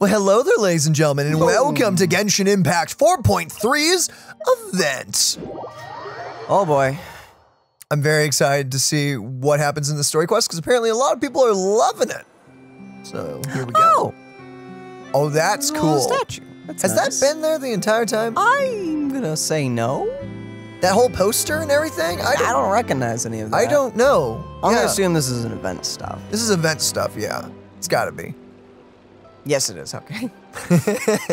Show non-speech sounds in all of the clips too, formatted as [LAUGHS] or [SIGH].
Well, hello there, ladies and gentlemen, and welcome to Genshin Impact 4.3's event. Oh boy. I'm very excited to see what happens in the story quest because apparently a lot of people are loving it. So here we go. Oh, Oh, that's cool. statue. That's Has nice. that been there the entire time? I'm gonna say no. That whole poster and everything? I I don't, don't recognize any of that. I don't know. I'm Yeah. gonna assume this is an event stuff. This is event stuff, yeah. It's gotta be. Yes, it is. Okay.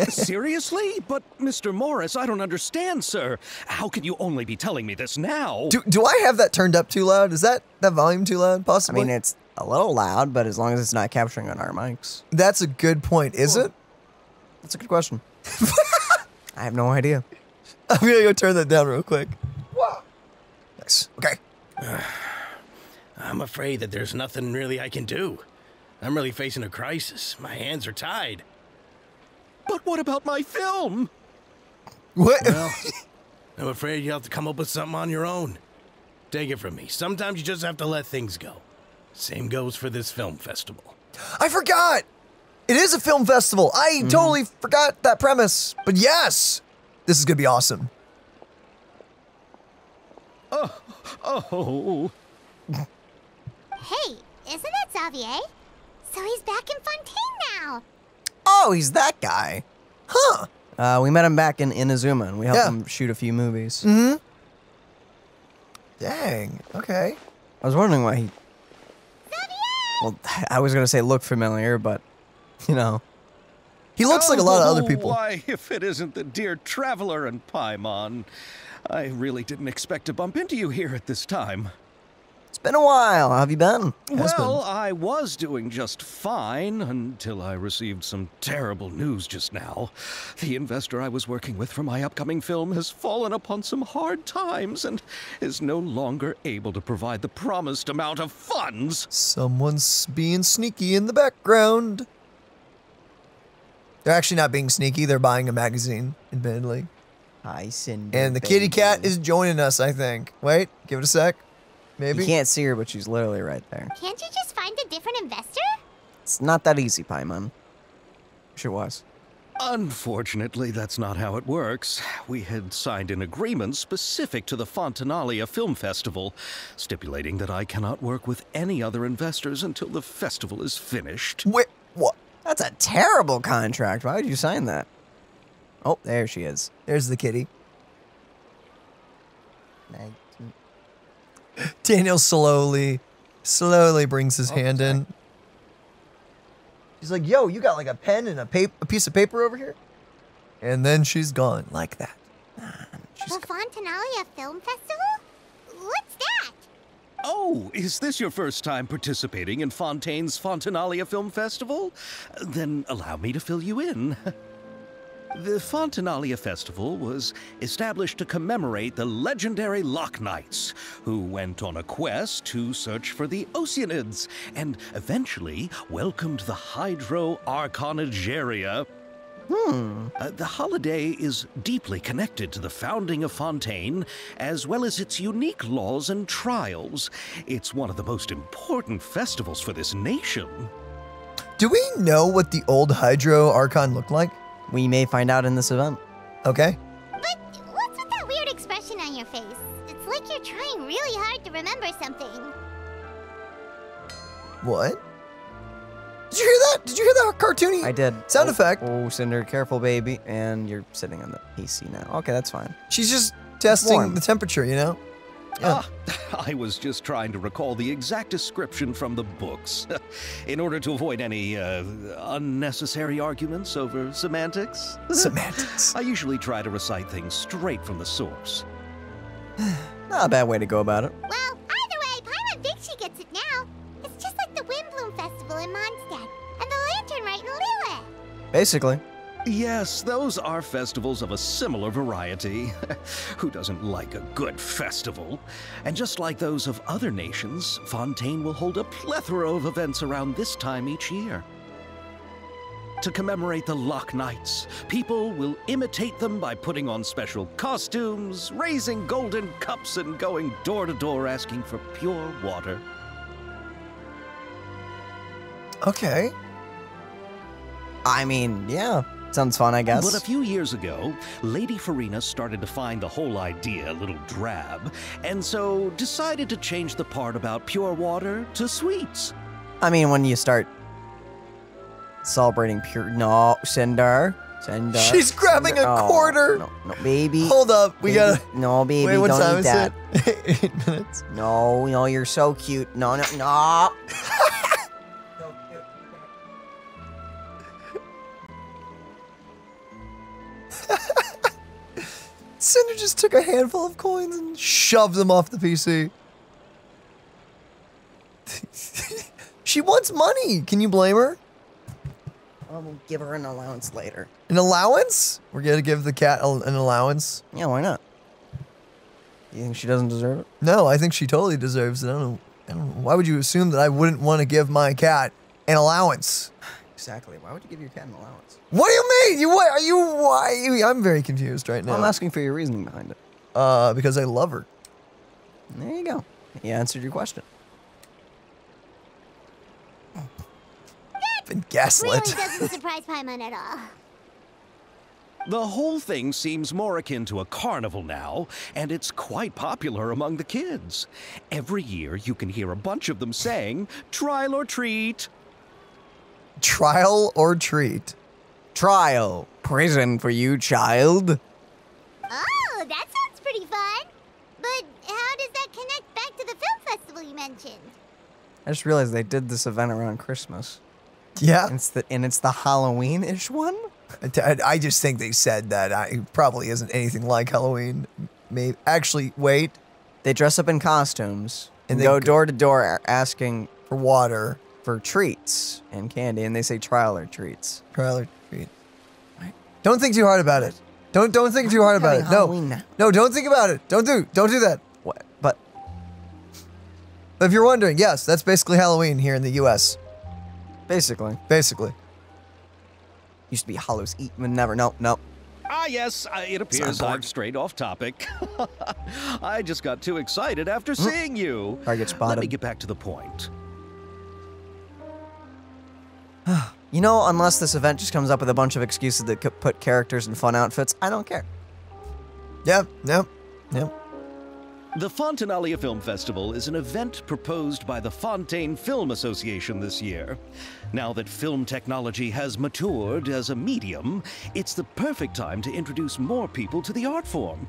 [LAUGHS] Seriously? But, Mr. Morris, I don't understand, sir. How can you only be telling me this now? Do, do I have that turned up too loud? Is that that volume too loud? Possibly? I mean, it's a little loud, but as long as it's not capturing on our mics, That's a good point. Is it? that's a good question. [LAUGHS] I have no idea. I'm gonna go turn that down real quick. Wow. Nice. Okay. [SIGHS] I'm afraid that there's nothing really I can do. I'm really facing a crisis. My hands are tied. But what about my film? What? Well, [LAUGHS] I'm afraid you'll have to come up with something on your own. Take it from me. Sometimes you just have to let things go. Same goes for this film festival. I forgot. It is a film festival. I mm-hmm. totally forgot that premise. But yes, this is gonna be awesome. Oh, oh. Hey, isn't that Xavier? So he's back in Fontaine now. Oh, he's that guy. Huh? Uh, we met him back in Inazuma, and we helped Yeah. him shoot a few movies. Mm-hmm. Dang. Okay. I was wondering why he. Xavier! Well, [LAUGHS] I was gonna say look familiar, but you know, He looks like a lot of other Oh, people. Why, if it isn't the dear traveler and Paimon. I really didn't expect to bump into you here at this time. It's been a while. How have you been? Has been. well, I was doing just fine until I received some terrible news just now. The investor I was working with for my upcoming film has fallen upon some hard times and is no longer able to provide the promised amount of funds. Someone's being sneaky in the background. They're actually not being sneaky. They're buying a magazine, admittedly. Hi, Cindy. And the kitty cat is joining us, I think. Wait, give it a sec. Maybe. You can't see her, but she's literally right there. Can't you just find a different investor? It's not that easy, Paimon. Wish it was. Unfortunately, that's not how it works. We had signed an agreement specific to the Fontinalia Film Festival, stipulating that I cannot work with any other investors until the festival is finished. Wait, what? That's a terrible contract. Why would you sign that? Oh, there she is. There's the kitty. [LAUGHS] Daniel slowly, slowly brings his oh, hand in. He's like, "Yo, you got like a pen and a paper, a piece of paper over here," and then she's gone like that. The Fontinalia Film Festival? What's that? Oh, is this your first time participating in Fontaine's Fontinalia Film Festival? Then allow me to fill you in. [LAUGHS] The Fontinalia Festival was established to commemorate the legendary Loch Knights, who went on a quest to search for the Oceanids and eventually welcomed the Hydro Archon Egeria. Hmm. the holiday is deeply connected to the founding of Fontaine, as well as its unique laws and trials. It's one of the most important festivals for this nation. Do we know what the old Hydro Archon looked like? We may find out in this event. Okay. But what's with that weird expression on your face? It's like you're trying really hard to remember something. What? Did you hear that? Did you hear that cartoony? I did. Sound oh, effect. Oh, Cinder, careful, baby. And you're sitting on the AC now. Okay, that's fine. She's just testing the temperature, you know? Yeah. Ah, I was just trying to recall the exact description from the books, [LAUGHS] in order to avoid any uh, unnecessary arguments over semantics. [LAUGHS] Semantics. I usually try to recite things straight from the source. [SIGHS] Not a bad way to go about it. Well, either way, Paimon thinks she gets it now. It's just like the Windblume Festival in Mondstadt and the Lantern Rite in Liyue. Basically. Yes, those are festivals of a similar variety. [LAUGHS] Who doesn't like a good festival? And just like those of other nations, Fontaine will hold a plethora of events around this time each year. To commemorate the Loch Knights, people will imitate them by putting on special costumes, raising golden cups, and going door to door asking for pure water. Okay. I mean, yeah, sounds fun, I guess. But a few years ago, Lady Furina started to find the whole idea a little drab, and so decided to change the part about pure water to sweets. I mean, when you start celebrating pure. No, Cinder. Cinder. She's grabbing Cinder. a Oh, quarter. No, no, baby. Hold up, we Baby. gotta. No, baby, Wait, what don't time eat is that. it? [LAUGHS] Eight minutes. No, no, you're so cute. No, no, no. [LAUGHS] Cinder just took a handful of coins and shoved them off the PC. [LAUGHS] she wants money. Can you blame her? I'll give her an allowance later. An allowance? We're gonna give the cat an allowance. Yeah, why not? You think she doesn't deserve it? No, I think she totally deserves it. I don't know. I don't know. Why would you assume that I wouldn't want to give my cat an allowance? Exactly. Why would you give your cat an allowance? What do you mean? You what? Are you why? You, I'm very confused right now. I'm asking for your reasoning behind it. uh, because I love her. There you go. You answered your question. Been Really gaslit. doesn't surprise Paimon at all. The whole thing seems more akin to a carnival now, and it's quite popular among the kids. Every year, you can hear a bunch of them saying, trial or treat. Trial or treat? Trial. Prison for you, child. Oh, that sounds pretty fun. But how does that connect back to the film festival you mentioned? I just realized they did this event around Christmas. Yeah. And it's the and it's the Halloween-ish one. I- I I just think they said that. I it probably isn't anything like Halloween. Maybe actually, wait They dress up in costumes And and they go go- door to door asking for water. For treats and candy, and they say trial or treats. Trial or treat. Don't think too hard about it. Don't don't think too hard about it. having No, no, don't think about it. Don't do don't do that. What? But If you're wondering, yes, that's basically Halloween here in the U.S. basically, Basically, used to be Hallows Eve, but never. No, no. Ah, yes, uh, it appears important. I've strayed off topic. [LAUGHS] I just got too excited after seeing you. Target Let spotted. me get back to the point. [SIGHS] You know, unless this event just comes up with a bunch of excuses that could put characters in fun outfits, I don't care. yeah, yep, no. The Fontinalia Film Festival is an event proposed by the Fontaine Film Association this year. Now that film technology has matured as a medium, it's the perfect time to introduce more people to the art form.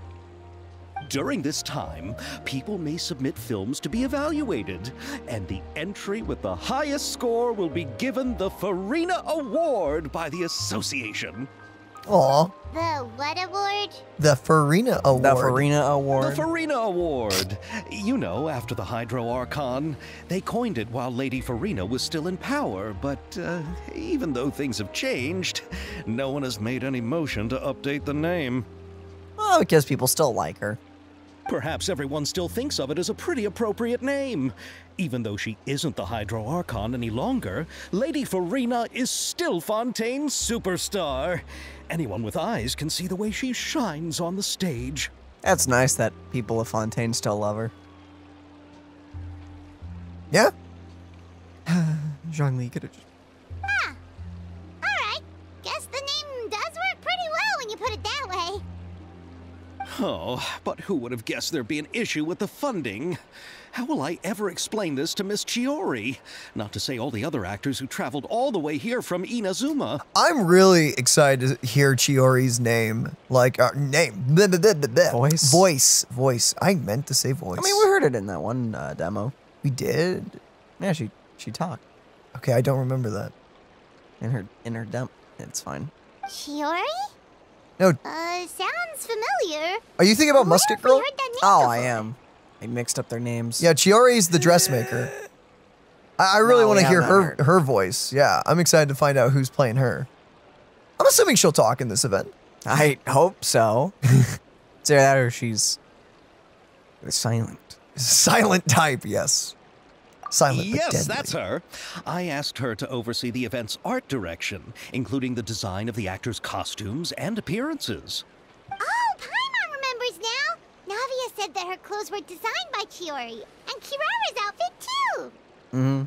During this time, people may submit films to be evaluated, and the entry with the highest score will be given the Furina Award by the association. Aw, The what award? the Furina Award. The Furina Award. The Furina Award. You know, after the Hydro Archon. They coined it while Lady Furina was still in power, but uh, even though things have changed, no one has made any motion to update the name. oh, because people still like her. Perhaps everyone still thinks of it as a pretty appropriate name. Even though she isn't the Hydro Archon any longer, Lady Furina is still Fontaine's superstar. Anyone with eyes can see the way she shines on the stage. That's nice that people of Fontaine still love her. Yeah, [SIGHS] Zhongli could have just. Alright. Oh, but who would have guessed there'd be an issue with the funding? How will I ever explain this to Miss Chiori? Not to say all the other actors who traveled all the way here from Inazuma. I'm really excited to hear Chiori's name. Like, uh, name. Blah, blah, blah, blah, blah. Voice. Voice. Voice. I meant to say voice. I mean, we heard it in that one uh, demo. we did. Yeah, she she talked Okay, I don't remember that. in her in her dem. It's fine. Chiori? No, Uh, sounds familiar. are you thinking about Where Musket Girl? heard that name Oh, I am. I mixed up their names. Yeah, Chiori's the dressmaker. I, I really No, want to hear her heard. her voice. Yeah, I'm excited to find out who's playing her. I'm assuming she'll talk in this event. I hope so. [LAUGHS] It's either that or she's silent. Silent type, yes. Silent but yes, deadly. that's her. I asked her to oversee the event's art direction, including the design of the actors' costumes and appearances. Oh, Paimon remembers now. Navia said that her clothes were designed by Chiori, and Kirara's outfit too. Mm-hmm.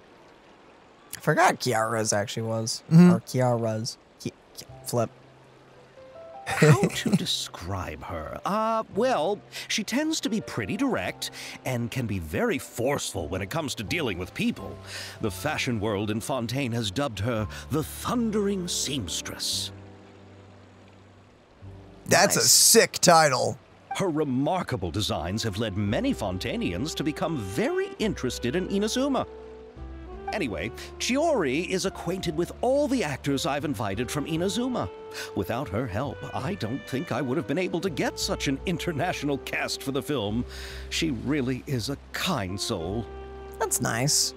I forgot Kiara's actually was. Mm -hmm. Or Kiara's. Ki- Flip. How to describe her? Uh, well, she tends to be pretty direct and can be very forceful when it comes to dealing with people. The fashion world in Fontaine has dubbed her the Thundering Seamstress. That's a sick title. Her remarkable designs have led many Fontainians to become very interested in Inazuma. Anyway, Chiori is acquainted with all the actors I've invited from Inazuma. Without her help, I don't think I would have been able to get such an international cast for the film. She really is a kind soul. That's nice.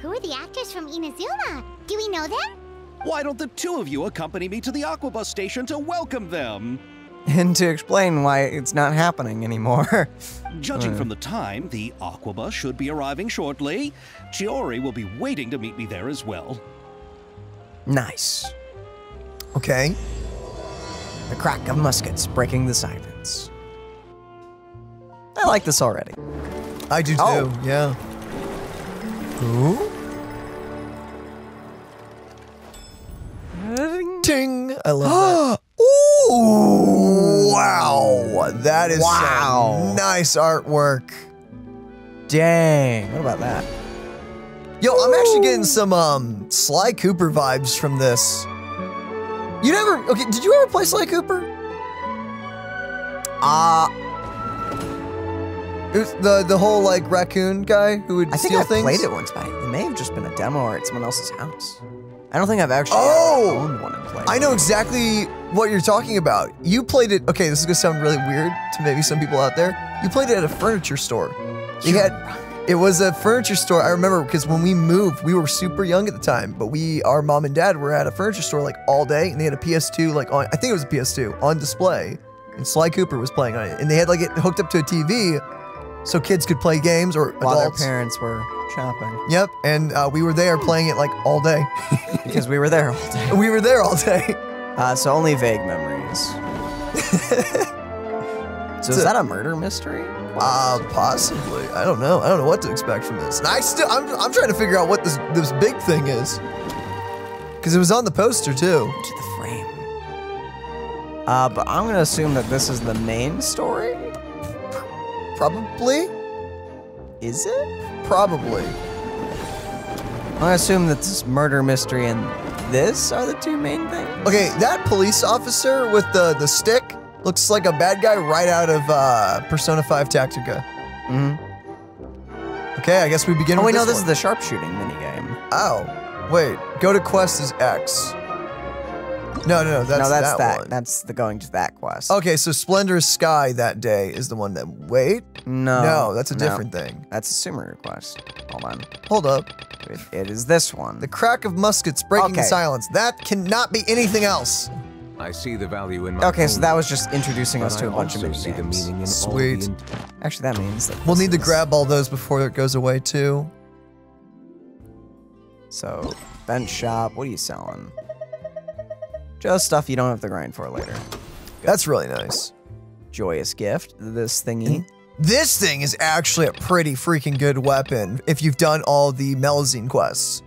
Who are the actors from Inazuma? Do we know them? Why don't the two of you accompany me to the Aquabus station to welcome them? [LAUGHS] And to explain why it's not happening anymore. [LAUGHS] Judging from the time, the Aquabus should be arriving shortly. Chiori will be waiting to meet me there as well. nice. Okay. The crack of muskets breaking the silence. I like this already. I do too. Oh. Yeah. Ooh. Ting. I love that. [GASPS] Ooh. Wow. That is Wow. nice artwork. Dang. What about that? Yo, I'm actually getting some um Sly Cooper vibes from this. You never okay, did you ever play Sly Cooper? Uh, It was the the whole like raccoon guy who would I think steal I things. played it once, but it may have just been a demo or at someone else's house. I don't think I've actually Oh! owned one and played I know exactly what you're talking about. You played it. Okay, this is gonna sound really weird to maybe some people out there. You played it at a furniture store. You had. It was a furniture store. I remember because when we moved, we were super young at the time, but we, our mom and dad, were at a furniture store like all day, and they had a PS2 like on. I think it was a PS2 on display, and Sly Cooper was playing on it, and they had like it hooked up to a TV, so kids could play games or While their parents were shopping. Yep, and uh, we were there playing it like all day. [LAUGHS] Because we were there all day. we were there all day. Uh, so only vague memories. [LAUGHS] so is that a murder mystery? Uh, possibly. I don't know. I don't know what to expect from this. And I still, I'm, I'm trying to figure out what this this big thing is. Because it was on the poster too. to the frame. Uh, but I'm gonna assume that this is the main story. Probably. Is it? Probably. I'm assume that this murder mystery and this are the two main things. Okay, that police officer with the the stick looks like a bad guy right out of uh, Persona 5 Tactica. Mm-hmm. Okay, I guess we begin Oh with wait, no, this this is the sharpshooting minigame. Oh, wait. Go to quest is X. No, no, no. That's no, that's that, that. one. That's the going to that quest. Okay, so Splendorous Sky that day is the one that. Wait. no, no, that's a no. different thing. That's a Sumer quest. Hold on, Hold up. it, it is this one. The crack of muskets breaking the Okay. silence. That cannot be anything else. I see the value in my okay, so that was just introducing us to I a bunch of also see the meaning in Sweet. all the Actually, that means that We'll this need to grab all those before it goes away too. So, bench shop. What are you selling? Just stuff you don't have to grind for later. That's really nice. Joyous gift. This thingy. This thing is actually a pretty freaking good weapon if you've done all the Melusine quests.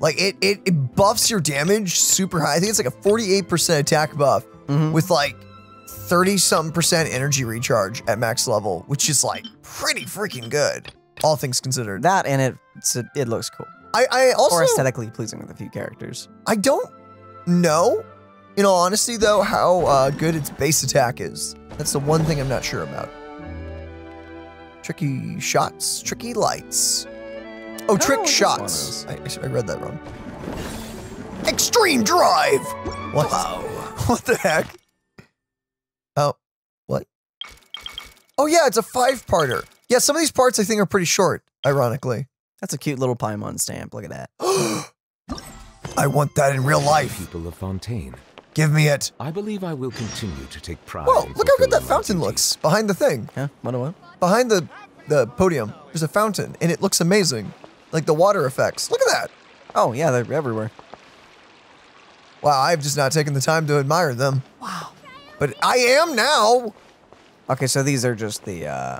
Like it, it, it buffs your damage super high. I think it's like a 48% attack buff Mhm. with like 30 something percent energy recharge at max level, which is like pretty freaking good. All things considered. That and it it's a, it looks cool. I, I also or aesthetically pleasing with a few characters. I don't know, in all honesty, though, how uh, good its base attack is. That's the one thing I'm not sure about. Tricky shots, tricky lights. Oh, know trick what shots. I, I read that wrong. Extreme drive. What? [LAUGHS] What the heck? Oh, what? Oh yeah, it's a five-parter. Yeah, some of these parts I think are pretty short. Ironically, That's a cute little Paimon stamp. Look at that. [GASPS] I want that in real life. people of Fontaine. Give me it. I believe I will continue to take pride. Whoa, look how good that fountain duty. looks behind the thing. Huh? What? What? Behind the the podium, there's a fountain, and it looks amazing. Like the water effects. Look at that. Oh yeah, they're everywhere. Wow, I've just not taken the time to admire them. Wow. But I am now. Okay, so these are just the. uh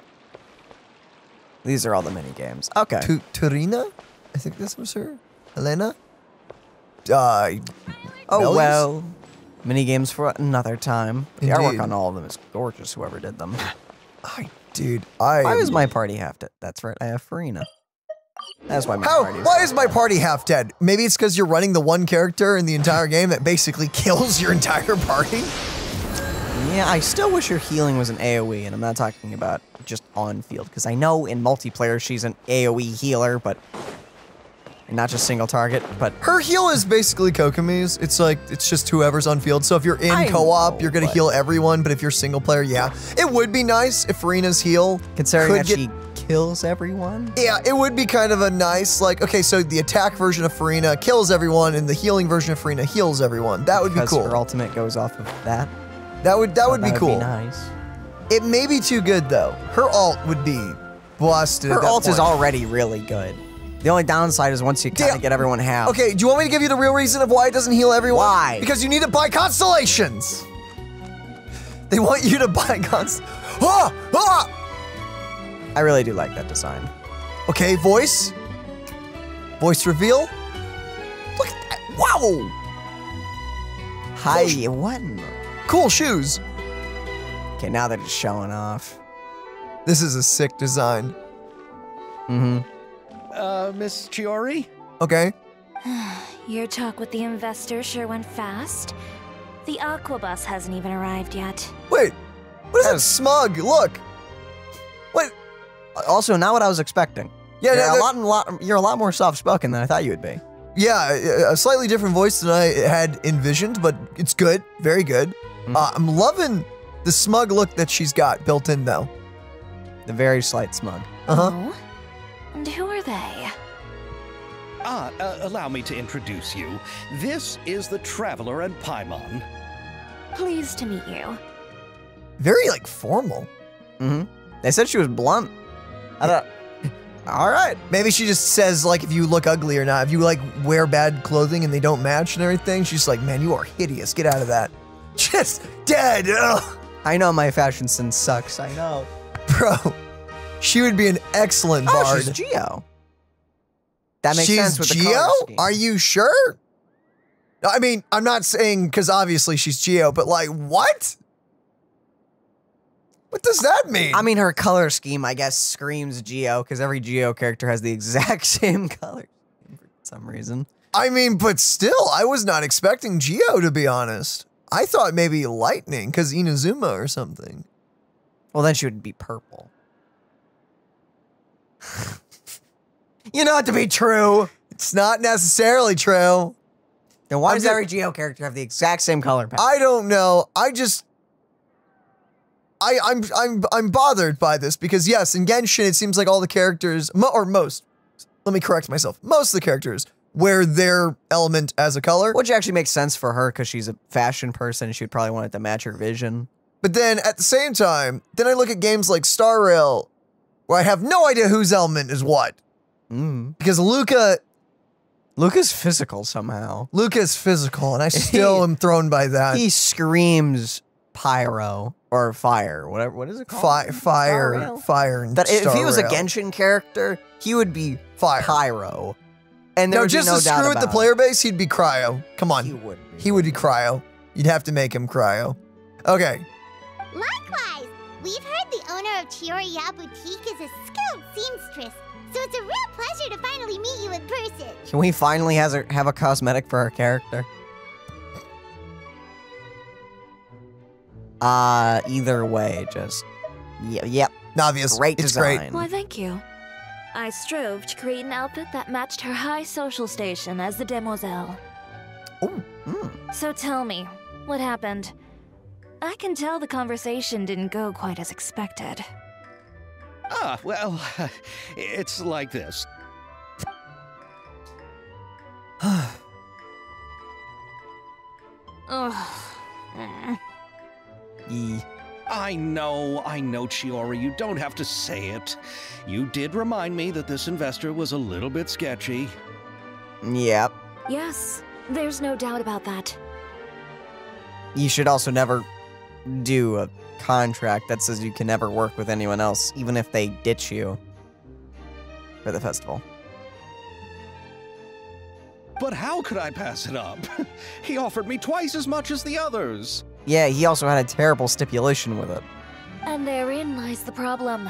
These are all the mini games. Okay. Tu- Turina? I think this was her. Elena? Uh, oh Bellies? well. Mini games for another time. The artwork Indeed. on all of them is gorgeous. Whoever did them. [SIGHS] I, dude, I. Why was my party half dead? That's right. I have Furina. That's why my How? party. Why is my party half dead? Maybe it's because you're running the one character in the entire game that basically [LAUGHS] kills your entire party. Yeah, I still wish her healing was an AoE, and I'm not talking about just on field because I know in multiplayer she's an AoE healer, but and not just single target. But Her heal is basically Kokomi's. It's like it's just whoever's on field. So if you're in co-op, you're gonna but- heal everyone. But if you're single player, yeah, it would be nice if Furina's heal considering could that get. she kills everyone, yeah, it would be kind of a nice like okay, so the attack version of Furina kills everyone, and the healing version of Furina heals everyone. That would be because cool. her ultimate goes off of that. that would that would be That cool. nice. It may be too good though. Her alt would be busted. Her that ult is already really good. The only downside is once you kind of get everyone half. Okay, do you want me to give you the real reason of why it doesn't heal everyone? Why? Because you need to buy constellations. They want you to buy const. Ah! Ah! I really do like that design. Okay, voice. Voice reveal. Look at that. Wow! Hi, what? in the- Cool shoes. Okay, now they're just showing off. This is a sick design. Mm-hmm. Uh, Miss Chiori? Okay. [SIGHS] Your talk with the investor sure went fast. The Aquabus hasn't even arrived yet. Wait. What is that smug? Look. What? Also, not what I was expecting. Yeah, you're, no, a lot, lot, you're a lot more soft-spoken than I thought you would be. Yeah, a- a slightly different voice than I had envisioned, but it's good. Very good. Mhm. Uh, I'm loving the smug look that she's got built in, though. The very slight smug. Uh huh. Oh? And who are they? Ah, uh, allow me to introduce you. This is the Traveler and Paimon. Pleased to meet you. Very like formal. Mm-hmm. They said she was blunt. I thought, all right. Maybe she just says like if you look ugly or not. If you like wear bad clothing and they don't match and everything, she's like, man, you are hideous. Get out of that. [LAUGHS] Just dead. Ugh. I know my fashion sense sucks. I know. Bro, she would be an excellent Oh, bard. she's Geo. That makes She's sense with the Geo? color scheme. Are you sure? I mean, I'm not saying because obviously she's Geo, but like, what? What does that mean? I mean, her color scheme, I guess, screams Geo because every Geo character has the [LAUGHS] exact same color for some reason. I mean, but still, I was not expecting Geo to be honest. I thought maybe Lightning because Inazuma or something. Well, then she would be purple. [LAUGHS] you know it to be true. It's not necessarily true. Then why I'm does every Geo character have the exact same color palette? I don't know. I just I I'm I'm I'm bothered by this because yes, in Genshin it seems like all the characters mo- or most let me correct myself. Most of the characters wear their element as a color. Which actually makes sense for her because she's a fashion person and she would probably want it to match her vision. But then at the same time, then I look at games like Star Rail where I have no idea whose element is what. Mm. Because Luka Luka's physical somehow. Luka's physical and I [LAUGHS] still am thrown by that. he screams pyro or fire, whatever. What is it called? Fi- Star fire, Rail? fire, and That if he was a Genshin character, he would be fire. pyro. And there No, just be no to doubt screw with the player base, he'd be cryo. Come on. He would. Be. He would be cryo. You'd have to make him cryo. Okay. Likewise, we've heard the owner of Chioriya Boutique is a skilled seamstress, so it's a real pleasure to finally meet you in person. Can we finally has a, have a cosmetic for our character? Uh, either way, just yeah, yep. Obvious. Great it's design. great. Why, thank you. I strove to create an outfit that matched her high social station as the demoiselle. Oh, mm. So tell me, what happened? I can tell the conversation didn't go quite as expected. Ah, well, [LAUGHS] it's like this. [SIGHS] Ugh. Mm. Yee. I know, I know, Chiori, you don't have to say it. You did remind me that this investor was a little bit sketchy. Yep. Yes, there's no doubt about that. You should also never do a contract that says you can never work with anyone else, even if they ditch you for the festival. But how could I pass it up? [LAUGHS] he offered me twice as much as the others. Yeah, he also had a terrible stipulation with it. And therein lies the problem.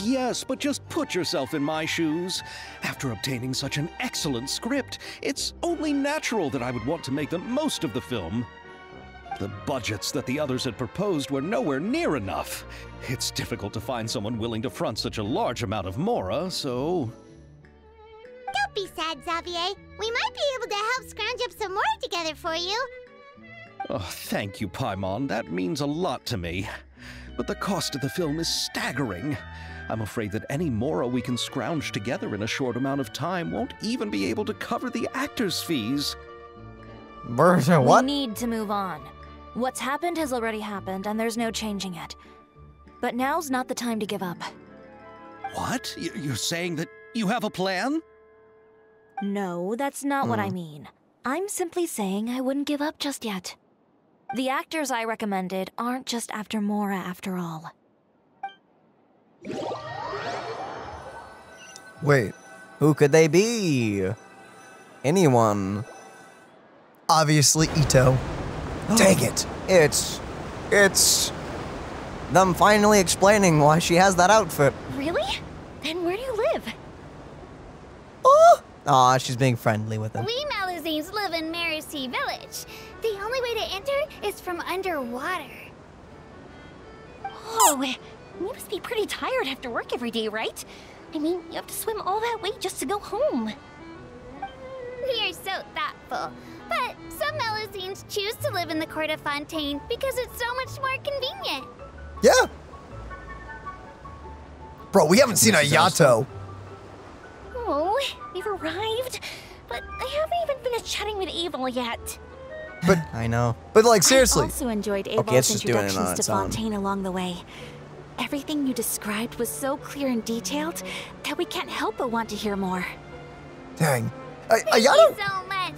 Yes, but just put yourself in my shoes. After obtaining such an excellent script, it's only natural that I would want to make the most of the film. The budgets that the others had proposed were nowhere near enough. It's difficult to find someone willing to front such a large amount of mora, so. Don't be sad, Xavier. We might be able to help scrounge up some more together for you. Oh, thank you, Paimon. That means a lot to me. But the cost of the film is staggering. I'm afraid that any mora we can scrounge together in a short amount of time won't even be able to cover the actors' fees. Brr, What? We need to move on. What's happened has already happened, and there's no changing it. But now's not the time to give up. What? You're saying that you have a plan? No, that's not what I hmm. mean. I'm simply saying I wouldn't give up just yet. The actors I recommended aren't just after Mora after all. Wait, Who could they be? Anyone. obviously Ito. Dang it. It's. It's. Them finally explaining why she has that outfit. Really? Then where do you live? Oh! Aw, she's being friendly with him. We Melusines live in Merusea Village. The only way to enter is from underwater. Oh, you must be pretty tired after work every day, right? I mean, you have to swim all that way just to go home. We are so thoughtful. But some Melusines choose to live in the court of Fontaine because it's so much more convenient. Yeah. Bro, we haven't seen Ayato. Oh, we've arrived. But I haven't even finished chatting with Evil yet. But [LAUGHS] I know. But like seriously. I seriously, also enjoyed it's Abel's just doing it on introductions to its own. Fontaine along the way. Everything you described was so clear and detailed that we can't help but want to hear more. dang. A, Thank Ayato? you so much.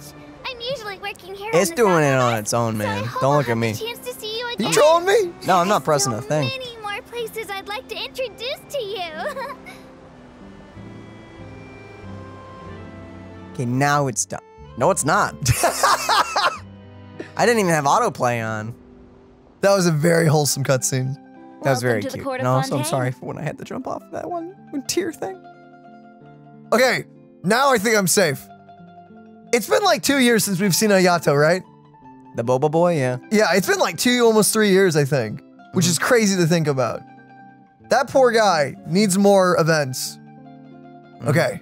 I'm usually working here. It's on the doing it on its own, man. hope Don't look at me. chance to see you again. You trolling me? No, I'm not pressing so a thing. Many more places I'd like to introduce to you. [LAUGHS] Okay, now it's done. No, it's not. [LAUGHS] I didn't even have autoplay on. That was a very wholesome cutscene. That was very cute. Court And also, I'm sorry for when I had to jump off that one, one tear thing. Okay, now I think I'm safe. It's been like two years since we've seen Ayato, right? The Boba Boy, yeah. Yeah, it's been like two, almost three years, I think, which is crazy to think about. That poor guy needs more events. Okay.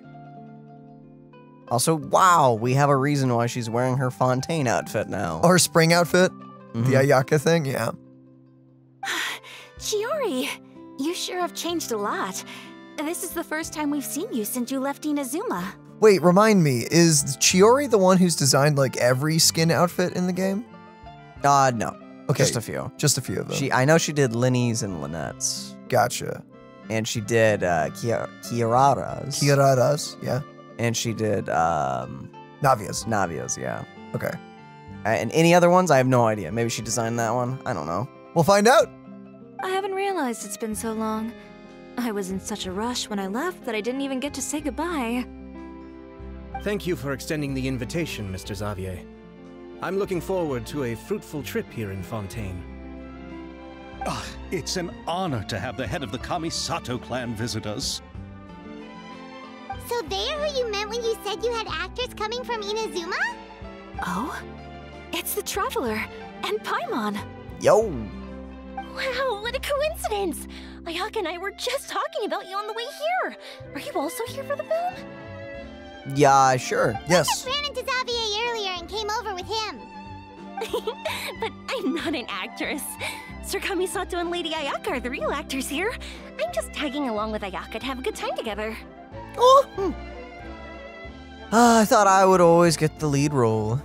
Also, wow, we have a reason why she's wearing her Fontaine outfit now. Or her spring outfit, Mhm. the Ayaka thing, yeah. [SIGHS] Chiori, you sure have changed a lot. This is the first time we've seen you since you left Inazuma. Wait, remind me, is Chiori the one who's designed like every skin outfit in the game? Uh, no. Okay, Just a few. just a few of them. She, I know she did Lyney's and Lynette's. gotcha. And she did uh, Kia- Kiarara's. Kiaradas, yeah. And she did um, Navias, Navia's, yeah. okay. Uh, and any other ones? I have no idea. Maybe she designed that one. I don't know. We'll find out. I haven't realized it's been so long. I was in such a rush when I left that I didn't even get to say goodbye. Thank you for extending the invitation, Mr. Xavier. I'm looking forward to a fruitful trip here in Fontaine. Ah, it's an honor to have the head of the Kamisato clan visit us. so they are who you meant when you said you had actors coming from Inazuma? Oh? It's the Traveler and Paimon. Yo! Wow, what a coincidence! Ayaka and I were just talking about you on the way here. Are you also here for the film? Yeah, sure. Yes. I Ran into Xavier earlier and came over with him. [LAUGHS] but I'm not an actress. Sir Kamisato and Lady Ayaka are the real actors here. I'm just tagging along with Ayaka to have a good time together. Oh. hmm. Ah, I thought I would always get the lead role.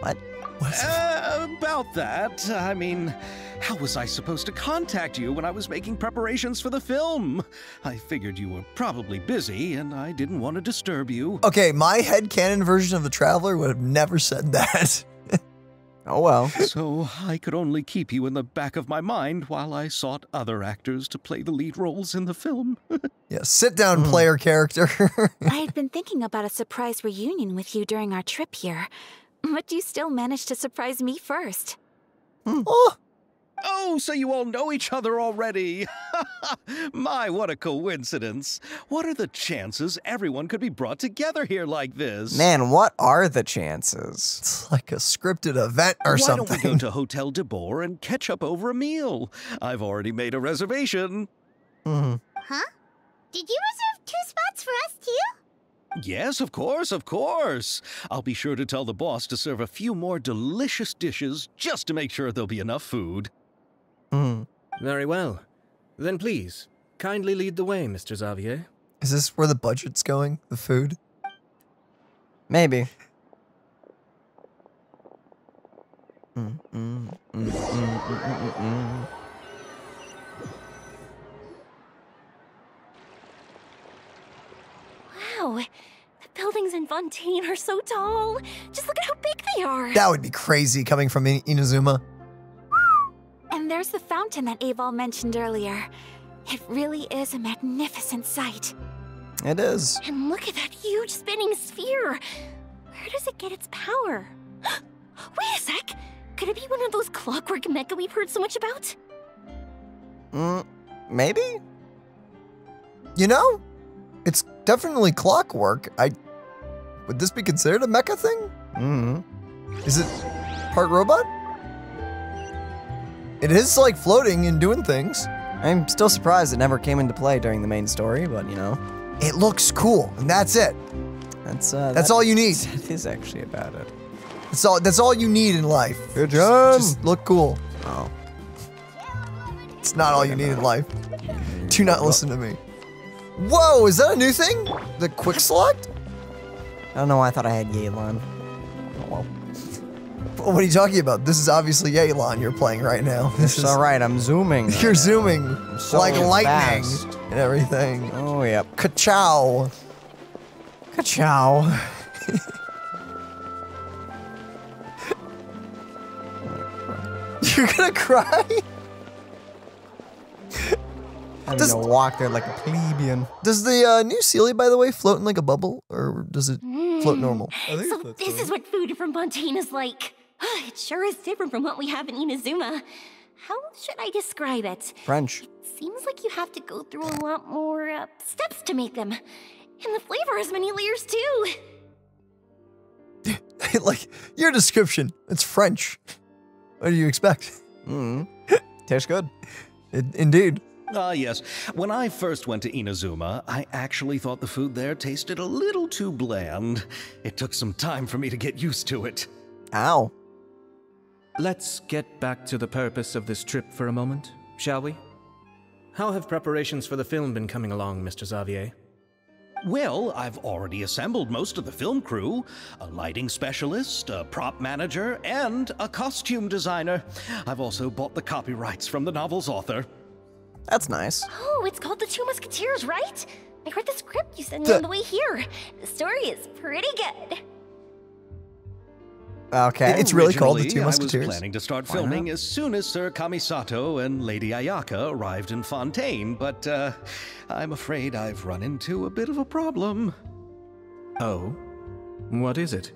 What? Uh, about that, I mean, how was I supposed to contact you when I was making preparations for the film? I figured you were probably busy, and I didn't want to disturb you. Okay, my head headcanon version of the Traveler would have never said that. [LAUGHS] Oh well. So I could only keep you in the back of my mind while I sought other actors to play the lead roles in the film. [LAUGHS] Yeah, sit down, player character. [LAUGHS] I had been thinking about a surprise reunion with you during our trip here, but you still managed to surprise me first. oh, Oh, so you all know each other already. [LAUGHS] My, what a coincidence. What are the chances everyone could be brought together here like this? Man, what are the chances? it's like a scripted event or Why something. don't we go to Hotel Debord and catch up over a meal? I've already made a reservation. Mhm. Huh? Did you reserve two spots for us too? Yes, of course, of course. I'll be sure to tell the boss to serve a few more delicious dishes just to make sure there'll be enough food. Mhm. Very well. Then please, kindly lead the way, Mr. Xavier. Is this where the budget's going? The food? Maybe. Mm, mm, mm, mm, mm, mm, mm. Wow, the buildings in Fontaine are so tall. Just look at how big they are. That would be crazy coming from Inazuma. And there's the fountain that Aval mentioned earlier. It really is a magnificent sight. It is. And look at that huge spinning sphere. Where does it get its power? [GASPS] Wait a sec. Could it be one of those clockwork mecha we've heard so much about? Mm, maybe? You know, it's definitely clockwork. I would this be considered a mecha thing? Mm hmm Is it part robot? It is like floating and doing things. I'm still surprised it never came into play during the main story, but you know, It looks cool, and that's it. that's uh, That's that- all you need. [LAUGHS] That is actually about it. That's all. That's all you need in life. Good Just- Just look cool. Oh, It's not all you need in life. Do not listen to me. Whoa, is that a new thing? The quick select? I don't know why I thought I had Yelan. Oh well. What are you talking about? This is obviously Yelan you're playing right now. [LAUGHS] This It's is all right. I'm zooming. [LAUGHS] you're zooming so like lightning fast. and everything. Oh yep. Ka-chow. Ka-chow. [LAUGHS] You're gonna cry? Having Does- to walk there like a plebeian. Does the uh, new Celia, by the way, float in like a bubble, or does it float normal? So this is what food from Fontaine is like. [SIGHS] It sure is different from what we have in Inazuma. How should I describe it? French. Seems like you have to go through a lot more uh, steps to make them. And the flavor has many layers too. [LAUGHS] like your description, it's French. What do you expect? Mm. Tastes good. It, indeed. Ah, yes. When I first went to Inazuma, I actually thought the food there tasted a little too bland. It took some time for me to get used to it. Ow. Let's get back to the purpose of this trip for a moment, shall we? How have preparations for the film been coming along, Mr. Xavier? Well, I've already assembled most of the film crew a lighting specialist, a prop manager, and a costume designer. I've also bought the copyrights from the novel's author. That's nice. Oh, it's called The Two Musketeers, right? I read the script you sent me on the way here. The story is pretty good. Okay. It's really called The Originally, Two I Musketeers? was planning to start Why filming not? as soon as Sir Kamisato and Lady Ayaka arrived in Fontaine, but uh, I'm afraid I've run into a bit of a problem. Oh? What is it?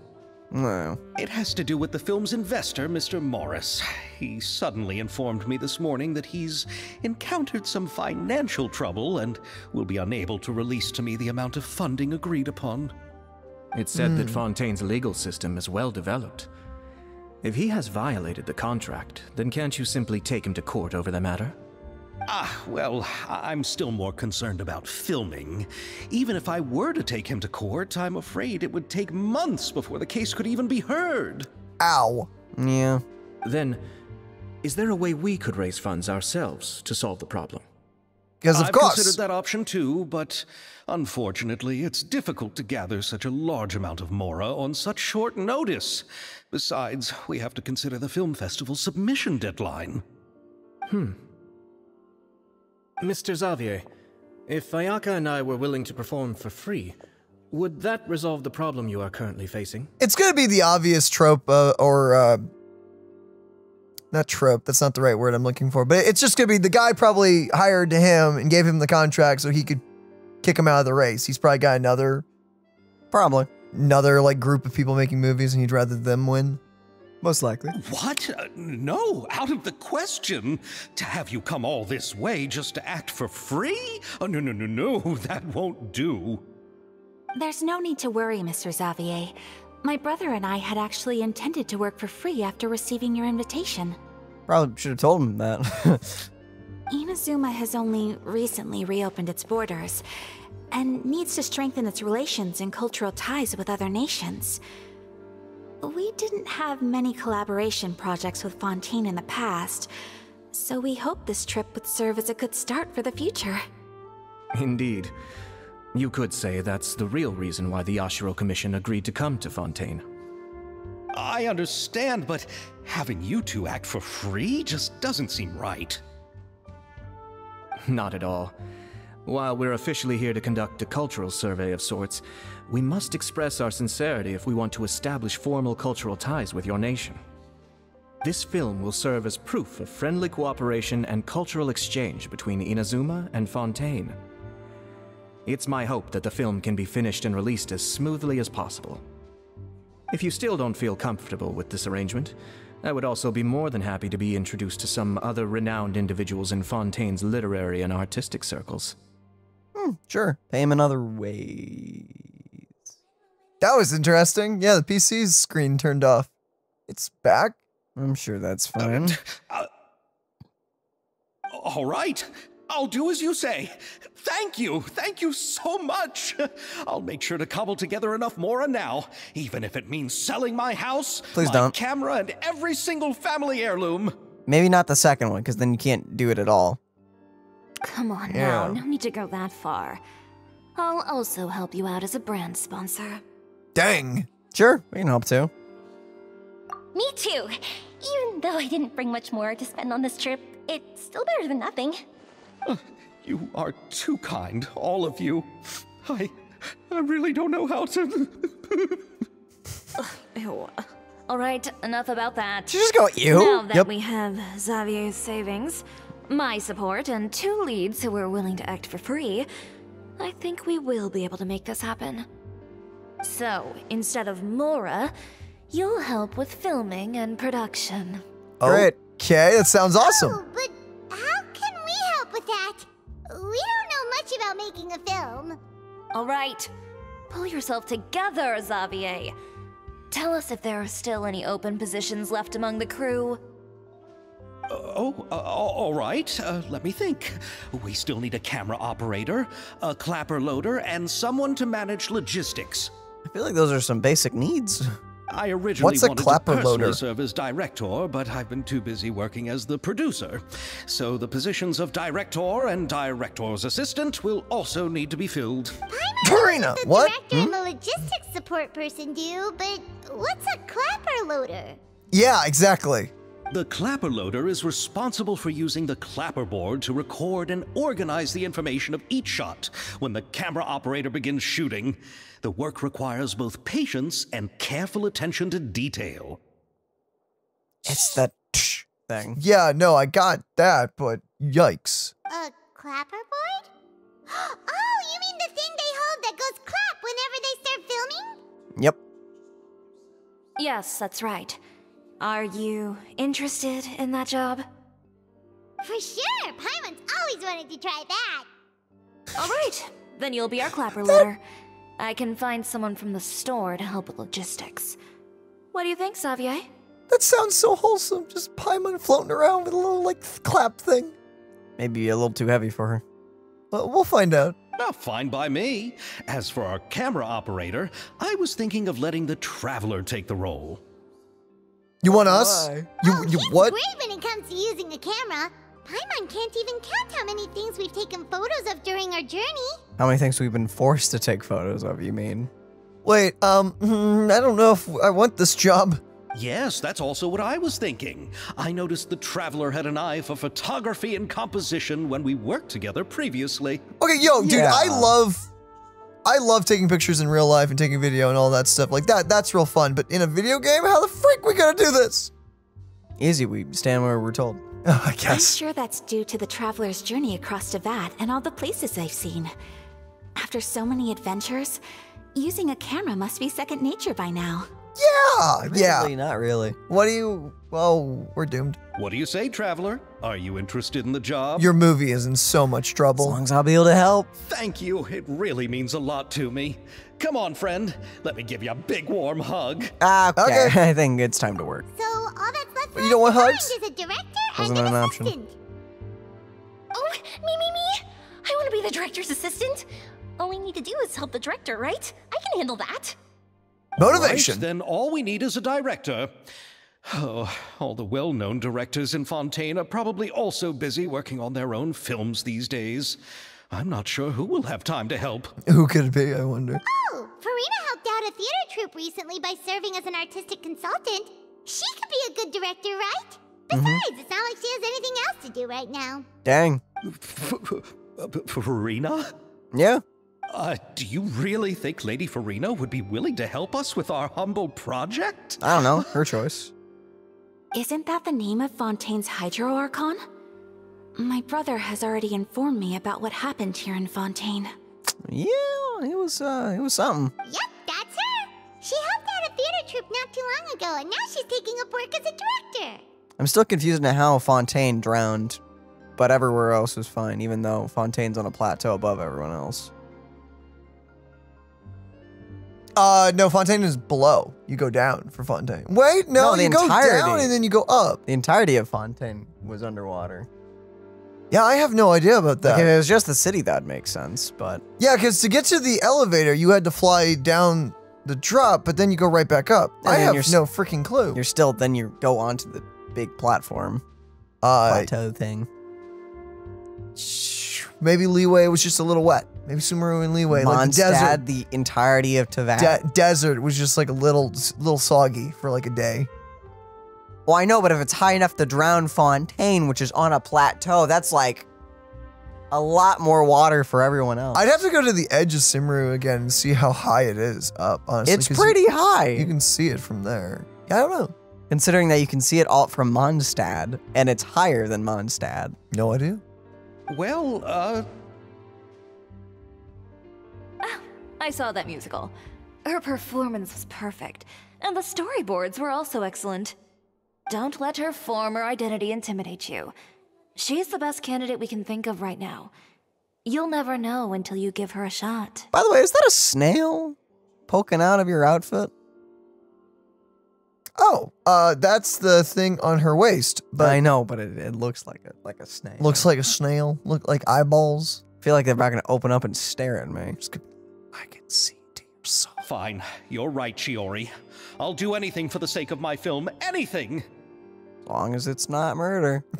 No. It has to do with the film's investor, Mr. Morris. He suddenly informed me this morning that he's encountered some financial trouble and will be unable to release to me the amount of funding agreed upon. It's said that hmm. Fontaine's legal system is well developed. If he has violated the contract, then can't you simply take him to court over the matter? Ah, well, I- I'm still more concerned about filming. Even if I were to take him to court, I'm afraid it would take months before the case could even be heard. Ow. Yeah. Then, is there a way we could raise funds ourselves to solve the problem? Because of course I've course. considered that option too, but unfortunately, it's difficult to gather such a large amount of Mora on such short notice. Besides, we have to consider the film festival submission deadline. Mr. Xavier, if Ayaka and I were willing to perform for free, would that resolve the problem you are currently facing? It's gonna be the obvious trope uh, or uh, not trope. That's not the right word I'm looking for. But it's just gonna be the guy probably hired to him and gave him the contract so he could kick him out of the race. He's probably got another Probably. another like group of people making movies, and he'd rather them win. Most likely. What? Uh, no, out of the question. To have you come all this way just to act for free? Oh, no, no, no, no, [LAUGHS] that won't do. There's no need to worry, Mr. Xavier. My brother and I had actually intended to work for free after receiving your invitation. Probably should have told him that. [LAUGHS] Inazuma has only recently reopened its borders and needs to strengthen its relations and cultural ties with other nations. We didn't have many collaboration projects with Fontaine in the past, so we hope this trip would serve as a good start for the future. Indeed. You could say that's the real reason why the Yashiro Commission agreed to come to Fontaine. I understand, but having you two act for free just doesn't seem right. Not at all. While we're officially here to conduct a cultural survey of sorts, we must express our sincerity if we want to establish formal cultural ties with your nation. This film will serve as proof of friendly cooperation and cultural exchange between Inazuma and Fontaine. It's my hope that the film can be finished and released as smoothly as possible. If you still don't feel comfortable with this arrangement, I would also be more than happy to be introduced to some other renowned individuals in Fontaine's literary and artistic circles. Hmm, sure. Pay him in other ways. That was interesting. Yeah, the PC's screen turned off. It's back. I'm sure that's fine. Uh, all right. I'll do as you say. Thank you. Thank you so much. I'll make sure to cobble together enough Mora now, even if it means selling my house, Please my don't. camera, and every single family heirloom. Maybe not the second one, because then you can't do it at all. Come on Yeah. now, no need to go that far. I'll also help you out as a brand sponsor. Dang. Sure, we can help too. Me too. Even though I didn't bring much more to spend on this trip, it's still better than nothing. You are too kind, all of you. I, I really don't know how to. [LAUGHS] Ew. All right, enough about that. Did you just go, ew? Now that Yep. we have Xavier's savings, my support, and two leads who are willing to act for free, I think we will be able to make this happen. So, instead of Mora, you'll help with filming and production. Oh. Great. Okay, that sounds awesome. Oh, but how can we help with that? We don't know much about making a film. All right, pull yourself together, Xavier. Tell us if there are still any open positions left among the crew. Oh, uh, all right. Uh, let me think. We still need a camera operator, a clapper loader, and someone to manage logistics. I feel like those are some basic needs. I originally What's a wanted clapper to personally loader? serve as director, but I've been too busy working as the producer. So the positions of director and director's assistant will also need to be filled. Karina, The what? director and the logistics support person do, but what's a clapper loader? Yeah, exactly. The clapper loader is responsible for using the clapper board to record and organize the information of each shot when the camera operator begins shooting. The work requires both patience and careful attention to detail. It's that tsh thing. Yeah, no, I got that, but yikes. A clapper board? [GASPS] Oh, you mean the thing they hold that goes clap whenever they start filming? Yep. Yes, that's right. Are you interested in that job? For sure! Paimon's always wanted to try that. All right, then you'll be our clapper loader. I can find someone from the store to help with logistics. What do you think, Xavier? That sounds so wholesome. Just Paimon floating around with a little like clap thing. Maybe a little too heavy for her. Well, we'll find out. Ah, fine by me. As for our camera operator, I was thinking of letting the Traveler take the role. You want us? Why? You oh, you he's what? great when it comes to using a camera. Paimon can't even count how many things we've taken photos of during our journey. How many things we've been forced to take photos of, you mean? Wait, um, hmm, I don't know if I want this job. Yes, that's also what I was thinking. I noticed the Traveler had an eye for photography and composition when we worked together previously. Okay, yo, dude, I love I love taking pictures in real life and taking video and all that stuff. Like that, that's real fun. But in a video game, how the freak we gonna do this? Easy, we stand where we're told. [LAUGHS] I guess. I'm sure that's due to the traveler's journey across Teyvat and all the places they've seen. After so many adventures, using a camera must be second nature by now. Yeah, yeah. Really, not really. What do you? Well, we're doomed. What do you say, traveler? Are you interested in the job? Your movie is in so much trouble. As long as I'll be able to help. Thank you. It really means a lot to me. Come on, friend. Let me give you a big warm hug. Ah, okay. Okay. [LAUGHS] I think it's time to work. So all that's left for You us don't want hugs? is a director Wasn't and an, an option. assistant. Oh, me, me, me! I want to be the director's assistant. All we need to do is help the director, right? I can handle that. Motivation. Right, then all we need is a director. Oh, [SIGHS] all the well known directors in Fontaine are probably also busy working on their own films these days. I'm not sure who will have time to help. Who could it be? I wonder. Oh, Furina helped out a theater troupe recently by serving as an artistic consultant. She could be a good director, right? Mm-hmm. Besides, it's not like she has anything else to do right now. Dang. [LAUGHS] Furina? Yeah. Uh, do you really think Lady Furina would be willing to help us with our humble project? I don't know. Her choice. Isn't that the name of Fontaine's Hydro Archon? My brother has already informed me about what happened here in Fontaine. Yeah, it was uh, it was something. Yep, that's her. She helped out a theater troupe not too long ago, and now she's taking up work as a director. I'm still confused on how Fontaine drowned, but everywhere else was fine, even though Fontaine's on a plateau above everyone else. Uh, no, Fontaine is below. You go down for Fontaine. Wait, no, No, you go entirety. down and then you go up. The entirety of Fontaine was underwater. Yeah, I have no idea about that. Like, if it was just the city, that makes sense, but Yeah, because to get to the elevator, you had to fly down the drop, but then you go right back up. And I have no freaking clue. you're still, then you go onto the big platform, Uh, plateau thing. maybe Liyue was just a little wet. Maybe Sumeru and Liyue, like the desert. The entirety of Teyvat. De- desert was just like a little, little soggy for like a day. well, I know, but if it's high enough to drown Fontaine, which is on a plateau, that's like a lot more water for everyone else. I'd have to go to the edge of Sumeru again and see how high it is up. Honestly, it's 'cause you- pretty high. You can see it from there. Yeah, I don't know. considering that you can see it all from Mondstadt, and it's higher than Mondstadt. No idea. Well, uh, I saw that musical. Her performance was perfect, and the storyboards were also excellent. Don't let her former identity intimidate you. She's the best candidate we can think of right now. You'll never know until you give her a shot. By the way, is that a snail poking out of your outfit? Oh, uh, that's the thing on her waist, but I know, but it, it looks like a like a snail. looks like a snail. Look like eyeballs. I feel like they're about gonna open up and stare at me. I can see to your soul. fine. You're right, Chiori. I'll do anything for the sake of my film. Anything! As long as it's not murder. [LAUGHS]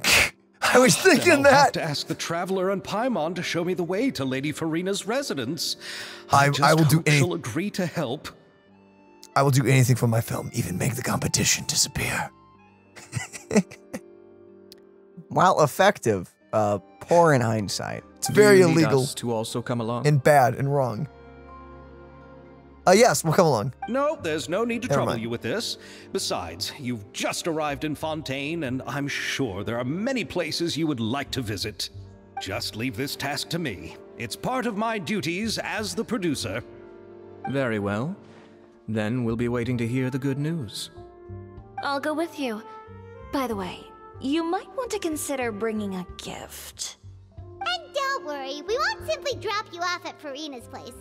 I was Then thinking I'll have that. to ask the traveler and Paimon to show me the way to Lady Furina's residence. I- just I will do hope any- she'll agree to help. I will do anything for my film, even make the competition disappear. [LAUGHS] While effective, uh, poor in hindsight. It's very you need illegal us to also come along. and bad and wrong. Uh, yes, we'll come along. No, there's no need to Never trouble mind. you with this. Besides, you've just arrived in Fontaine, and I'm sure there are many places you would like to visit. Just leave this task to me. It's part of my duties as the producer. Very well. Then we'll be waiting to hear the good news. I'll go with you. By the way, you might want to consider bringing a gift. And don't worry, we won't simply drop you off at Furina's place.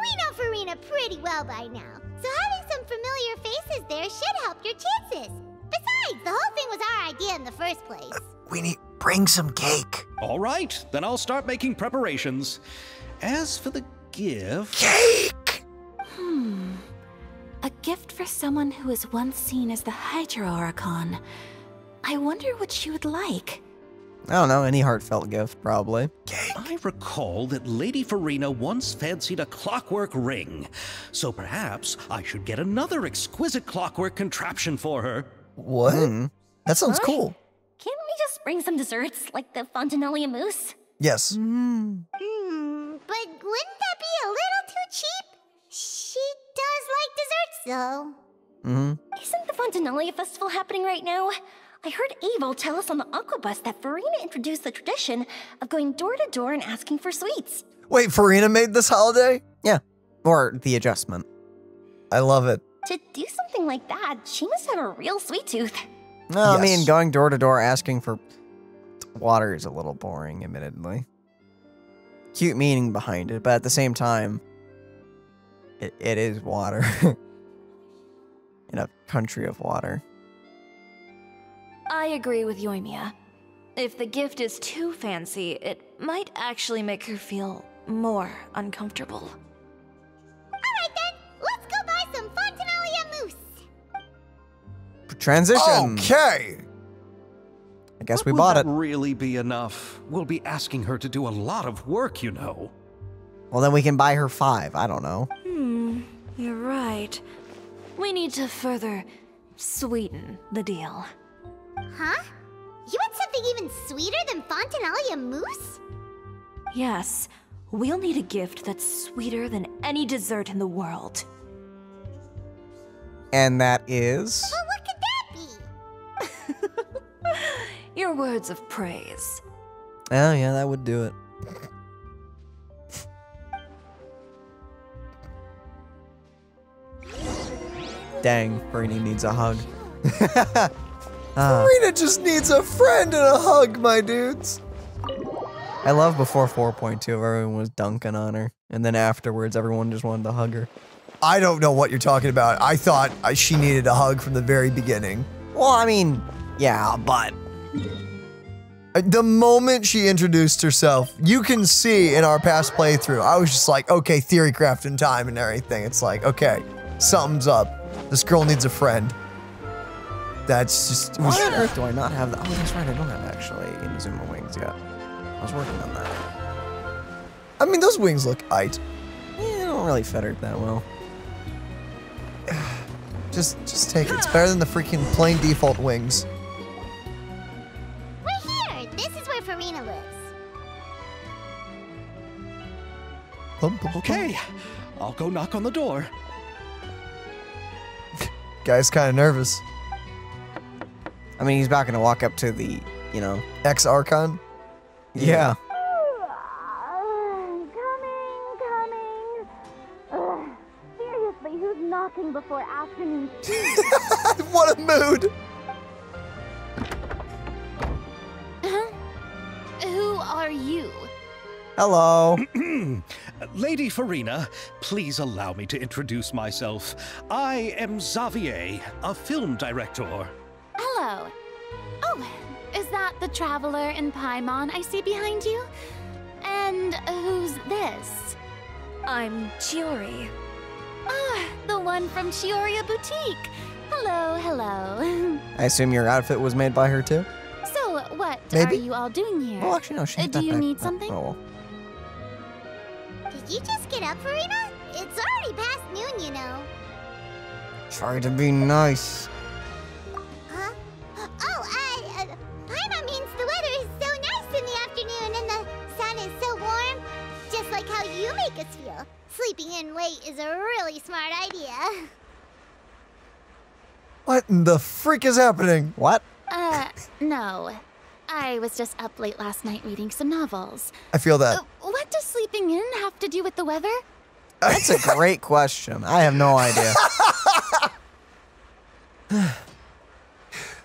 We know Furina pretty well by now, so having some familiar faces there should help your chances. Besides, the whole thing was our idea in the first place. We need bring some cake. All right, then I'll start making preparations. As for the gift. Cake. Hmm. A gift for someone who was once seen as the Hydro Archon. I wonder what she would like. I don't know, any heartfelt gift, probably. I recall that Lady Furina once fancied a clockwork ring, so perhaps I should get another exquisite clockwork contraption for her. What? Hmm. That sounds Huh? cool. Can't we just bring some desserts, like the Fontinalia mousse? Yes. Hmm. Hmm, but wouldn't that be a little too cheap? She does like desserts, though. Mm-hmm. Isn't the Fontinalia festival happening right now? I heard Abel tell us on the Aquabus that Furina introduced the tradition of going door to door and asking for sweets. Wait, Furina made this holiday? Yeah. Or the adjustment. I love it. To do something like that, she must have a real sweet tooth. No, I mean, going door to door asking for water is a little boring, admittedly. Cute meaning behind it, but at the same time, it, it is water. [LAUGHS] In a country of water. I agree with Yoimiya. If the gift is too fancy, it might actually make her feel more uncomfortable. Alright then, let's go buy some Fontinalia mousse. Transition! Okay. I guess But we will bought that it. really be enough? We'll be asking her to do a lot of work, you know. Well, then we can buy her five. I don't know. Hmm, you're right. We need to further sweeten the deal. Huh? You want something even sweeter than Fontinalia mousse? Yes, we'll need a gift that's sweeter than any dessert in the world. And that is. Well, what could that be? [LAUGHS] Your words of praise. Oh, yeah, that would do it. Dang, Brainy needs a hug. [LAUGHS] Furina just needs a friend and a hug, my dudes. I love before 4.2 everyone was dunking on her, and then afterwards everyone just wanted to hug her. I don't know what you're talking about. I thought uh, she needed a hug from the very beginning. Well, I mean, yeah, but Uh, The moment she introduced herself, you can see in our past playthrough, I was just like, okay, theory craft time and everything. It's like, okay, something's up. This girl needs a friend. That's just. It why on earth do I not have that? Oh, that's right, I don't have actually Inazuma wings yet. I was working on that. I mean, those wings look aight. Yeah, they don't really fit her that well. [SIGHS] Just, just take it. It's better than the freaking plain default wings. We're here. This is where Furina lives. Okay, I'll go knock on the door. [LAUGHS] Guy's kind of nervous. I mean, he's not gonna walk up to the, you know. Ex Archon. Yeah. coming, coming. seriously, who's knocking before afternoon [LAUGHS] tea? what a mood. Uh-huh. Who are you? Hello. [CLEARS THROAT] Lady Furina, please allow me to introduce myself. I am Xavier, a film director. Hello. Oh, is that the traveler in Paimon I see behind you? And who's this? I'm Chiori. Ah, the one from Chioriya Boutique. Hello, hello. [LAUGHS] I assume your outfit was made by her too? so, what Maybe. are you all doing here? Well, actually, no, she Uh, had do you back- need oh, something? Oh, well. Did you just get up, Furina? It's already past noon, you know. Try to be nice. Oh, uh, uh, Paimon means the weather is so nice in the afternoon and the sun is so warm. Just like how you make us feel. Sleeping in late is a really smart idea. What in the freak is happening? What? Uh, no. I was just up late last night reading some novels. I feel that. Uh, what does sleeping in have to do with the weather? That's a great question. I have no idea. [LAUGHS]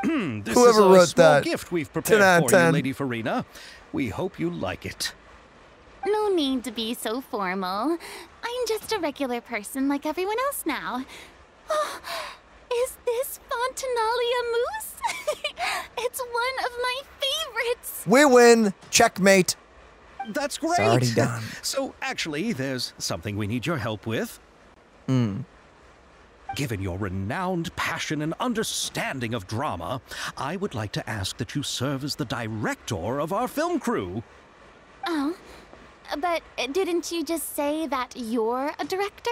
[CLEARS THROAT] This Whoever is a wrote small that, gift we've 10 prepared out of for you, Lady Furina. We hope you like it. No need to be so formal. I'm just a regular person like everyone else now. Oh, is this Fontinalia mousse? [LAUGHS] it's one of my favorites. We win. Checkmate. That's great. already done. So, actually, there's something we need your help with. Hmm. Given your renowned passion and understanding of drama, I would like to ask that you serve as the director of our film crew. Oh, but didn't you just say that you're a director?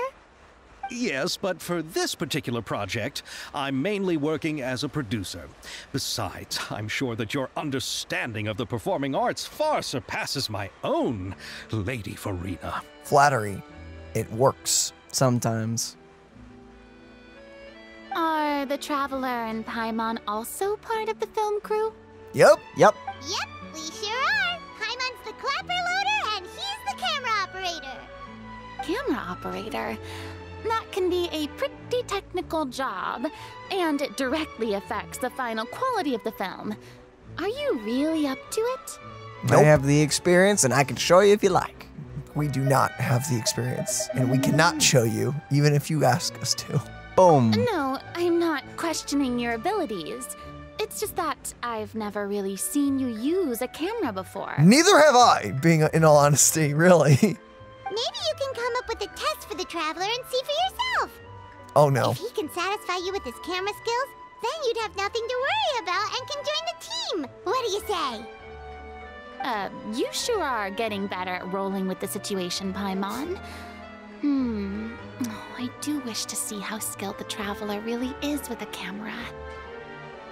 Yes, but for this particular project, I'm mainly working as a producer. Besides, I'm sure that your understanding of the performing arts far surpasses my own, Lady Furina. Flattery. It works. Sometimes. Are Are the Traveler and Paimon also part of the film crew? Yep. Yep. Yep, we sure are. Paimon's the clapper loader and he's the camera operator. Camera operator. That can be a pretty technical job, and it directly affects the final quality of the film. Are you really up to it? Nope. I have the experience, and I can show you if you like. We do not have the experience, and we cannot show you, even if you ask us to. Boom. No, I'm not questioning your abilities. It's just that I've never really seen you use a camera before. Neither have I, being in all honesty, [LAUGHS] really. Maybe you can come up with a test for the Traveler and see for yourself. Oh no. If he can satisfy you with his camera skills, then you'd have nothing to worry about and can join the team. What do you say? Uh, you sure are getting better at rolling with the situation, Paimon. Hmm. I do wish to see how skilled the Traveler really is with a camera.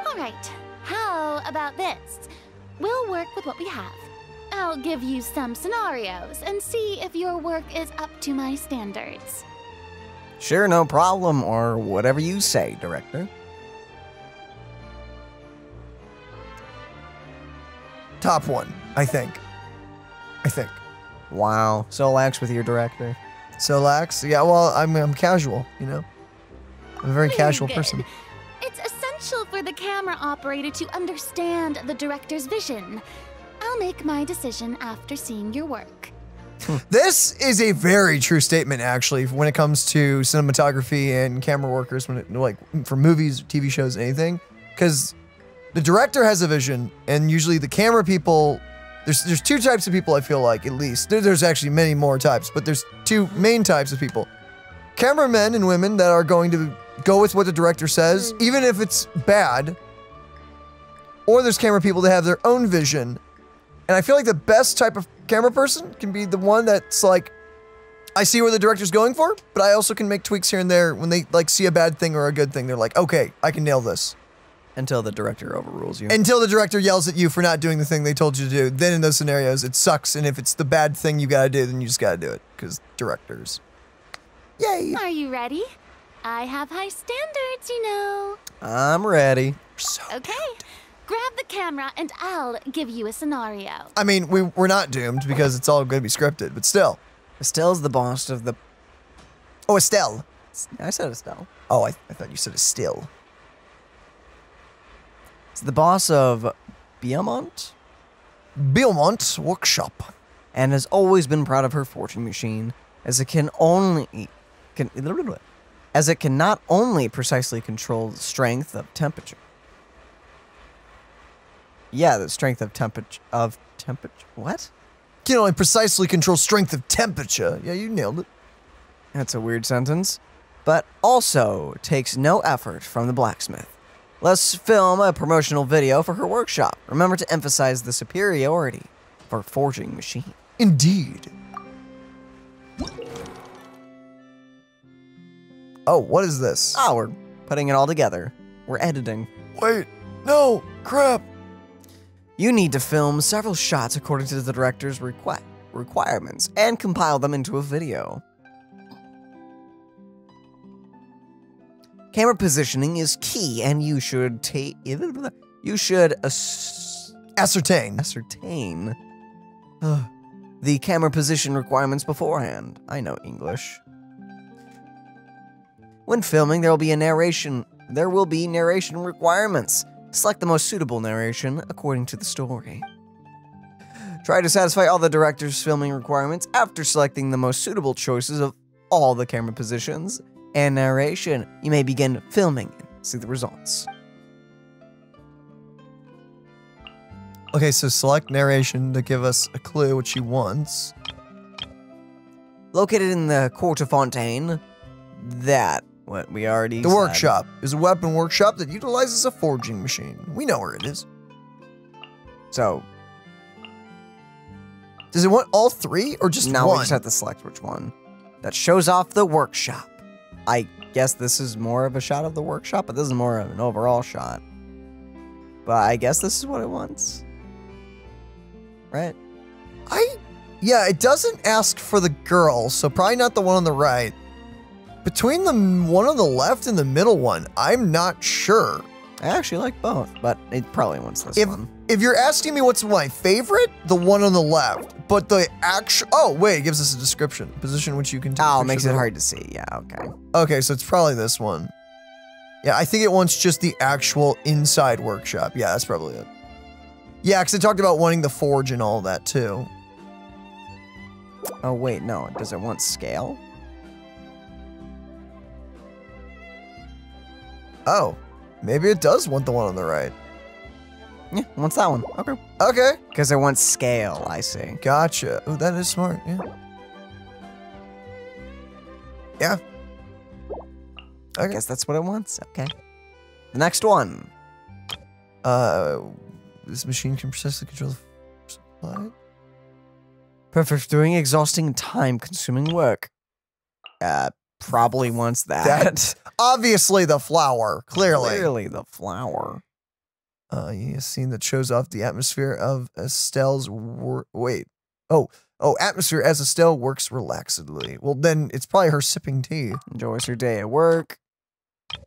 Alright, how about this? We'll work with what we have. I'll give you some scenarios and see if your work is up to my standards. Sure, no problem, or whatever you say, director. Top one, I think. I think. Wow, so lax with your director. So lax? Yeah, well, I'm, I'm casual, you know? I'm a very casual good. person. It's essential for the camera operator to understand the director's vision. I'll make my decision after seeing your work. Hmm. This is a very true statement, actually, when it comes to cinematography and camera workers, when it like for movies, TV shows, anything, because the director has a vision, and usually the camera people. There's there's two types of people. I feel like at least there, there's actually many more types, but there's two main types of people: cameramen and women that are going to go with what the director says, hmm. even if it's bad. Or there's camera people that have their own vision and I feel like the best type of camera person can be the one that's like, I see where the director's going for, but I also can make tweaks here and there when they like see a bad thing or a good thing. They're like, okay, I can nail this. Until the director overrules you. Until the director yells at you for not doing the thing they told you to do. Then in those scenarios, it sucks. And if it's the bad thing you gotta do, then you just gotta do it. Because directors. Yay! Are you ready? I have high standards, you know. I'm ready. Okay. Grab the camera and I'll give you a scenario. I mean, we, we're not doomed because it's all gonna be scripted, but still. Estelle's the boss of the. Oh, Estelle. I said Estelle. Oh, I, I thought you said Estelle. It's the boss of Beaumont? Beaumont Workshop. And has always been proud of her fortune machine, as it can only. Can, as it can not only precisely control the strength of temperature. Yeah, the strength of temperature. Of temperature. What? Can only precisely control strength of temperature. Yeah, you nailed it. That's a weird sentence. But also takes no effort from the blacksmith. Let's film a promotional video for her workshop. Remember to emphasize the superiority of our forging machine. Indeed. Oh, what is this? Oh, we're putting it all together. We're editing. Wait, no, crap. You need to film several shots according to the director's requi- requirements and compile them into a video. Camera positioning is key, and you should take. You should ass- ascertain ascertain uh, the camera position requirements beforehand. I know English. When filming, there will be a narration. There will be narration requirements. Select the most suitable narration according to the story. Try to satisfy all the director's filming requirements after selecting the most suitable choices of all the camera positions and narration. You may begin filming and see the results. Okay, so select narration to give us a clue what she wants. Located in the Court of Fontaine, that what we already The said. workshop is a weapon workshop that utilizes a forging machine. We know where it is. So Does it want all three or just now one? we just have to select which one. That shows off the workshop. I guess this is more of a shot of the workshop, but this is more of an overall shot. But I guess this is what it wants. Right? I yeah, it doesn't ask for the girl, so probably not the one on the right. Between the one on the left and the middle one, I'm not sure. I actually like both, but it probably wants this If one. If you're asking me what's my favorite, the one on the left. But the actual oh wait, it gives us a description, position which you can. take Oh, makes it hard to see. Yeah, okay. Okay, so it's probably this one. Yeah, I think it wants just the actual inside workshop. Yeah, that's probably it. Yeah, because it talked about wanting the forge and all that too. Oh, wait, no. Does it want scale? Oh, maybe it does want the one on the right. Yeah, wants that one. Okay. Okay, Because it wants scale, I see. gotcha. Oh, that is smart. Yeah. Yeah. I guess that's what it wants. Okay. The next one. Uh, this machine can precisely control the supply. Perfect for doing exhausting time consuming work. Uh, probably wants that. That [LAUGHS] obviously the flower. Clearly. Clearly the flower. Uh, yeah, scene that shows off the atmosphere of Estelle's wor- wait. Oh, oh, atmosphere as Estelle works relaxedly. Well, then it's probably her sipping tea. Enjoys her day at work. [LAUGHS]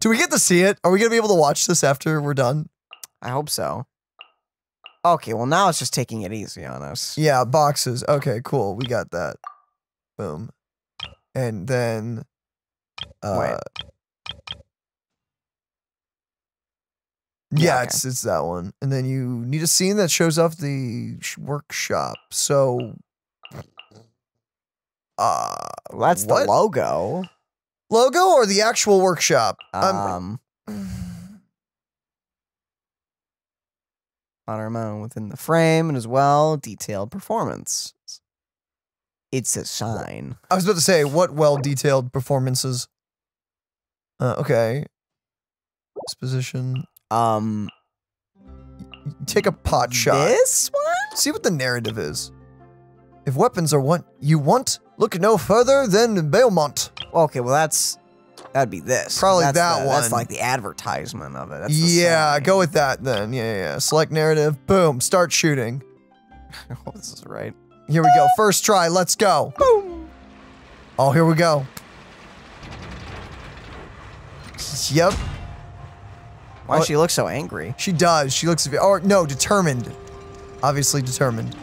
Do we get to see it? Are we gonna be able to watch this after we're done? I hope so. Okay, well now it's just taking it easy on us. Yeah, boxes. Okay, cool. We got that. Boom. And then, uh, yeah, okay. it's it's that one. And then you need a scene that shows off the sh- workshop. So, uh, Well, that's what? the logo. logo or the actual workshop? Um, Um, Honor within the frame and as well detailed performance. It's a sign. I was about to say, what well detailed performances? Uh, okay. Disposition. Um, Take a pot shot. this one? See what the narrative is. If weapons are what you want, look no further than Beaumont. Okay, well that's that'd be this. Probably That's that the- That's like the advertisement of it. That's yeah, go with that then. Yeah, yeah, yeah. Select narrative. Boom. Start shooting. [LAUGHS] oh, this is right. Here we go. First try. Let's go. Boom. Oh, here we go. Yep. Why does she look so angry? She does. She looks. Or no, determined. Obviously determined.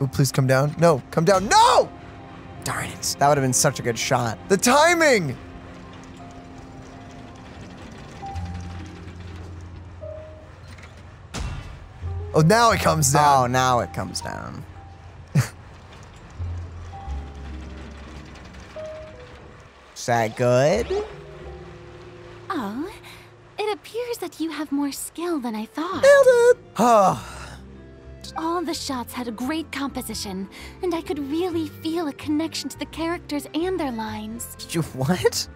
Oh, please come down. No, come down. No! Darn it! That would have been such a good shot. The timing! Oh, now it comes down. Oh, now it comes down. [LAUGHS] Is that good? Oh, it appears that you have more skill than I thought. Oh, All the shots had a great composition, and I could really feel a connection to the characters and their lines. You what?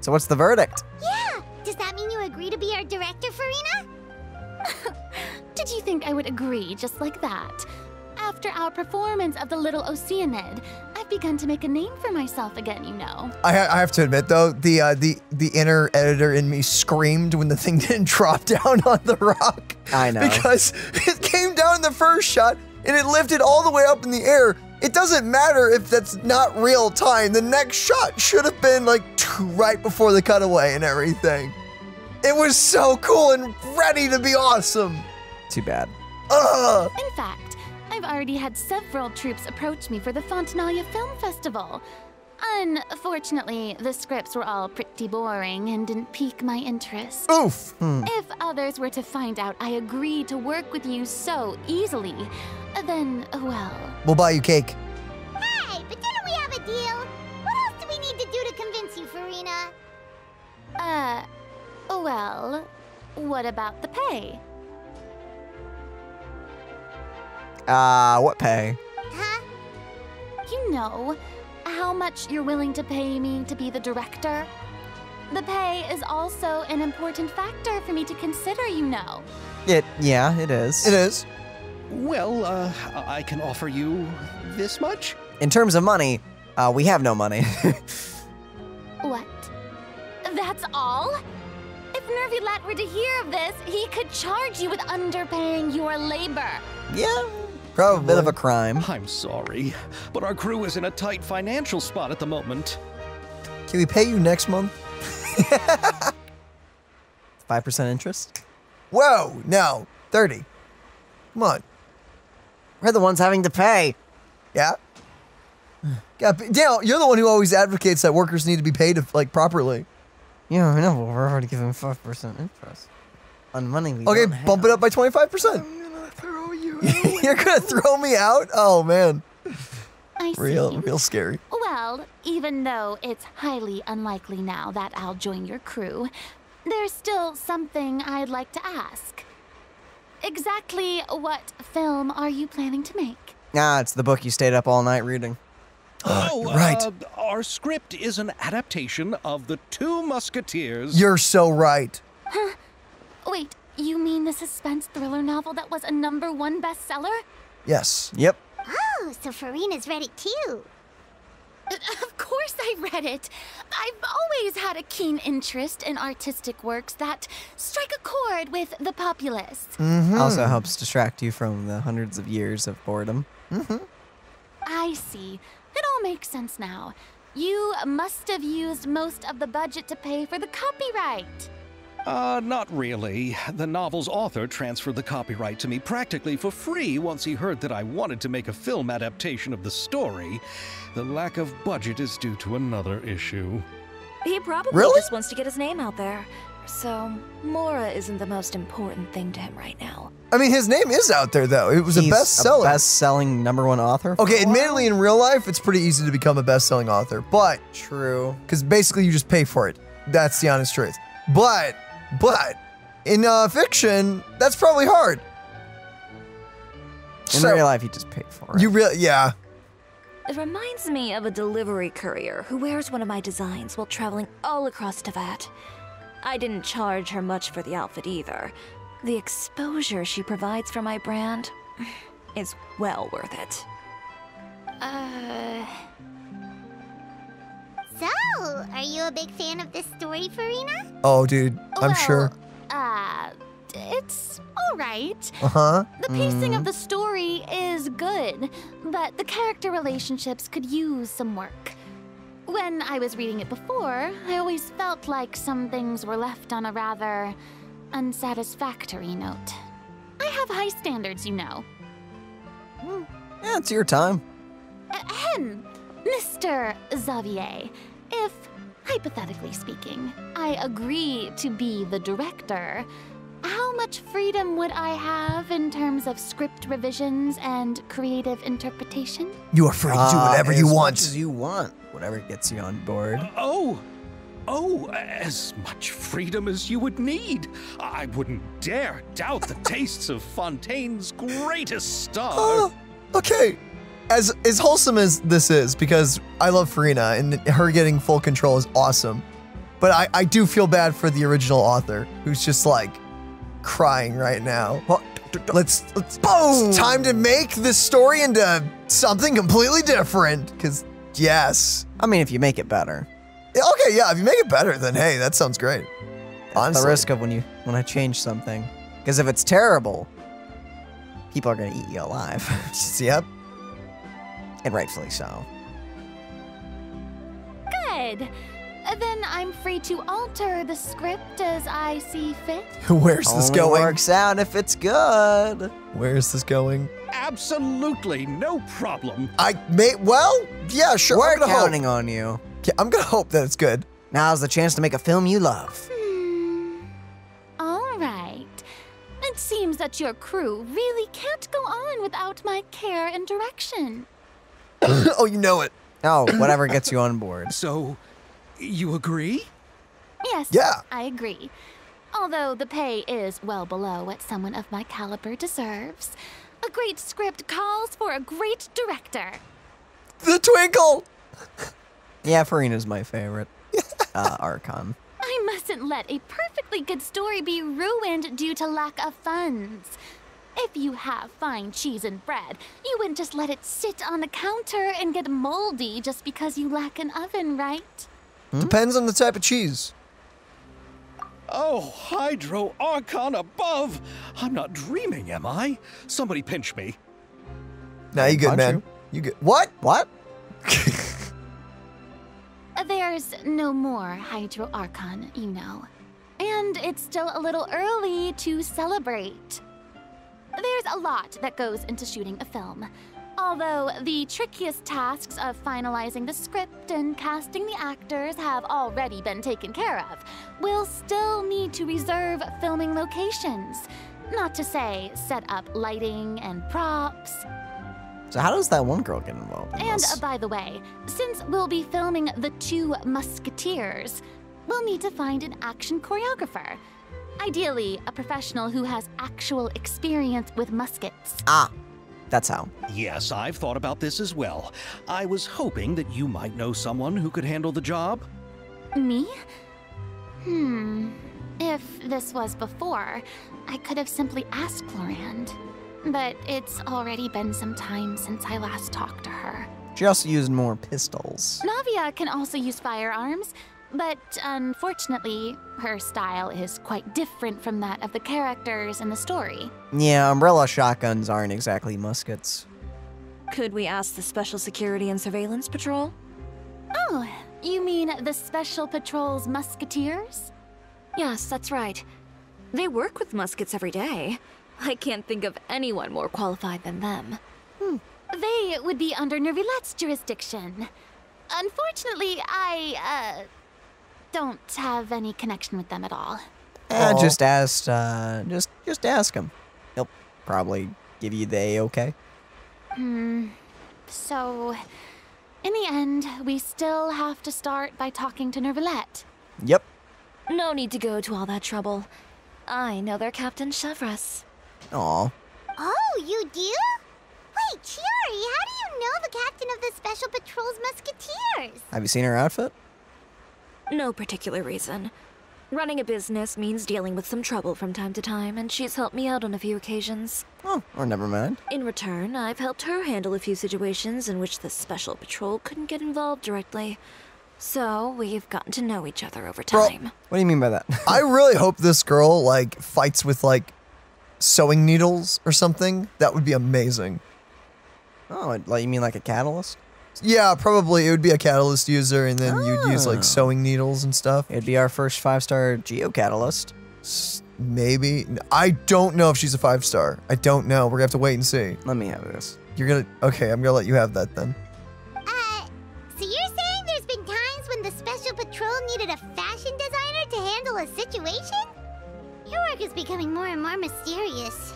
So what's the verdict? Yeah! Does that mean you agree to be our director, Furina? [LAUGHS] Did you think I would agree just like that? After our performance of the Little Oceanid, I've begun to make a name for myself again, you know. I, ha- I have to admit though, the uh, the the inner editor in me screamed when the thing [LAUGHS] didn't drop down on the rock. I know. because [LAUGHS] it came down in the first shot and it lifted all the way up in the air. It doesn't matter if that's not real time. The next shot should have been like right before the cutaway and everything. It was so cool and ready to be awesome. Too bad. Ugh. In fact, I've already had several troops approach me for the Fontinalia Film Festival. Unfortunately, the scripts were all pretty boring and didn't pique my interest. Oof. If others were to find out I agreed to work with you so easily, then, well, We'll buy you cake. Hey, but didn't we have a deal? What else do we need to do to convince you, Furina? uh, well, what about the pay? Uh, what pay? Huh? You know, how much you're willing to pay me to be the director? The pay is also an important factor for me to consider, you know. It, yeah, it is. It is. Well, uh, I can offer you this much. In terms of money, uh, we have no money. [LAUGHS] What? That's all? If Neuvillette were to hear of this, he could charge you with underpaying your labor. yeah, Probably. a Bit of a crime. I'm sorry, but our crew is in a tight financial spot at the moment. Can we pay you next month? [LAUGHS] 5% interest? Whoa, no, 30. Come on. We're the ones having to pay. Yeah. Yeah, but Daniel, you're the one who always advocates that workers need to be paid like properly. Yeah, I know, but we're already giving 5% interest on money we Okay, don't bump it up by 25%. Throw [LAUGHS] you you're gonna throw me out? Oh man. I see. Real, real scary. Well, even though it's highly unlikely now that I'll join your crew, there's still something I'd like to ask. Exactly what film are you planning to make? Ah, it's the book you stayed up all night reading. oh, right. uh, our script is an adaptation of The Two Musketeers. You're so right. Wait, you mean the suspense thriller novel that was a number one bestseller? Yes. Yep. Oh, so Furina's read it too. [LAUGHS] Of course I read it. I've always had a keen interest in artistic works that strike a chord with the populace. Mm-hmm. Also helps distract you from the hundreds of years of boredom. I see. It all makes sense now. You must have used most of the budget to pay for the copyright. Uh, not really. The novel's author transferred the copyright to me practically for free once he heard that I wanted to make a film adaptation of the story. The lack of budget is due to another issue. He probably Really? just wants to get his name out there. So, Mora isn't the most important thing to him right now. I mean, his name is out there though. It was He's a bestseller. best-selling number one author. okay, admittedly, in real life, it's pretty easy to become a best-selling author, but True. because basically you just pay for it. That's the honest truth. But, but in uh, fiction, that's probably hard. In So- real life, you just pay for it. You really, yeah. It reminds me of a delivery courier who wears one of my designs while traveling all across Teyvat. I didn't charge her much for the outfit either. The exposure she provides for my brand [SIGHS] is well worth it. Uh. So, are you a big fan of this story, Furina? Oh, dude, I'm well, sure. Uh, it's alright. Uh huh. The pacing of the story is good, but the character relationships could use some work. When I was reading it before, I always felt like some things were left on a rather unsatisfactory note. I have high standards, you know. Yeah, it's your time. Ahem, Mr. Xavier, if, hypothetically speaking, I agree to be the director, how much freedom would I have in terms of script revisions and creative interpretation? You are free to do Uh, whatever as you much want. as you want. Whatever gets you on board. Oh! Oh, as much freedom as you would need. I wouldn't dare doubt the tastes of Fontaine's greatest star. Oh, okay. As as wholesome as this is, because I love Furina and her getting full control is awesome. But I, I do feel bad for the original author who's just like crying right now. Well, let's let's boom. It's time to make this story into something completely different. Cause yes. I mean, if you make it better. Okay, yeah, if you make it better, then hey, that sounds great. Honestly. the risk of when you when I change something. Because if it's terrible, people are gonna eat you alive. [LAUGHS] yep. And rightfully so. Good. Then I'm free to alter the script as I see fit. [LAUGHS] Where's this Only going? works out if it's good. Where is this going? Absolutely no problem. I may well, yeah, sure. We're I'm gonna counting hope. on you. Yeah, I'm gonna hope that it's good. Now's the chance to make a film you love. Hmm, all right. It seems that your crew really can't go on without my care and direction. [COUGHS] oh, you know it. Oh, whatever gets you on board. So, you agree? Yes, Yeah. I agree. Although the pay is well below what someone of my caliber deserves. A great script calls for a great director. The twinkle. [LAUGHS] Yeah, Furina's my favorite. uh, Archon. I mustn't let a perfectly good story be ruined due to lack of funds. If you have fine cheese and bread, you wouldn't just let it sit on the counter and get moldy just because you lack an oven, right? Hmm? Depends on the type of cheese. Oh, Hydro Archon above! I'm not dreaming, am I? Somebody pinch me. Nah, you good, punch man. you. You good? What? What? [LAUGHS] There's no more Hydro Archon, you know. And it's still a little early to celebrate. There's a lot that goes into shooting a film. Although the trickiest tasks of finalizing the script and casting the actors have already been taken care of, we'll still need to reserve filming locations. Not to say set up lighting and props. So how does that one girl get involved in And uh, by the way, since we'll be filming The Two Musketeers, we'll need to find an action choreographer. Ideally, a professional who has actual experience with muskets. ah, that's how. Yes, I've thought about this as well. I was hoping that you might know someone who could handle the job. Me? Hmm. If this was before, I could have simply asked Clorinde. But it's already been some time since I last talked to her. She also used more pistols. Navia can also use firearms, but unfortunately, her style is quite different from that of the characters in the story. Yeah, umbrella shotguns aren't exactly muskets. Could we ask the Special Security and Surveillance Patrol? Oh, you mean the Special Patrol's Musketeers? Yes, that's right. They work with muskets every day. I can't think of anyone more qualified than them. They would be under Neuvillette's jurisdiction. Unfortunately, I, uh, don't have any connection with them at all. Eh, Aw. just asked, uh, just, just ask him. He'll probably give you the A-okay. Hmm. So, in the end, we still have to start by talking to Neuvillette. Yep. No need to go to all that trouble. I know their Captain Chevreuse. Aw. Oh, you do? Wait, Chiori, how do you know the captain of the Special Patrol's Musketeers? Have you seen her outfit? No particular reason. Running a business means dealing with some trouble from time to time, and she's helped me out on a few occasions. Oh, or never mind. In return, I've helped her handle a few situations in which the Special Patrol couldn't get involved directly. So, we've gotten to know each other over Bro, time. What do you mean by that? [LAUGHS] I really hope this girl like fights with like sewing needles or something. That would be amazing. oh, like you mean like a catalyst? Yeah, probably it would be a catalyst user, and then you'd use Oh. like sewing needles and stuff. It'd be our first five-star Geo Catalyst. S- Maybe I don't know if she's a five star. I don't know. We're gonna have to wait and see. Let me have this. You're gonna okay. I'm gonna let you have that then. Uh, so you're saying there's been times when the Special Patrol needed a fashion designer to handle a situation? Your work is becoming more and more mysterious.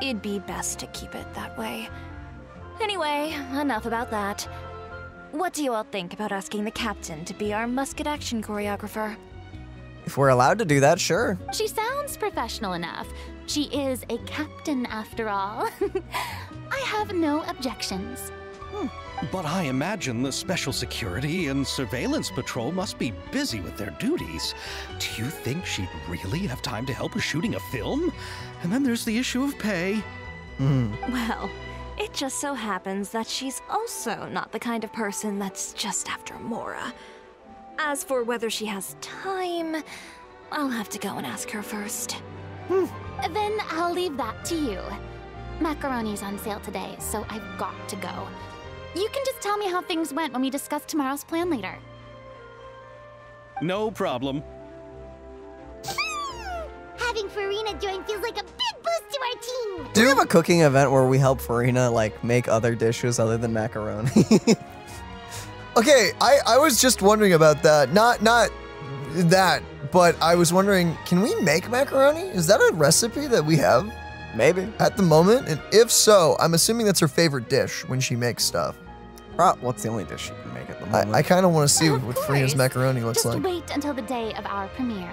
It'd be best to keep it that way. Anyway, enough about that. What do you all think about asking the captain to be our musket action choreographer? If we're allowed to do that, sure. She sounds professional enough. She is a captain after all. [LAUGHS] I have no objections. Hmm. But I imagine the Special Security and Surveillance Patrol must be busy with their duties. Do you think she'd really have time to help with shooting a film? And then there's the issue of pay. Hmm. Well, it just so happens that she's also not the kind of person that's just after Mora. As for whether she has time, I'll have to go and ask her first. Hmm. Then I'll leave that to you. Macaroni's on sale today, so I've got to go. You can just tell me how things went when we discuss tomorrow's plan later. No problem. Having Furina join feels like a big boost to our team. Do we have a cooking event where we help Furina like make other dishes other than macaroni? [LAUGHS] Okay, I I was just wondering about that. Not not that, but I was wondering, can we make macaroni? Is that a recipe that we have Maybe. at the moment? And if so, I'm assuming that's her favorite dish when she makes stuff. What's the only dish you can make at the moment? I, I kind of want to see Of what Furina's macaroni looks Just like. wait until the day of our premiere.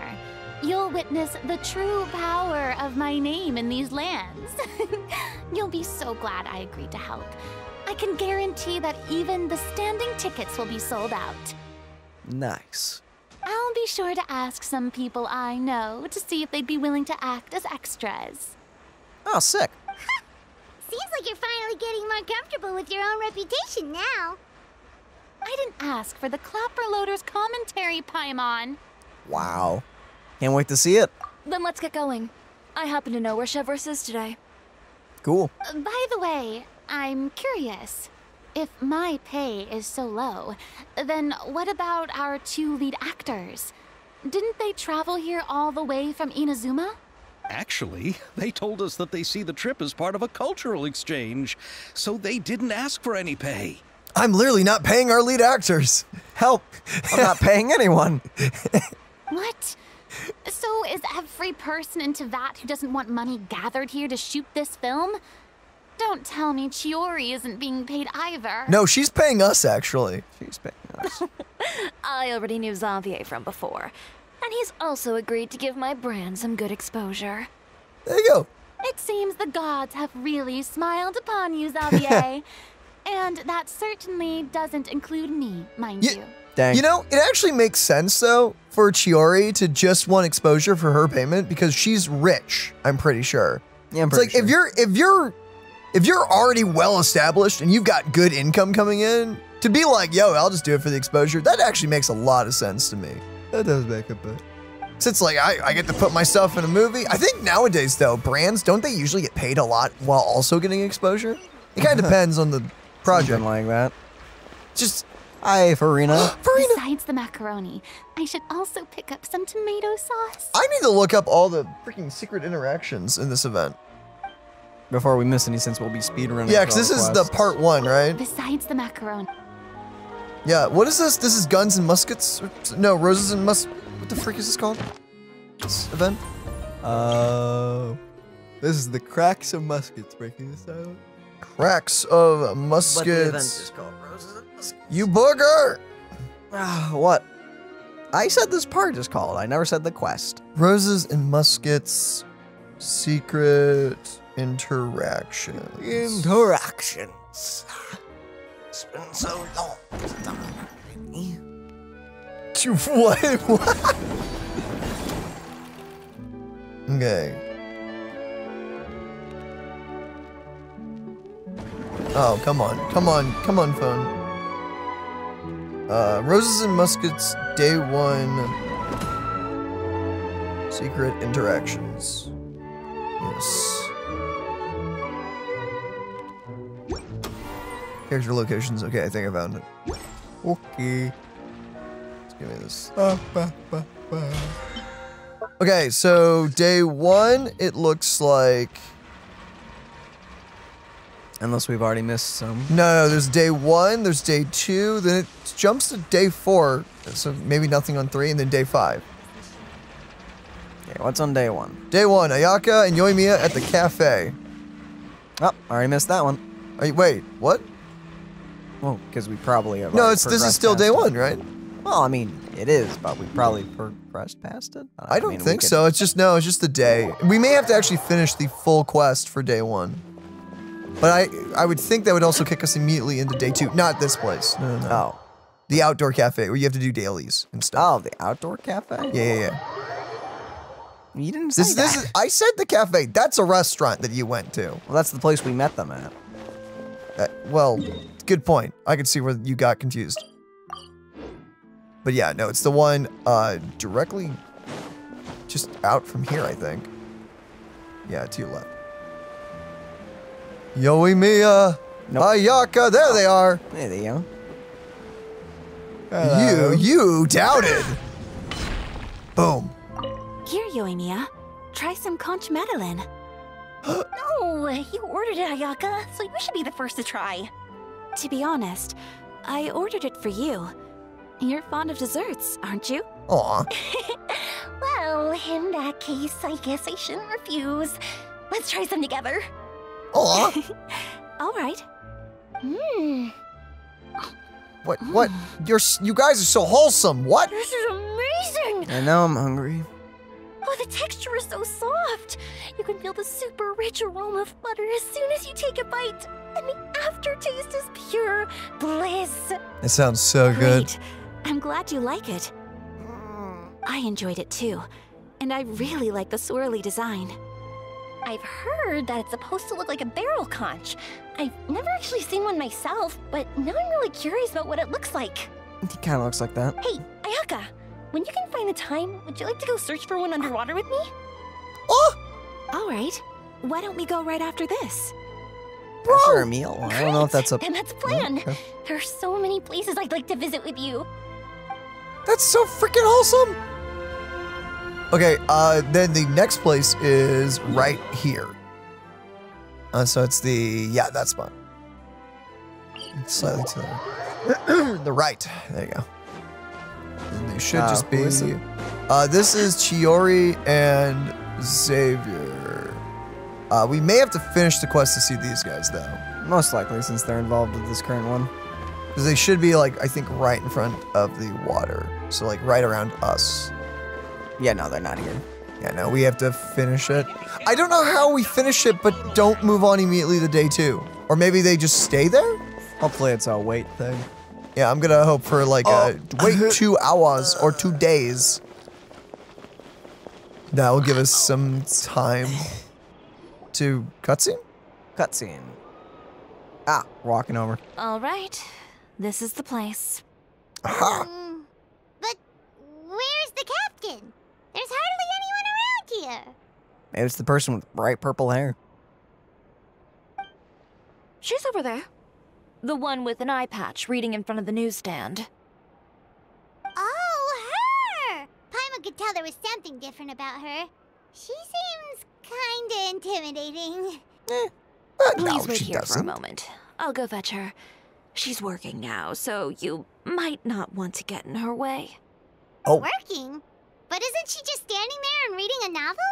You'll witness the true power of my name in these lands. [LAUGHS] You'll be so glad I agreed to help. I can guarantee that even the standing tickets will be sold out. nice. I'll be sure to ask some people I know to see if they'd be willing to act as extras. Oh, sick. [LAUGHS] Seems like you're finally getting more comfortable with your own reputation now. I didn't ask for the Clapper Loader's commentary, Paimon. Wow. Can't wait to see it. Then let's get going. I happen to know where Chevreuse is today. Cool. Uh, By the way, I'm curious. If my pay is so low, then what about our two lead actors? Didn't they travel here all the way from Inazuma? Actually, they told us that they see the trip as part of a cultural exchange, so they didn't ask for any pay. I'm literally not paying our lead actors. Help! I'm not paying anyone. [LAUGHS] What? So is every person in Teyvat who doesn't want money gathered here to shoot this film? Don't tell me Chiori isn't being paid either. No, she's paying us actually. She's paying us. [LAUGHS] I already knew Xavier from before, and he's also agreed to give my brand some good exposure. There you go. It seems the gods have really smiled upon you, Xavier. [LAUGHS] and that certainly doesn't include me, mind Ye- you. Dang. You know, it actually makes sense though for Chiori to just want exposure for her payment because she's rich. I'm pretty sure. yeah, I'm It's like sure. if you're if you're if you're already well established and you've got good income coming in, to be like, yo, I'll just do it for the exposure, that actually makes a lot of sense to me. That does make a bit. Since like I, I get to put myself in a movie. I think nowadays though, brands don't they usually get paid a lot while also getting exposure? It kind of [LAUGHS] depends on the project. Something like that. Just Hi, Furina. [GASPS] Furina. Besides the macaroni, I should also pick up some tomato sauce. I need to look up all the freaking secret interactions in this event. Before we miss any, since we'll be speedrunning. Yeah, because this is the part one, right? Besides the macaroni. Yeah, what is this? This is guns and muskets? No, roses and mus. What the freak is this called? This event? Oh. this is the cracks of muskets breaking this out. Cracks of muskets. You booger! Ah, what? I said this part is called. I never said the quest. Roses and muskets. Secret interactions. Interactions. It's been so long. What? [LAUGHS] What? Okay. Oh, come on. Come on. Come on, phone. Uh, Roses and Muskets, day one. Secret interactions. Yes. Character locations. Okay, I think I found it. Okay. Let's give me this. Okay, so day one, it looks like. Unless we've already missed some. No, no, there's day one, there's day two, then it jumps to day four. So maybe nothing on three, and then day five. Okay, what's on day one? Day one, Ayaka and Yoimiya at the cafe. Oh, I already missed that one. You- wait, what? Well, because we probably have. No, it's this is still day one, right? Well, I mean, it is, but we probably progressed past it. I don't mean, think so. It's just no, it's just the day. We may have to actually finish the full quest for day one. But I I would think that would also kick us immediately into day two. Not this place. No, no, no. Oh. The outdoor cafe where you have to do dailies and stuff. Oh, the outdoor cafe? Yeah, yeah, yeah. You didn't say This, that. this is, I said the cafe. That's a restaurant that you went to. well, that's the place we met them at. Uh, well, good point. I could see where you got confused. But yeah, no, it's the one uh, directly just out from here, I think. Yeah, to your left. Yoimiya, Nope. Ayaka, there they are. There they go. You, you doubted. Boom. Here, Yoimiya. Try some conch madeleine. [GASPS] No, you ordered it, Ayaka, so you should be the first to try. To be honest, I ordered it for you. You're fond of desserts, aren't you? Aw. [LAUGHS] [LAUGHS] Well, in that case, I guess I shouldn't refuse. Let's try some together. Aw. [LAUGHS] All right. Mmm, What? What? You're you guys are so wholesome. What? this is amazing! I know I'm hungry. Oh, the texture is so soft. You can feel the super rich aroma of butter as soon as you take a bite. And the aftertaste is pure bliss. It sounds so good. Great. I'm glad you like it. Mm. I enjoyed it too. And I really like the swirly design. I've heard that it's supposed to look like a barrel conch. I've never actually seen one myself, but now I'm really curious about what it looks like. It kind of looks like that. Hey, Ayaka, when you can find the time, would you like to go search for one underwater with me? Oh, All right. why don't we go right after this? After a meal? I don't know if that's a. And that's a plan. Okay. There are so many places I'd like to visit with you. That's so freaking wholesome. Okay, uh, then the next place is right here. Uh, so it's the yeah that spot. It's slightly to the, [CLEARS THROAT] the right. There you go. And they should Uh, just be. is? Uh, this is Chiori and Xavier. Uh, we may have to finish the quest to see these guys though, Most likely, since they're involved with this current one. because they should be like I think right in front of the water. So like right around us. Yeah, no, they're not here. Yeah, no, we have to finish it. I don't know how we finish it, but don't move on immediately to day two. Or maybe they just stay there? Hopefully, it's a wait thing. Yeah, I'm gonna hope for like Oh. a [LAUGHS] wait two hours or two days. That will give us some time to cutscene. Cutscene. Ah, walking over. All right, this is the place. Aha! Mm, but where's the captain? There's hardly anyone around here. Maybe it's the person with bright purple hair. She's over there. The one with an eye patch reading in front of the newsstand. Oh, her! Paimon could tell there was something different about her. She seems kinda intimidating. Uh, Please no, wait she here for a moment. I'll go fetch her. She's working now, so you might not want to get in her way. Oh, Working? But isn't she just standing there and reading a novel?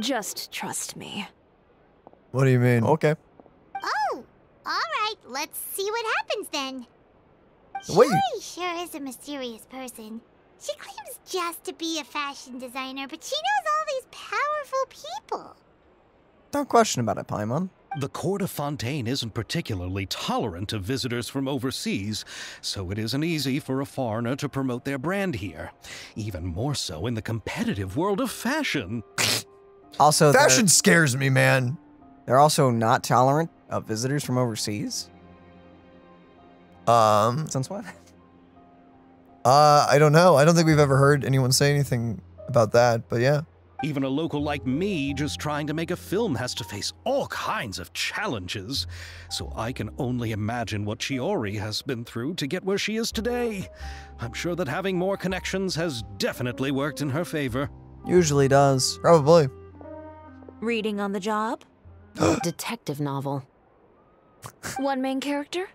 Just trust me. what do you mean? Okay. Oh, alright, let's see what happens then. Wait. Chiori sure is a mysterious person. She claims just to be a fashion designer, but she knows all these powerful people. No question about it, Paimon. The court of Fontaine isn't particularly tolerant of visitors from overseas, so it isn't easy for a foreigner to promote their brand here. Even more so in the competitive world of fashion. Also, they're- Fashion scares me, man. They're also not tolerant of visitors from overseas. Um, Since what? uh, I don't know. I don't think we've ever heard anyone say anything about that, but yeah. Even a local like me just trying to make a film has to face all kinds of challenges. So I can only imagine what Chiori has been through to get where she is today. I'm sure that having more connections has definitely worked in her favor. Usually does. Probably. Reading on the job? [GASPS] Detective novel. One main character?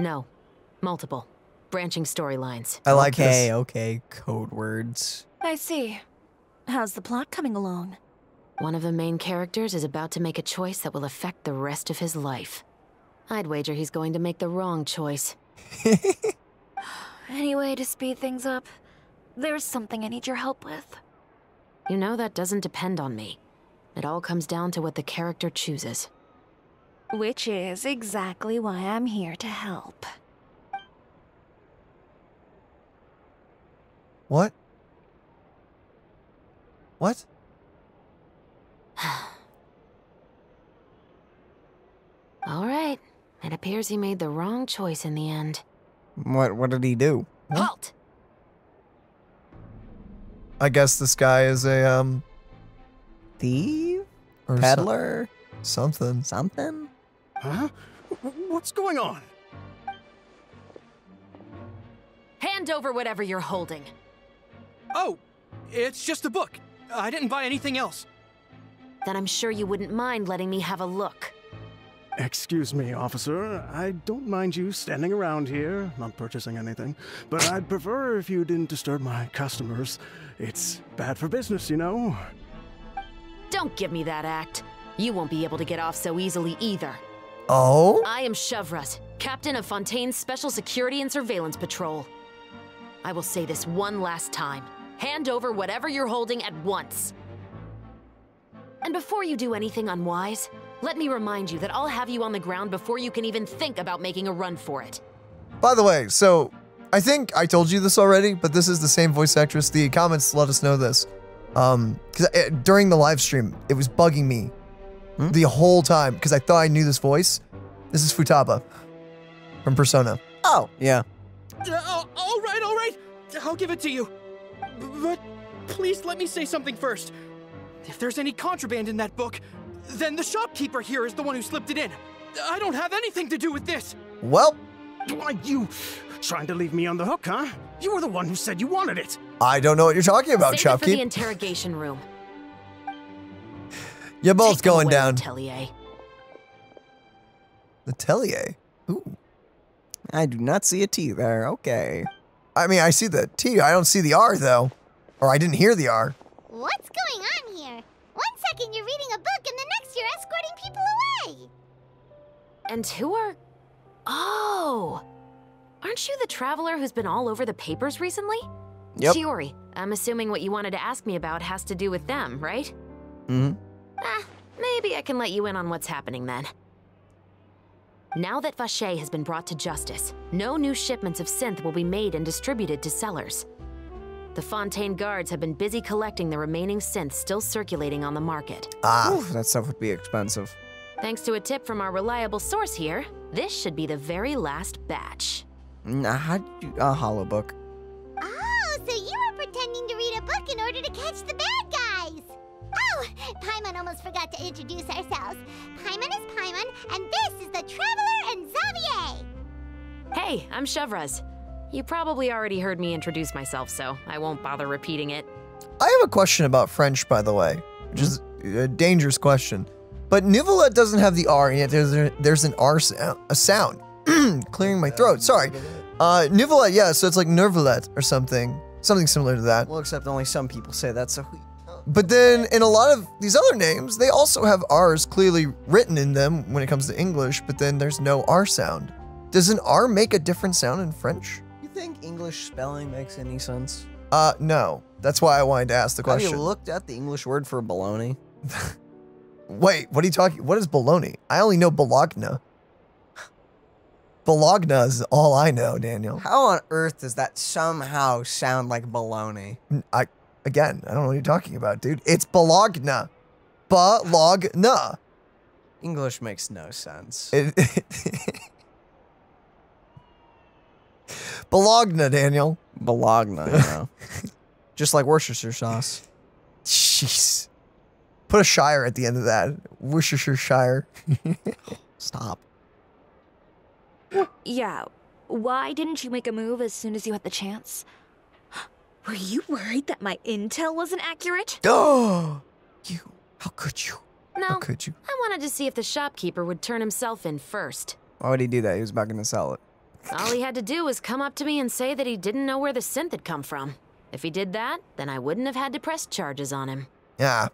No, multiple. Branching storylines. I like okay, this. okay. Code words. I see. How's the plot coming along? One of the main characters is about to make a choice that will affect the rest of his life. I'd wager he's going to make the wrong choice. [LAUGHS] Any way to speed things up? There's something I need your help with. You know that doesn't depend on me. It all comes down to what the character chooses. Which is exactly why I'm here to help. What? What? [SIGHS] All right. It appears he made the wrong choice in the end. What what did he do? Halt! I guess this guy is a um Thief? or so- Peddler? something. Something? Huh? What's going on? Hand over whatever you're holding. Oh, it's just a book. I didn't buy anything else. Then I'm sure you wouldn't mind letting me have a look. Excuse me, officer. I don't mind you standing around here, not purchasing anything, but I'd prefer if you didn't disturb my customers. It's bad for business, you know. Don't give me that act. You won't be able to get off so easily either. Oh? I am Chevreuse, captain of Fontaine's Special Security and Surveillance Patrol. I will say this one last time. Hand over whatever you're holding at once. And before you do anything unwise, let me remind you that I'll have you on the ground before you can even think about making a run for it. By the way, so I think I told you this already, but this is the same voice actress. The comments let us know this. Um, because during the live stream, it was bugging me the whole time because I thought I knew this voice. This is Futaba from Persona. Oh, yeah. Uh, all- all right, all right. I'll give it to you. B- But please let me say something first. If there's any contraband in that book, then the shopkeeper here is the one who slipped it in. I don't have anything to do with this. Well, Why, you trying to leave me on the hook, huh? You were the one who said you wanted it. I don't know what you're talking about, Save it for the interrogation room. [SIGHS] Your boat's Take going away, down. Tellier. The Tellier. Ooh. I do not see a T there. Okay. I mean, I see the T. I don't see the R though, or I didn't hear the R. What's going on here? One second you're reading a book, and the next you're escorting people away. And who are. Oh! Aren't you the traveler who's been all over the papers recently? Yep. Chiori, I'm assuming what you wanted to ask me about has to do with them, right? Mm-hmm. Ah, maybe I can let you in on what's happening then. Now that Vache has been brought to justice, no new shipments of synth will be made and distributed to sellers. The Fontaine guards have been busy collecting the remaining synth still circulating on the market. Ah. that stuff would be expensive. Thanks to a tip from our reliable source here, this should be the very last batch. Nah, how did you, a hollow book? Oh, so you were pretending to read a book in order to catch the bad guys. Oh, Paimon almost forgot to introduce ourselves. Paimon is Paimon, and this is the Traveler and Xavier. Hey, I'm Chevreuse. You probably already heard me introduce myself, so I won't bother repeating it. I have a question about French, by the way, which is a dangerous question. But Nivelet doesn't have the R, and yet there's a, there's an R sound, a sound, [CLEARS THROAT] clearing my throat. Sorry, uh, Nivelet, yeah. So it's like Nervelet or something, something similar to that. Well, except only some people say that, so who- But then in a lot of these other names, they also have R's clearly written in them when it comes to English, but then there's no R sound. Does an R make a different sound in French? Do you think English spelling makes any sense? Uh, no. That's why I wanted to ask the Have question. Have you looked at the English word for baloney? [LAUGHS] Wait, what are you talking? What is baloney? I only know Bologna. Bologna is all I know, Daniel. How on earth does that somehow sound like baloney? I again, I don't know what you're talking about, dude. It's Bologna. Bologna. English makes no sense. It, [LAUGHS] Bologna, Daniel. Bologna, you know. [LAUGHS] Just like Worcestershire sauce. Jeez. Put a shire at the end of that. Worcestershire. [LAUGHS] Stop. Yeah. Why didn't you make a move as soon as you had the chance? Were you worried that my intel wasn't accurate? Oh, you. How could you? No, How could you? I wanted to see if the shopkeeper would turn himself in first. Why would he do that? He was about going to sell it. All he had to do was come up to me and say that he didn't know where the synth had come from. If he did that, then I wouldn't have had to press charges on him. Yeah.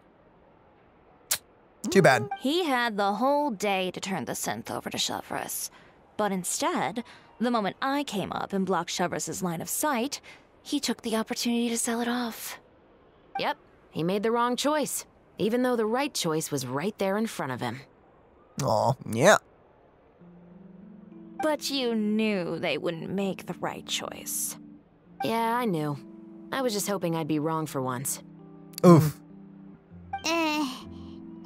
Too bad. He had the whole day to turn the synth over to Chevreuse. But instead, the moment I came up and blocked Chevreuse's line of sight, he took the opportunity to sell it off. Yep, he made the wrong choice, even though the right choice was right there in front of him. Aw. Yeah. But you knew they wouldn't make the right choice. Yeah, I knew. I was just hoping I'd be wrong for once. Oof. Eh.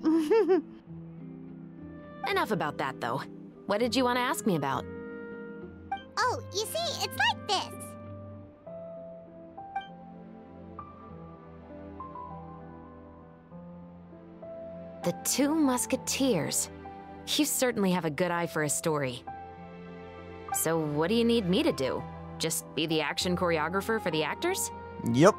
[LAUGHS] Enough about that, though. What did you want to ask me about? oh, you see, it's like this. The Two Musketeers. You certainly have a good eye for a story. So, what do you need me to do? Just be the action choreographer for the actors? Yep.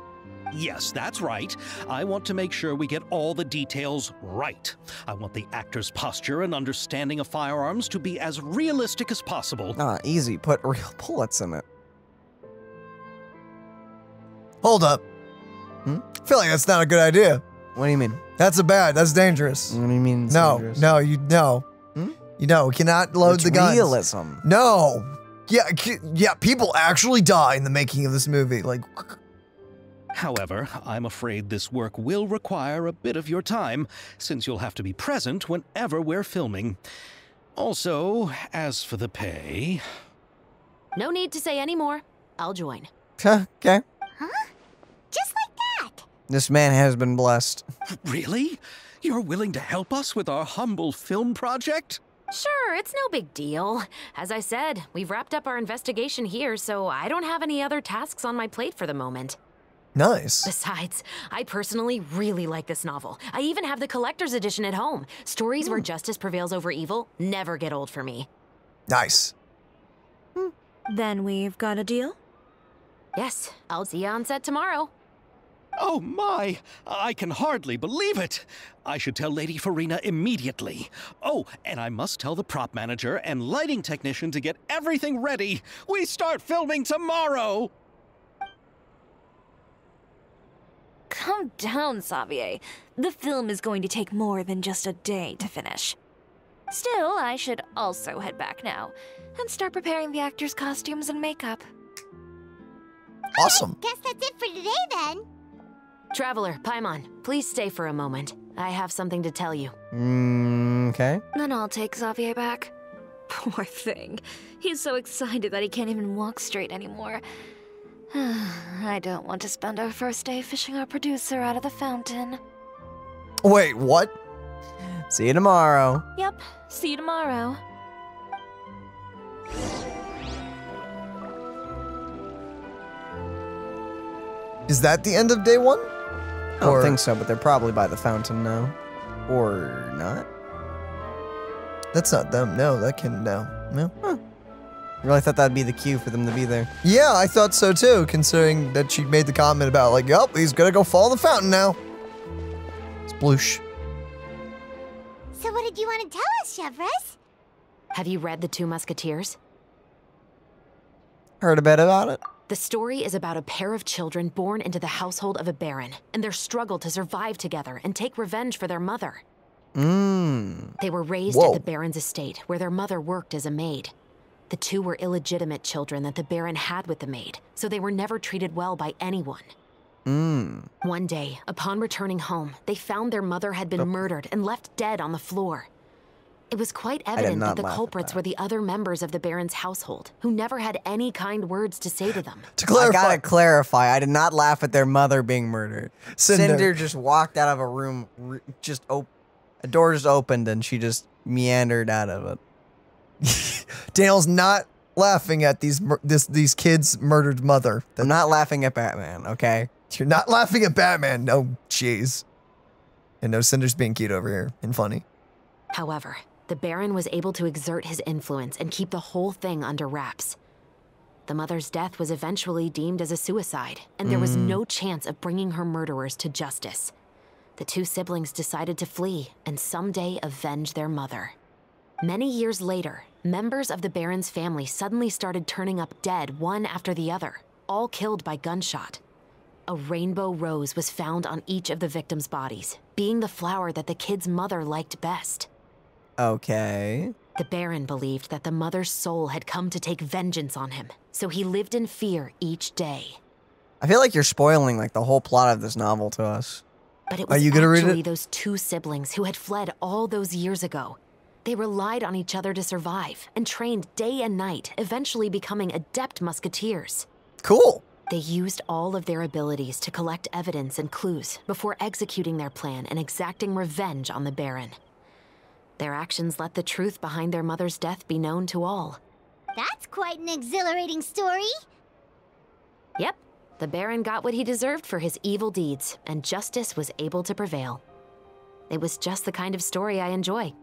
Yes, that's right. I want to make sure we get all the details right. I want the actor's posture and understanding of firearms to be as realistic as possible. Ah, easy. Put [LAUGHS] real bullets in it. Hold up. Hmm? I feel like that's not a good idea. What do you mean? That's a bad. That's dangerous. What do you mean? it's No, dangerous? no, you no. Hmm? You know, cannot load It's the guns. realism. No. Yeah, yeah, people actually die in the making of this movie. Like However, I'm afraid this work will require a bit of your time, since you'll have to be present whenever we're filming. Also, as for the pay. No need to say any more. I'll join. okay. Huh? Just like that. This man has been blessed. Really? You're willing to help us with our humble film project? Sure, it's no big deal. As I said, we've wrapped up our investigation here, so I don't have any other tasks on my plate for the moment. Nice. Besides, I personally really like this novel. I even have the collector's edition at home. Stories where hmm. justice prevails over evil never get old for me. Nice. Hmm. Then we've got a deal? Yes, I'll see you on set tomorrow. Oh my! I can hardly believe it! I should tell Lady Furina immediately. Oh, and I must tell the prop manager and lighting technician to get everything ready. We start filming tomorrow! Calm down, Xavier. The film is going to take more than just a day to finish. Still, I should also head back now and start preparing the actors' costumes and makeup. Awesome. Guess that's it for today then. Traveler, Paimon, please stay for a moment. I have something to tell you. Mm, okay. Then I'll take Xavier back. [LAUGHS] Poor thing. He's so excited that he can't even walk straight anymore. [SIGHS] I don't want to spend our first day fishing our producer out of the fountain. Wait, what? See you tomorrow. Yep, see you tomorrow. Is that the end of day one? I don't think so, but they're probably by the fountain now. Or not? That's not them. No, that can no. No. Really thought that'd be the cue for them to be there. Yeah, I thought so too, considering that she made the comment about like, yup, he's gonna go fall in the fountain now. It's bloosh. So what did you want to tell us, Chevreuse? Have you read The Two Musketeers? Heard a bit about it. The story is about a pair of children born into the household of a baron and their struggle to survive together and take revenge for their mother. Mmm. They were raised Whoa. at the baron's estate, where their mother worked as a maid. The two were illegitimate children that the baron had with the maid, so they were never treated well by anyone. Mmm. One day, upon returning home, they found their mother had been murdered and left dead on the floor. It was quite evident that the laugh at culprits were the other members of the baron's household, who never had any kind words to say to them. [LAUGHS] to clarify, I gotta clarify. I did not laugh at their mother being murdered. Cinder. Cinder, just walked out of a room, just op- a door just opened, and she just meandered out of it. [LAUGHS] Daniel's not laughing at these mur- this these kids' murdered mother. They're not laughing at Batman. Okay. You're not laughing at Batman. No, jeez. And no Cinder's being cute over here and funny. However, the Baron was able to exert his influence and keep the whole thing under wraps. The mother's death was eventually deemed as a suicide, and there was Mm. no chance of bringing her murderers to justice. The two siblings decided to flee and someday avenge their mother. Many years later, members of the Baron's family suddenly started turning up dead one after the other, all killed by gunshot. A rainbow rose was found on each of the victims' bodies, being the flower that the kid's mother liked best. Okay. The Baron believed that the mother's soul had come to take vengeance on him, so he lived in fear each day. I feel like you're spoiling like the whole plot of this novel to us. But it Are was you gonna read actually it? those two siblings who had fled all those years ago. They relied on each other to survive and trained day and night, eventually becoming adept musketeers. Cool. They used all of their abilities to collect evidence and clues before executing their plan and exacting revenge on the Baron. Their actions let the truth behind their mother's death be known to all. That's quite an exhilarating story. Yep, the Baron got what he deserved for his evil deeds, and justice was able to prevail. It was just the kind of story I enjoy.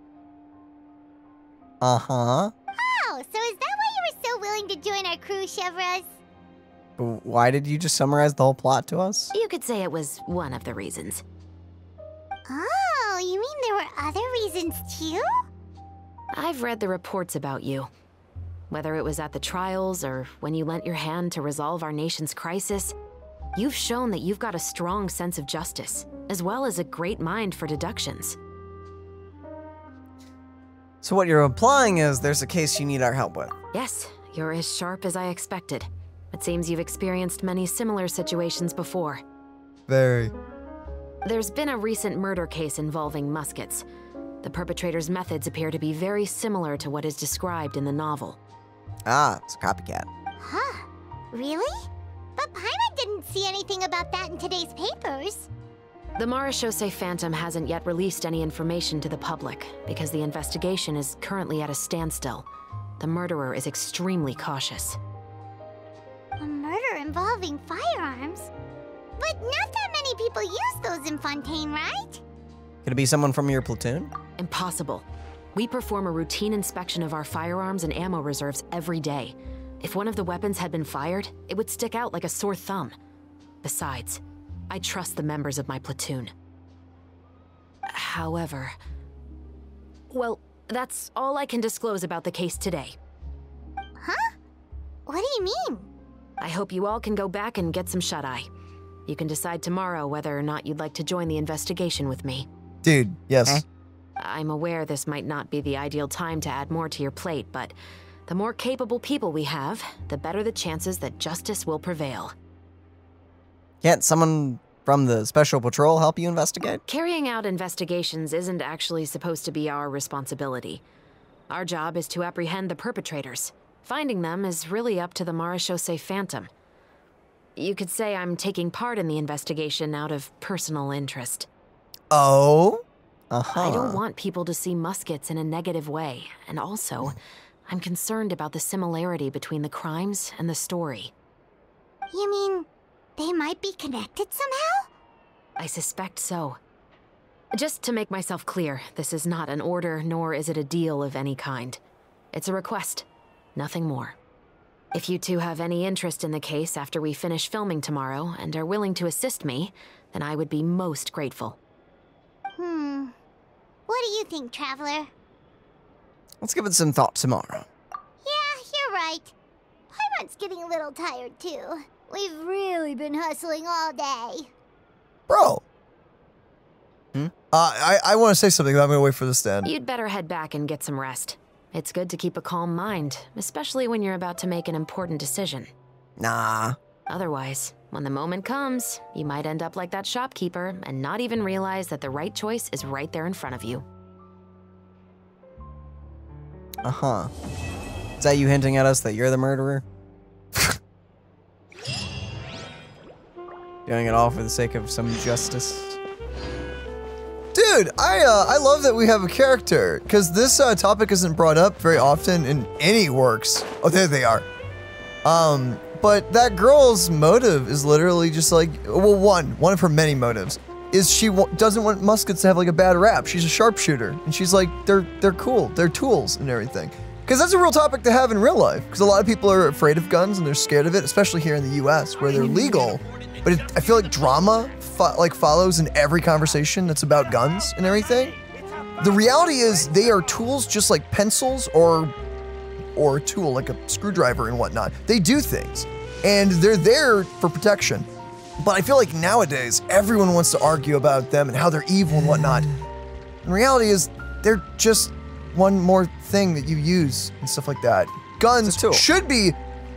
Uh huh. Oh, so is that why you were so willing to join our crew, Chevreuse? Why did you just summarize the whole plot to us? You could say it was one of the reasons. Oh, you mean there were other reasons too? I've read the reports about you. Whether it was at the trials or when you lent your hand to resolve our nation's crisis, you've shown that you've got a strong sense of justice, as well as a great mind for deductions. So what you're implying is there's a case you need our help with. Yes, you're as sharp as I expected. It seems you've experienced many similar situations before. Very. There's been a recent murder case involving muskets. The perpetrator's methods appear to be very similar to what is described in the novel. Ah, it's a copycat. Huh. Really? But Paimon didn't see anything about that in today's papers. The Marechaussee Phantom hasn't yet released any information to the public because the investigation is currently at a standstill. The murderer is extremely cautious. A murder involving firearms? But not that many people use those in Fontaine, right? Could it be someone from your platoon? Impossible. We perform a routine inspection of our firearms and ammo reserves every day. If one of the weapons had been fired, it would stick out like a sore thumb. Besides, I trust the members of my platoon. However, well, that's all I can disclose about the case today. Huh? What do you mean? I hope you all can go back and get some shut eye. You can decide tomorrow whether or not you'd like to join the investigation with me. Dude, yes. I'm aware this might not be the ideal time to add more to your plate, but the more capable people we have, the better the chances that justice will prevail. Can't someone from the special patrol help you investigate? Carrying out investigations isn't actually supposed to be our responsibility. Our job is to apprehend the perpetrators. Finding them is really up to the Marechaussee Phantom. You could say I'm taking part in the investigation out of personal interest. Oh? Uh-huh. I don't want people to see muskets in a negative way, and also, I'm concerned about the similarity between the crimes and the story. You mean they might be connected somehow? I suspect so. Just to make myself clear, this is not an order, nor is it a deal of any kind. It's a request, nothing more. If you two have any interest in the case after we finish filming tomorrow and are willing to assist me, then I would be most grateful. Hmm. What do you think, Traveler? Let's give it some thought tomorrow. Yeah, you're right. Paimon's getting a little tired too. We've really been hustling all day. Bro. Hmm? Uh, I, I want to say something, but I'm going to wait for this to end. You'd better head back and get some rest. It's good to keep a calm mind, especially when you're about to make an important decision. Nah. Otherwise, when the moment comes, you might end up like that shopkeeper and not even realize that the right choice is right there in front of you. Uh-huh. Is that you hinting at us that you're the murderer? [LAUGHS] Doing it all for the sake of some justice? Dude, I uh, I love that we have a character because this uh, topic isn't brought up very often in any works. Oh, there they are. Um, but that girl's motive is literally just like well, one one of her many motives is she doesn't want muskets to have like a bad rap. She's a sharpshooter, and she's like they're they're cool, they're tools and everything. Because that's a real topic to have in real life. Because a lot of people are afraid of guns and they're scared of it, especially here in the U.S. where they're legal. But it, I feel like drama fo- like follows in every conversation that's about guns and everything. The reality is they are tools just like pencils or or a tool like a screwdriver and whatnot. They do things, and they're there for protection. But I feel like nowadays everyone wants to argue about them and how they're evil and whatnot. The reality is they're just one more thing that you use and stuff like that. Guns should be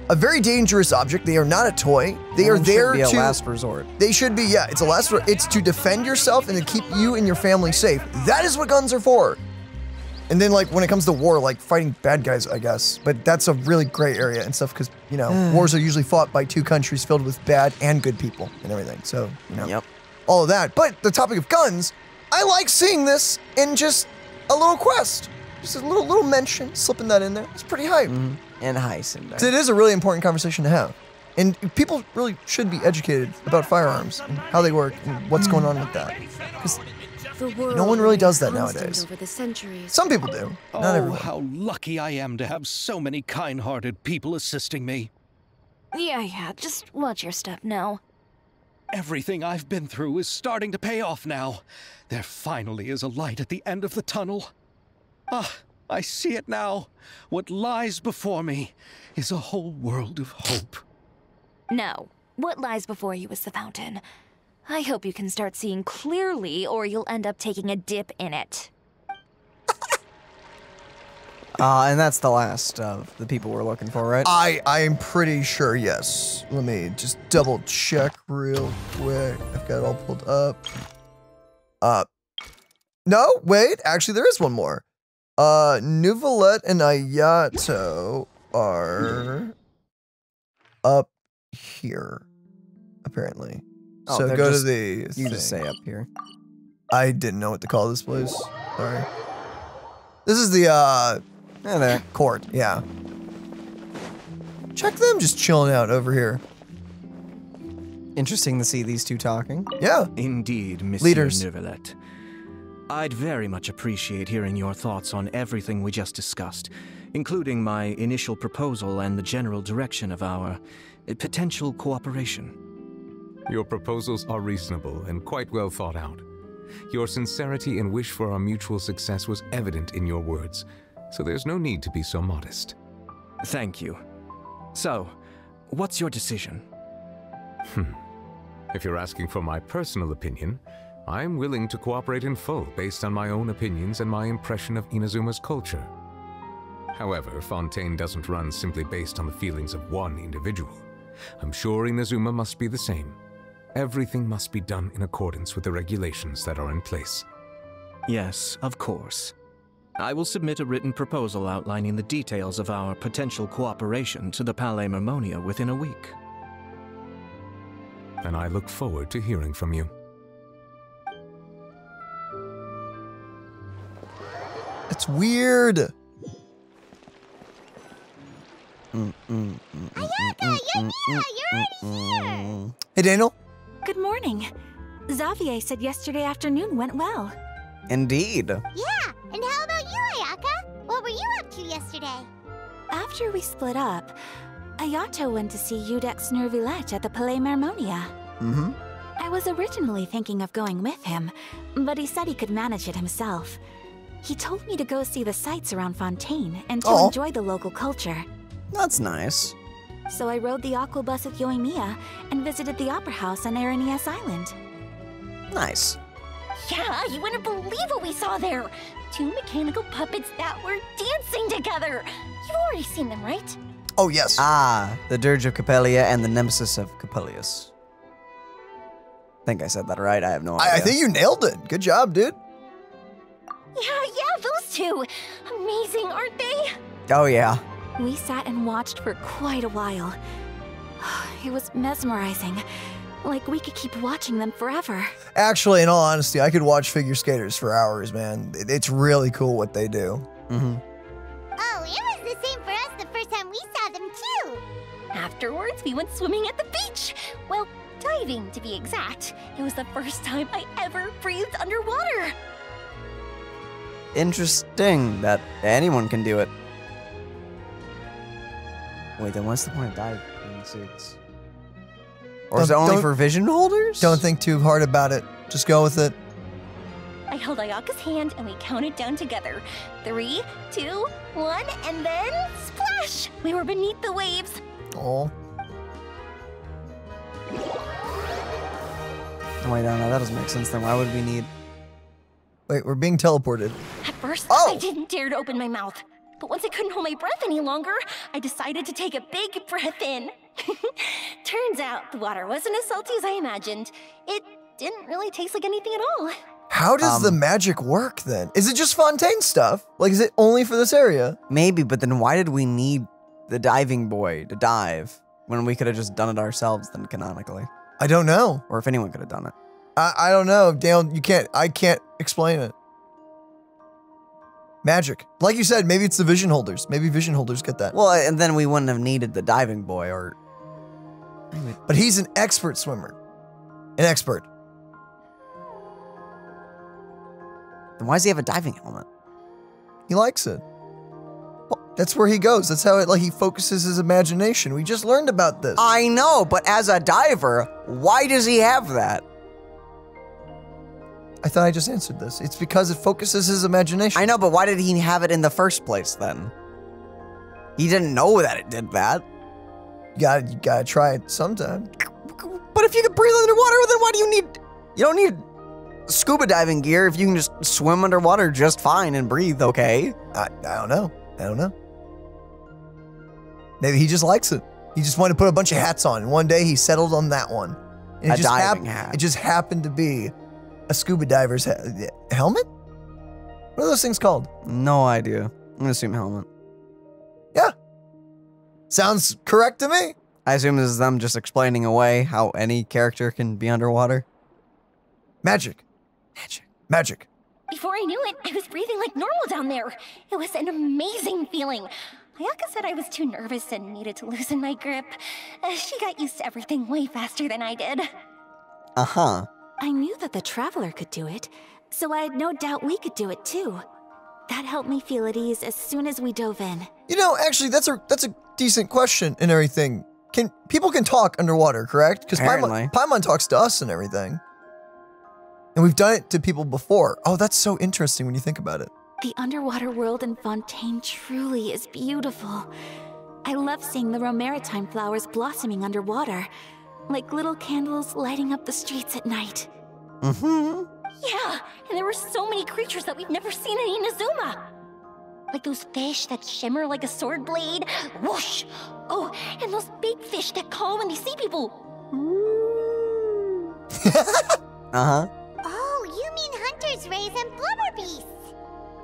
a very dangerous object. They are not a toy. They are One there be a to last resort. They should be, yeah. It's a last resort. It's to defend yourself and to keep you and your family safe. That is what guns are for. And then, like, when it comes to war, like fighting bad guys, I guess. But that's a really gray area and stuff because, you know, hmm. wars are usually fought by two countries filled with bad and good people and everything. So, you know, Yep. all of that. But the topic of guns, I like seeing this in just a little quest. Just a little little mention, slipping that in there. It's pretty hype. Mm-hmm. And Heisenberg. 'Cause It is a really important conversation to have. And people really should be educated about firearms and how they work and what's going on with that. Because no one really does that nowadays. Over the centuries. Some people do, not oh, everyone. how lucky I am to have so many kind hearted people assisting me. Yeah, yeah, just watch your step now. Everything I've been through is starting to pay off now. There finally is a light at the end of the tunnel. Ah, I see it now. What lies before me is a whole world of hope. No, what lies before you is the fountain. I hope you can start seeing clearly, or you'll end up taking a dip in it. [LAUGHS] Uh, and that's the last of the people we're looking for, right? I I am pretty sure yes. Let me just double check real quick. I've got it all pulled up. Uh, no, wait. Actually, there is one more. Uh, Nuvolette and Ayato are up here, apparently. Oh, so go just- to the. You just say up here. I didn't know what to call this place. Sorry. This is the uh Yeah, there. court, yeah. Check them just chilling out over here. Interesting to see these two talking. Yeah. Indeed, Monsieur Leaders. Neuvillette. I'd very much appreciate hearing your thoughts on everything we just discussed, including my initial proposal and the general direction of our uh, potential cooperation. Your proposals are reasonable and quite well thought out. Your sincerity and wish for our mutual success was evident in your words, so there's no need to be so modest. Thank you. So, what's your decision? Hmm. If you're asking for my personal opinion, I'm willing to cooperate in full based on my own opinions and my impression of Inazuma's culture. However, Fontaine doesn't run simply based on the feelings of one individual. I'm sure Inazuma must be the same. Everything must be done in accordance with the regulations that are in place. Yes, of course. I will submit a written proposal outlining the details of our potential cooperation to the Palais Mermonia within a week. And I look forward to hearing from you. It's weird. Ayaka, Yoimiya, you're already here. Hey, Daniel. Good morning. Xavier said yesterday afternoon went well. Indeed. Yeah, and how about you, Ayaka? What were you up to yesterday? After we split up, Ayato went to see Iudex Neuvillette at the Palais Mermonia. Mm-hmm. I was originally thinking of going with him, but he said he could manage it himself. He told me to go see the sights around Fontaine and to Aw. enjoy the local culture. That's nice. So I rode the aqua bus with Yoimiya and visited the opera house on Aranias Island. Nice. Yeah, you wouldn't believe what we saw there. Two mechanical puppets that were dancing together. You've already seen them, right? Oh, yes. Ah, the Dirge of Coppelia and the Nemesis of Coppelius. I think I said that right. I have no idea. I, I think you nailed it. Good job, dude. Yeah, yeah, those two. Amazing, aren't they? Oh, yeah. We sat and watched for quite a while. [SIGHS] It was mesmerizing. Like we could keep watching them forever. Actually, in all honesty, I could watch figure skaters for hours, man. It's really cool what they do. Mm-hmm. Oh, it was the same for us the first time we saw them, too. Afterwards, we went swimming at the beach. Well, diving to be exact. It was the first time I ever breathed underwater. Interesting that anyone can do it. Wait, then what's the point of diving suits? Or is it Don't- only don't- for vision holders? Don't think too hard about it. Just go with it. I held Ayaka's hand and we counted down together. Three, two, one, and then splash! We were beneath the waves. Oh. Oh, wait, no, no, that doesn't make sense then. Why would we need. Wait, we're being teleported. At first, Oh! I didn't dare to open my mouth. But once I couldn't hold my breath any longer, I decided to take a big breath in. [LAUGHS] Turns out the water wasn't as salty as I imagined. It didn't really taste like anything at all. How does the Um, magic work then? Is it just Fontaine stuff? Like, is it only for this area? Maybe, but then why did we need the diving boy to dive when we could have just done it ourselves then canonically? I don't know. Or if anyone could have done it. I, I don't know. Dale, you can't, I can't explain it. Magic. Like you said, maybe it's the vision holders. Maybe vision holders get that. Well, and then we wouldn't have needed the diving boy or. But he's an expert swimmer. An expert. Then why does he have a diving helmet? He likes it. Well, That's where he goes. That's how it like he focuses his imagination. We just learned about this. I know, but as a diver, why does he have that? I thought I just answered this. It's because it focuses his imagination. I know, but why did he have it in the first place then? He didn't know that it did that. You gotta, you gotta try it sometime. But if you can breathe underwater, then why do you need. You don't need scuba diving gear if you can just swim underwater just fine and breathe okay. I, I don't know. I don't know. Maybe he just likes it. He just wanted to put a bunch of hats on, and one day he settled on that one. And A just diving hat. It just happened to be a scuba diver's he- helmet. What are those things called? No idea. I'm gonna assume helmet. Yeah. Sounds correct to me. I assume this is them just explaining away how any character can be underwater. Magic. Magic. Magic. Before I knew it, I was breathing like normal down there. It was an amazing feeling. Ayaka said I was too nervous and needed to loosen my grip. Uh, she got used to everything way faster than I did. Uh huh. I knew that the Traveler could do it, so I had no doubt we could do it too. That helped me feel at ease as soon as we dove in. You know, actually, that's a that's a decent question and everything. Can people can talk underwater, correct? Because Apparently. Paimon, Paimon talks to us and everything, and we've done it to people before. Oh, that's so interesting when you think about it. The underwater world in Fontaine truly is beautiful. I love seeing the romaritime flowers blossoming underwater, like little candles lighting up the streets at night. Mm-hmm. Yeah, and there were so many creatures that we've never seen in Inazuma. Like those fish that shimmer like a sword blade. Whoosh! Oh, and those big fish that call when they see people. [LAUGHS] Uh huh. Oh, you mean Hunter's Rays and Blubber Beasts.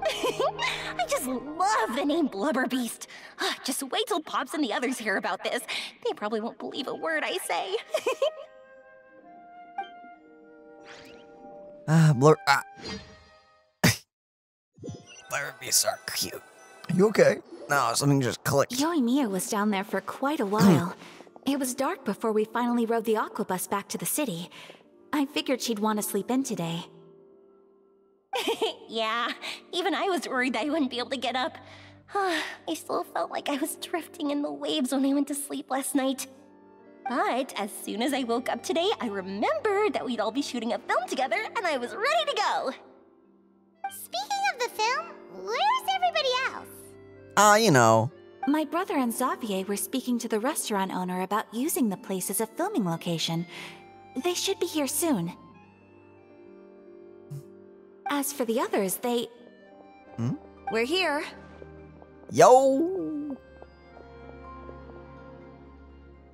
I just love the name Blubber Beast. Ah, Just wait till Pops and the others hear about this. They probably won't believe a word I say. [LAUGHS] Ah, blur. Ah. [COUGHS] blur beasts are cute. Are you okay? No, something just clicked. Yoimiya was down there for quite a while. [COUGHS] it was dark before we finally rode the aquabus back to the city. I figured she'd want to sleep in today. [LAUGHS] yeah, even I was worried that I wouldn't be able to get up. [SIGHS] I still felt like I was drifting in the waves when I went to sleep last night. But as soon as I woke up today, I remembered that we'd all be shooting a film together and I was ready to go. Speaking of the film, where's everybody else? Ah, you know. My brother and Xavier were speaking to the restaurant owner about using the place as a filming location. They should be here soon. As for the others, they. Hmm? We're here. Yo.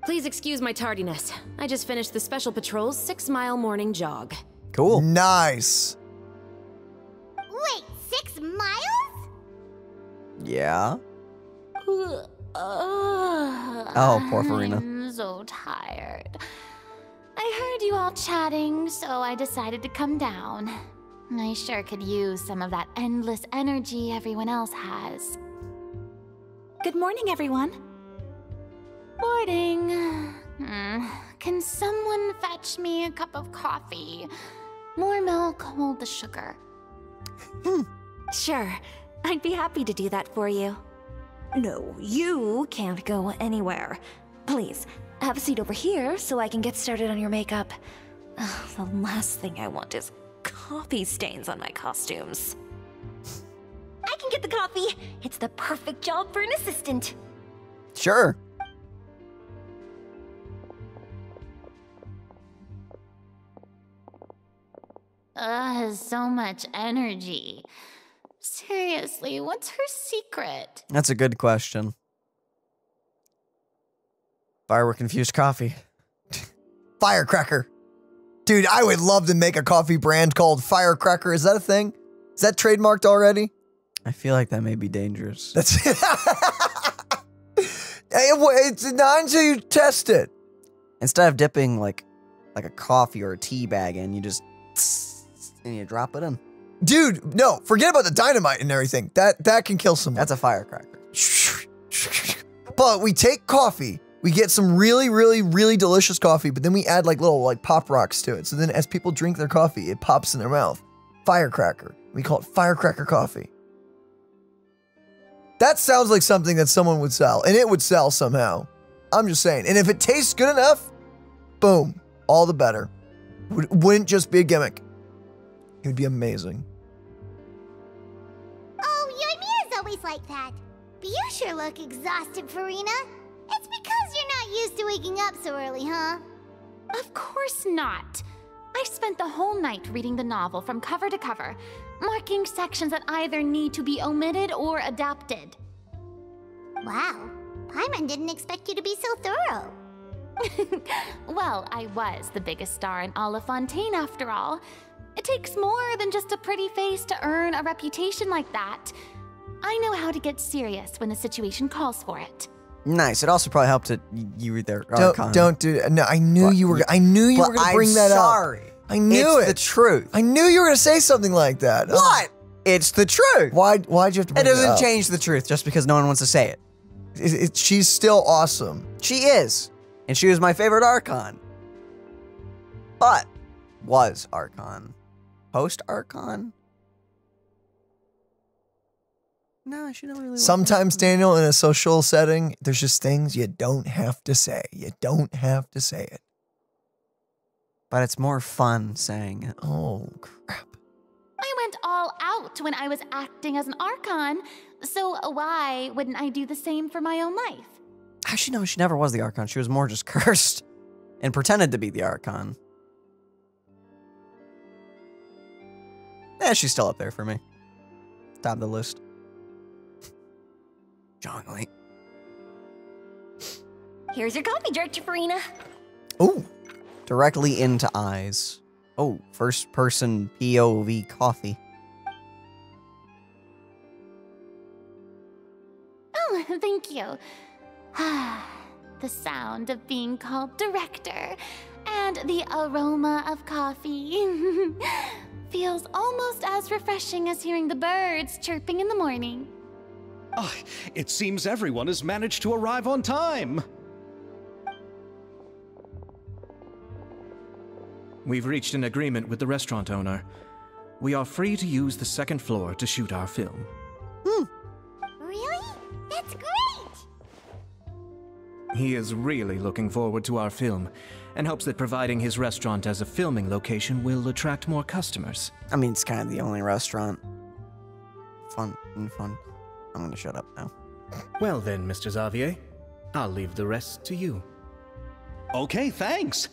Please excuse my tardiness. I just finished the Special Patrol's six mile morning jog. Cool. Nice. Wait, six miles? Yeah. Oh, Oh, poor Furina. I'm so tired. I heard you all chatting, so I decided to come down. I sure could use some of that endless energy everyone else has. Good morning, everyone. Morning. Hmm, Can someone fetch me a cup of coffee? More milk, hold the sugar. Sure, I'd be happy to do that for you. No, you can't go anywhere. Please, have a seat over here so I can get started on your makeup. Ugh, the last thing I want is coffee stains on my costumes. I can get the coffee. It's the perfect job for an assistant. Sure. Ugh, so much energy. Seriously, what's her secret? That's a good question. Firework infused coffee. [LAUGHS] Firecracker. Dude, I would love to make a coffee brand called Firecracker. Is that a thing? Is that trademarked already? I feel like that may be dangerous. That's [LAUGHS] Hey, wait, it's not until you test it. Instead of dipping like like a coffee or a tea bag in, you just [SNIFFS] and you drop it in. Dude, no, forget about the dynamite and everything. That that can kill someone. That's a firecracker. [LAUGHS] But we take coffee, we get some really, really, really delicious coffee, but then we add like little like pop rocks to it. So then as people drink their coffee, it pops in their mouth. Firecracker. We call it firecracker coffee. That sounds like something that someone would sell, and it would sell somehow. I'm just saying. And if it tastes good enough, boom, all the better. Would, wouldn't just be a gimmick. It would be amazing. Oh, Yoimiya's always like that. But you sure look exhausted, Furina. It's because you're not used to waking up so early, huh? Of course not. I spent the whole night reading the novel from cover to cover, marking sections that either need to be omitted or adapted. Wow. Paimon didn't expect you to be so thorough. [LAUGHS] well, I was the biggest star in all of Fontaine after all. It takes more than just a pretty face to earn a reputation like that. I know how to get serious when the situation calls for it. Nice. It also probably helped that you were there. Don't, don't do it. No, I knew you were. I knew you were going to I'm bring that sorry. up. Sorry. I knew It's it. the truth. I knew you were going to say something like that. Oh. What? It's the truth. Why? Why'd you have to? It doesn't change the truth just because no one wants to say it. It- it- she's still awesome. She is. And she was my favorite Archon. But was Archon. Post Archon? No, she never really was. Sometimes, Daniel, in a social setting, there's just things you don't have to say. You don't have to say it. But it's more fun saying it. Oh, crap. I went all out when I was acting as an Archon, so why wouldn't I do the same for my own life? Actually, no, she never was the Archon. She was more just [LAUGHS] cursed and pretended to be the Archon. Yeah, she's still up there for me. Top of the list. John. Here's your coffee, Director Furina. Ooh. Directly into eyes. Oh, first person POV coffee. Oh, [LAUGHS] thank you. [SIGHS] the sound of being called director and the aroma of coffee [LAUGHS] feels almost as refreshing as hearing the birds chirping in the morning. Ah, it seems everyone has managed to arrive on time. We've reached an agreement with the restaurant owner. We are free to use the second floor to shoot our film. Really? That's great! He is really looking forward to our film and hopes that providing his restaurant as a filming location will attract more customers. I mean, it's kind of the only restaurant. Fun and fun. I'm gonna shut up now. Well then, Mr. Xavier, I'll leave the rest to you. Okay, thanks.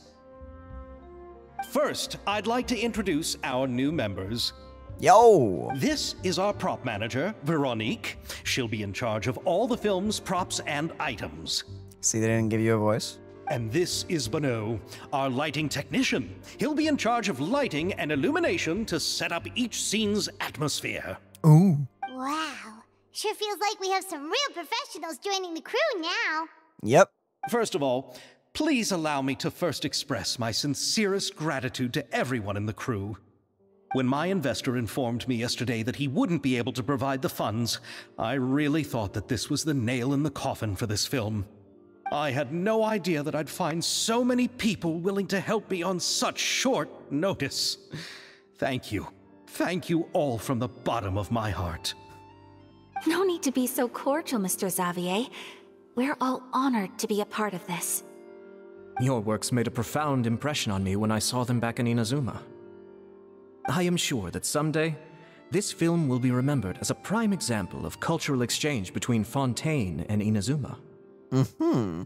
First, I'd like to introduce our new members. Yo! This is our prop manager, Veronique. She'll be in charge of all the film's props and items. See, they didn't give you a voice. And this is Bono, our lighting technician. He'll be in charge of lighting and illumination to set up each scene's atmosphere. Ooh. Wow. Sure feels like we have some real professionals joining the crew now. Yep. First of all, please allow me to first express my sincerest gratitude to everyone in the crew. When my investor informed me yesterday that he wouldn't be able to provide the funds, I really thought that this was the nail in the coffin for this film. I had no idea that I'd find so many people willing to help me on such short notice. Thank you. Thank you all from the bottom of my heart. No need to be so cordial, Mr. Xavier. We're all honored to be a part of this. Your works made a profound impression on me when I saw them back in Inazuma. I am sure that someday, this film will be remembered as a prime example of cultural exchange between Fontaine and Inazuma. Mm-hmm.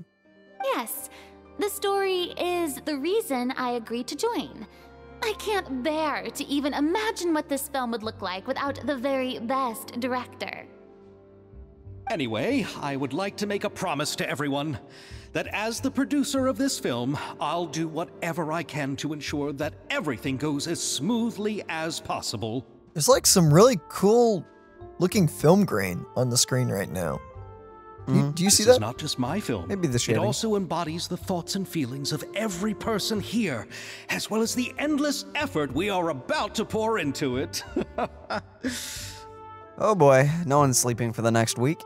Yes, the story is the reason I agreed to join. I can't bear to even imagine what this film would look like without the very best director. Anyway, I would like to make a promise to everyone that as the producer of this film, I'll do whatever I can to ensure that everything goes as smoothly as possible. There's like some really cool looking film grain on the screen right now. You- hmm? do you see that? It's not just my film. Maybe the It also embodies the thoughts and feelings of every person here, as well as the endless effort we are about to pour into it. [LAUGHS] Oh boy, no one's sleeping for the next week.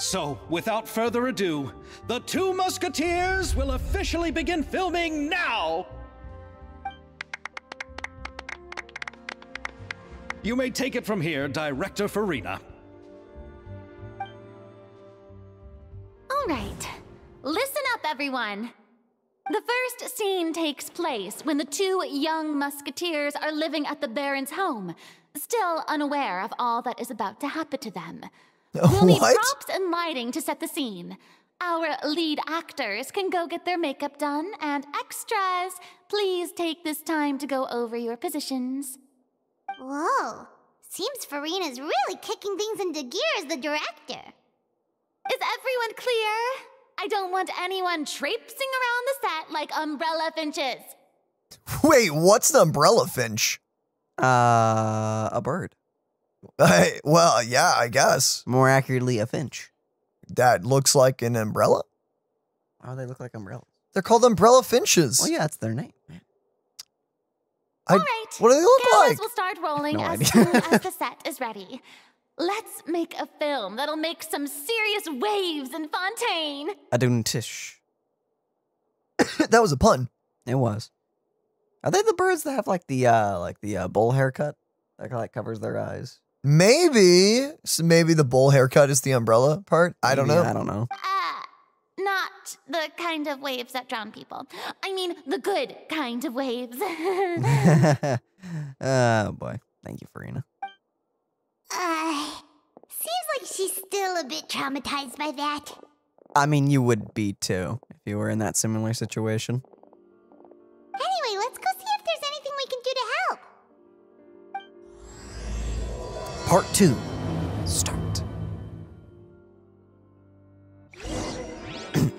So, without further ado, the Two Musketeers will officially begin filming now! You may take it from here, Director Furina. All right, listen up, everyone. The first scene takes place when the two young musketeers are living at the Baron's home, still unaware of all that is about to happen to them. [LAUGHS] We'll need What? props and lighting to set the scene. Our lead actors can go get their makeup done, and extras, please take this time to go over your positions. Whoa. Seems Furina's really kicking things into gear as the director. Is everyone clear? I don't want anyone traipsing around the set like umbrella finches. Wait, what's the umbrella finch? Uh, a bird. Hey, well, yeah, I guess. More accurately, a finch. That looks like an umbrella. Why do they look like umbrellas? They're called umbrella finches. Well, yeah, that's their name. I- All right. What do they look cameras like? will start rolling No as soon as [LAUGHS] the set is ready. let's make a film that'll make some serious waves in Fontaine. Aduntish. [COUGHS] that was a pun. It was. Are they the birds that have like the uh like the uh, bull haircut that like covers their eyes? Maybe. So maybe the bowl haircut is the umbrella part. I don't Maybe, know. I don't know. Uh, not the kind of waves that drown people. I mean, the good kind of waves. [LAUGHS] oh boy. Thank you, Furina. Uh, seems like she's still a bit traumatized by that. I mean, you would be too if you were in that similar situation. Anyway, let's go Part two. Start. [CLEARS THROAT]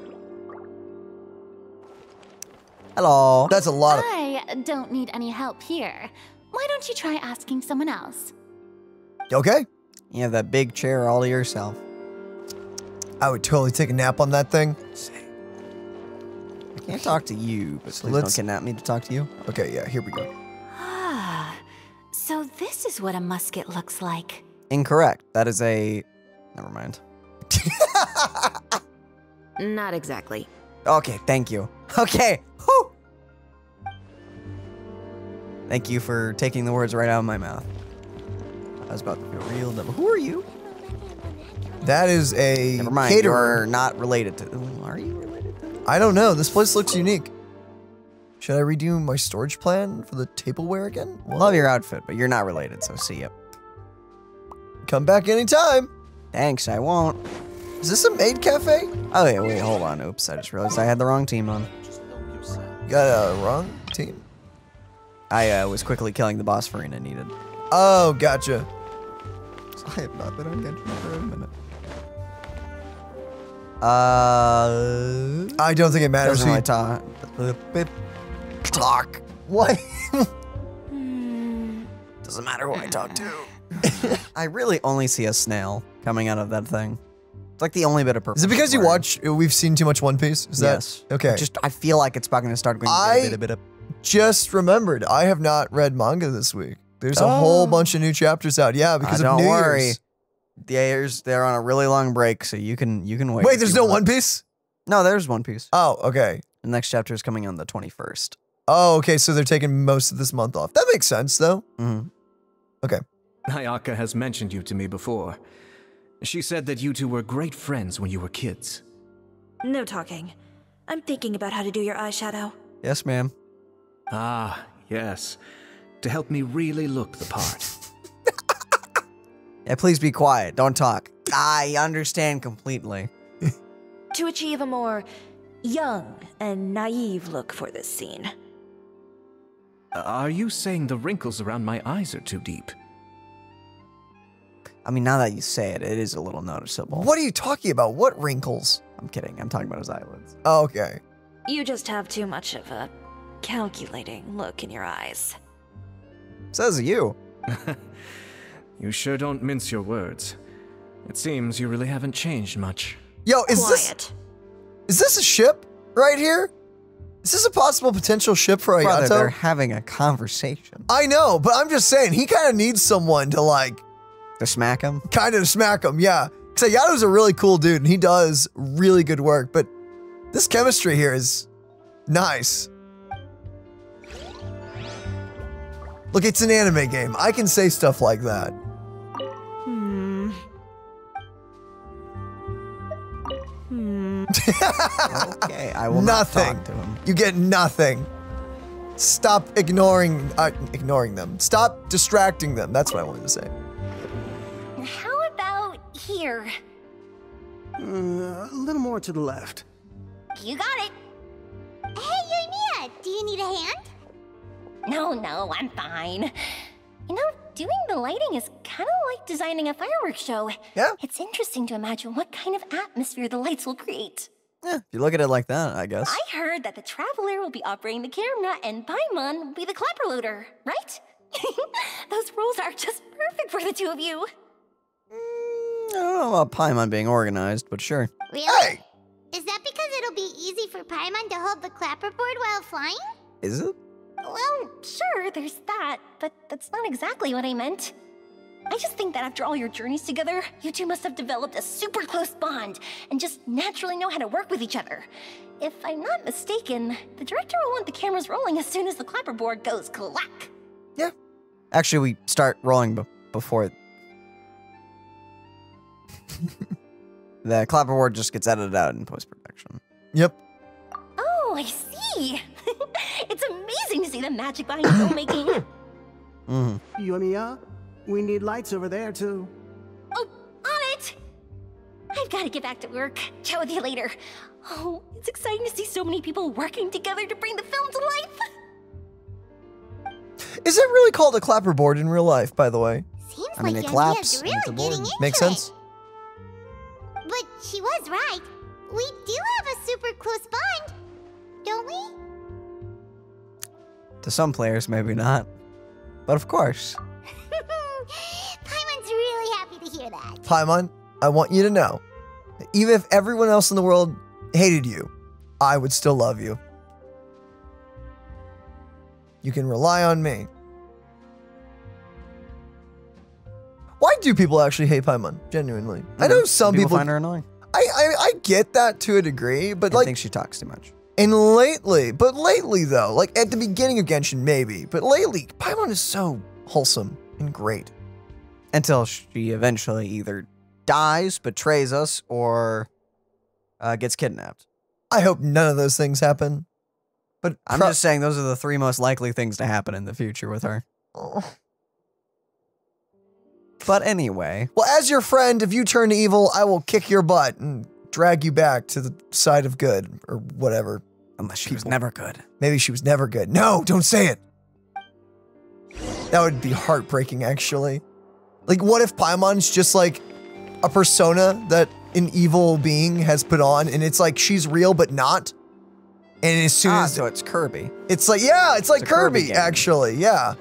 Hello. That's a lot of. I don't need any help here. Why don't you try asking someone else? Okay. You have that big chair all to yourself. I would totally take a nap on that thing. I can't talk to you, but please let's- don't kidnap me to talk to you. Okay, yeah, here we go. So this is what a musket looks like. Incorrect. That is a. Never mind. [LAUGHS] Not exactly. Okay, thank you. Okay. Whew. Thank you for taking the words right out of my mouth. I was about to feel real dumb. Who are you? That is a Never mind. caterer. You're not related to. Are you related to? I don't know. This place looks unique. Should I redo my storage plan for the tableware again? Love your outfit, but you're not related, so see ya. Come back anytime. Thanks, I won't. Is this a maid cafe? Oh, yeah, wait, hold on. Oops, I just realized I had the wrong team on. You got a wrong team. I uh, was quickly killing the boss Furina needed. Oh, gotcha. I have not been on Genshin for a minute. Uh, I don't think it matters. doesn't who really you talk. What? Doesn't matter who I talk to. [LAUGHS] I really only see a snail coming out of that thing. It's like the only bit of purpose. Is it because you watch? We've seen too much One Piece. Is that Yes. okay? Just I feel like it's about going to start going. I- a bit, a bit, bit. just remembered I have not read manga this week. There's a whole Oh. bunch of new chapters out. Yeah, because Uh, of New worry. Year's. There's they're on a really long break, so you can you can wait. Wait, there's no want. One Piece. No, there's One Piece. Oh, okay. The next chapter is coming on the 21st. Oh, okay. So they're taking most of this month off. That makes sense, though. Mm-hmm. Okay. Ayaka has mentioned you to me before. She said that you two were great friends when you were kids. No talking. I'm thinking about how to do your eyeshadow. Yes, ma'am. Ah, yes. To help me really look the part. [LAUGHS] Yeah, please be quiet. Don't talk. I understand completely. [LAUGHS] To achieve a more young and naive look for this scene. Are you saying the wrinkles around my eyes are too deep? I mean, now that you say it, it is a little noticeable. What are you talking about? What wrinkles? I'm kidding. I'm talking about his eyelids. Oh, okay. You just have too much of a calculating look in your eyes. Says you. [LAUGHS] [LAUGHS] You sure don't mince your words. It seems you really haven't changed much. Yo, is this is this a ship right here? Is this a possible potential ship for Brother, they're having a conversation. I know, but I'm just saying he kind of needs someone to like To smack him? kind of smack him. Yeah, because Ayato's a really cool dude and he does really good work. But this chemistry here is nice. Look, it's an anime game. I can say stuff like that. Hmm. Hmm. [LAUGHS] Okay, I will nothing. not talk to him. You get nothing. Stop ignoring uh, ignoring them. Stop distracting them. That's what I wanted to say. How about here? Uh, a little more to the left. You got it. Hey, Yoimiya, do you need a hand? No, no, I'm fine. You know, doing the lighting is kind of like designing a fireworks show. Yeah. It's interesting to imagine what kind of atmosphere the lights will create. Yeah, if you look at it like that, I guess. I heard that the Traveler will be operating the camera and Paimon will be the clapper loader, right? [LAUGHS] Those roles are just perfect for the two of you. Mm, I don't know about Paimon being organized, but sure. Really? Hey, Is that because it'll be easy for Paimon to hold the clapperboard while flying? Is it? Well, sure, there's that, but that's not exactly what I meant. I just think that after all your journeys together, you two must have developed a super close bond and just naturally know how to work with each other. If I'm not mistaken, the director will want the cameras rolling as soon as the clapperboard goes clack. Yeah. Actually, we start rolling be- before. [LAUGHS] the clapperboard just gets edited out in post production. Yep. Oh, I see. [LAUGHS] it's amazing to see the magic behind filmmaking. [COUGHS] Mm-hmm. Yoimiya, we need lights over there too. Oh, on it! I've got to get back to work. Chat with you later. Oh, it's exciting to see so many people working together to bring the film to life. Is it really called a clapperboard in real life, by the way? Seems I mean, like it Yoimiya's claps. really It's a board. getting into Makes it. sense. But she was right. We do have a super close bond, don't we? To some players, maybe not. But of course. [GASPS] Paimon's really happy to hear that. Paimon, I want you to know, even if everyone else in the world hated you, I would still love you. You can rely on me. Why do people actually hate Paimon? Genuinely, I know some people. find her annoying. I, I I get that to a degree, but I like think she talks too much. and lately, but lately though, like at the beginning of Genshin maybe, but lately Paimon is so wholesome and great. Until she eventually either dies, betrays us, or uh, gets kidnapped. I hope none of those things happen. But I'm just saying those are the three most likely things to happen in the future with her. [SIGHS] But anyway, Well, as your friend, if you turn evil, I will kick your butt and drag you back to the side of good or whatever. unless she was never good. Maybe she was never good. No, don't say it. That would be heartbreaking, actually. Like, what if Paimon's just like a persona that an evil being has put on, and it's like she's real but not? And as soon Ah, as so it's Kirby. it's like, yeah, it's like It's a Kirby Kirby, actually, yeah.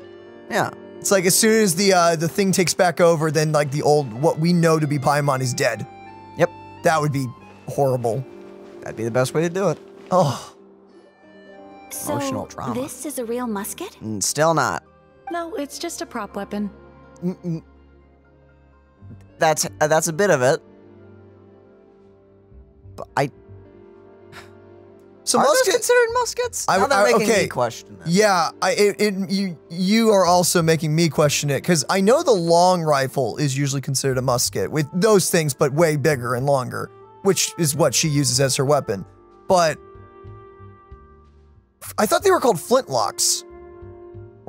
Yeah. It's like as soon as the uh, the thing takes back over, then like the old what we know to be Paimon is dead. Yep. That would be horrible. That'd be the best way to do it. Oh, So, Emotional trauma. this is a real musket? Mm, Still not. No, it's just a prop weapon. Mm-mm. That's uh, that's a bit of it. But I so are those considered muskets? I- now they're I- making okay. me question it. Yeah, I it, it you you are also making me question it because I know the long rifle is usually considered a musket with those things, but way bigger and longer, which is what she uses as her weapon. But I thought they were called flintlocks,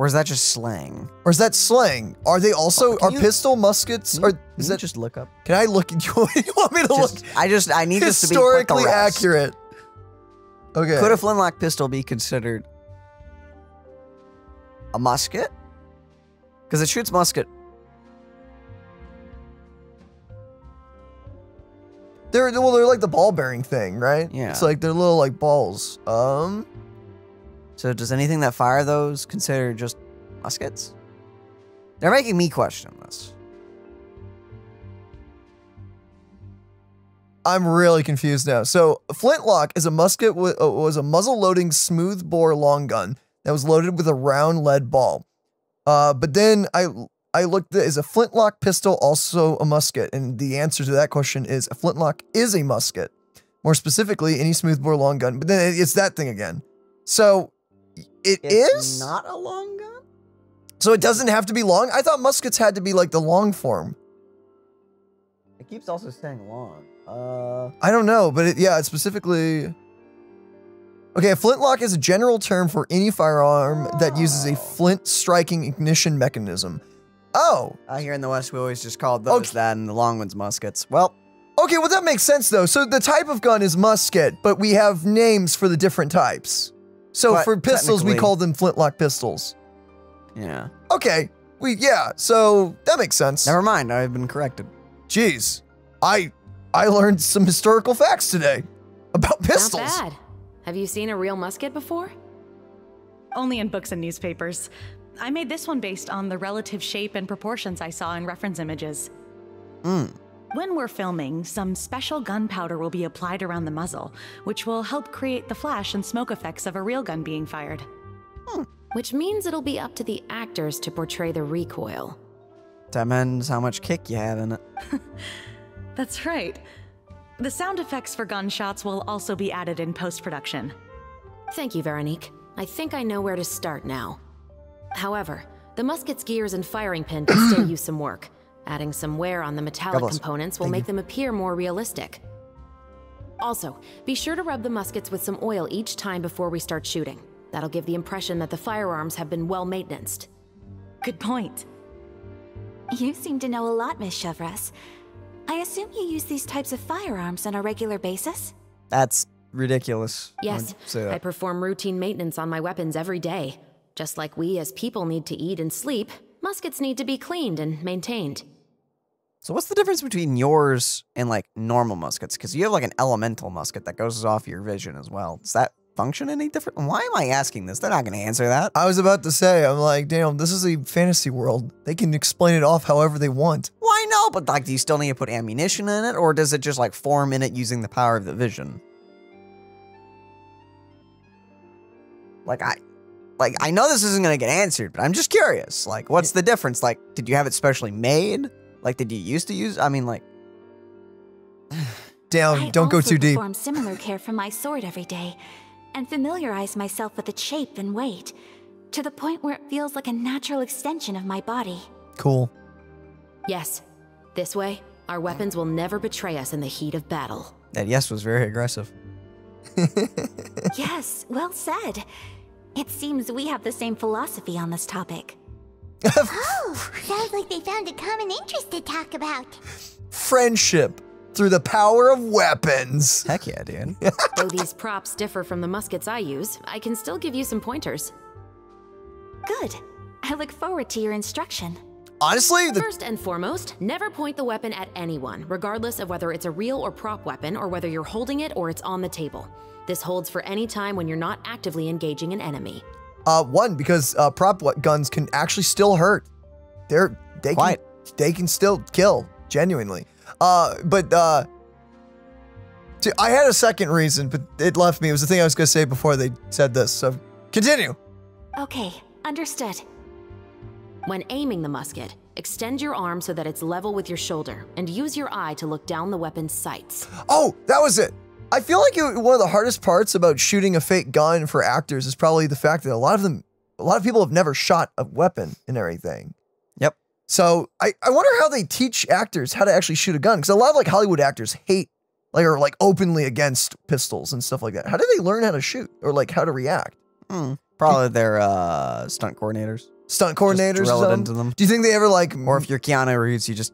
Or is that just slang? or is that slang? Are they also Oh, are you- pistol muskets? Or is that just look up? Can I look? [LAUGHS] You want you want me to Just- look I just I need this to be historically accurate? Okay. Could a flintlock pistol be considered a musket? Because it shoots musket. They're well, they're like the ball bearing thing, right? Yeah. It's like they're little like balls. Um, So does anything that fire those consider just muskets? They're making me question this. I'm really confused now. So, flintlock is a musket uh, was a muzzle-loading smooth bore long gun that was loaded with a round lead ball. Uh, but then I I looked is a flintlock pistol also a musket? And the answer to that question is a flintlock is a musket. More specifically, any smoothbore long gun. But then it's that thing again. So it is not a long gun. So it doesn't have to be long. I thought muskets had to be like the long form. It keeps also saying long. Uh, I don't know, but it, yeah, it's specifically. Okay, a flintlock is a general term for any firearm that uses a flint striking ignition mechanism. Oh, out here in the West, we always just called those that, and the long ones muskets. Well, okay, well, that makes sense though. So the type of gun is musket, but we have names for the different types. So But for pistols, we call them flintlock pistols. yeah. Okay, we, yeah, so that makes sense. Never mind, I've been corrected. Jeez, I, I learned some historical facts today about pistols. Not bad. Have you seen a real musket before? Only in books and newspapers. I made this one based on the relative shape and proportions I saw in reference images. Mm. When we're filming, some special gunpowder will be applied around the muzzle, which will help create the flash and smoke effects of a real gun being fired. Hmm. Which means it'll be up to the actors to portray the recoil. Depends how much kick you have in it. [LAUGHS] That's right. The sound effects for gunshots will also be added in post production. Thank you, Veronique. I think I know where to start now. However, the musket's gears and firing pin [CLEARS THROAT] can still use some work. Adding some wear on the metallic bless. components will Thank make you. them appear more realistic. Also, be sure to rub the muskets with some oil each time before we start shooting. That'll give the impression that the firearms have been well maintenanced. Good point. You seem to know a lot, Miss Chevreuse. I assume you use these types of firearms on a regular basis? That's ridiculous. Yes, I'd I perform routine maintenance on my weapons every day. Just like we as people need to eat and sleep, muskets need to be cleaned and maintained. So what's the difference between yours and like normal muskets? Because you have like an elemental musket that goes off your vision as well. Does that function any different? Why am I asking this? They're not going to answer that. I was about to say, I'm like, damn, this is a fantasy world. They can explain it off however they want. Why no? But like, do you still need to put ammunition in it, or does it just like form in it using the power of the vision? Like I, like I know this isn't gonna get answered, but I'm just curious. Like, what's the difference? Like, did you have it specially made? Like, did you used to use? I mean, like, Down, [SIGHS] I don't go too deep. I perform similar care for my sword every day, and familiarize myself with its shape and weight, to the point where it feels like a natural extension of my body. Cool. Yes, this way, our weapons will never betray us in the heat of battle. that yes was very aggressive. [LAUGHS] yes, well said. It seems we have the same philosophy on this topic. Oh, sounds like they found a common interest to talk about. Friendship through the power of weapons. Heck yeah, dude. [LAUGHS] Though these props differ from the muskets I use, I can still give you some pointers. Good. I look forward to your instruction. Honestly, the First and foremost, never point the weapon at anyone, regardless of whether it's a real or prop weapon or whether you're holding it or it's on the table. This holds for any time when you're not actively engaging an enemy. uh, one because uh, prop guns can actually still hurt. They're they can, they can still kill genuinely. Uh, but uh, t- I had a second reason, but it left me. It was the thing I was gonna say before they said this. So continue. Okay, understood. When aiming the musket, extend your arm so that it's level with your shoulder and use your eye to look down the weapon's sights. Oh, that was it. I feel like it, one of the hardest parts about shooting a fake gun for actors is probably the fact that a lot of them, a lot of people have never shot a weapon and everything. Yep. So I, I wonder how they teach actors how to actually shoot a gun because a lot of like Hollywood actors hate like are like openly against pistols and stuff like that. How do they learn how to shoot or like how to react? Hmm, probably they're uh, stunt coordinators. Stunt coordinators. Just or drill it into them. Do you think they ever like? Or if you're Keanu Reeves, you just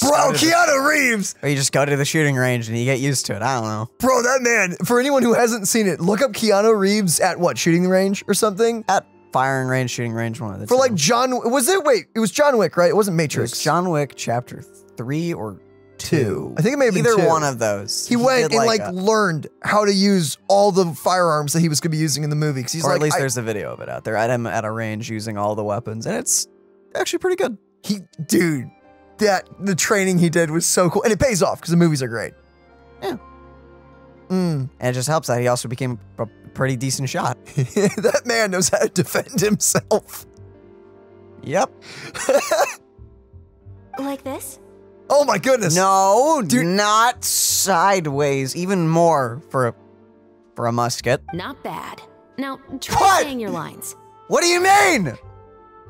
Bro, Keanu Reeves. or you just go to the shooting range and you get used to it. I don't know. Bro, that man. For anyone who hasn't seen it, look up Keanu Reeves at what shooting range or something. At firing range, shooting range, one of the For two. like John, was it? Wait, it was John Wick, right? It wasn't It Matrix. was John Wick chapter three or two. I think it may have been either two. one of those. He, went did and like a- learned how to use all the firearms that he was going to be using in the movie. Because he's or like, at least I- there's a video of it out there at him at a range using all the weapons, and it's actually pretty good. he, dude, that the training he did was so cool, and it pays off because the movies are great. Yeah. Mm. And it just helps that he also became a pretty decent shot. [LAUGHS] that man knows how to defend himself. Yep. [LAUGHS] Like this? Oh my goodness. No, do not sideways. Even more for a for a musket. Not bad. Now, try saying your lines. What do you mean?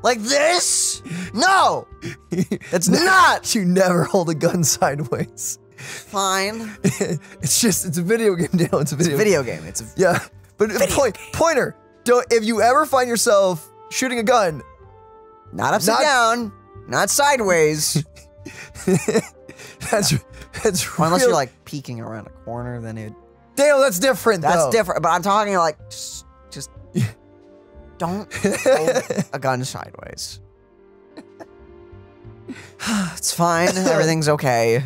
Like this? No, [LAUGHS] it's not. [LAUGHS] You never hold a gun sideways. Fine. [LAUGHS] it's just it's a video game, Dale. It's a It's video. a video game. It's a Yeah, but point pointer. Don't if you ever find yourself shooting a gun, not upside Not- down, not sideways. [LAUGHS] that's that's Well, unless real- you're like peeking around a corner, then it Dale. That's different. that's though. different. But I'm talking like just, just [LAUGHS] don't hold a gun sideways. [SIGHS] it's fine. [LAUGHS] Everything's okay.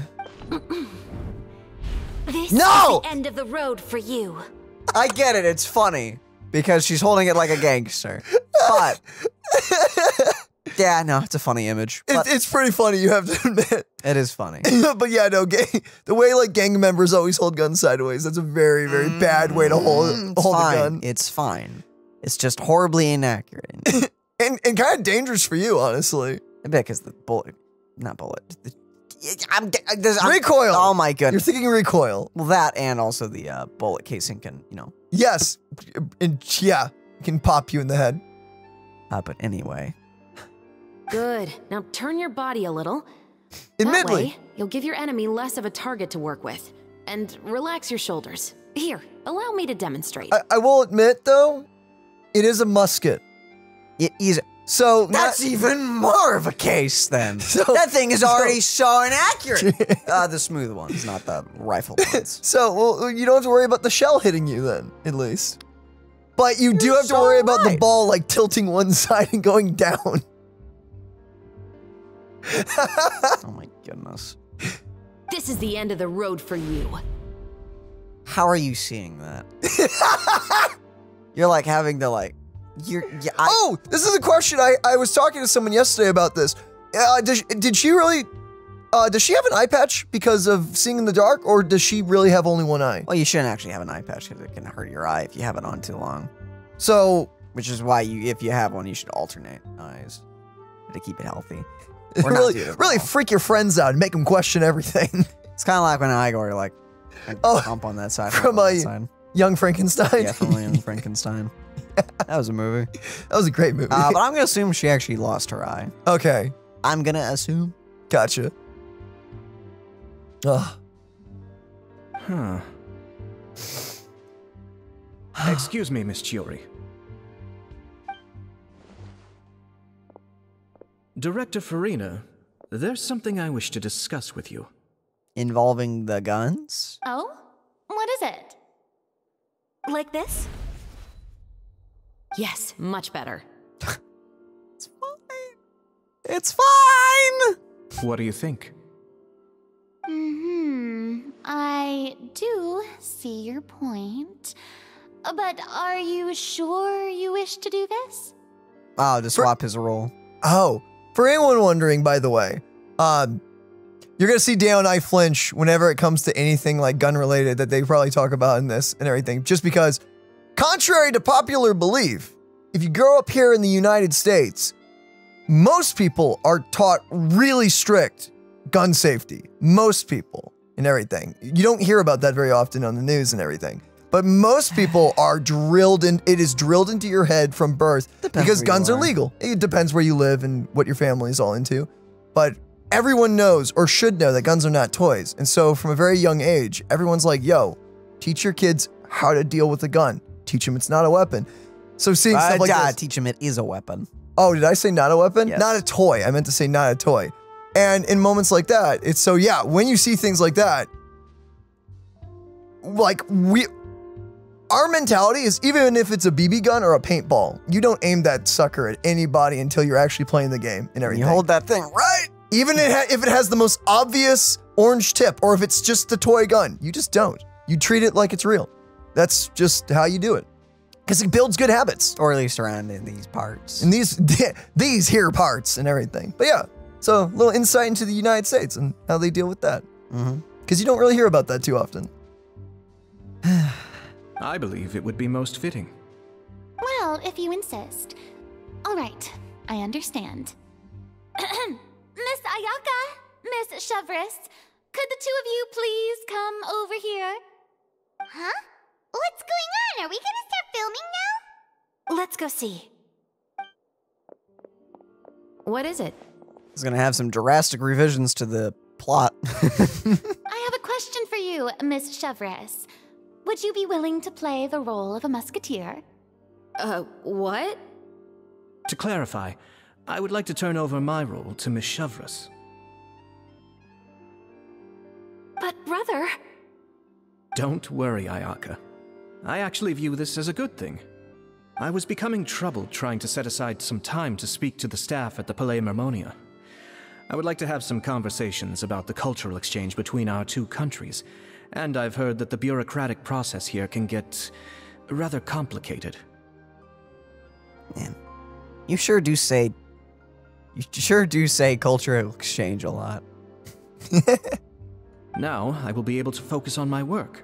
This No! is the end of the road for you. I get it. It's funny because she's holding it like a gangster. But yeah, no, it's a funny image. It's, it's pretty funny. You have to admit. [LAUGHS] it is funny. [LAUGHS] but yeah, no, gang, the way like gang members always hold guns sideways. That's a very very bad way to hold Mm, hold fine. a gun, It's fine. It's just horribly inaccurate. [LAUGHS] and and kind of dangerous for you, honestly. I bet because the bullet, not bullet. The, I'm, I'm, Recoil. Oh my You're thinking recoil. Well, that and also the uh, bullet casing can, you know. Yes. And yeah, can pop you in the head. Uh, but anyway, Good. Now turn your body a little. Admittedly. That way, you'll give your enemy less of a target to work with. And relax your shoulders. Here, allow me to demonstrate. I, I will admit though, it is a musket. it is. So That's not- even more of a case then. [LAUGHS] So- that thing is already so- so, inaccurate. [LAUGHS] uh, the smooth ones, not the rifle [LAUGHS] ones. So well, you don't have to worry about the shell hitting you then, at least. But you do have to worry about the ball like tilting one side and going down. Oh my goodness. this is the end of the road for you. How are you seeing that? [LAUGHS] You're like having to like. You're. Yeah, I, oh, this is a question. I, I was talking to someone yesterday about this. Uh, does, did she really? Uh, does she have an eye patch because of seeing in the dark, or does she really have only one eye? Well, you shouldn't actually have an eye patch because it can hurt your eye if you have it on too long. So, Which is why you, if you have one, you should alternate eyes to keep it healthy. Or not really, do it really freak your friends out and make them question everything. [LAUGHS] It's kind of like when I go to like Oh, hump on that side, from hump a side. Young Frankenstein. Yeah, from Young [LAUGHS] Frankenstein. That was a movie. that was a great movie. Uh, but I'm gonna [LAUGHS] assume she actually lost her eye. okay, I'm gonna assume. gotcha. Ugh. Huh. [SIGHS] Excuse me, Miss Chiori. Director Furina, there's something I wish to discuss with you. Involving the guns? Oh? What is it? Like this? Yes, much better. [LAUGHS] It's fine. It's fine! What do you think? Hmm. I do see your point. But are you sure you wish to do this? Oh, to swap his role. Oh, for anyone wondering, by the way, um, you're gonna see Dan and I flinch whenever it comes to anything like gun related that they probably talk about in this and everything, just because, contrary to popular belief, if you grow up here in the United States, most people are taught really strict gun safety. Most people and everything. You don't hear about that very often on the news and everything. But most people are drilled in it is drilled into your head from birth Depends because guns are are. legal. It depends where you live and what your family is all into. But everyone knows or should know that guns are not toys. And so from a very young age, everyone's like, yo, teach your kids how to deal with a gun. Teach them it's not a weapon. So seeing Uh, stuff like this, teach them it is a weapon. Oh, did I say not a weapon? Yes. Not a toy. I meant to say not a toy. And in moments like that, it's so yeah, when you see things like that, like we our mentality is even if it's a BB gun or a paintball, you don't aim that sucker at anybody until you're actually playing the game and everything. You hold that thing right. even if it has the most obvious orange tip or if it's just a toy gun, you just don't. You treat it like it's real. That's just how you do it. Because it builds good habits. Or at least around in these parts. And these these here parts and everything. But yeah, so a little insight into the United States and how they deal with that. Mm-hmm. Because you don't really hear about that too often. I believe it would be most fitting. Well, if you insist. All right, I understand. [CLEARS THROAT] Miss Ayaka, Miss Chevreuse, could the two of you please come over here? Huh? What's going on? Are we gonna start filming now? Let's go see. What is it? It's gonna have some drastic revisions to the plot. [LAUGHS] I have a question for you, Miss Chevreuse. Would you be willing to play the role of a musketeer? Uh, what? To clarify, I would like to turn over my role to Miss Chevreuse. But, brother. Don't worry, Ayaka. I actually view this as a good thing. I was becoming troubled trying to set aside some time to speak to the staff at the Palais Mermonia. I would like to have some conversations about the cultural exchange between our two countries, and I've heard that the bureaucratic process here can get rather complicated. Man, you sure do say, you sure do say cultural exchange a lot. [LAUGHS] Now I will be able to focus on my work.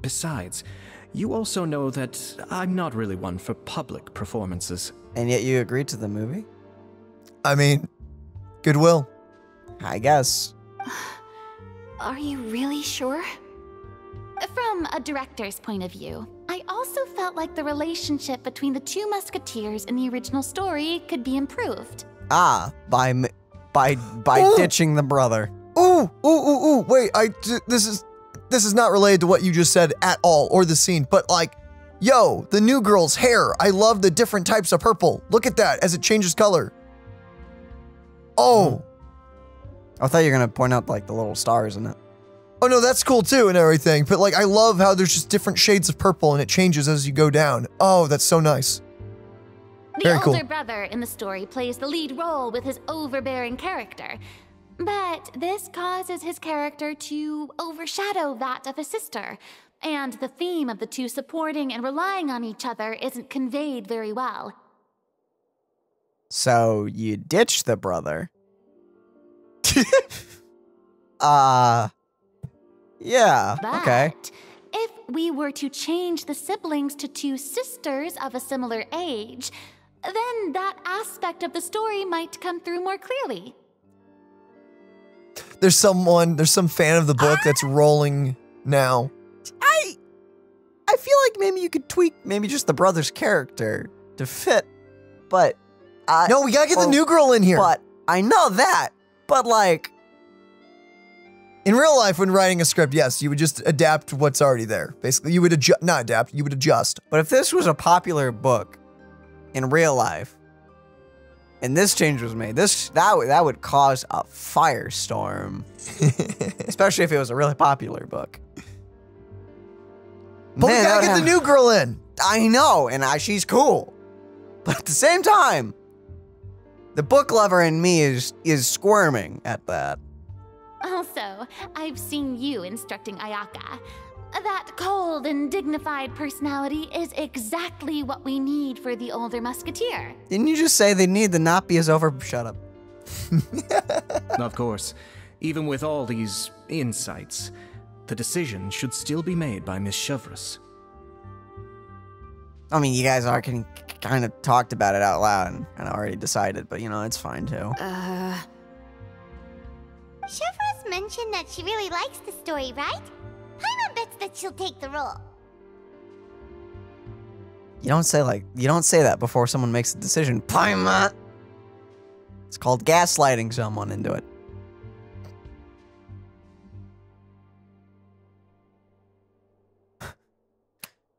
Besides, you also know that I'm not really one for public performances. And yet you agreed to the movie? I mean, goodwill. I guess. [SIGHS] Are you really sure? From a director's point of view, I also felt like the relationship between the two musketeers in the original story could be improved. Ah, by m- by by Ooh. ditching the brother. Ooh, ooh, ooh, ooh. Wait, I this is this is not related to what you just said at all or the scene, but like, yo, the new girl's hair. I love the different types of purple. Look at that as it changes color. Oh, I thought you were gonna point out like the little stars in it. Oh no, that's cool too and everything. But like, I love how there's just different shades of purple and it changes as you go down. Oh, that's so nice. The Very older cool. brother in the story plays the lead role with his overbearing character. But this causes his character to overshadow that of his sister, and the theme of the two supporting and relying on each other isn't conveyed very well. So you ditch the brother. [LAUGHS] uh Yeah, But okay. if we were to change the siblings to two sisters of a similar age, then that aspect of the story might come through more clearly. There's someone, there's some fan of the book that's ah! rolling now. I I feel like maybe you could tweak maybe just the brother's character to fit, but I No, we gotta get the oh, new girl in here. But I know that, but like In real life, when writing a script, yes, you would just adapt what's already there. Basically, you would adjust, not adapt, you would adjust. But if this was a popular book in real life, and this change was made, this that would that would cause a firestorm, [LAUGHS] especially if it was a really popular book. But we Man, that gotta get the new girl in. I know, and I, she's cool, but at the same time, the book lover in me is is squirming at that. Also, I've seen you instructing Ayaka. That cold and dignified personality is exactly what we need for the older musketeer. Didn't you just say they need to not be as over? Shut up. [LAUGHS] of course, even with all these insights, the decision should still be made by Miss Chevreuse. I mean, you guys are can kind of talked about it out loud and kind of already decided, but you know, it's fine too. Uh, Chevreuse mentioned that she really likes the story, right? Paimon bets that she'll take the role. You don't say like you don't say that before someone makes a decision. Paimon. It's called gaslighting someone into it. [LAUGHS]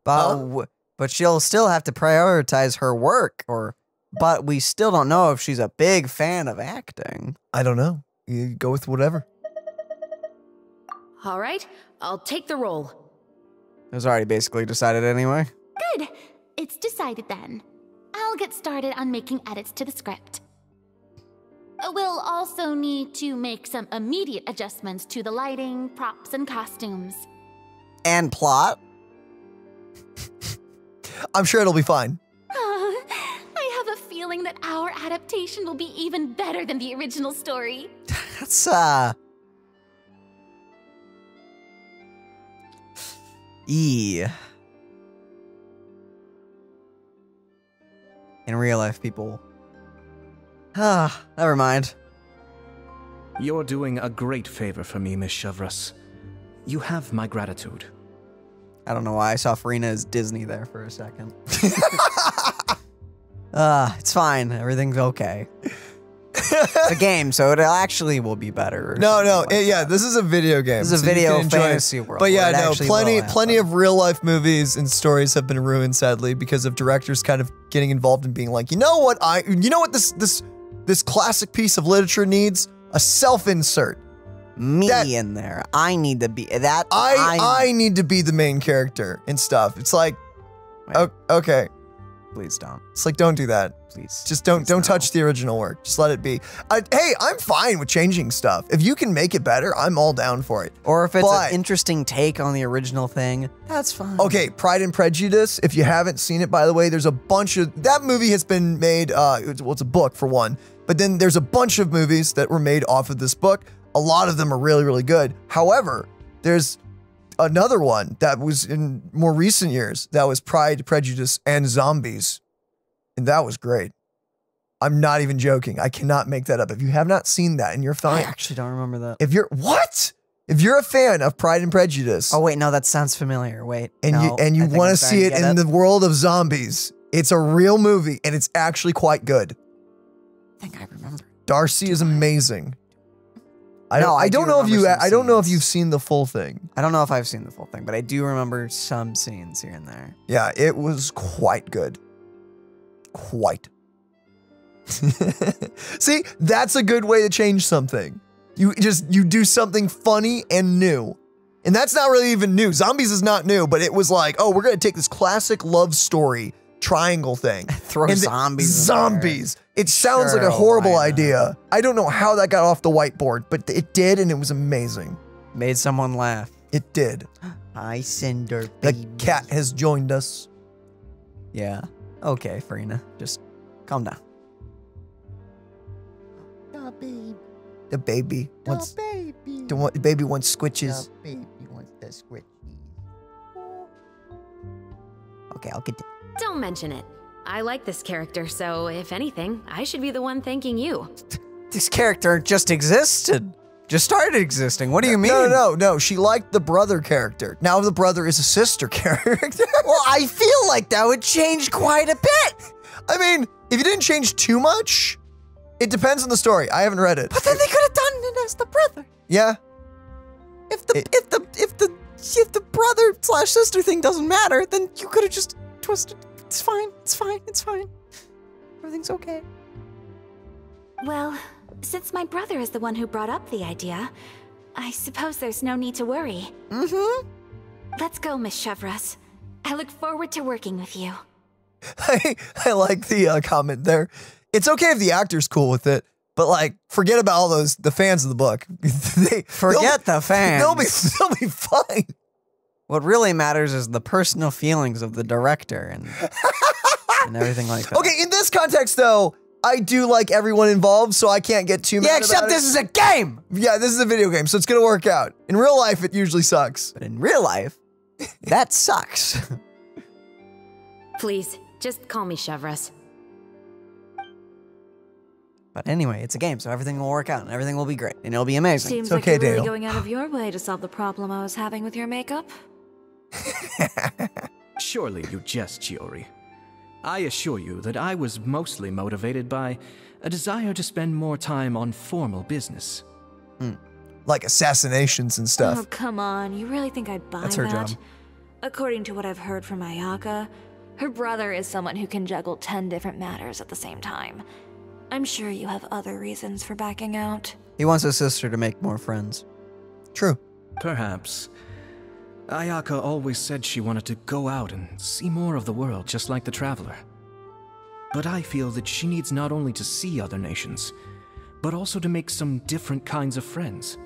But w- but she'll still have to prioritize her work or but we still don't know if she's a big fan of acting. I don't know. You go with whatever. All right, I'll take the role. It was already basically decided anyway. Good. It's decided then. I'll get started on making edits to the script. Uh, We'll also need to make some immediate adjustments to the lighting, props, and costumes. And plot. [LAUGHS] I'm sure it'll be fine. [LAUGHS] I have a feeling that our adaptation will be even better than the original story. [LAUGHS] That's uh E. In real life, people. Ah, never mind. You're doing a great favor for me, Miss Chevreuse. You have my gratitude. I don't know why I saw Furina as Disney there for a second. [LAUGHS] Ah, it's fine. Everything's okay. it's [LAUGHS] a game, so it actually will be better. No, no, like it- yeah, this is a video game. This is a so you video fantasy world. But yeah, no, plenty, plenty of real life movies and stories have been ruined, sadly, because of directors kind of getting involved and being like, you know what, I, you know what this this this classic piece of literature needs a self insert. Me in there. I need to be that. I I- I need to be the main character and stuff. It's like, okay, please don't. It's like don't do that. Please, just don't don't touch the original work. Just let it be. I, hey, I'm fine with changing stuff. If you can make it better, I'm all down for it. Or if it's But- an interesting take on the original thing, that's fine. Okay, Pride and Prejudice. If you haven't seen it, by the way, there's a bunch of that movie has been made. Uh, it's, well, it's a book for one, but then there's a bunch of movies that were made off of this book. A lot of them are really, really good. However, there's another one that was in more recent years that was Pride, Prejudice, and Zombies, and that was great. I'm not even joking. I cannot make that up. If you have not seen that and you're I actually don't remember that. if you're what? If you're a fan of Pride and Prejudice, Oh wait, no, that sounds familiar. Wait, and no, you and you want to see it in the world of zombies, it's a real movie and it's actually quite good. I think I remember. Darcy is amazing. I No, don't, I I do don't know if you I don't know if you've seen the full thing. I don't know if I've seen the full thing, but I do remember some scenes here and there. Yeah, it was quite good. Quite. [LAUGHS] See, that's a good way to change something. You just you do something funny and new. And that's not really even new. Zombies is not new, but it was like, oh, we're gonna take this classic love story triangle thing. [LAUGHS] Throw and the- zombies there. Zombies. It sounds like a horrible why idea. I don't know how that got off the whiteboard, but it did, and it was amazing. Made someone laugh. It did. [GASPS] Hi, Cinder. The cat has joined us. Yeah. Okay, Farina. Just calm down. The baby, The baby the wants baby. the one- baby wants squitches. The baby wants the squishies. Okay, I'll get. Don't mention it. I like this character, so if anything, I should be the one thanking you. This character just existed. Just started existing. What do you mean? No, no, no, no. She liked the brother character. Now the brother is a sister [LAUGHS] character. Well, I feel like that would change quite a bit. I mean, if you didn't change too much, it depends on the story. I haven't read it. But then they could have done it as the brother. Yeah. If the if the if the if the brother slash sister thing doesn't matter, then you could have just twisted. It's fine. It's fine. It's fine. Everything's okay. Well, since my brother is the one who brought up the idea, I suppose there's no need to worry. Mm-hmm. Let's go, Miss Chevreuse. I look forward to working with you. [LAUGHS] I, I like the uh, comment there. It's okay if the actor's cool with it, but like, forget about all those the fans of the book. [LAUGHS] they Forget the [LAUGHS] fans. They'll be they'll be fine. What really matters is the personal feelings of the director and [LAUGHS] and everything like that. Okay, in this context though, I do like everyone involved, so I can't get too mad. Yeah, except about this it. is a game. Yeah, this is a video game, so it's gonna work out. In real life, it usually sucks. But in real life, [LAUGHS] that sucks. Please, just call me Chevreuse. But anyway, it's a game, so everything will work out and everything will be great and it'll be amazing. Seems It's like okay, you're really Dale. going out of your way to solve the problem I was having with your makeup. Surely you jest, Chiori. I assure you that I was mostly motivated by a desire to spend more time on formal business. Hmm. Like assassinations and stuff. Oh, come on. You really think I'd buy That's her that? job. According to what I've heard from Ayaka, her brother is someone who can juggle 10 different matters at the same time. I'm sure you have other reasons for backing out. He wants his sister to make more friends. True. Perhaps. Ayaka always said she wanted to go out and see more of the world, just like the Traveler. But I feel that she needs not only to see other nations, but also to make some different kinds of friends.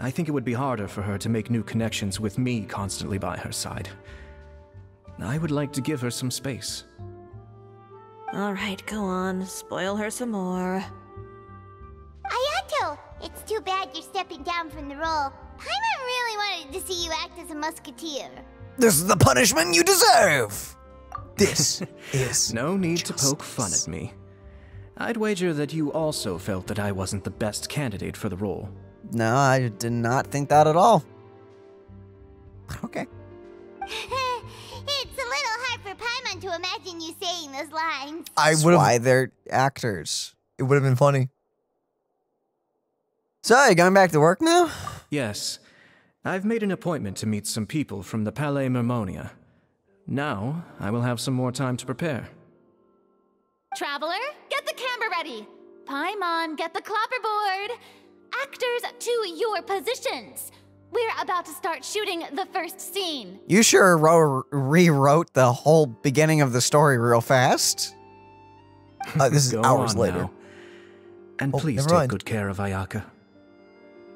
I think it would be harder for her to make new connections with me constantly by her side. I would like to give her some space. Alright, go on. Spoil her some more. Ayato, it's too bad you're stepping down from the role. Paimon really wanted to see you act as a musketeer. This is the punishment you deserve. This [LAUGHS] is No need to poke fun at me. I'd wager that you also felt that I wasn't the best candidate for the role. No, I did not think that at all. Okay. [LAUGHS] it's a little hard for Paimon to imagine you saying those lines. I That's would why they're actors. It would have been funny. So, you going back to work now? Yes, I've made an appointment to meet some people from the Palais Mermonia. Now, I will have some more time to prepare. Traveler, get the camera ready. Paimon, get the clapperboard. Actors to your positions. We're about to start shooting the first scene. You sure ro- rewrote the whole beginning of the story real fast. Uh, this is [LAUGHS] Go hours later. now. And Oh, please take good care of Ayaka.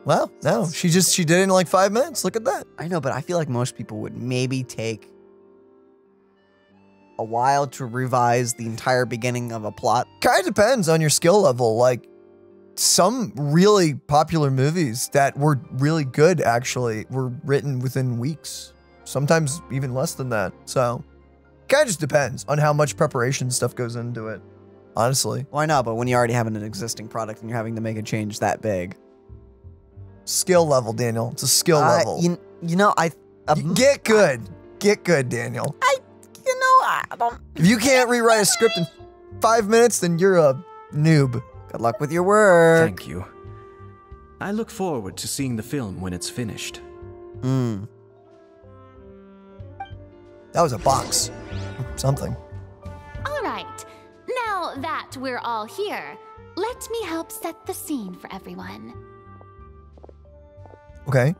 Well, no, she just she did it in like five minutes. Look at that. I know, but I feel like most people would maybe take a while to revise the entire beginning of a plot. Kind of depends on your skill level. Like some really popular movies that were really good actually were written within weeks. Sometimes even less than that. So kind of just depends on how much preparation stuff goes into it. honestly. Why not? But when you already have an existing product and you're having to make a change that big, Skill level, Daniel. It's a skill Uh, level. You, you know, I Y- Get good. Get good, Daniel. I, you know, I don't. If you can't rewrite a script in five minutes, then you're a noob. Good luck with your work. Thank you. I look forward to seeing the film when it's finished. Hmm. That was a box. Something. All right. Now that we're all here, let me help set the scene for everyone. Okay.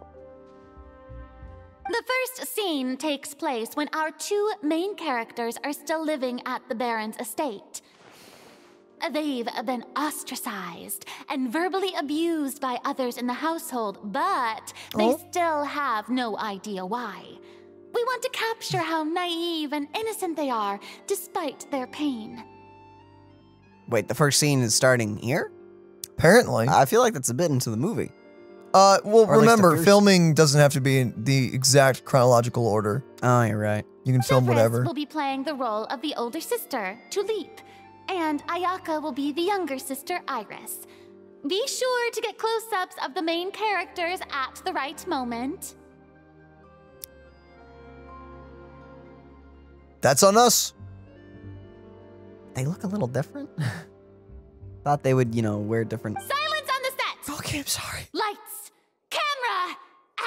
The first scene takes place when our two main characters are still living at the Baron's estate. They've been ostracized and verbally abused by others in the household, but they Oh. still have no idea why. We want to capture how naive and innocent they are despite their pain. Wait, the first scene is starting here? Apparently. I feel like that's a bit into the movie. Uh, well, Or at least the remember, first- filming doesn't have to be in the exact chronological order. Oh, you're right. You can film Chris whatever. will be playing the role of the older sister, Tulip, and Ayaka will be the younger sister, Iris. Be sure to get close ups of the main characters at the right moment. That's on us. They look a little different. [LAUGHS] Thought they would, you know, wear different. Silence on the set! Okay, I'm sorry. Lights, camera,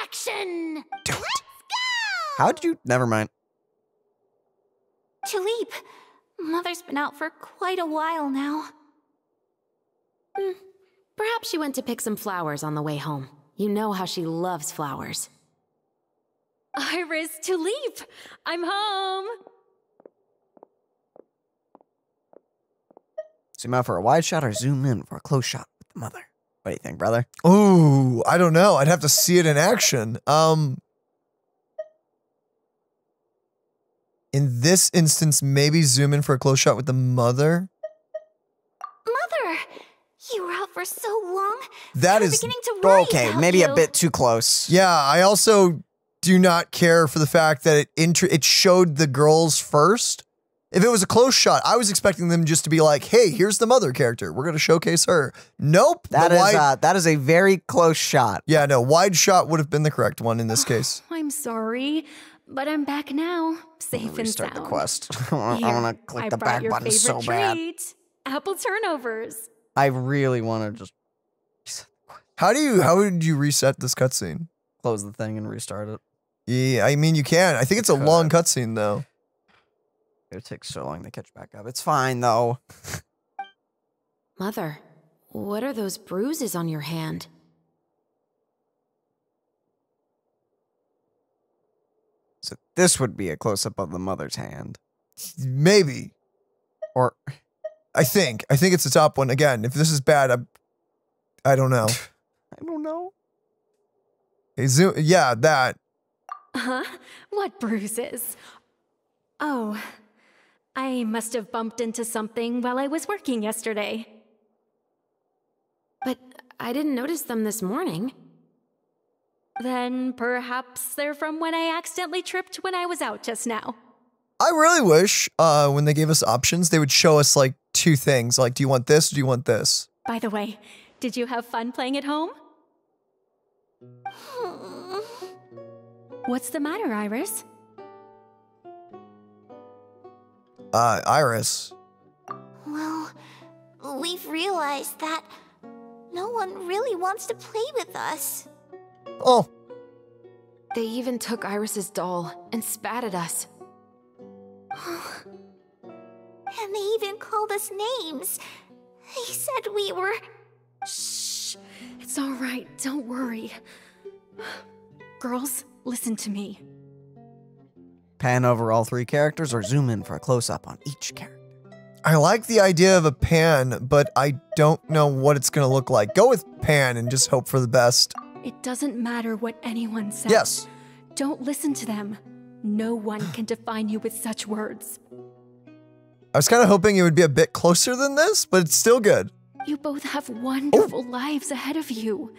action! Do it. How'd you? Never mind. Tulip, Mother's been out for quite a while now. Hmm. Perhaps she went to pick some flowers on the way home. You know how she loves flowers. Iris Tulip, I'm home. Zoom out for a wide shot or zoom in for a close shot with the mother. What do you think, brother? Ooh, I don't know. I'd have to see it in action. Um, in this instance, maybe zoom in for a close shot with the mother. Mother, you were out for so long. That is beginning to worry Okay, about maybe you. a bit too close. Yeah, I also do not care for the fact that it intro- it showed the girls first. If it was a close shot, I was expecting them just to be like, "Hey, here's the mother character. We're going to showcase her." Nope. That the is wide- uh, that is a very close shot. yeah, no, wide shot would have been the correct one in this case. I'm sorry, but I'm back now, safe and Restart sound. [LAUGHS] the quest. I want to click I the back your button so favorite bad. treat, Apple turnovers. I really want to just How do you how would you reset this cutscene? close the thing and restart it. Yeah, I mean you can. I think it's a long cutscene though. It takes so long to catch back up. It's fine though. [LAUGHS] Mother, what are those bruises on your hand? So this would be a close up of the mother's hand. Maybe. Or I think. I think it's the top one. Again, if this is bad, I'm, I don't know. [SIGHS] I don't know. Hey, zoom yeah, that. Huh? What bruises? Oh, I must have bumped into something while I was working yesterday. But I didn't notice them this morning. Then perhaps they're from when I accidentally tripped when I was out just now. I really wish uh when they gave us options, they would show us like two things. Like, do you want this or do you want this? By the way, did you have fun playing at home? What's the matter, Iris? Uh Iris. Well, we've realized that no one really wants to play with us. Oh, They even took Iris's doll and spat at us. [GASPS] And they even called us names. They said we were. Shh. It's all right. Don't worry. Girls, listen to me. Pan over all three characters or zoom in for a close up on each character. I like the idea of a pan, but I don't know what it's gonna look like. Go with pan and just hope for the best. It doesn't matter what anyone says. Yes. Don't listen to them. No one can define you with such words. I was kind of hoping it would be a bit closer than this, but it's still good. You both have wonderful lives ahead of you,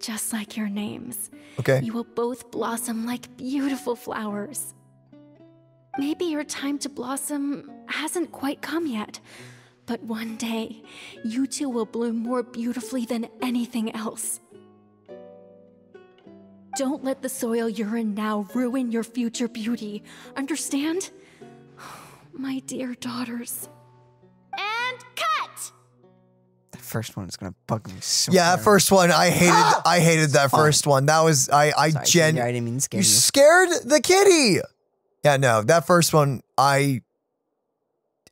just like your names. Okay. You will both blossom like beautiful flowers. Maybe your time to blossom hasn't quite come yet, But one day, you two will bloom more beautifully than anything else. Don't let the soil you're in now ruin your future beauty. Understand? [SIGHS] My dear daughters. And cut! The first one is gonna bug me so. yeah, hard. that first one I hated. [GASPS] I hated that first one. That was I. I Sorry, gen. I didn't mean scare you you. scared the kitty. Yeah, no, that first one I.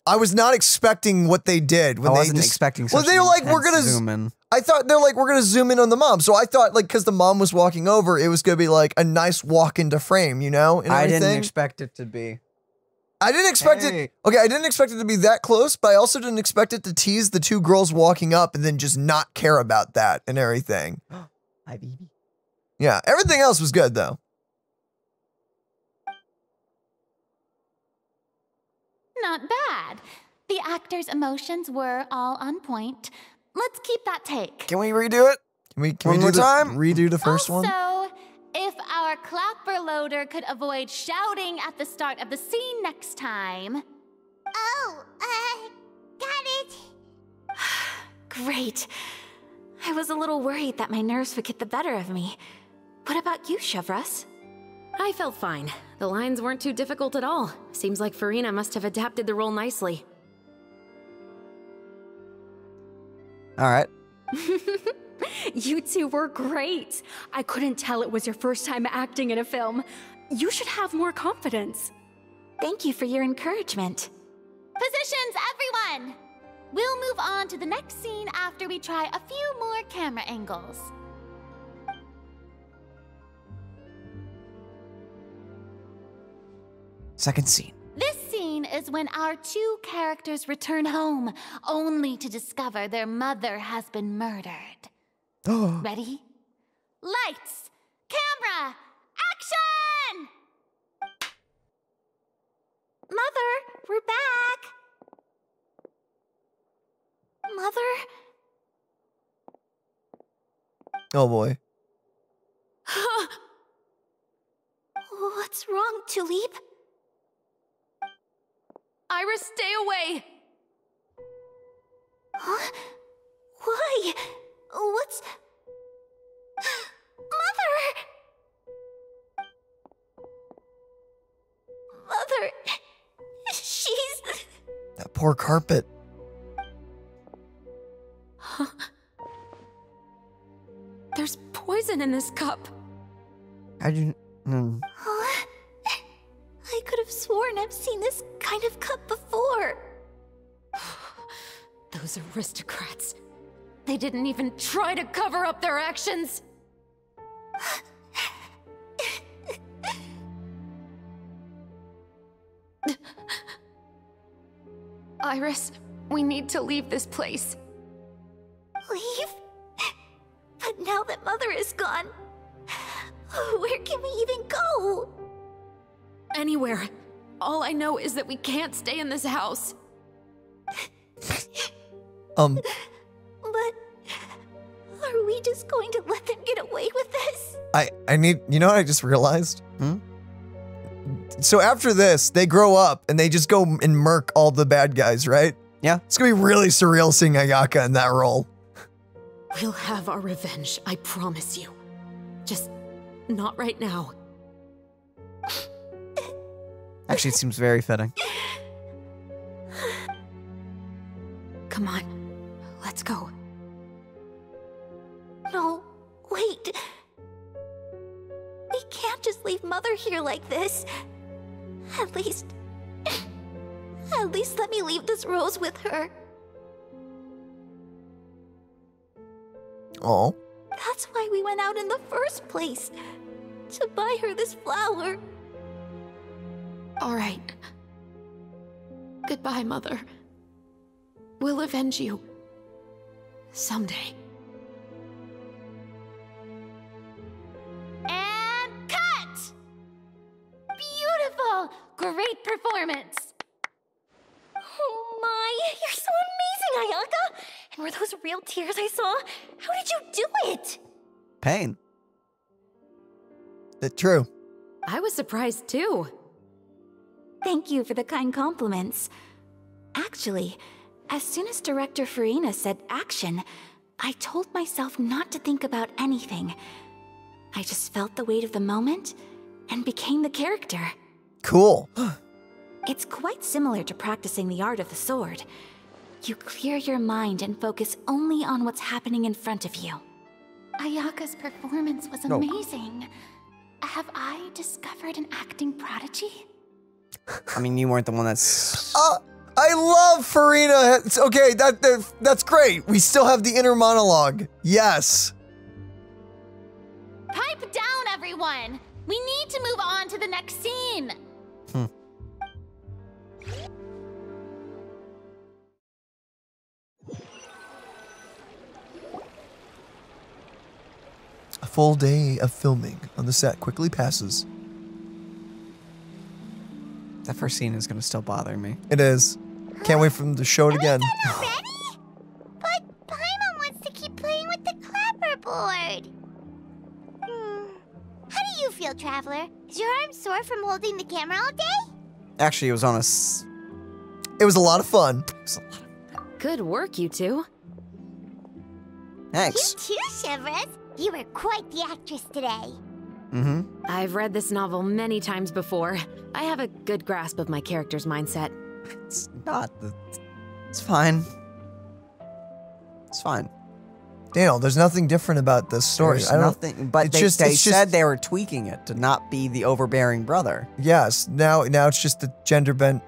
I was not expecting what they did when I they wasn't just- expecting. Well, they were like, we're gonna zoom in. I thought they're like, we're gonna zoom in on the mom. So I thought like, because the mom was walking over, it was gonna be like a nice walk into frame, you know? And I didn't expect it to be. I didn't expect Hey. it. Okay, I didn't expect it to be that close, but I also didn't expect it to tease the two girls walking up and then just not care about that and everything. [GASPS] Hi, baby. Yeah, everything else was good though. Not bad. The actors' emotions were all on point. Let's keep that take. Can we redo it? Can we, can One we more do the, time? redo the first one? So, if our clapper loader could avoid shouting at the start of the scene next time. Oh, uh, got it. [SIGHS] Great. I was a little worried that my nerves would get the better of me. What about you, Chevreuse? I felt fine. The lines weren't too difficult at all. Seems like Furina must have adapted the role nicely. All right. [LAUGHS] You two were great. I couldn't tell it was your first time acting in a film. You should have more confidence. Thank you for your encouragement. Positions, everyone! We'll move on to the next scene after we try a few more camera angles. Second scene. This scene is when our two characters return home, only to discover their mother has been murdered. [GASPS] Ready? Lights! Camera! Action! Mother, we're back. Mother? oh boy. [GASPS] What's wrong, Tulip? Iris, stay away! Huh? Why? What's. [GASPS] Mother! Mother! [LAUGHS] She's. That poor carpet. Huh? There's poison in this cup. How do you? Mm. I could have sworn I've seen this kind of cup before. [SIGHS] Those aristocrats. They didn't even try to cover up their actions. [SIGHS] Iris, we need to leave this place. Leave? But now that Mother is gone, [SIGHS] where can we even go? Anywhere. All I know is that we can't stay in this house. Um, But are we just going to let them get away with this? I I need. You know what I just realized? Hmm? So after this, they grow up and they just go and murk all the bad guys, right? Yeah. It's gonna be really surreal seeing Ayaka in that role. We'll have our revenge, I promise you. Just not right now. Actually, it seems very fitting. Come on, let's go. No, wait. We can't just leave Mother here like this. At least. At least let me leave this rose with her. Oh. That's why we went out in the first place. To buy her this flower. All right. Goodbye, Mother. We'll avenge you. Someday. And cut! Beautiful! Great performance! Oh my, you're so amazing, Ayaka! And were those real tears I saw? How did you do it? Pain. It's true. I was surprised too. Thank you for the kind compliments. Actually, As soon as Director Furina said action, I told myself not to think about anything. I just felt the weight of the moment and became the character. Cool. [GASPS] It's quite similar to practicing the art of the sword. You clear your mind and focus only on what's happening in front of you. Ayaka's performance was No. amazing. Have I discovered an acting prodigy? I mean, you weren't the one that's. Uh, I love Furina. It's okay, that, that that's great. We still have the inner monologue. Yes. Pipe down, everyone! We need to move on to the next scene! A full day of filming on the set quickly passes. That first scene is gonna still bother me. It is. Can't wait for them to show it again. But Paimon wants to keep playing with the clapperboard. Hmm. How do you feel, Traveler? Is your arm sore from holding the camera all day? Actually, it was on a. s- It was a lot of fun. Good work, you two. Thanks. You too, Chevreuse. You were quite the actress today. Mm-hmm. I've read this novel many times before. I have a good grasp of my character's mindset. It's not the. It's fine. It's fine. Daniel, there's nothing different about this story. There's I don't, nothing, but it's they, just- they it's just- said they were tweaking it to not be the overbearing brother. Yes. Now, now it's just the gender bent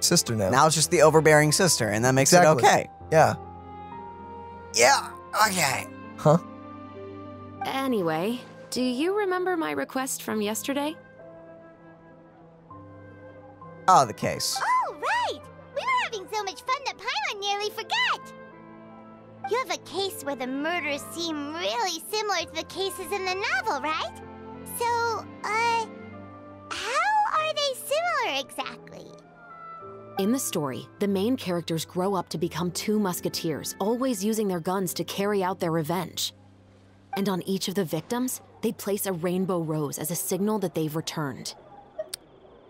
sister now. Now it's just the overbearing sister, and that makes Exactly. it okay. Yeah. Yeah. Okay. Huh? Anyway, do you remember my request from yesterday? Oh, the case. Oh, right! We were having so much fun that Paimon nearly forgot! You have a case where the murders seem really similar to the cases in the novel, right? So, uh, how are they similar exactly? In the story, the main characters grow up to become two musketeers, always using their guns to carry out their revenge. And on each of the victims, they place a rainbow rose as a signal that they've returned.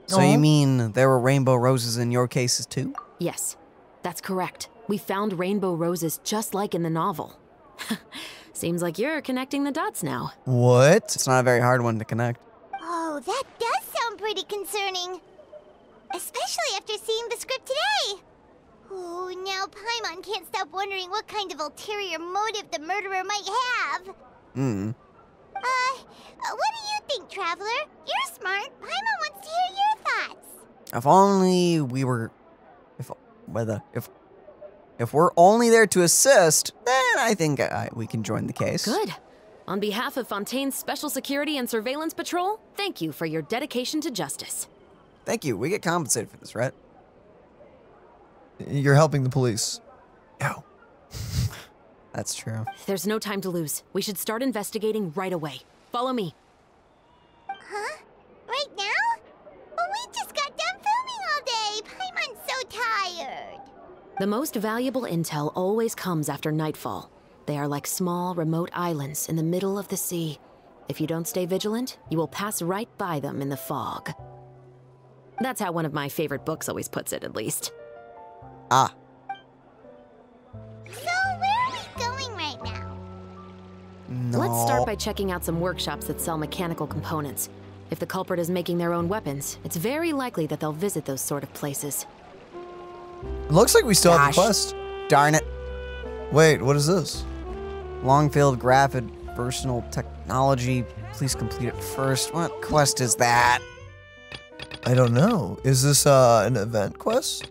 So you mean there were rainbow roses in your cases too? Yes, that's correct. We found rainbow roses just like in the novel. [LAUGHS] Seems like you're connecting the dots now. What? It's not a very hard one to connect. Oh, that does sound pretty concerning. Especially after seeing the script today. Oh, now Paimon can't stop wondering what kind of ulterior motive the murderer might have. Hmm. Uh, what do you think, Traveler? You're smart. Paimon wants to hear your thoughts. If only we were, if whether if if we're only there to assist, then I think uh, we can join the case. Good. On behalf of Fontaine's Special Security and Surveillance Patrol, thank you for your dedication to justice. Thank you. We get compensated for this, right? You're helping the police. Ow. [LAUGHS] That's true. There's no time to lose. We should start investigating right away. Follow me. Huh? Right now? But we just got done filming all day. Paimon's so tired. The most valuable intel always comes after nightfall. They are like small, remote islands in the middle of the sea. If you don't stay vigilant, you will pass right by them in the fog. That's how one of my favorite books always puts it, at least. Ah. No. Let's start by checking out some workshops that sell mechanical components. If the culprit is making their own weapons, it's very likely that they'll visit those sort of places. It looks like we still have Gosh. the quest. Darn it. Wait, what is this? Longfield Graphic Personal Technology. Please complete it first. What quest is that? I don't know. Is this uh, an event quest?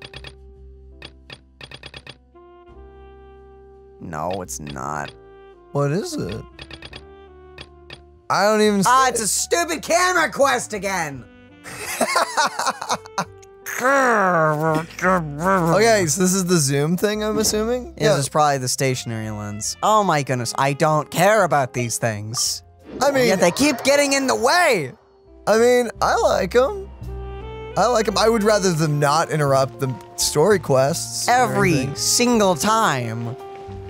No, it's not. What is it? I don't even. Ah, it's it. a stupid camera quest again. [LAUGHS] Okay, so this is the zoom thing, I'm assuming? Yeah. This is probably the stationary lens. Oh my goodness, I don't care about these things. I mean, Yet they keep getting in the way. I mean, I like them. I like them. I would rather them not interrupt the story quests. Every single time.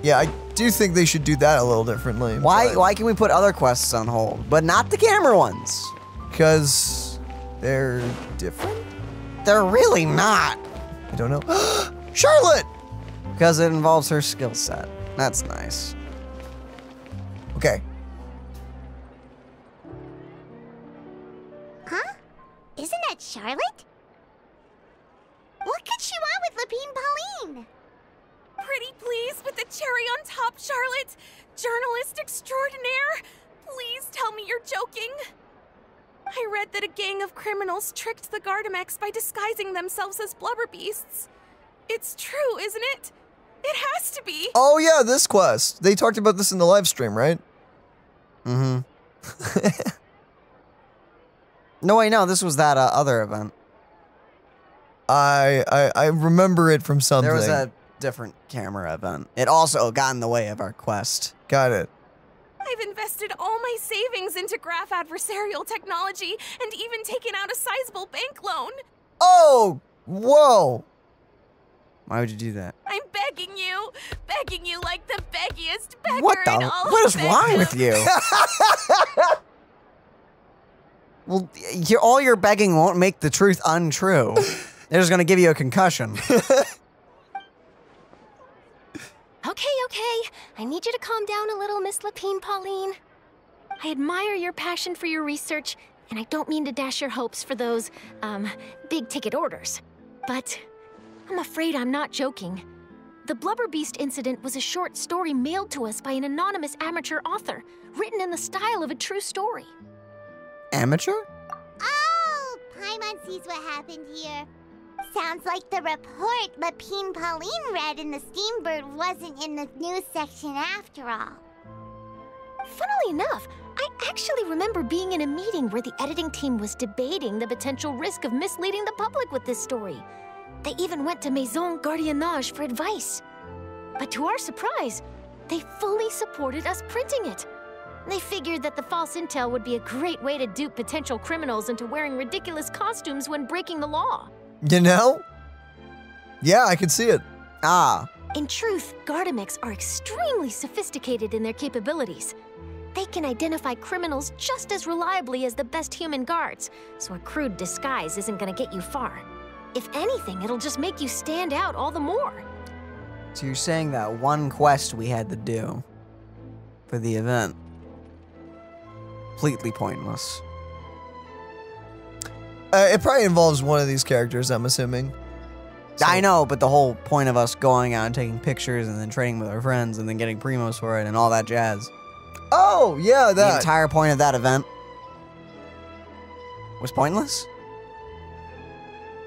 Yeah, I do think they should do that a little differently. Why why can we put other quests on hold, but not the camera ones? Because they're different? They're really not. I don't know. [GASPS] Charlotte! Because it involves her skill set. That's nice. Okay. Huh? Isn't that Charlotte? What could she want with Lapine Pauline? Pretty please with the cherry on top, Charlotte. Journalist extraordinaire. Please tell me you're joking. I read that a gang of criminals tricked the Gardamex by disguising themselves as blubber beasts. It's true, isn't it? It has to be. Oh yeah, this quest. They talked about this in the live stream, right? Mm-hmm. [LAUGHS] no, wait, no, this was that uh, other event. I, I I remember it from something. There was a different camera event. It also got in the way of our quest. Got it. I've invested all my savings into graph adversarial technology and even taken out a sizable bank loan. Oh, whoa. Why would you do that? I'm begging you, begging you like the beggiest beggar What the? in all What of is wrong with you? [LAUGHS] [LAUGHS] well, you all your begging won't make the truth untrue. [LAUGHS] They're just gonna give you a concussion. Calm down a little, Miss Lapine Pauline. I admire your passion for your research, and I don't mean to dash your hopes for those, um, big ticket orders. But I'm afraid I'm not joking. The Blubber Beast incident was a short story mailed to us by an anonymous amateur author, written in the style of a true story. Amateur? Oh, Paimon sees what happened here. Sounds like the report Lapine Pauline read in the Steambird wasn't in the news section after all. Funnily enough, I actually remember being in a meeting where the editing team was debating the potential risk of misleading the public with this story. They even went to Maison Gardiennage for advice. But to our surprise, they fully supported us printing it. They figured that the false intel would be a great way to dupe potential criminals into wearing ridiculous costumes when breaking the law. You know? Yeah, I can see it. Ah. In truth, Gardemeks are extremely sophisticated in their capabilities. They can identify criminals just as reliably as the best human guards, so a crude disguise isn't gonna get you far. If anything, it'll just make you stand out all the more. So you're saying that one quest we had to do for the event completely pointless. Uh, it probably involves one of these characters, I'm assuming. I know, but the whole point of us going out and taking pictures and then trading with our friends and then getting primos for it and all that jazz. Oh, yeah, The entire point of that event was pointless?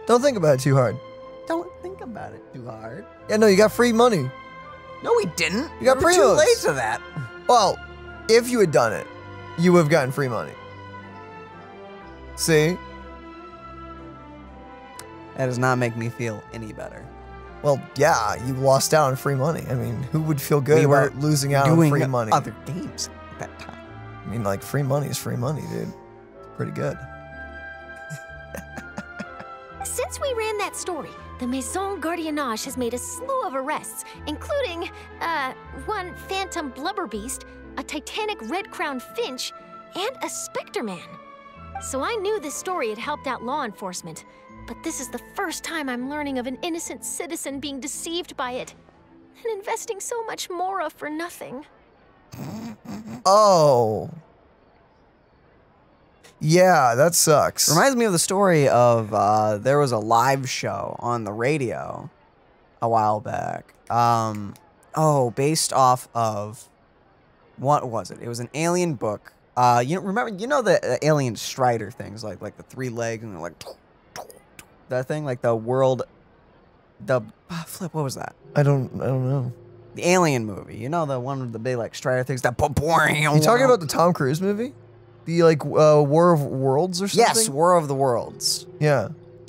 Don't think about it too hard. Don't think about it too hard. Yeah, no, you got free money. No, we didn't. You got We primos. too late to that. Well, if you had done it, you would have gotten free money. See? That does not make me feel any better. Well, yeah, you lost out on free money. I mean, who would feel good We about losing out on free money? other games at that time. I mean, like, free money is free money, dude. It's Pretty good. Since we ran that story, the Maison Gardiennage has made a slew of arrests, including, uh, one phantom blubber beast, a titanic red crowned finch, and a specter man. So I knew this story had helped out law enforcement, but this is the first time I'm learning of an innocent citizen being deceived by it, and investing so much mora for nothing. Oh. Yeah, that sucks. Reminds me of the story of uh, there was a live show on the radio a while back. Um, oh, based off of what was it? It was an alien book. Uh, you remember? You know the uh, alien Strider things, like like the three legs and they're like that thing, like the world. The ah, flip. What was that? I don't. I don't know. The Alien movie. You know the one with the big like Strider things. That You talking about the Tom Cruise movie? The like uh, War of Worlds or something? Yes, War of the Worlds. Yeah.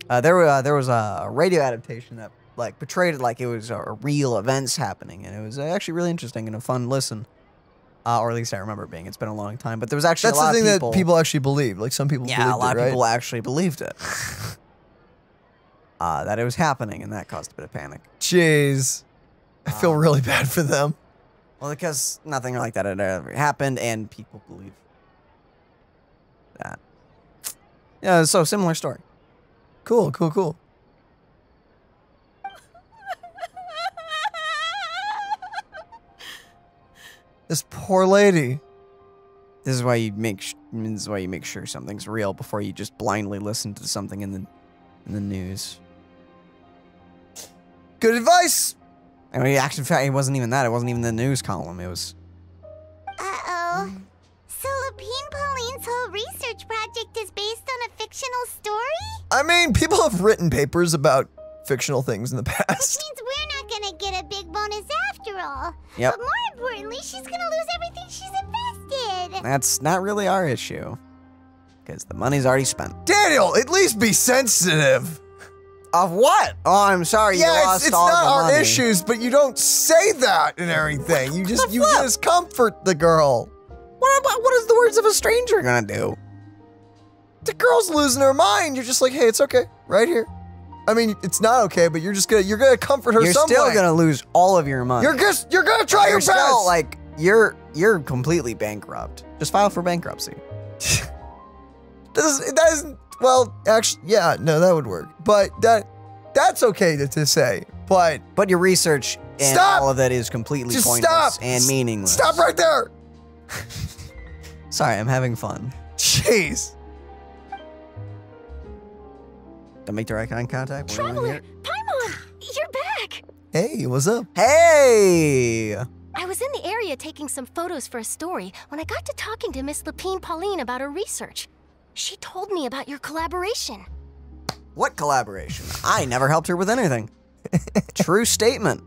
Uh, there, uh, there was a radio adaptation that like portrayed it like it was uh, real events happening, and it was actually really interesting and a fun listen. Uh, or at least I remember it being. It's been a long time, but there was actually That's a lot the thing of people. that people actually believe. Like some people yeah, believed a lot it, of right? people actually believed it. [LAUGHS] uh, that it was happening, and that caused a bit of panic. Jeez. I feel um, really bad for them. Well, because nothing like that had ever happened, and people believe that. Yeah, so similar story. Cool, cool, cool. [LAUGHS] this poor lady. This is why you make this is why you make sure something's real before you just blindly listen to something in the in the news. Good advice. I mean, actually, fact, it wasn't even that. It wasn't even the news column. It was Uh-oh. So Lapine Pauline's whole research project is based on a fictional story? I mean, people have written papers about fictional things in the past. Which Means we're not gonna get a big bonus after all. Yep. But more importantly, she's gonna lose everything she's invested. that's not really our issue because the money's already spent. Daniel, at least be sensitive. Of what? Oh, I'm sorry. yeah, you it's, lost it's all not our money. issues, but you don't say that and everything. You just you just comfort the girl. What about what is the words of a stranger gonna do? The girl's losing her mind. You're just like, hey, it's okay, right here. I mean, it's not okay, but you're just gonna you're gonna comfort her. You're still way. gonna lose all of your money. You're just you're gonna try You're your still, best. like you're you're completely bankrupt. Just file for bankruptcy. [LAUGHS] That is that isn't well. Actually, yeah, no, that would work. But that that's okay to, to say. But But your research and Stop! all of that is completely Just pointless stop! and S- meaningless. stop right there. Sorry, I'm having fun. Jeez. Don't make direct eye contact. What are we Traveler. Paimon, you're back. Hey, what's up? Hey! I was in the area taking some photos for a story when I got to talking to Miss Lapine Pauline about her research. She told me about your collaboration. What collaboration? I never helped her with anything. [LAUGHS] True statement.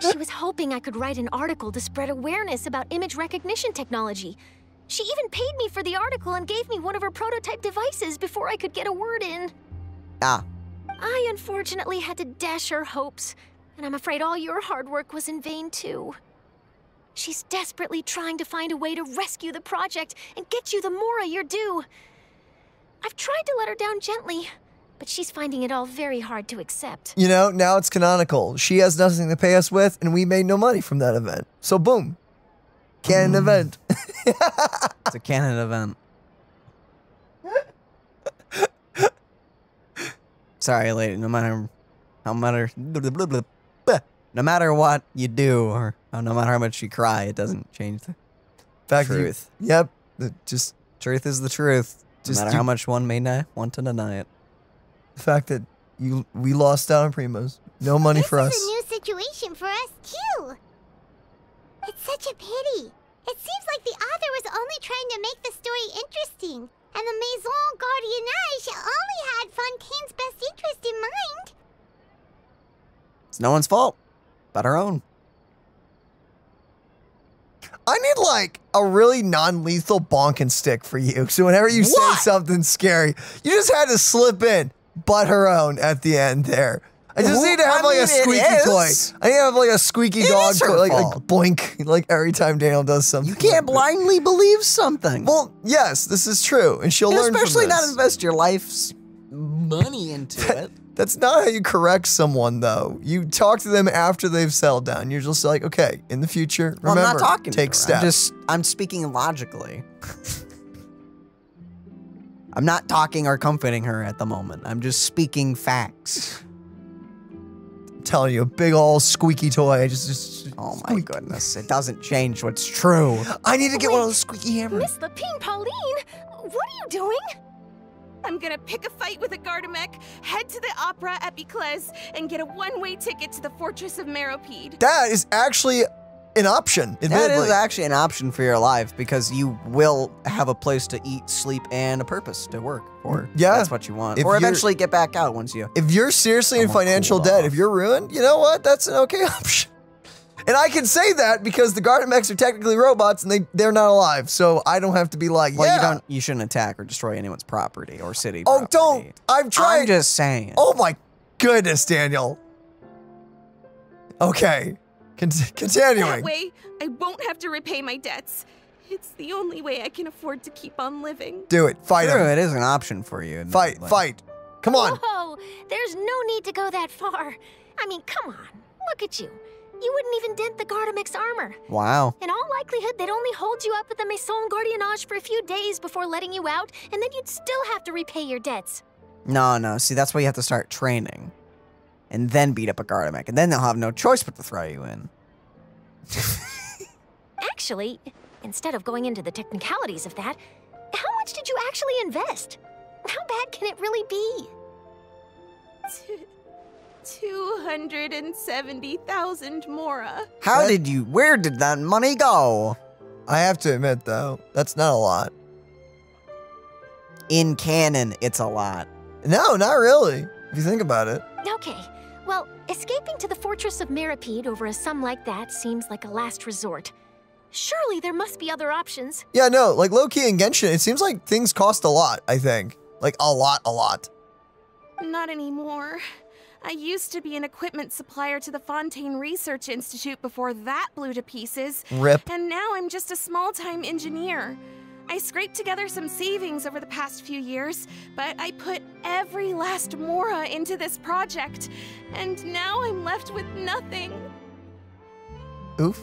She was hoping I could write an article to spread awareness about image recognition technology. She even paid me for the article and gave me one of her prototype devices before I could get a word in. Ah, I unfortunately had to dash her hopes, and I'm afraid all your hard work was in vain too. She's desperately trying to find a way to rescue the project and get you the Mora you're due. I've tried to let her down gently, but she's finding it all very hard to accept. You know, now it's canonical. She has nothing to pay us with, and we made no money from that event. So boom, canon hmm. event. [LAUGHS] it's a canon event. [LAUGHS] Sorry, lady. No matter how matter no matter what you do, or uh, no matter how much you cry, it doesn't change the Fact you- truth. yep. the- Just Truth is the truth. No matter you- how much one may not want to deny it. the fact that you we lost out on Primos. No money for us. It's a new situation for us, too. It's such a pity. It seems like the author was only trying to make the story interesting, and the Maison Gardiennage only had Fontaine's best interest in mind. It's no one's fault but our own. I need like a really non-lethal bonk and stick for you. [LAUGHS] So whenever you say something scary, you just had to slip in, but her own at the end there. I just Well, need to have I like mean, a squeaky toy. I need to have like a squeaky It dog toy, like, like boink, like every time Daniel does something. You can't blindly believe something. Well, yes, this is true, and she'll And learn from especially not invest your life's money into [LAUGHS] it. That's not how you correct someone, though. You talk to them after they've settled down. You're just like, okay, in the future, Well, remember, I'm not talking. to take her. steps. I'm just I'm speaking logically. [LAUGHS] I'm not talking or comforting her at the moment. I'm just speaking facts. I'm telling you, a big old squeaky toy. Just, just Oh my goodness! It doesn't change what's true. I need to get one of those squeaky hammers. Miss Lapine Pauline, what are you doing? I'm gonna pick a fight with a Gardemek, head to the opera Epiclese, and get a one-way ticket to the Fortress of Meropide. That is actually an option. That admittedly. is actually an option for your life because you will have a place to eat, sleep, and a purpose to work for. Yeah. that's what you want. If or eventually get back out once you. If you're seriously in financial cooled debt, off. if you're ruined, you know what? That's an okay [LAUGHS] option. And I can say that because the Gardemeks are technically robots and they, they're not alive. So I don't have to be like, Well, yeah. you don't. You shouldn't attack or destroy anyone's property or city. oh, property. don't. I've tried. I'm just saying. Oh my goodness, Daniel. Okay. Con- That continuing. way, I won't have to repay my debts. It's the only way I can afford to keep on living. Do it. Fight True, him. it is an option for you. Fight. admittedly. Fight. Come on. Whoa, there's no need to go that far. I mean, come on, look at you. You wouldn't even dent the Gardemeks armor. Wow. In all likelihood, they'd only hold you up at the Maison Gardiennage for a few days before letting you out, and then you'd still have to repay your debts. No, no. See, that's why you have to start training, and then beat up a Gardemek, and then they'll have no choice but to throw you in. [LAUGHS] Actually, instead of going into the technicalities of that, how much did you actually invest? How bad can it really be? [LAUGHS] 270,000 Mora. How did you? Where did that money go? I have to admit, though, that's not a lot. In canon, it's a lot. No, not really. If you think about it. Okay, well, escaping to the Fortress of Meropide over a sum like that seems like a last resort. Surely there must be other options. Yeah, no, like Loki and in Genshin, it seems like things cost a lot, I think. Like a lot, a lot. Not anymore. I used to be an equipment supplier to the Fontaine Research Institute before that blew to pieces. Rip. And now I'm just a small time engineer. I scraped together some savings over the past few years, but I put every last Mora into this project, and now I'm left with nothing. Oof.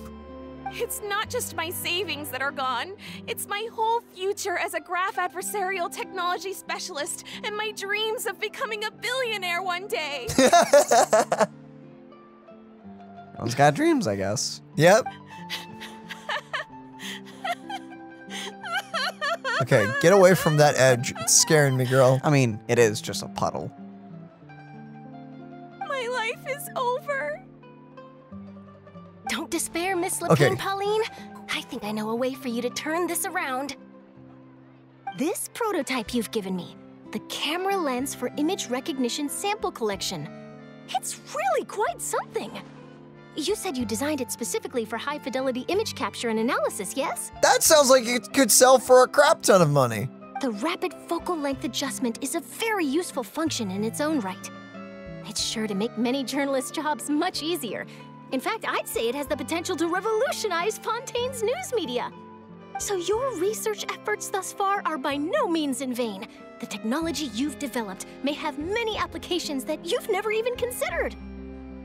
It's not just my savings that are gone. It's my whole future as a graph adversarial technology specialist and my dreams of becoming a billionaire one day. [LAUGHS] Everyone's got dreams, I guess. Yep. [LAUGHS] Okay, get away from that edge. It's scaring me, girl. I mean, it is just a puddle. Don't despair, Miss Lapine Okay. Pauline. I think I know a way for you to turn this around. This prototype you've given me, the camera lens for image recognition sample collection. It's really quite something. You said you designed it specifically for high fidelity image capture and analysis, yes? That sounds like it could sell for a crap ton of money. The rapid focal length adjustment is a very useful function in its own right. It's sure to make many journalists' jobs much easier. In fact, I'd say it has the potential to revolutionize Fontaine's news media. So your research efforts thus far are by no means in vain. The technology you've developed may have many applications that you've never even considered.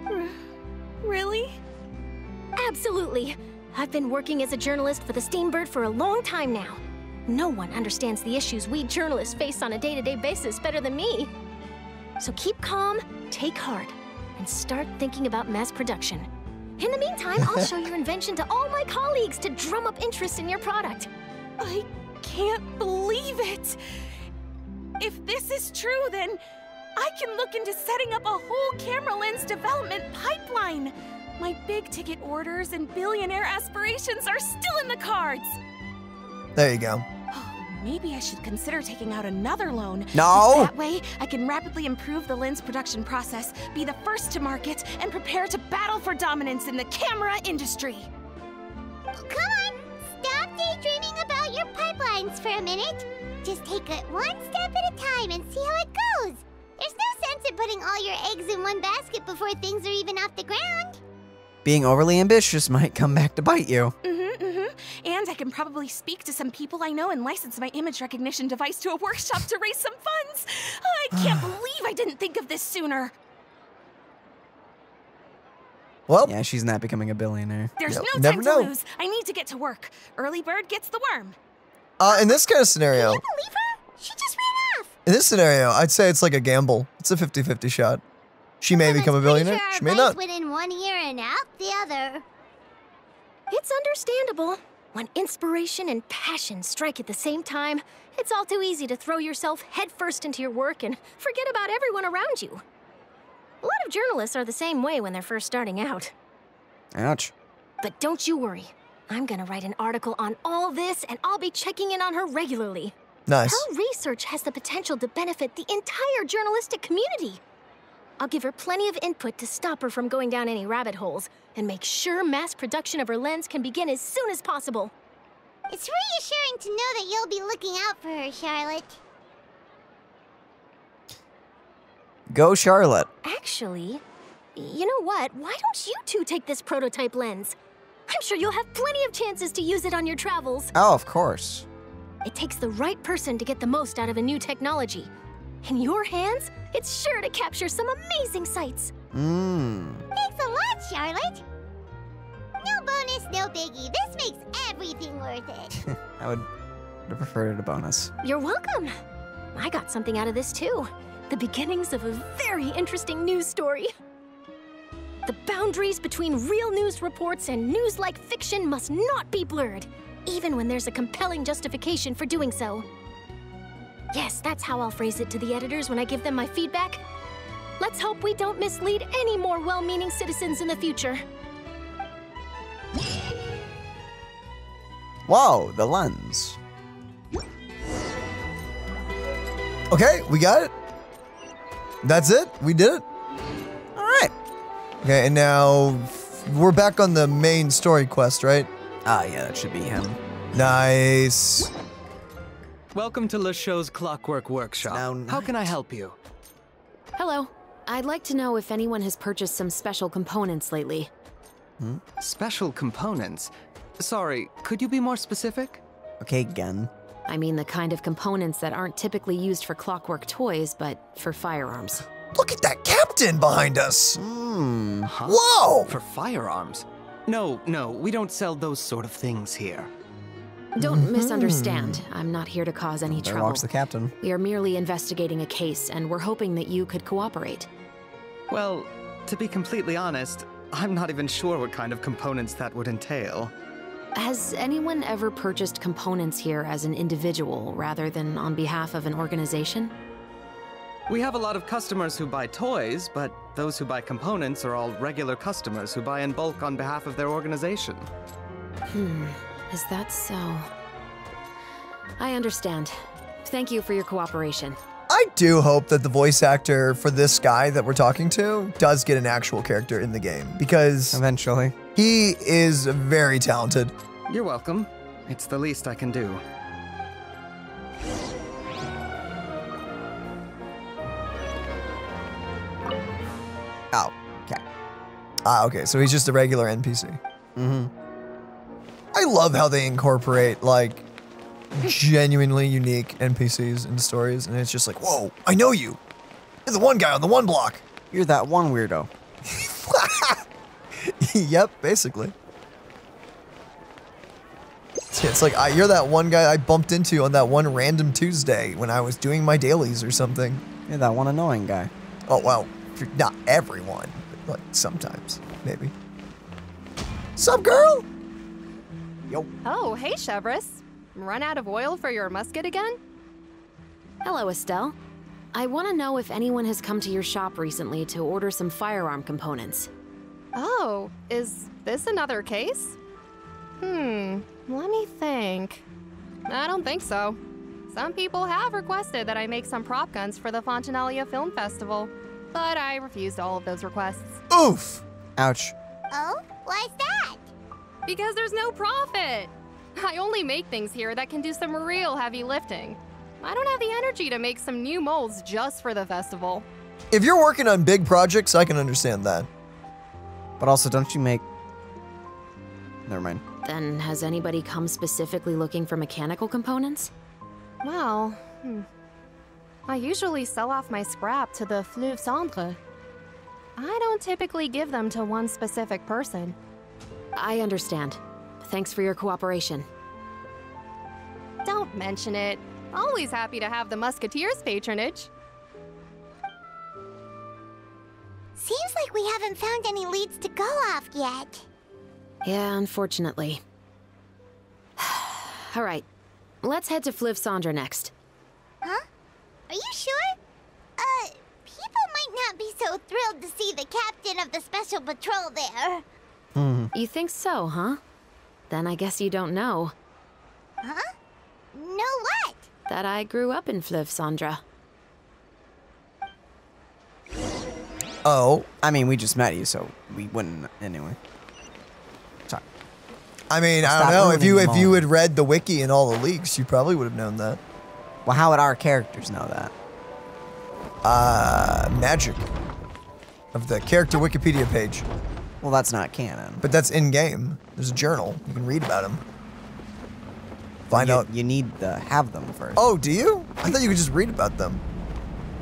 [SIGHS] Really? Absolutely. I've been working as a journalist for the Steambird for a long time now. No one understands the issues we journalists face on a day to day basis better than me. So keep calm, take heart, and start thinking about mass production. In the meantime, I'll show your invention to all my colleagues to drum up interest in your product. I can't believe it. If this is true, then I can look into setting up a whole camera lens development pipeline. My big ticket orders and billionaire aspirations are still in the cards. There you go. Maybe I should consider taking out another loan. No! That way, I can rapidly improve the lens production process, be the first to market, and prepare to battle for dominance in the camera industry. Oh, come on, stop daydreaming about your pipelines for a minute. Just take it one step at a time and see how it goes. There's no sense in putting all your eggs in one basket before things are even off the ground. Being overly ambitious [LAUGHS] might come back to bite you. Mm-hmm, mm-hmm. And I can probably speak to some people I know and license my image recognition device to a workshop to raise some funds. I can't [SIGHS] believe I didn't think of this sooner. Well, Yeah, she's not becoming a billionaire. There's Yep, no never time know. to lose. I need to get to work. Early bird gets the worm. Uh, in this kind of scenario, Believe her? She just ran off. in this scenario, I'd say it's like a gamble. It's a 50-50 shot. She may become a billionaire. Sure, She may not. bites went in one ear and out the other. It's understandable. When inspiration and passion strike at the same time, it's all too easy to throw yourself headfirst into your work and forget about everyone around you. A lot of journalists are the same way when they're first starting out. Ouch. But don't you worry. I'm gonna write an article on all this and I'll be checking in on her regularly. Nice. Her research has the potential to benefit the entire journalistic community. I'll give her plenty of input to stop her from going down any rabbit holes and make sure mass production of her lens can begin as soon as possible. It's reassuring to know that you'll be looking out for her, Charlotte. Go, Charlotte. Actually, you know what? Why don't you two take this prototype lens? I'm sure you'll have plenty of chances to use it on your travels. Oh, of course. It takes the right person to get the most out of a new technology. In your hands, it's sure to capture some amazing sights. Mmm. Thanks a lot, Charlotte. No bonus, no biggie. This makes everything worth it. [LAUGHS] I would have preferred a bonus. You're welcome. I got something out of this too. The beginnings of a very interesting news story. The boundaries between real news reports and news like fiction must not be blurred, even when there's a compelling justification for doing so. Yes, that's how I'll phrase it to the editors when I give them my feedback. Let's hope we don't mislead any more well meaning citizens in the future. Wow, the lens. Okay, we got it. That's it. We did it. All right. Okay, and now we're back on the main story quest, right? Ah, yeah, that should be him. Nice. Welcome to LeShow's Clockwork Workshop. How can I help you? Hello. I'd like to know if anyone has purchased some special components lately. Hmm? Special components? Sorry, could you be more specific? Okay, again. I mean the kind of components that aren't typically used for clockwork toys, but for firearms. Look at that captain behind us. Hmm. Huh? Whoa! For firearms? No, no, we don't sell those sort of things here. Don't misunderstand. I'm not here to cause any There trouble. walks the captain. We are merely investigating a case, and we're hoping that you could cooperate. Well, to be completely honest, I'm not even sure what kind of components that would entail. Has anyone ever purchased components here as an individual rather than on behalf of an organization? We have a lot of customers who buy toys, but those who buy components are all regular customers who buy in bulk on behalf of their organization. Hmm, is that so? I understand. Thank you for your cooperation. I do hope that the voice actor for this guy that we're talking to does get an actual character in the game because eventually he is very talented. You're welcome. It's the least I can do. Oh, okay. Ah, okay. So he's just a regular NPC. Mm-hmm. I love how they incorporate like genuinely unique NPCs and stories, and it's just like, whoa, I know you. You're the one guy on the one block. You're that one weirdo. [LAUGHS] yep, basically. It's like I, you're that one guy I bumped into on that one random Tuesday when I was doing my dailies or something. You're that one annoying guy. Oh well, not everyone, but like sometimes, maybe. Sup, girl? Yo. Oh, hey, Chevreuse. Run out of oil for your musket again? Hello, Estelle. I want to know if anyone has come to your shop recently to order some firearm components. Oh, is this another case? Hmm, let me think. I don't think so. Some people have requested that I make some prop guns for the Fontinalia Film Festival, but I refused all of those requests. Oof! Ouch. Oh? Why's that? Because there's no profit! I only make things here that can do some real heavy lifting. I don't have the energy to make some new molds just for the festival. If you're working on big projects, I can understand that. But also, don't you make. Never mind. Then has anybody come specifically looking for mechanical components? Well, hmm. I usually sell off my scrap to the Fleuve Cendre. I don't typically give them to one specific person. I understand. Thanks for your cooperation. Don't mention it. Always happy to have the Musketeers' patronage. Seems like we haven't found any leads to go off yet. Yeah, unfortunately. [SIGHS] All right, let's head to Fleuve Cendre next. Huh? Are you sure? Uh, people might not be so thrilled to see the captain of the special patrol there. You think so, huh? Then I guess you don't know Huh? No what? that I grew up in Fleuve Cendre. Oh. I mean, we just met you, so we wouldn't anyway. Sorry. I mean, I don't know. If you if the you had read the wiki and all the leaks, you probably would have known that. Well, how would our characters know that? Uh, magic of the character Wikipedia page. Well, that's not canon. But that's in game. There's a journal. You can read about him. Find you, out. You need to have them first. Oh, do you? I thought you could just read about them.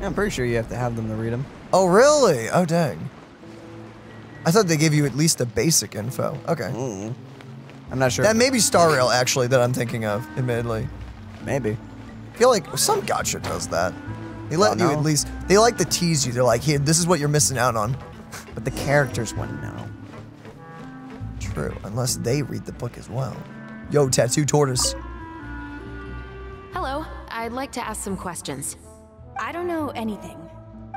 Yeah, I'm pretty sure you have to have them to read them. Oh, really? Oh, dang. I thought they gave you at least the basic info. Okay. Mm-hmm. I'm not sure. That may be Star Rail, actually, that I'm thinking of, admittedly. Maybe. I feel like some gacha does that. They let Don't you at least, they like to tease you. They're like, here, this is what you're missing out on. But the characters wouldn't know. True, unless they read the book as well. Yo, tattoo tortoise. Hello, I'd like to ask some questions. I don't know anything.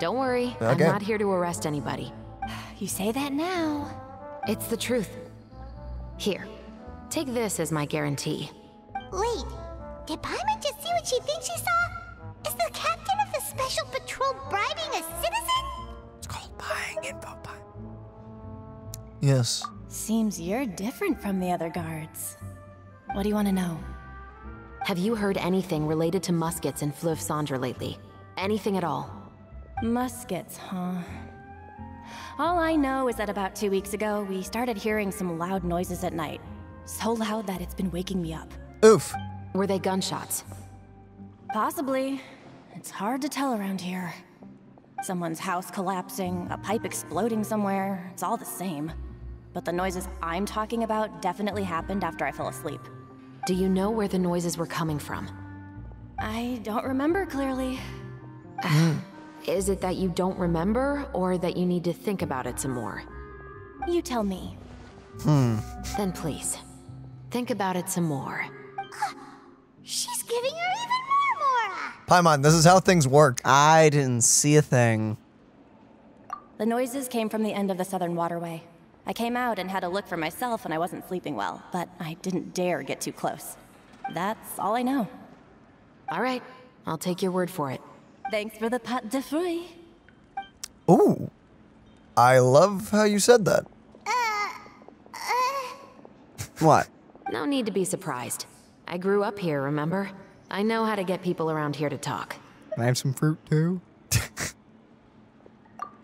Don't worry, Okay. I'm not here to arrest anybody. [SIGHS] You say that now. It's the truth. Here, take this as my guarantee. Wait, did Paimon just see what she thinks she saw? Is the captain of the special patrol bribing a citizen? It's called buying info. Yes. Seems you're different from the other guards. What do you want to know? Have you heard anything related to muskets in Fleuve Cendre lately? Anything at all? Muskets, huh? All I know is that about two weeks ago, we started hearing some loud noises at night. So loud that it's been waking me up. Oof. Were they gunshots? Possibly. It's hard to tell around here. Someone's house collapsing, a pipe exploding somewhere, it's all the same. But the noises I'm talking about definitely happened after I fell asleep. Do you know where the noises were coming from? I don't remember clearly. [SIGHS] Is it that you don't remember, or that you need to think about it some more? You tell me. Hmm. Then please, think about it some more. [GASPS] She's giving her even more Mora. Paimon, this is how things work. I didn't see a thing. The noises came from the end of the southern waterway. I came out and had a look for myself and I wasn't sleeping well, but I didn't dare get too close. That's all I know. All right, I'll take your word for it. Thanks for the pat de fruits. Ooh. I love how you said that. What? No need to be surprised. I grew up here, remember? I know how to get people around here to talk. Can I have some fruit too? [LAUGHS]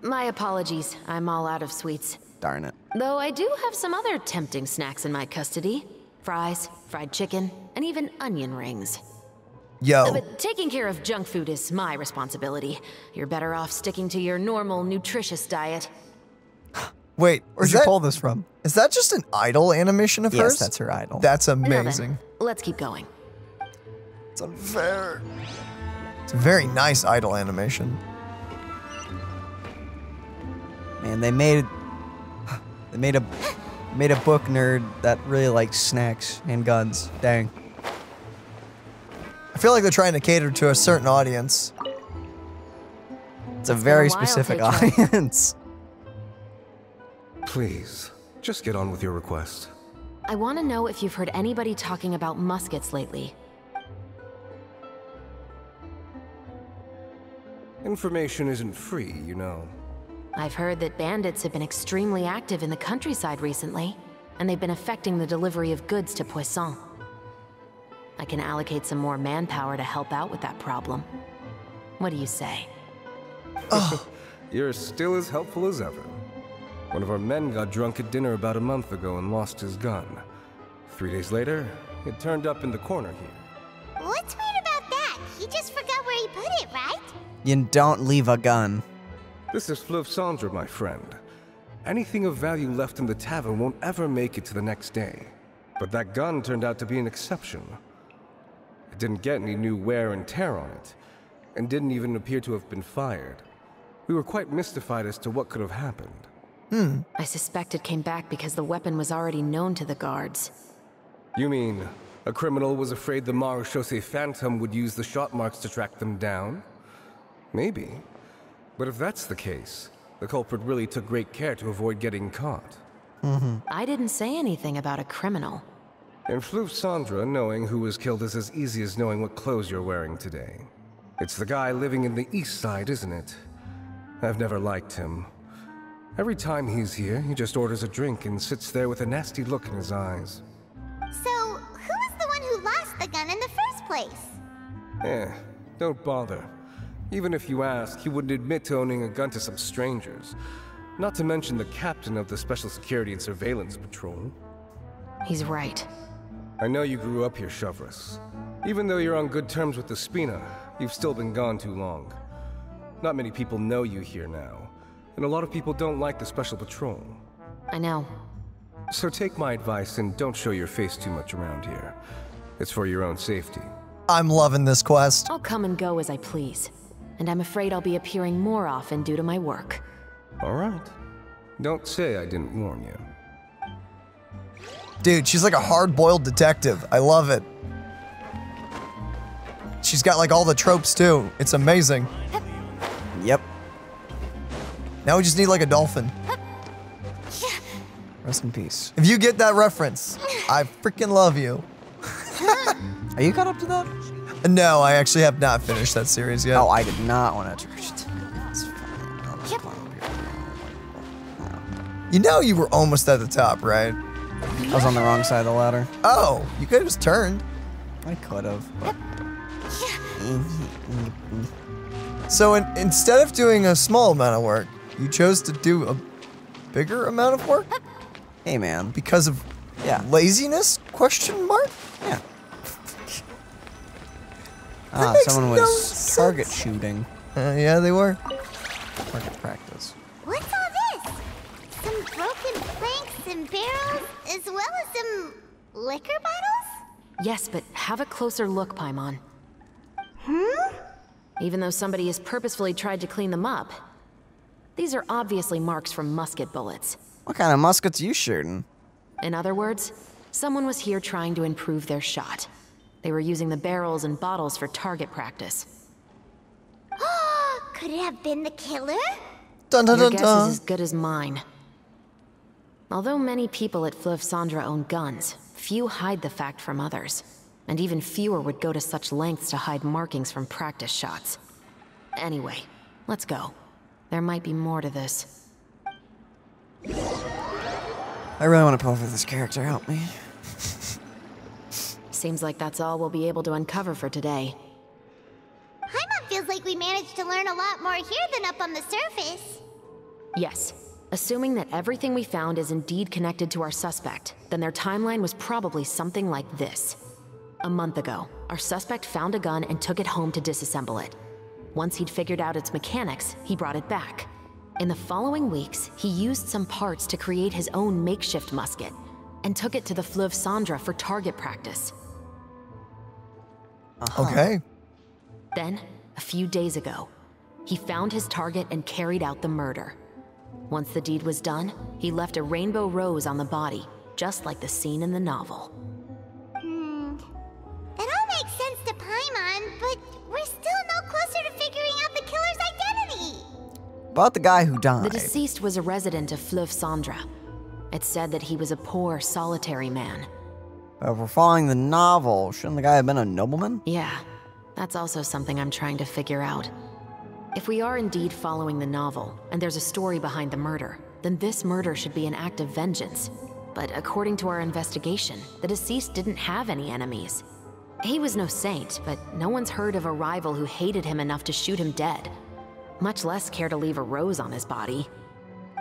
My apologies, I'm all out of sweets. Darn it. Though I do have some other tempting snacks in my custody fries, fried chicken, and even onion rings. Yo. Uh, But taking care of junk food is my responsibility. You're better off sticking to your normal, nutritious diet. [SIGHS] Wait, Where'd is you that- pull this from? Is that just an idol animation of Yes, hers? that's her idol. That's Now then, amazing. let's keep going. It's unfair. It's a very nice idol animation. Man, they made they made a made a book nerd that really likes snacks and guns. Dang. I feel like they're trying to cater to a certain audience. It's a very while, specific audience. Please, just get on with your request. I want to know if you've heard anybody talking about muskets lately. Information isn't free, you know. I've heard that bandits have been extremely active in the countryside recently, and they've been affecting the delivery of goods to Poisson. I can allocate some more manpower to help out with that problem. What do you say? [LAUGHS] Oh. You're still as helpful as ever. One of our men got drunk at dinner about a month ago and lost his gun. Three days later, it turned up in the corner here. What's weird about that? He just forgot where he put it, right? You don't leave a gun. This is Fleuve Cendre, my friend. Anything of value left in the tavern won't ever make it to the next day. But that gun turned out to be an exception. It didn't get any new wear and tear on it, and didn't even appear to have been fired. We were quite mystified as to what could have happened. Hmm. I suspect it came back because the weapon was already known to the guards. You mean, a criminal was afraid the Marechaussee Phantom would use the shot marks to track them down? Maybe. But if that's the case, the culprit really took great care to avoid getting caught. Mm-hmm. I didn't say anything about a criminal. In Fleuve Cendre, knowing who was killed is as easy as knowing what clothes you're wearing today. It's the guy living in the east side, isn't it? I've never liked him. Every time he's here, he just orders a drink and sits there with a nasty look in his eyes. So, who was the one who lost the gun in the first place? Eh, don't bother. Even if you ask, he wouldn't admit to owning a gun to some strangers. Not to mention the captain of the Special Security and Surveillance Patrol. He's right. I know you grew up here, Chevreuse. Even though you're on good terms with the Spina, you've still been gone too long. Not many people know you here now, and a lot of people don't like the Special Patrol. I know. So take my advice and don't show your face too much around here. It's for your own safety. I'm loving this quest. I'll come and go as I please. And I'm afraid I'll be appearing more often due to my work. All right. Don't say I didn't warn you. Dude, she's like a hard-boiled detective. I love it. She's got like all the tropes too. It's amazing. Yep. Now we just need like a dolphin. Rest in peace. If you get that reference, I freaking love you. [LAUGHS] Are you caught up to that? No, I actually have not finished that series yet. Oh, I did not want to touch it. You know you were almost at the top, right? I was on the wrong side of the ladder. Oh, you could have just turned. I could have. but- So in, instead of doing a small amount of work, you chose to do a bigger amount of work Hey, man. because of Yeah. laziness? Question mark. Yeah. Ah, makes someone no was target shooting. Uh, yeah, they were. Target practice. What's all this? Some broken planks and barrels, as well as some liquor bottles? Yes, but have a closer look, Paimon. Hmm? Even though somebody has purposefully tried to clean them up, these are obviously marks from musket bullets. What kind of muskets you shooting? In other words, someone was here trying to improve their shot. They were using the barrels and bottles for target practice. [GASPS] Could it have been the killer? Dun dun Your dun guess dun. is as good as mine. Although many people at Fleuve Cendre own guns, few hide the fact from others. And even fewer would go to such lengths to hide markings from practice shots. Anyway, let's go. There might be more to this. I really want to pull for this character. Help me. Seems like that's all we'll be able to uncover for today. Paimon feels like we managed to learn a lot more here than up on the surface. Yes. Assuming that everything we found is indeed connected to our suspect, then their timeline was probably something like this. A month ago, our suspect found a gun and took it home to disassemble it. Once he'd figured out its mechanics, he brought it back. In the following weeks, he used some parts to create his own makeshift musket and took it to the Fleuve Cendre for target practice. Okay. Then, a few days ago, he found his target and carried out the murder. Once the deed was done, he left a rainbow rose on the body, just like the scene in the novel. Hmm. That all makes sense to Paimon, but we're still no closer to figuring out the killer's identity. About the guy who died. The deceased was a resident of Fleuve Cendre. It's said that he was a poor, solitary man. Uh, if we're following the novel, shouldn't the guy have been a nobleman? Yeah, that's also something I'm trying to figure out. If we are indeed following the novel, and there's a story behind the murder, then this murder should be an act of vengeance. But according to our investigation, the deceased didn't have any enemies. He was no saint, but no one's heard of a rival who hated him enough to shoot him dead. Much less care to leave a rose on his body.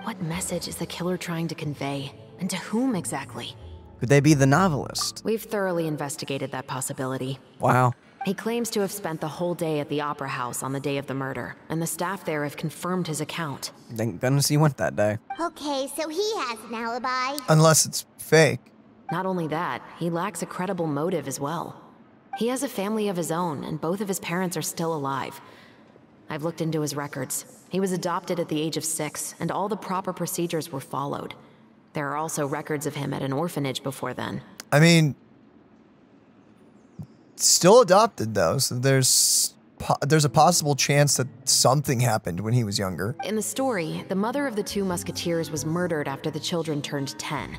What message is the killer trying to convey? And to whom exactly? Could they be the novelist? We've thoroughly investigated that possibility. Wow. He claims to have spent the whole day at the Opera House on the day of the murder, and the staff there have confirmed his account. Thank goodness he went that day. Okay, so he has an alibi. Unless it's fake. Not only that, he lacks a credible motive as well. He has a family of his own, and both of his parents are still alive. I've looked into his records. He was adopted at the age of six, and all the proper procedures were followed. There are also records of him at an orphanage before then. I mean, still adopted though, so there's po- there's a possible chance that something happened when he was younger. In the story, the mother of the two musketeers was murdered after the children turned 10.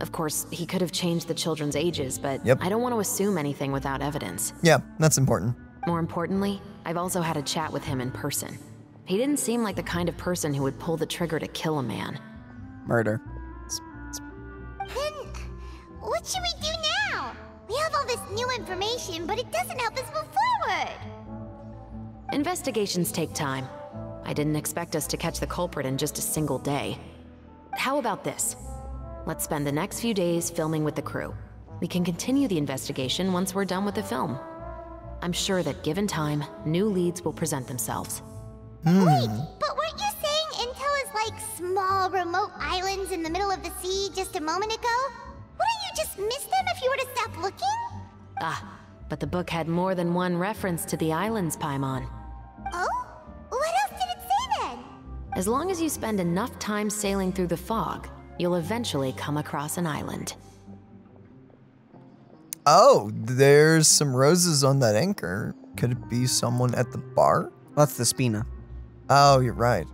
Of course, he could have changed the children's ages, but Yep. I don't want to assume anything without evidence. Yeah, that's important. More importantly, I've also had a chat with him in person. He didn't seem like the kind of person who would pull the trigger to kill a man. Murder. Then, what should we do now? We have all this new information, but it doesn't help us move forward. Investigations take time. I didn't expect us to catch the culprit in just a single day. How about this? Let's spend the next few days filming with the crew. We can continue the investigation once we're done with the film. I'm sure that given time, new leads will present themselves. Wait, hmm. but weren't you saying Intel is like small, remote islands in the middle of the sea just a moment ago? Wouldn't you just miss them if you were to stop looking? Ah, but the book had more than one reference to the islands, Paimon. Oh? What else did it say then? As long as you spend enough time sailing through the fog, you'll eventually come across an island. Oh, there's some roses on that anchor. Could it be someone at the bar? That's the Spina. Oh, you're right.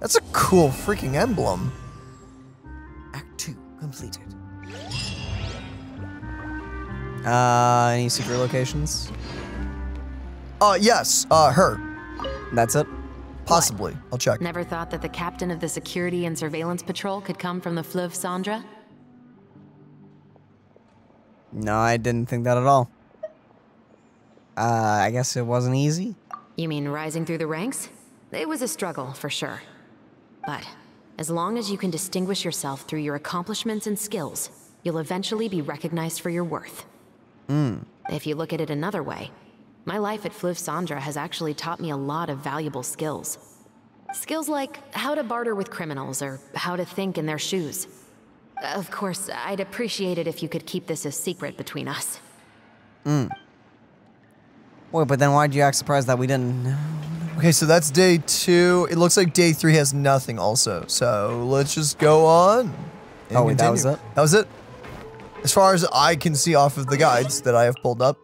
That's a cool freaking emblem. Act 2 completed. Uh, any secret locations? Uh, yes, uh, her. That's it? Possibly. I'll check. Never thought that the captain of the security and surveillance patrol could come from the Fleuve Cendre? No, I didn't think that at all. Uh, I guess it wasn't easy. You mean rising through the ranks? It was a struggle, for sure. But as long as you can distinguish yourself through your accomplishments and skills, you'll eventually be recognized for your worth. Hmm. If you look at it another way, my life at Fleuve Cendre has actually taught me a lot of valuable skills. Skills like how to barter with criminals or how to think in their shoes. Of course, I'd appreciate it if you could keep this a secret between us. Hmm. Wait, but then why'd you act surprised that we didn't? Okay, so that's day two. It looks like day three has nothing also. So let's just go on. and Oh, wait, that was it? That was it. As far as I can see off of the guides that I have pulled up.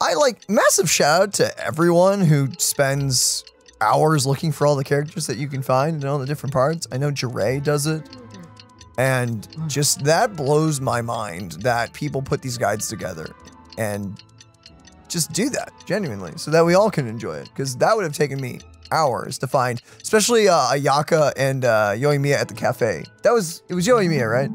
I like massive shout out to everyone who spends hours looking for all the characters that you can find in all the different parts. I know Jure does it. And just that blows my mind that people put these guides together and just do that genuinely so that we all can enjoy it. Because that would have taken me hours to find, especially uh, Ayaka and uh, Yoimiya at the cafe. That was, it was Yoimiya, right?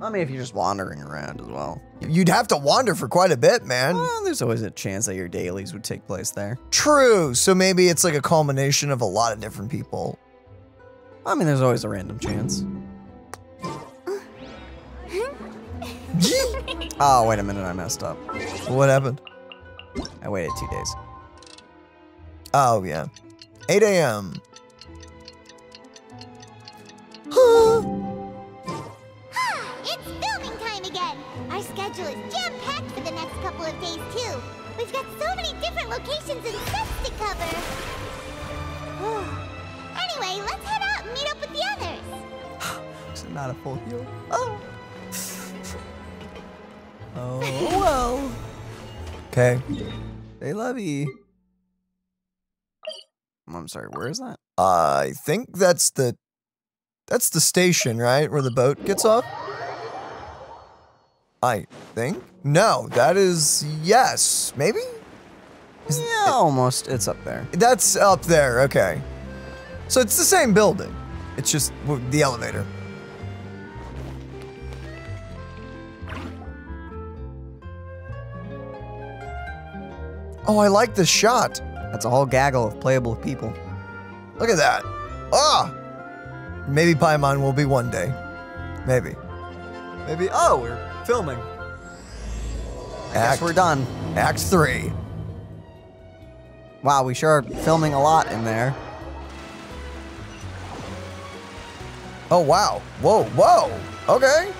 I mean, if you're just wandering around as well. You'd have to wander for quite a bit, man. Well, there's always a chance that your dailies would take place there. True. So maybe it's like a culmination of a lot of different people. I mean, there's always a random chance. oh, [LAUGHS] wait a minute, I messed up. What happened? I waited two days. Oh, yeah. 8 a.m. It's filming time again! Our schedule is jam-packed for the next couple of days, too. We've got so many different locations and sets to cover. [SIGHS] anyway, let's head out and meet up with the others. [GASPS] Is it not a full heal? Oh. [LAUGHS] oh, well. [LAUGHS] Okay. They love you. I'm sorry, where is that? I think that's the that's the station, right? Where the boat gets off? I think. No, that is yes, maybe? yeah, almost. It's up there. That's up there, okay. So it's the same building. It's just the elevator. Oh, I like this shot. That's a whole gaggle of playable people. Look at that. Ah! Maybe Paimon will be one day. Maybe. Maybe. Oh, we're filming. I guess we're done. Act three. Wow, we sure are filming a lot in there. Oh, wow. Whoa, whoa. Okay.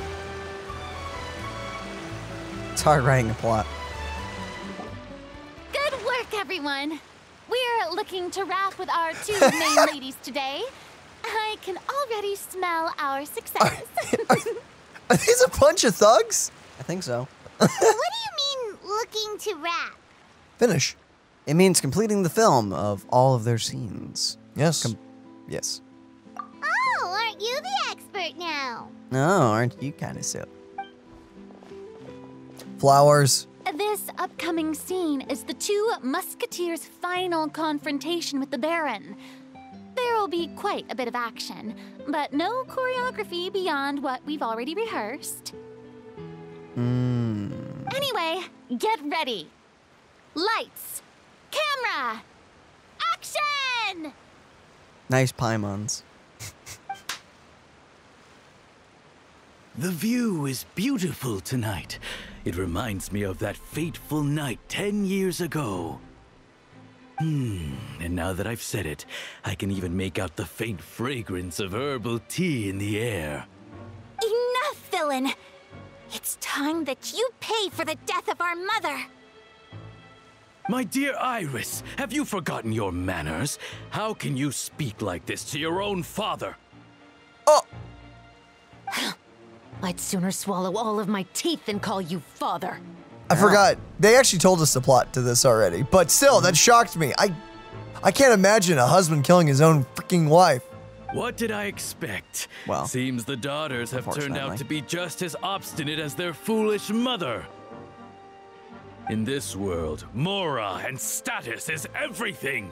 It's hard writing a plot. Good work, everyone. We're looking to wrap with our two [LAUGHS] main ladies today. I can already smell our success. Are these a bunch of thugs? I think so. what do you mean, looking to wrap? Finish. It means completing the film of all of their scenes. Yes. yes. Oh, aren't you the expert now? No, aren't you kind of silly? Flowers. This upcoming scene is the two musketeers' final confrontation with the Baron. There will be quite a bit of action, but no choreography beyond what we've already rehearsed. Hmm. Anyway, get ready. Lights, camera, action! Nice Paimons. [LAUGHS] The view is beautiful tonight. It reminds me of that fateful night ten years ago. Hmm, and now that I've said it, I can even make out the faint fragrance of herbal tea in the air. Enough, villain! It's time that you pay for the death of our mother! My dear Iris, have you forgotten your manners? How can you speak like this to your own father? I'd sooner swallow all of my teeth than call you father. I forgot. They actually told us the plot to this already, but still, that shocked me. I, I can't imagine a husband killing his own freaking wife. What did I expect? Well, seems the daughters have turned out to be just as obstinate as their foolish mother. In this world, Mora and status is everything.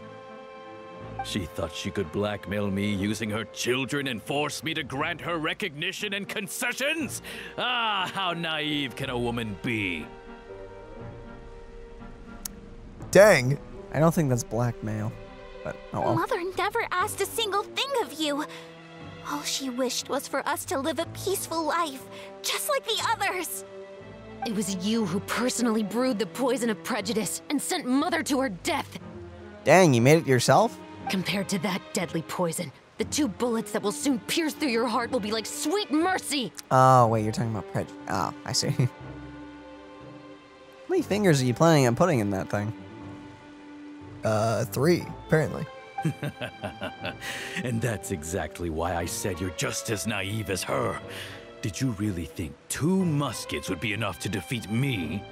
She thought she could blackmail me using her children and force me to grant her recognition and concessions? Ah, how naive can a woman be? Dang. I don't think that's blackmail. But oh well. Mother never asked a single thing of you. All she wished was for us to live a peaceful life, just like the others. It was you who personally brewed the poison of prejudice and sent Mother to her death. Dang, you made it yourself? Compared to that deadly poison, the two bullets that will soon pierce through your heart will be like sweet mercy. Oh, wait, you're talking about prejudice. Oh, I see. [LAUGHS] How many fingers are you planning on putting in that thing? Uh, three, apparently. [LAUGHS] and that's exactly why I said you're just as naive as her. Did you really think two muskets would be enough to defeat me?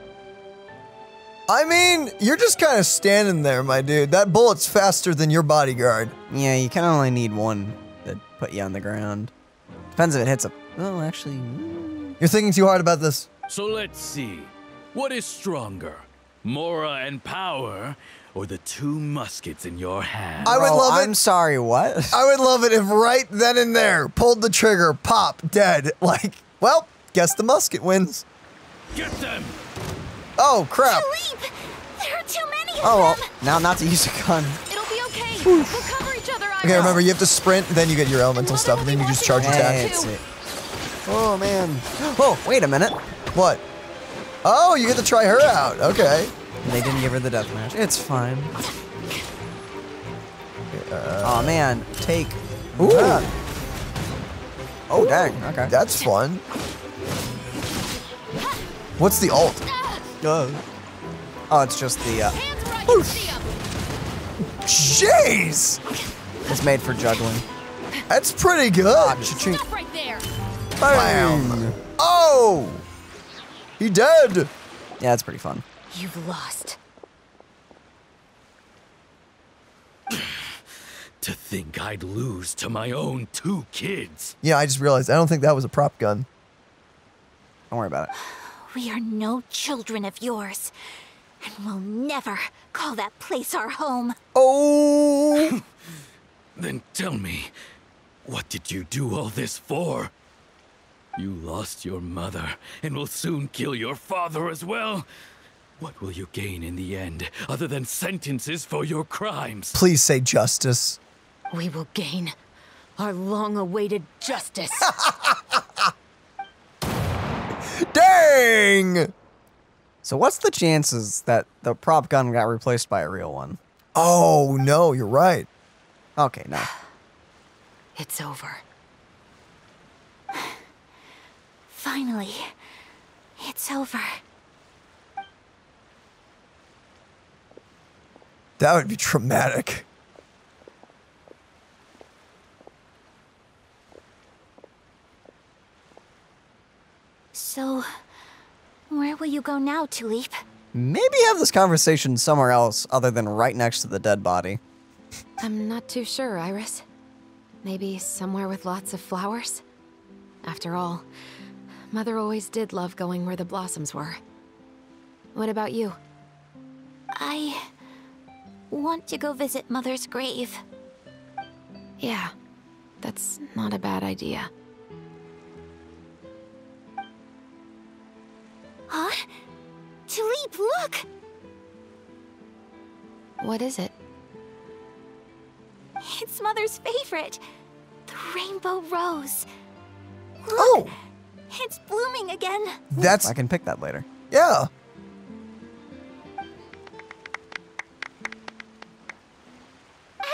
I mean, you're just kind of standing there, my dude. That bullet's faster than your bodyguard. Yeah, you kind of only need one to put you on the ground. Depends if it hits a. Oh, actually. Mm. You're thinking too hard about this. So let's see. What is stronger, Mora and power, or the two muskets in your hand? I would love it. I'm sorry, what? I would love it if right then and there, pulled the trigger, pop, dead. [LAUGHS] Like, well, guess the musket wins. Get them! Oh, crap. Philippe! There are too many of Oh, well, them! now not to use a gun. It'll be okay. We'll cover each other, Okay, remember, you have to sprint, then you get your elemental stuff, and then you just charge attack. That's it. Oh, man. Oh, wait a minute. What? Oh, you get to try her out. Okay. They didn't give her the death match. It's fine. oh, man. Take. Ooh. that. Oh, dang. Okay. That's fun. What's the alt? Oh, it's just the. Uh, Jeez! it's made for juggling. That's pretty good. Ah, cha-ching. right there. Bam. Oh! He dead. Yeah, that's pretty fun. You've lost. To think I'd lose to my own two kids. Yeah, I just realized I don't think that was a prop gun. Don't worry about it. We are no children of yours. And we'll never call that place our home. Oh! [LAUGHS] Then tell me, what did you do all this for? You lost your mother and will soon kill your father as well. What will you gain in the end, other than sentences for your crimes? Please say justice. We will gain our long awaited justice. [LAUGHS] Dang! So, what's the chances that the prop gun got replaced by a real one? Oh, no, you're right. Okay, no. [SIGHS] it's over. [SIGHS] Finally, it's over. That would be traumatic. So, where will you go now, Tulip? Maybe have this conversation somewhere else other than right next to the dead body. I'm not too sure, Iris. Maybe somewhere with lots of flowers? After all, Mother always did love going where the blossoms were. What about you? I want to go visit Mother's grave. Yeah, that's not a bad idea. Look! What is it? It's Mother's favorite. The rainbow rose. Look, Oh! It's blooming again. That's. I can pick that later. Yeah.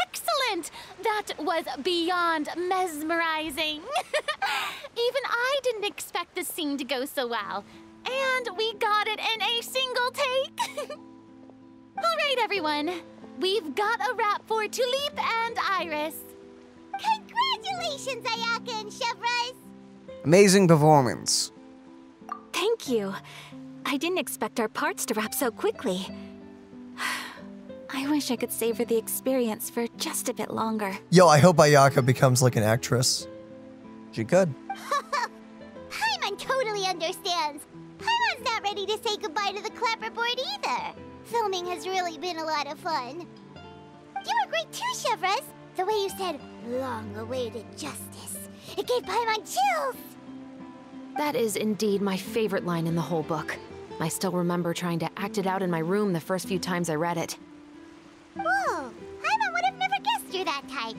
Excellent! That was beyond mesmerizing. [LAUGHS] Even I didn't expect the scene to go so well. And we got it in a single take. [LAUGHS] All right, everyone. We've got a wrap for Tulip and Iris. Congratulations, Ayaka and Chevreuse. Amazing performance. Thank you. I didn't expect our parts to wrap so quickly. [SIGHS] I wish I could savor the experience for just a bit longer. Yo, I hope Ayaka becomes like an actress. She could. [LAUGHS] Paimon totally understands. Paimon's not ready to say goodbye to the clapperboard either. Filming has really been a lot of fun. You were great too, Chevreuse. The way you said, long-awaited justice. It gave Paimon chills. That is indeed my favorite line in the whole book. I still remember trying to act it out in my room the first few times I read it. Whoa, Paimon would have never guessed you're that type.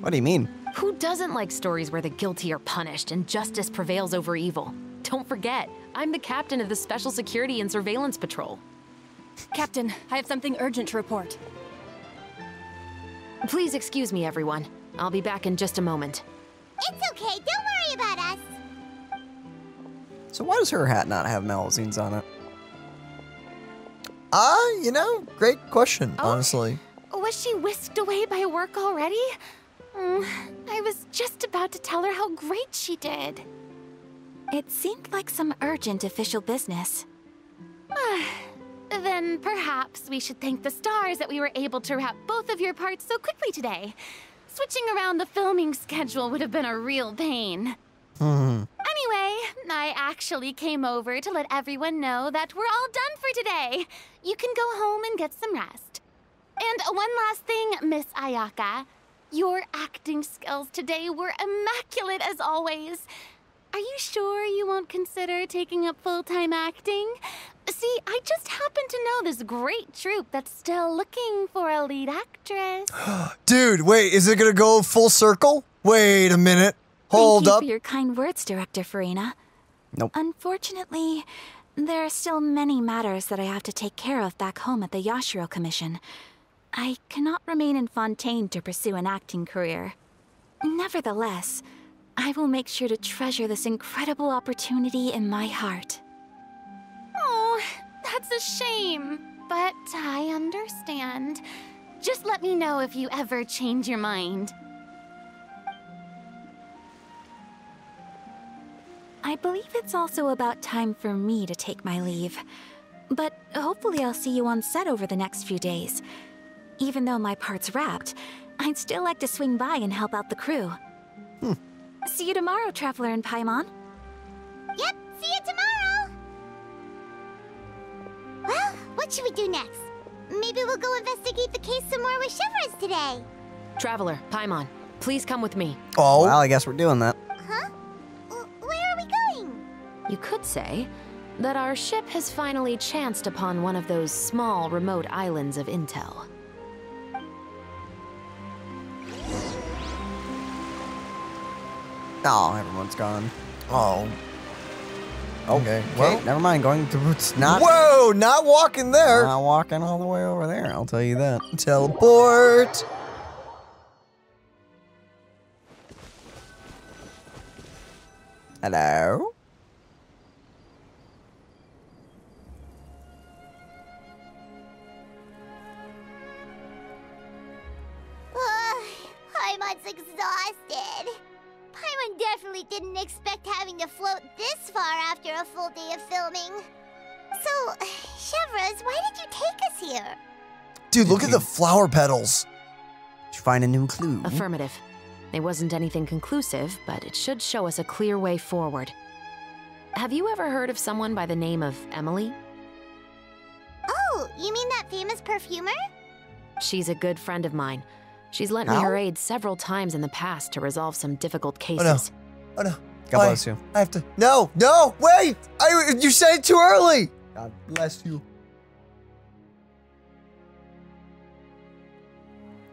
What do you mean? Who doesn't like stories where the guilty are punished and justice prevails over evil? Don't forget, I'm the captain of the Special Security and Surveillance Patrol. Captain, I have something urgent to report. Please excuse me, everyone. I'll be back in just a moment. It's okay, don't worry about us. So why does her hat not have Melusines on it? Ah, uh, you know, great question, Oh. honestly. Was she whisked away by work already? Mm, I was just about to tell her how great she did. It seemed like some urgent official business. [SIGHS] then perhaps we should thank the stars that we were able to wrap both of your parts so quickly today. Switching around the filming schedule would have been a real pain. Hmm. Anyway, I actually came over to let everyone know that we're all done for today. You can go home and get some rest. And one last thing, Miss Ayaka. Your acting skills today were immaculate as always. Are you sure you won't consider taking up full-time acting? See, I just happen to know this great troupe that's still looking for a lead actress. [GASPS] Dude, wait, is it gonna go full circle? Wait a minute. Hold Thank you up. for your kind words, Director Furina. Nope. Unfortunately, there are still many matters that I have to take care of back home at the Yashiro Commission. I cannot remain in Fontaine to pursue an acting career. Nevertheless, I will make sure to treasure this incredible opportunity in my heart. Oh, that's a shame. But I understand. Just let me know if you ever change your mind. I believe it's also about time for me to take my leave. But hopefully I'll see you on set over the next few days. Even though my part's wrapped, I'd still like to swing by and help out the crew. Hmm. See you tomorrow, Traveler and Paimon. Yep, see you tomorrow. Well, what should we do next? Maybe we'll go investigate the case some more with Chevreuse today. Traveler, Paimon, please come with me. Oh. Well, I guess we're doing that. Huh? Where are we going? You could say that our ship has finally chanced upon one of those small, remote islands of intel. Oh, everyone's gone. Oh. Okay, well- well, never mind. Going to it's not. Whoa, not walking there. Not walking all the way over there. I'll tell you that. Teleport. Hello. Ugh, Paimon's exhausted. Paimon definitely didn't expect having to float this far after a full day of filming. So, [SIGHS] Chevreuse, why did you take us here? Dude, look at the flower petals. Did you find a new clue? Affirmative. It wasn't anything conclusive, but it should show us a clear way forward. Have you ever heard of someone by the name of Emily? Oh, you mean that famous perfumer? She's a good friend of mine. She's lent me her aid several times in the past to resolve some difficult oh, cases. Oh cases. no. Oh no. God Why? bless you. I have to. No, no, wait! I, you said it too early! God bless you.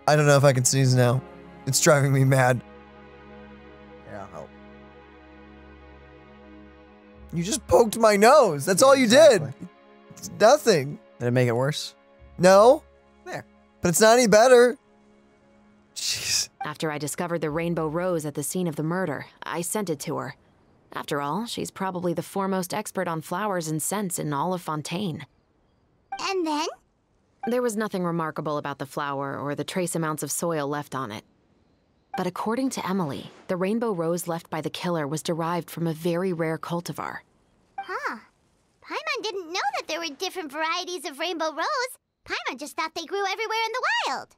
I don't know if I can sneeze now. It's driving me mad. Yeah, help. You just poked my nose. That's all you did. It's nothing. Did it make it worse? No. There. But it's not any better. Jeez. After I discovered the rainbow rose at the scene of the murder, I sent it to her. After all, she's probably the foremost expert on flowers and scents in all of Fontaine. And then? There was nothing remarkable about the flower or the trace amounts of soil left on it. But according to Emily, the rainbow rose left by the killer was derived from a very rare cultivar. Huh. Paimon didn't know that there were different varieties of rainbow rose. Paimon just thought they grew everywhere in the wild.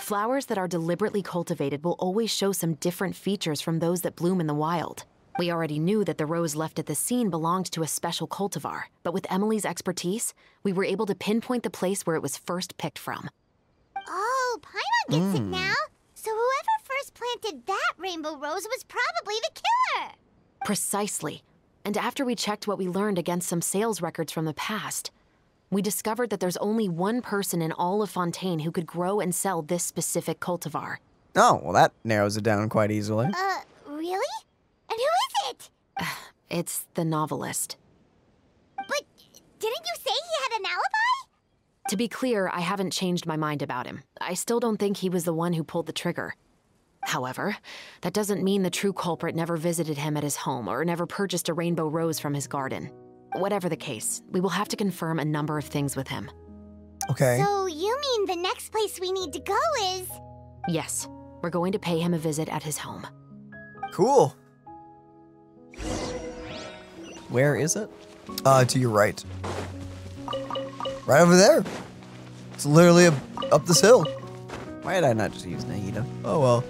Flowers that are deliberately cultivated will always show some different features from those that bloom in the wild. We already knew that the rose left at the scene belonged to a special cultivar, but with Emily's expertise, we were able to pinpoint the place where it was first picked from. Oh, Paimon gets it Mm. now. So whoever first planted that rainbow rose was probably the killer. Precisely. And after we checked what we learned against some sales records from the past, we discovered that there's only one person in all of Fontaine who could grow and sell this specific cultivar. Oh, well, that narrows it down quite easily. Uh, really? And who is it? [SIGHS] It's the novelist. But didn't you say he had an alibi? To be clear, I haven't changed my mind about him. I still don't think he was the one who pulled the trigger. However, that doesn't mean the true culprit never visited him at his home or never purchased a rainbow rose from his garden. Whatever the case, we will have to confirm a number of things with him. Okay. So you mean the next place we need to go is. Yes, we're going to pay him a visit at his home. Cool. Where is it? Uh, to your right. Right over there. It's literally up, up this hill. Why did I not just use Nahida? Oh well.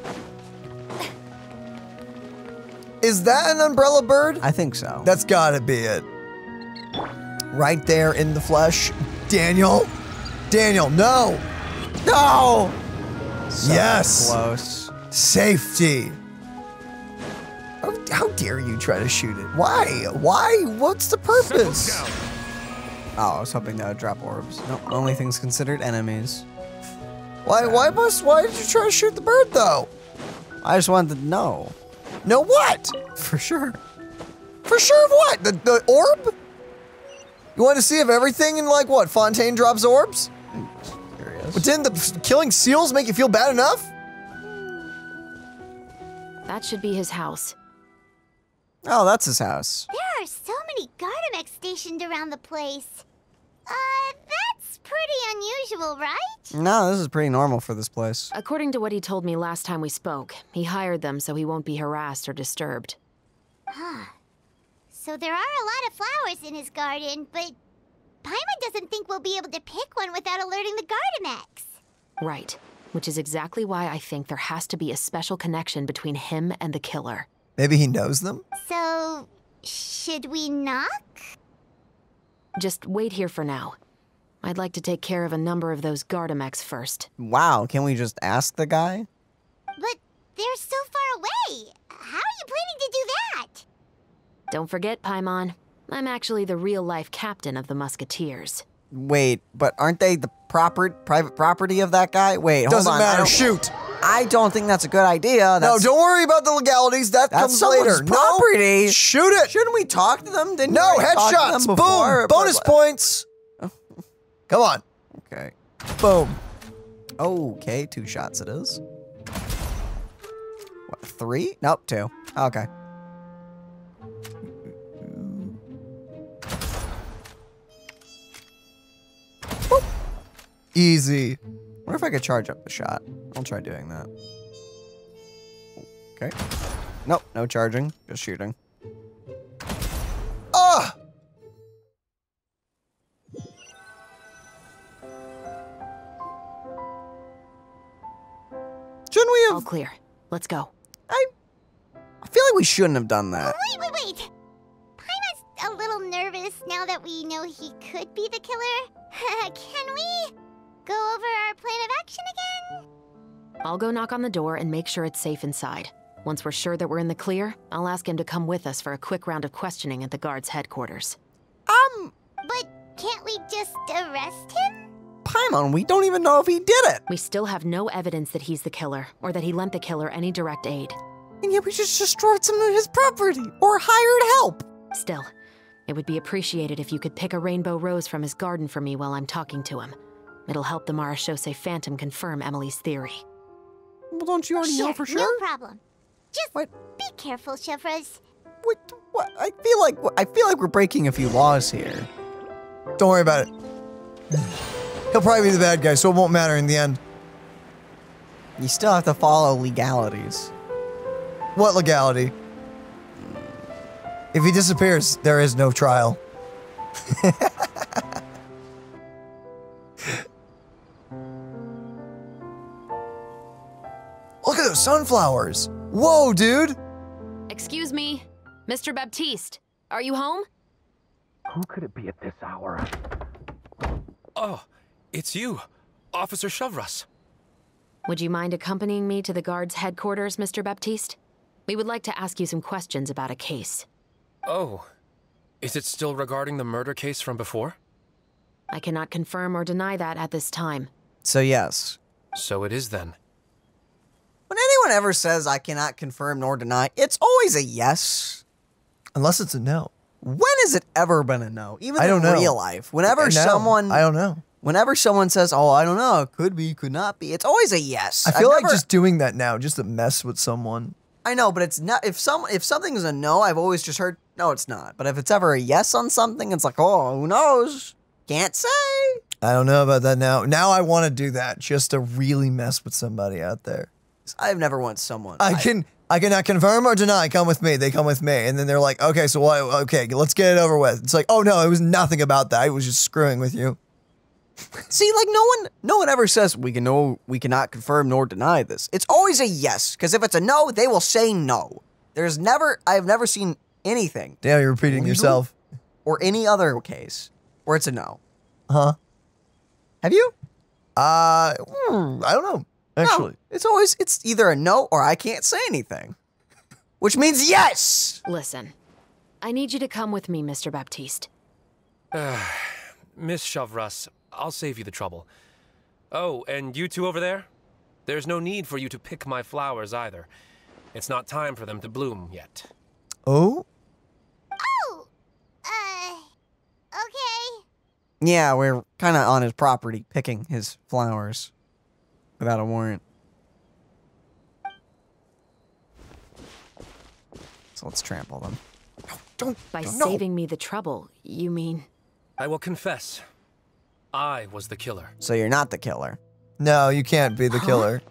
Is that an umbrella bird? I think so. That's gotta be it. Right there in the flesh. Daniel. Daniel, no. No. So yes. Close. Safety. How, how dare you try to shoot it? Why? Why? What's the purpose? Oh, I was hoping that would drop orbs. Nope, only things considered enemies. Why? Why must? Why did you try to shoot the bird though? I just wanted to know. Know what? For sure. For sure of what? The the orb? You want to see if everything in like what? Fontaine drops orbs? Curious. But didn't the killing seals make you feel bad enough? That should be his house. Oh, that's his house. There are so many Gardemeks stationed around the place. Uh, that's pretty unusual, right? No, this is pretty normal for this place. According to what he told me last time we spoke, he hired them so he won't be harassed or disturbed. Huh. So there are a lot of flowers in his garden, but Paimon doesn't think we'll be able to pick one without alerting the Gardemeks. Right. Which is exactly why I think there has to be a special connection between him and the killer. Maybe he knows them. So, should we knock? Just wait here for now. I'd like to take care of a number of those Gardemeks first. Wow, can we just ask the guy? But they're so far away. How are you planning to do that? Don't forget, Paimon, I'm actually the real life captain of the Musketeers. Wait, but aren't they the proper private property of that guy? Wait, Doesn't hold on. I matter. don't- Shoot. I don't think that's a good idea. No, don't worry about the legalities. That that's comes someone's later. property. No, shoot it. Shouldn't we talk to them? Didn't No, we talk to headshots. them before? Boom. Bonus points. [LAUGHS] Come on. Okay. Boom. Okay, two shots it is. What, three? Nope, two. Okay. Easy. wonder if I could charge up the shot. I'll try doing that. Okay. Nope, no charging, just shooting. Ah! Shouldn't we have... All clear. Let's go. I I feel like we shouldn't have done that. Wait, wait, wait. Paimon's a little nervous now that we know he could be the killer. [LAUGHS] Can we go over our plan of action again? I'll go knock on the door and make sure it's safe inside. Once we're sure that we're in the clear, I'll ask him to come with us for a quick round of questioning at the guard's headquarters. Um, But can't we just arrest him? Paimon, we don't even know if he did it. We still have no evidence that he's the killer, or that he lent the killer any direct aid. And yet we just destroyed some of his property or hired help. Still, it would be appreciated if you could pick a rainbow rose from his garden for me while I'm talking to him. It'll help the Marechaussee Phantom confirm Emily's theory. Well, don't you already know for sure? No problem. Just What? be careful, Chevreuse. What, what? I feel like I feel like we're breaking a few laws here. Don't worry about it. [SIGHS] He'll probably be the bad guy, so it won't matter in the end. You still have to follow legalities. What legality? If he disappears, there is no trial. [LAUGHS] Look at those sunflowers. Whoa, dude. Excuse me, Mr. Baptiste, are you home? Who could it be at this hour? Oh, it's you, Officer Chevreuse. Would you mind accompanying me to the guard's headquarters, Mr. Baptiste? We would like to ask you some questions about a case. Oh, is it still regarding the murder case from before? I cannot confirm or deny that at this time. So yes. So it is then. When anyone ever says I cannot confirm nor deny, it's always a yes. Unless it's a no. When has it ever been a no? Even I don't in know. real life. Whenever I someone I don't know. Whenever someone says, "Oh, I don't know, could be, could not be," it's always a yes. I feel I've like never- just doing that now, just to mess with someone. I know, but it's not. If some if something's a no, I've always just heard no, it's not. But if it's ever a yes on something, it's like, oh, who knows? Can't say. I don't know about that now. Now I want to do that just to really mess with somebody out there. I've never once someone. I can I cannot confirm or deny. Come with me. They come with me, and then they're like, okay, so what? Okay, let's get it over with. It's like, oh no, it was nothing about that. I was just screwing with you. [LAUGHS] See, like no one, no one ever says we can no, we cannot confirm nor deny this. It's always a yes, because if it's a no, they will say no. There's never, I've never seen anything Damn, you're repeating yourself. or any other case where it's a no. Huh? Have you? Uh, hmm, I don't know. Actually, No, it's always it's either a no or I can't say anything, which means yes. Listen, I need you to come with me, Mr. Baptiste. Uh, [SIGHS] Miss Chevreuse, I'll save you the trouble. Oh, and you two over there? There's no need for you to pick my flowers either. It's not time for them to bloom yet. Oh? Oh! Uh. Okay. Yeah, we're kind of on his property, picking his flowers without a warrant. So let's trample them. Don't. By no. saving me the trouble, you mean. I will confess. I was the killer. So you're not the killer. No, you can't be the killer.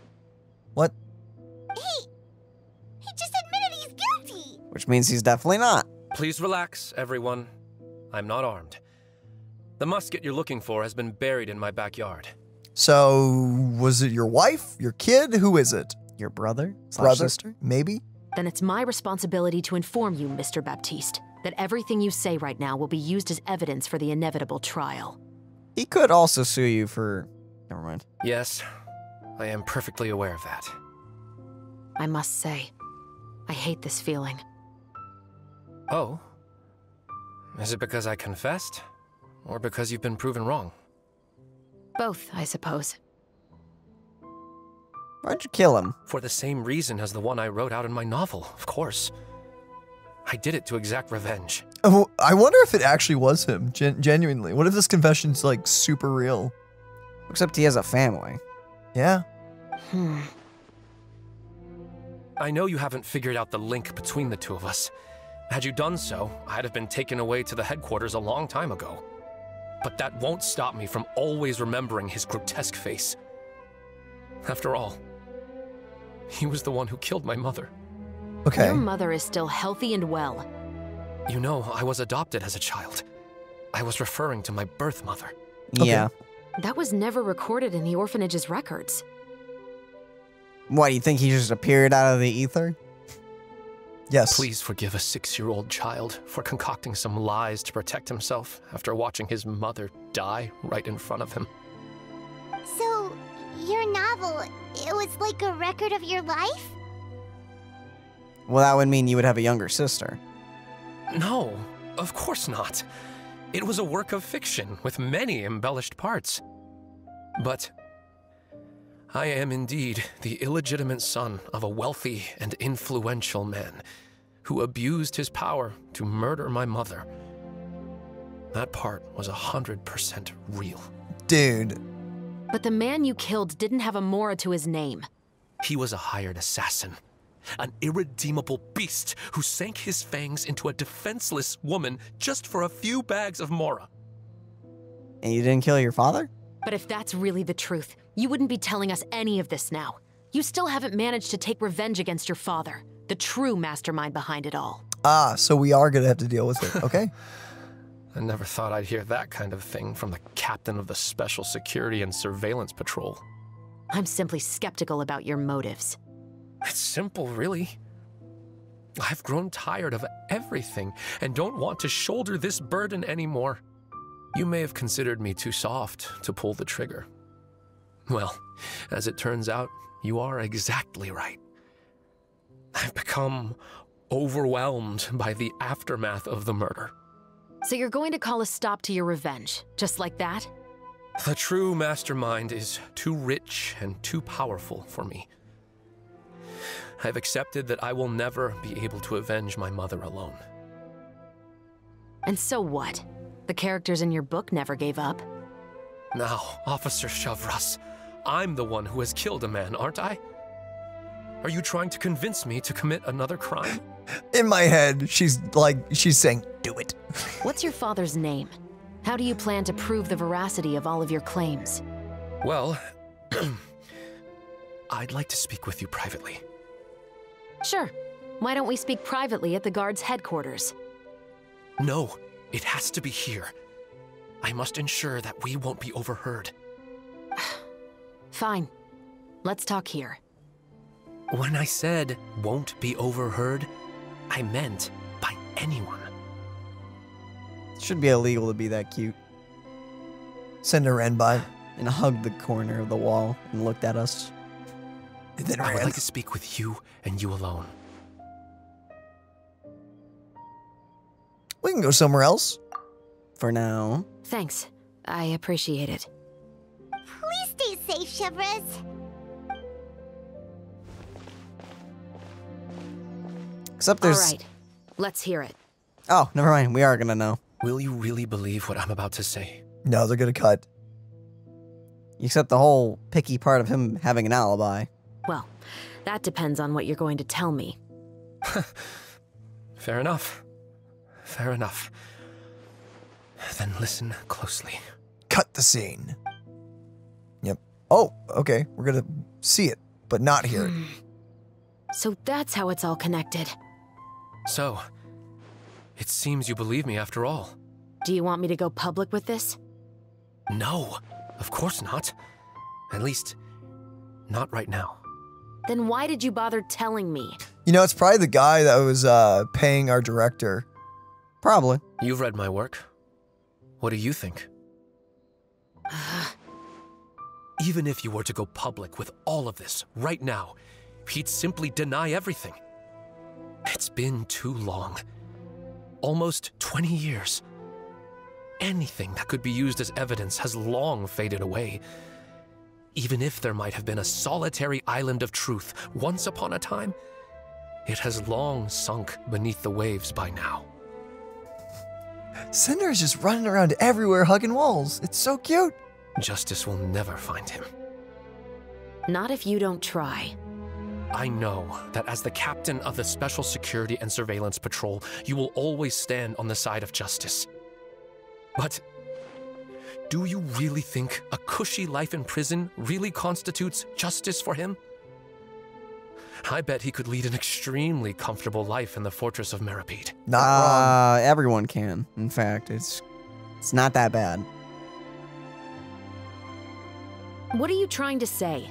What? He. He just admitted he's guilty. Which means he's definitely not. Please relax, everyone. I'm not armed. The musket you're looking for has been buried in my backyard. So, was it your wife, your kid? Who is it? Your brother? Brother? sister? Maybe? Then it's my responsibility to inform you, Mr. Baptiste, that everything you say right now will be used as evidence for the inevitable trial. He could also sue you for. Never mind. Yes, I am perfectly aware of that. I must say, I hate this feeling. Oh? Is it because I confessed? Or because you've been proven wrong? Both, I suppose. Why'd you kill him? For the same reason as the one I wrote out in my novel, of course. I did it to exact revenge. Oh, I wonder if it actually was him, gen- genuinely. What if this confession's like super real? Except he has a family. Yeah. Hmm. I know you haven't figured out the link between the two of us. Had you done so, I'd have been taken away to the headquarters a long time ago. But that won't stop me from always remembering his grotesque face. After all, he was the one who killed my mother. Okay. Your mother is still healthy and well. You know, I was adopted as a child. I was referring to my birth mother. Yeah. That was never recorded in the orphanage's records. What, do you think he just appeared out of the ether? Yes. Please forgive a six year old child for concocting some lies to protect himself after watching his mother die right in front of him. So, your novel, it was like a record of your life? Well, that would mean you would have a younger sister. No, of course not. It was a work of fiction with many embellished parts. But I am indeed the illegitimate son of a wealthy and influential man who abused his power to murder my mother. That part was a hundred percent real. Dude. But the man you killed didn't have a Mora to his name. He was a hired assassin, an irredeemable beast who sank his fangs into a defenseless woman just for a few bags of Mora. And you didn't kill your father? But if that's really the truth, you wouldn't be telling us any of this now. You still haven't managed to take revenge against your father, the true mastermind behind it all. Ah, so we are gonna have to deal with it. [LAUGHS] Okay. I never thought I'd hear that kind of thing from the captain of the Special Security and Surveillance Patrol. I'm simply skeptical about your motives. It's simple, really. I've grown tired of everything and don't want to shoulder this burden anymore. You may have considered me too soft to pull the trigger. Well, as it turns out, you are exactly right. I've become overwhelmed by the aftermath of the murder. So you're going to call a stop to your revenge, just like that? The true mastermind is too rich and too powerful for me. I've accepted that I will never be able to avenge my mother alone. And so what? The characters in your book never gave up. Now, Officer Chevreuse, I'm the one who has killed a man, aren't I? Are you trying to convince me to commit another crime? [LAUGHS] In my head, she's like, she's saying, do it. [LAUGHS] What's your father's name? How do you plan to prove the veracity of all of your claims? Well, [CLEARS THROAT] I'd like to speak with you privately. Sure. Why don't we speak privately at the guard's headquarters? No, it has to be here. I must ensure that we won't be overheard. [SIGHS] [SIGHS] [SIGHS] Fine. Let's talk here. When I said won't be overheard, I meant by anyone. Should be illegal to be that cute. Send ran by. And hugged the corner of the wall and looked at us. And then I would like to speak with you and you alone. We can go somewhere else. For now. Thanks. I appreciate it. Please stay safe, Chevreuse. Except there's. All right. Let's hear it. Oh, never mind. We are gonna know. Will you really believe what I'm about to say? No, they're gonna cut. Except the whole picky part of him having an alibi. Well, that depends on what you're going to tell me. [LAUGHS] Fair enough. Fair enough. Then listen closely. Cut the scene. Yep. Oh, okay. We're gonna see it, but not hear it. So that's how it's all connected. So, it seems you believe me after all. Do you want me to go public with this? No, of course not. At least, not right now. Then why did you bother telling me? You know, it's probably the guy that was uh, paying our director. Probably. You've read my work. What do you think? Even if you were to go public with all of this right now, he'd simply deny everything. It's been too long. Almost 20 years. Anything that could be used as evidence has long faded away. Even if there might have been a solitary island of truth once upon a time, it has long sunk beneath the waves by now. Cinder is just running around everywhere hugging walls. It's so cute. Justice will never find him. Not if you don't try. I know that as the captain of the Special Security and Surveillance Patrol, you will always stand on the side of justice. But do you really think a cushy life in prison really constitutes justice for him? I bet he could lead an extremely comfortable life in the fortress of Meropide. Not uh, Everyone can. In fact, it's it's not that bad. What are you trying to say?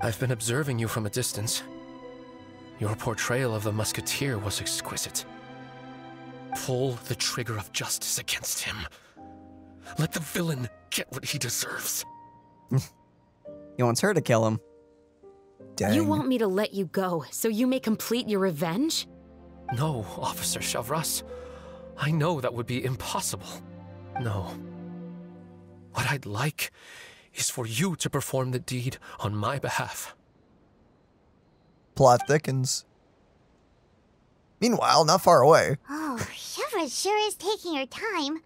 I've been observing you from a distance. Your portrayal of the musketeer was exquisite. Pull the trigger of justice against him. Let the villain get what he deserves. [LAUGHS] He wants her to kill him. Dang. You want me to let you go so you may complete your revenge? No, Officer Chevreuse. I know that would be impossible. No. What I'd like is for you to perform the deed on my behalf. Plot thickens. Meanwhile, not far away. Oh, Chevreuse sure is taking her time.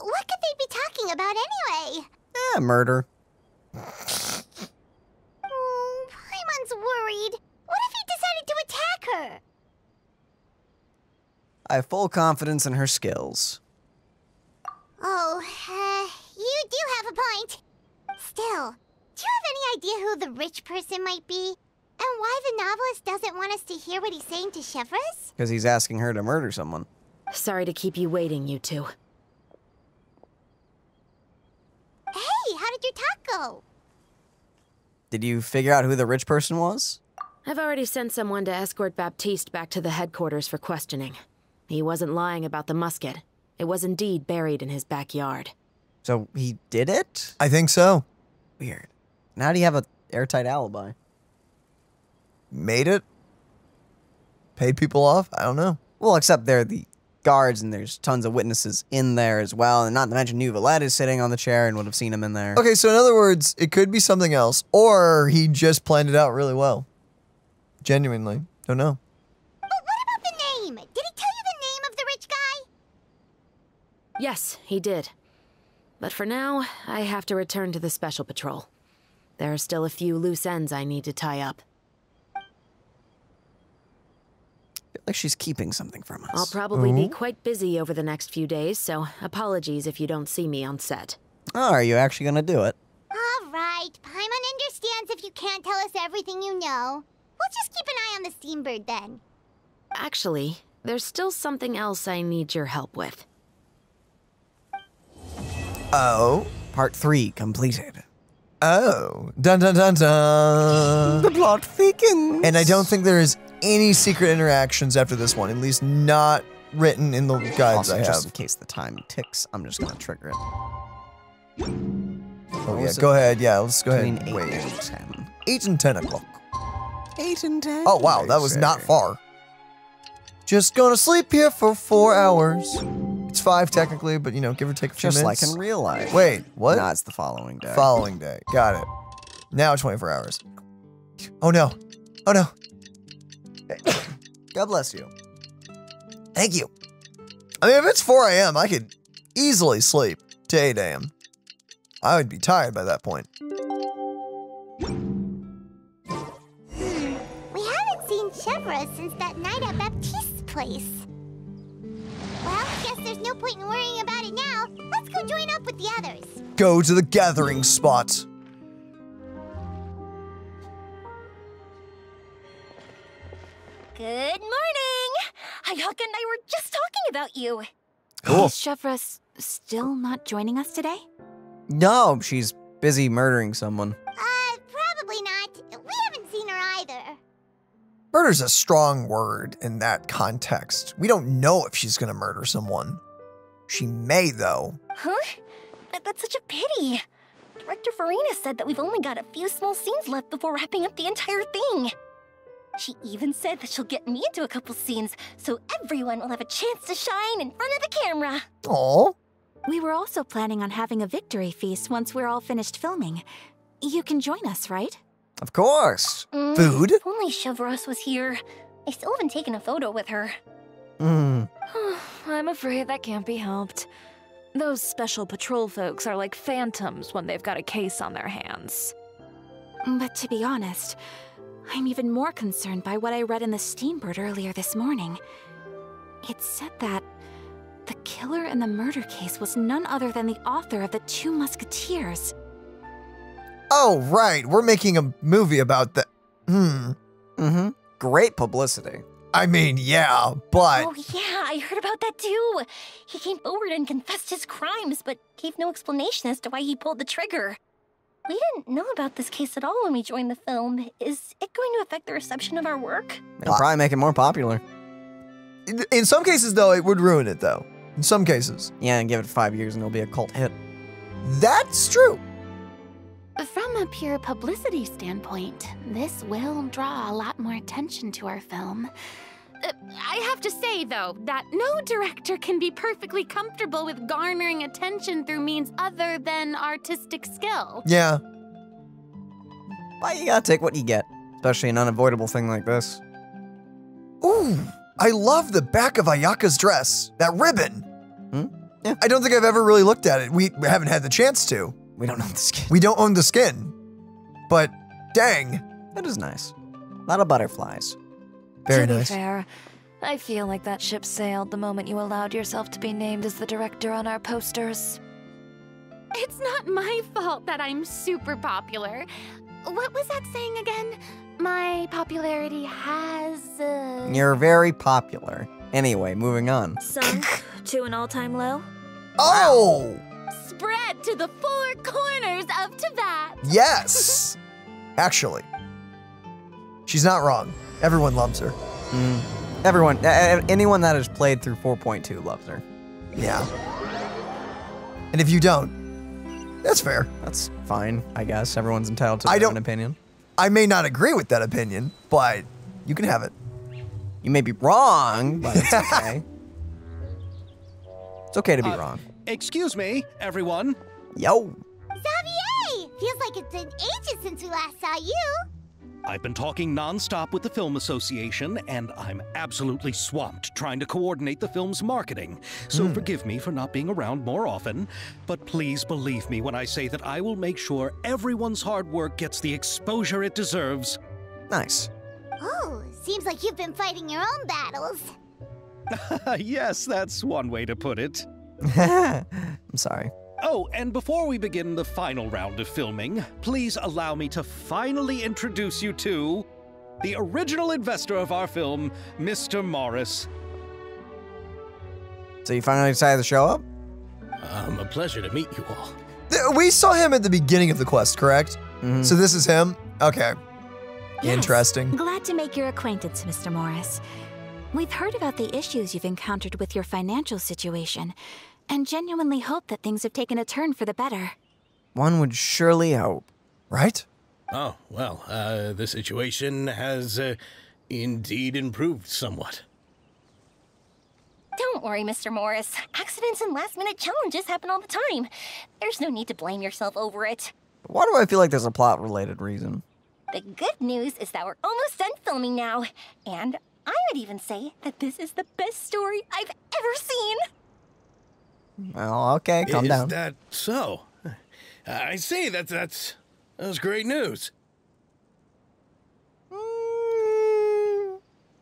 What could they be talking about anyway? Eh, murder. Oh, Paimon's worried. What if he decided to attack her? I have full confidence in her skills. Oh, uh, you do have a point. Idea who the rich person might be? And why the novelist doesn't want us to hear what he's saying to Chevreuse? Because he's asking her to murder someone. Sorry to keep you waiting, you two. Hey, how did your talk go? Did you figure out who the rich person was? I've already sent someone to escort Baptiste back to the headquarters for questioning. He wasn't lying about the musket. It was indeed buried in his backyard. So he did it? I think so. Weird. Now how do you have a airtight alibi? Made it? Paid people off? I don't know. Well, except they're the guards and there's tons of witnesses in there as well. And not to mention Neuvillette is sitting on the chair and would have seen him in there. Okay, so in other words, it could be something else, or he just planned it out really well. Genuinely. Don't know. But what about the name? Did he tell you the name of the rich guy? Yes, he did. But for now, I have to return to the Special Patrol. There are still a few loose ends I need to tie up. feel like she's keeping something from us. I'll probably Ooh. be oh. quite busy over the next few days, so apologies if you don't see me on set. Oh, are you actually gonna do it? All right, Paimon understands if you can't tell us everything you know. We'll just keep an eye on the Steambird then. Actually, there's still something else I need your help with. Oh. Part three completed. Oh. Dun dun dun dun. The plot thickens. And I don't think there is any secret interactions after this one, at least not written in the guides also, I have. just in case the time ticks, I'm just gonna trigger it. Oh yeah, go ahead. Yeah, let's go ahead. Between and eight Wait. and ten. Eight and ten o'clock. Eight and ten. Oh wow, that was not far. Just gonna sleep here for four hours. It's five technically, but you know, give or take a few Just minutes. like in real life. Wait, what? No, it's the following day. Following day. Got it. Now 24 hours. Oh no. Oh no. God bless you. Thank you. I mean, if it's 4 a.m., I could easily sleep to 8 a.m. I would be tired by that point. We haven't seen Chevreuse since that night at Baptiste's place. Well, I guess there's no point in worrying about it now. Let's go join up with the others. Go to the gathering spot. Good morning! Ayaka and I were just talking about you. Cool. Is Chevreuse still not joining us today? No, she's busy murdering someone. Uh, probably not. We haven't seen her either. Murder's a strong word in that context. We don't know if she's gonna murder someone. She may, though. Huh? That, that's such a pity. Director Furina said that we've only got a few small scenes left before wrapping up the entire thing. She even said that she'll get me into a couple scenes so everyone will have a chance to shine in front of the camera. Aw. We were also planning on having a victory feast once we're all finished filming. You can join us, right? Of course. Mm, Food? If only Chevreuse was here. I still haven't taken a photo with her. Mm. [SIGHS] I'm afraid that can't be helped. Those special patrol folks are like phantoms when they've got a case on their hands. But to be honest, I'm even more concerned by what I read in the Steambird earlier this morning. It said that the killer in the murder case was none other than the author of The Two Musketeers. Oh, right. We're making a movie about that. Hmm. Mm-hmm. Great publicity. I mean, yeah, but. Oh, yeah, I heard about that too. He came forward and confessed his crimes, but gave no explanation as to why he pulled the trigger. We didn't know about this case at all when we joined the film. Is it going to affect the reception of our work? It'll probably make it more popular. In- In some cases, though, it would ruin it, though. In some cases. Yeah, and give it five years and it'll be a cult hit. That's true. From a pure publicity standpoint, this will draw a lot more attention to our film. Uh, I have to say, though, that no director can be perfectly comfortable with garnering attention through means other than artistic skill. Yeah. But you gotta take what you get, especially an unavoidable thing like this. Ooh, I love the back of Ayaka's dress. That ribbon. Hmm? Yeah. I don't think I've ever really looked at it. We, we haven't had the chance to. We don't own the skin. We don't own the skin. But dang. That is nice. A lot of butterflies. Very to nice. be fair, I feel like that ship sailed the moment you allowed yourself to be named as the director on our posters. It's not my fault that I'm super popular. what was that saying again? My popularity has. Uh... You're very popular. Anyway, moving on. Sunk to an all-time low. Oh! Spread to the four corners of Teyvat. Yes! [LAUGHS] Actually, she's not wrong. Everyone loves her. Mm. Everyone, a- a- anyone that has played through 4.2 loves her. Yeah. And if you don't, that's fair. That's fine, I guess. Everyone's entitled to I their don't- own opinion. I may not agree with that opinion, but you can have it. You may be wrong, but it's [LAUGHS] okay. it's okay to be Uh, wrong. Excuse me, everyone. Yo. Xavier! Feels like it's been ages since we last saw you. I've been talking nonstop with the Film Association, and I'm absolutely swamped trying to coordinate the film's marketing. So Hmm. forgive me for not being around more often, but please believe me when I say that I will make sure everyone's hard work gets the exposure it deserves. Nice. Oh, seems like you've been fighting your own battles. [LAUGHS] yes, that's one way to put it. [LAUGHS] I'm sorry. Oh, and before we begin the final round of filming, please allow me to finally introduce you to the original investor of our film, Mr. Morris. So you finally decided to show up? Um, a pleasure to meet you all. We saw him at the beginning of the quest, correct? Mm-hmm. So this is him? Okay. Yes. Interesting. Glad to make your acquaintance, Mr. Morris. We've heard about the issues you've encountered with your financial situation, and genuinely hope that things have taken a turn for the better. One would surely hope. Right? Oh, well, uh, the situation has uh, indeed improved somewhat. Don't worry, Mr. Morris. Accidents and last minute challenges happen all the time. There's no need to blame yourself over it. Why do I feel like there's a plot related reason? The good news is that we're almost done filming now. And I would even say that this is the best story I've ever seen. Well, okay, calm Is down. Is that so? I see. That that's that's great news.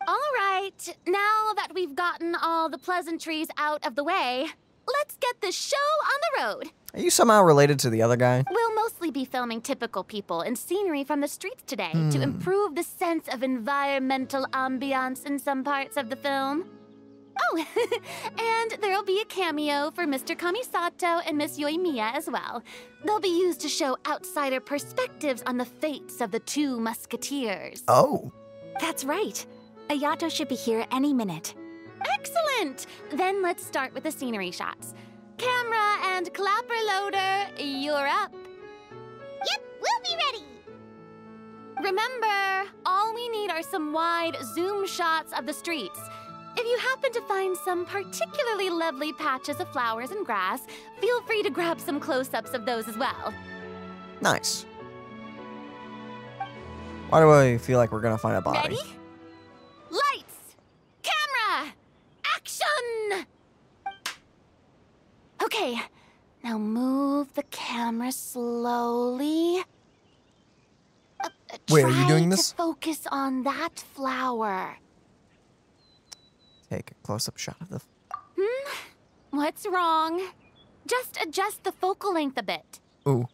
All right, now that we've gotten all the pleasantries out of the way, let's get the show on the road. Are you somehow related to the other guy? We'll mostly be filming typical people and scenery from the streets today to Hmm. improve the sense of environmental ambiance in some parts of the film. Oh, [LAUGHS] and there'll be a cameo for Mr. Kamisato and Miss Yoimiya as well. They'll be used to show outsider perspectives on the fates of the two musketeers. Oh. That's right. Ayato should be here any minute. Excellent! Then let's start with the scenery shots. Camera and clapper loader, you're up. Yep, we'll be ready. Remember, all we need are some wide zoom shots of the streets. If you happen to find some particularly lovely patches of flowers and grass, feel free to grab some close ups of those as well. Nice. Why do I feel like we're gonna find a body? Ready? Lights! Camera! Action! Okay, now move the camera slowly. Uh, uh, Wait, are you doing this? Focus on that flower. Take a close up shot of the. Hmm? What's wrong? Just adjust the focal length a bit. Ooh.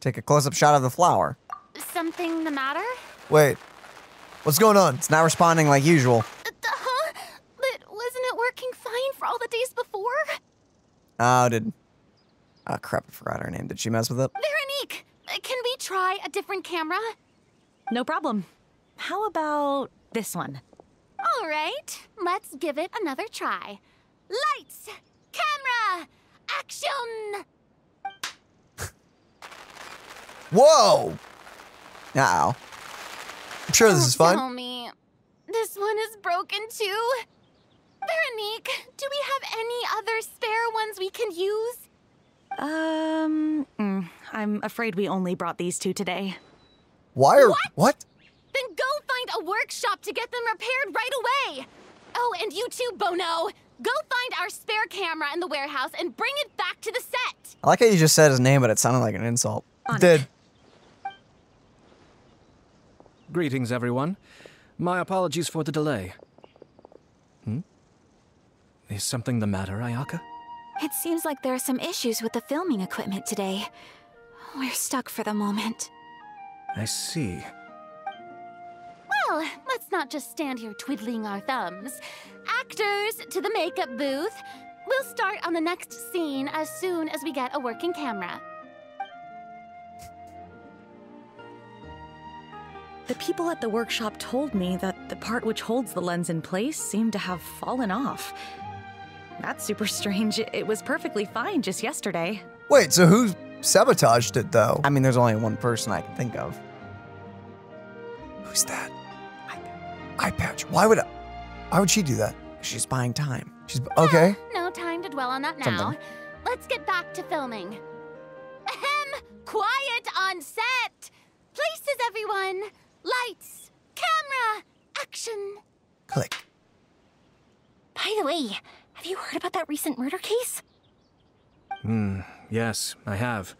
Take a close up shot of the flower. Something the matter? Wait. What's going on? It's not responding like usual. Huh? But wasn't it working fine for all the days before? Oh, did. Oh, crap, I forgot her name. Did she mess with it? Veronique, uh, can we try a different camera? No problem. How about this one? All right, let's give it another try. Lights, camera, action! Whoa! Oh. I'm sure this is Don't fine. Tell me, this one is broken too. Veronique, do we have any other spare ones we can use? Um, mm, I'm afraid we only brought these two today. Why are what? Then go find a workshop to get them repaired right away. Oh, and you too, Bono. Go find our spare camera in the warehouse and bring it back to the set. I like how you just said his name, but it sounded like an insult. Did. Greetings, everyone. My apologies for the delay. Hmm? Is something the matter, Ayaka? It seems like there are some issues with the filming equipment today. We're stuck for the moment. I see. Well, let's not just stand here twiddling our thumbs. Actors, to the makeup booth. We'll start on the next scene as soon as we get a working camera. The people at the workshop told me that the part which holds the lens in place seemed to have fallen off. That's super strange. It was perfectly fine just yesterday. Wait, so who sabotaged it though? I mean, there's only one person I can think of. Who's that? Eye patch. Why would I, why would she do that? She's buying time. She's okay. No time to dwell on that now. Something. Let's get back to filming. Ahem! Quiet on set! Places, everyone! Lights! Camera! Action! Click. By the way, have you heard about that recent murder case? Hmm, yes, I have.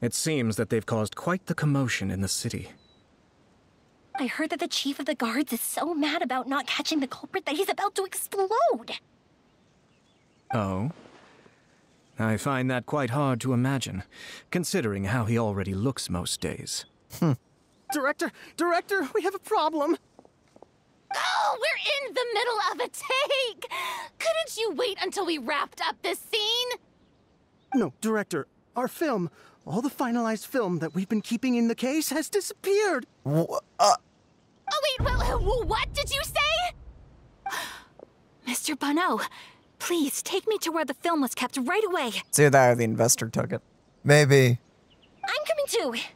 It seems that they've caused quite the commotion in the city. I heard that the chief of the guards is so mad about not catching the culprit that he's about to explode. Oh? I find that quite hard to imagine, considering how he already looks most days. Hmm. Director, director, we have a problem. Oh, we're in the middle of a take! Couldn't you wait until we wrapped up this scene? No, director, our film, all the finalized film that we've been keeping in the case has disappeared. uh, Oh, wait, wh- uh, wh- what did you say? [GASPS] Mr. Bono, please take me to where the film was kept right away. It's either that the investor took it. Maybe. I'm coming too.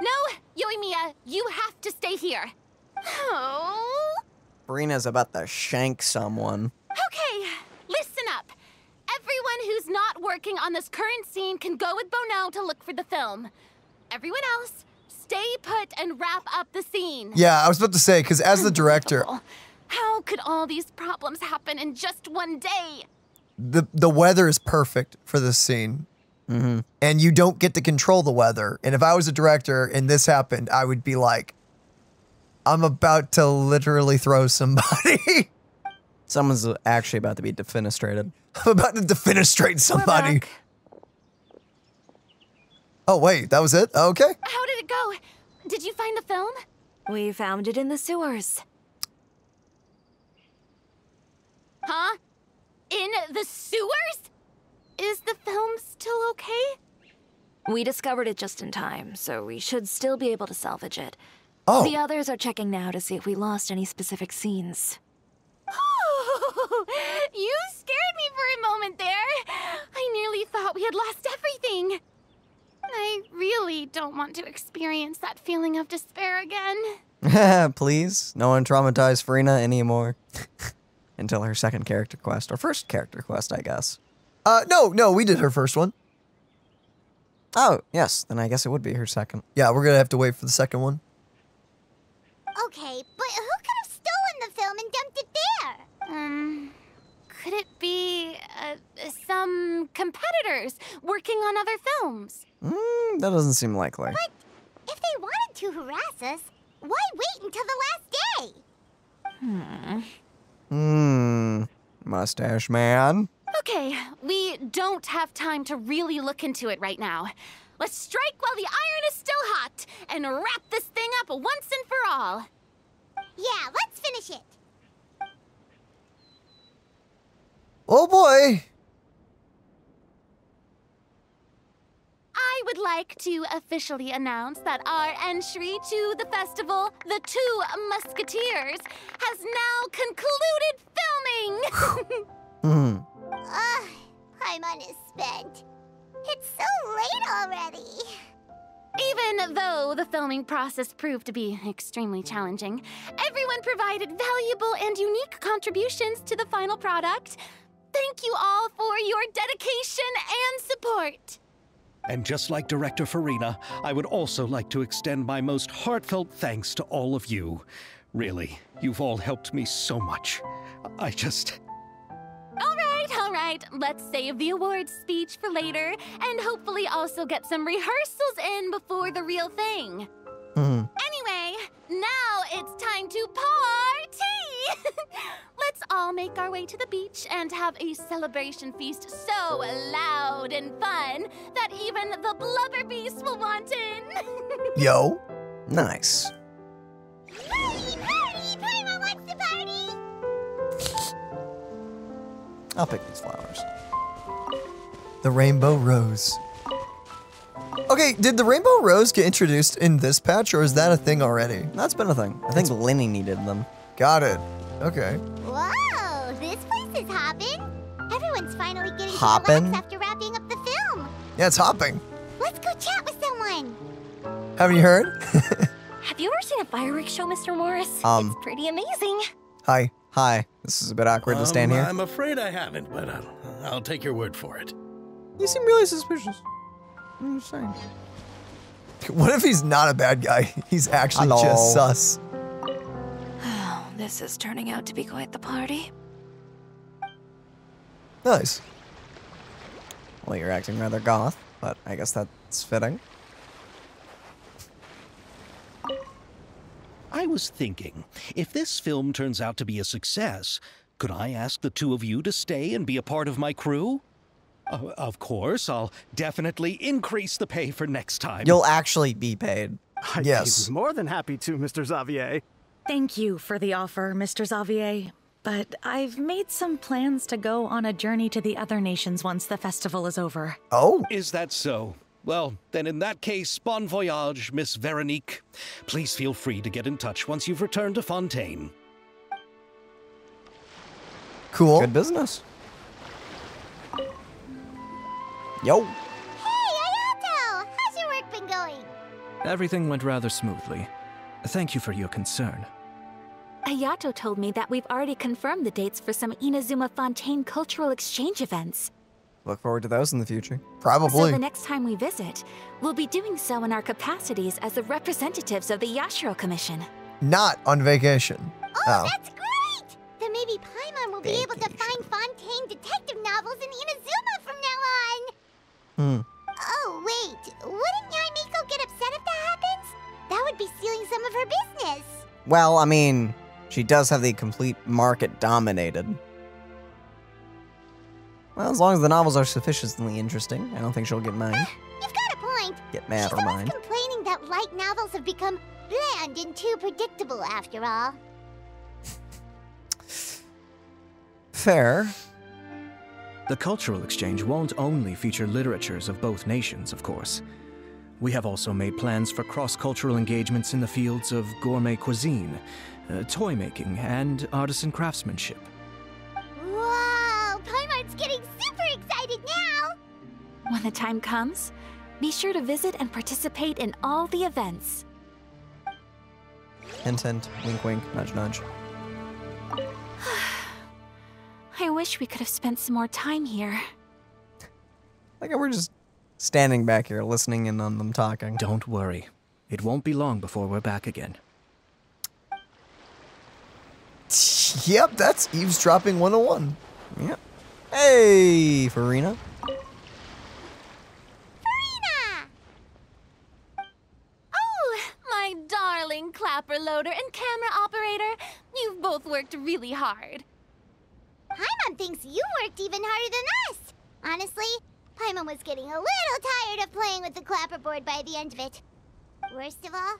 No, Yoimiya, you have to stay here. Oh. Furina's about to shank someone. Okay, listen up. Everyone who's not working on this current scene can go with Bono to look for the film. Everyone else, stay put and wrap up the scene. Yeah, I was about to say because as the director, How could all these problems happen in just one day? the the weather is perfect for this scene. Mm-hmm. And you don't get to control the weather. And if I was a director and this happened, I would be like, I'm about to literally throw somebody. [LAUGHS] Someone's actually about to be defenestrated. I'm about to defenestrate somebody. Oh, wait, that was it? Okay. How did it go? Did you find the film? We found it in the sewers. Huh? In the sewers? Is the film still okay? We discovered it just in time, so we should still be able to salvage it. Oh. The others are checking now to see if we lost any specific scenes. Oh, [LAUGHS] you scared me for a moment there. I nearly thought we had lost everything. I really don't want to experience that feeling of despair again. [LAUGHS] Please, no one traumatize Furina anymore. [LAUGHS] Until her second character quest, or first character quest, I guess. Uh, no, no, we did her first one. Oh, yes, then I guess it would be her second. Yeah, we're gonna have to wait for the second one. Okay, but who could have stolen the film and dumped it there? Um, could it be uh, some competitors working on other films? Mm, that doesn't seem likely. But if they wanted to harass us, why wait until the last day? Hmm. Hmm. Mustache man. Okay, we don't have time to really look into it right now. Let's strike while the iron is still hot and wrap this thing up once and for all. Yeah, let's finish it. Oh boy. I would like to officially announce that our entry to the festival, The Two Musketeers, has now concluded filming. [LAUGHS] Hmm. Ugh, Paimon is spent. It's so late already. Even though the filming process proved to be extremely challenging, everyone provided valuable and unique contributions to the final product. Thank you all for your dedication and support. And just like Director Furina, I would also like to extend my most heartfelt thanks to all of you. Really, you've all helped me so much. I just. All right, all right. Let's save the awards speech for later and hopefully also get some rehearsals in before the real thing. Hmm. Anyway, now it's time to party! [LAUGHS] Let's all make our way to the beach and have a celebration feast so loud and fun that even the blubber beast will want in. [LAUGHS] Yo. Nice. Party, party! Paimon wants to party! I'll pick these flowers. The rainbow rose. Okay, did the rainbow rose get introduced in this patch, or is that a thing already? That's been a thing. I think Lyney needed them. Got it. Okay. Whoa, this place is hopping. Everyone's finally getting Hoppin'? to relax after wrapping up the film. Yeah, it's hopping. Let's go chat with someone. Haven't you heard? [LAUGHS] Have you ever seen a fireworks show, Mr. Morris? Um. it's pretty amazing. Hi. Hi. This is a bit awkward to stand Um, here. I'm afraid I haven't, but I'll, I'll take your word for it. You seem really suspicious. I'm just saying. [LAUGHS] What if he's not a bad guy? [LAUGHS] He's actually Hello. just sus. This is turning out to be quite the party. Nice. Well, you're acting rather goth, but I guess that's fitting. I was thinking, if this film turns out to be a success, could I ask the two of you to stay and be a part of my crew? Uh, of course, I'll definitely increase the pay for next time. You'll actually be paid. I'd Yes. be more than happy to, Mr. Xavier. Thank you for the offer, Mr. Xavier. But I've made some plans to go on a journey to the other nations once the festival is over. Oh. Is that so? Well, then in that case, bon voyage, Miss Veronique. Please feel free to get in touch once you've returned to Fontaine. Cool. Good business. Yo. Hey, Ayato! How's your work been going? Everything went rather smoothly. Thank you for your concern. Ayato told me that we've already confirmed the dates for some Inazuma Fontaine cultural exchange events. Look forward to those in the future. Probably. So the next time we visit, we'll be doing so in our capacities as the representatives of the Yashiro Commission. Not on vacation. Oh. That's great! Then maybe Paimon will be able to find Fontaine detective novels in Inazuma from now on! Hmm. Oh, wait. Wouldn't Yae Miko get upset if that happens? That would be stealing some of her business. Well, I mean, she does have the complete market dominated. Well, as long as the novels are sufficiently interesting, I don't think she'll get mad. Ah, you've got a point. Get mad She's or always mind. complaining that light novels have become bland and too predictable after all. Fair. The cultural exchange won't only feature literatures of both nations, of course. We have also made plans for cross cultural engagements in the fields of gourmet cuisine, uh, toy making, and artisan craftsmanship. Wow, Paimon's getting super excited now! When the time comes, be sure to visit and participate in all the events. Hint, hint, wink, wink, nudge, nudge. [SIGHS] I wish we could have spent some more time here. Like we're just standing back here listening in on them talking. Don't worry. It won't be long before we're back again. Yep, that's eavesdropping 101. Yep. Hey, Furina. Furina! Oh, my darling clapper loader and camera operator. You've both worked really hard. Paimon thinks you worked even harder than us. Honestly, Paimon was getting a little tired of playing with the clapperboard by the end of it. Worst of all,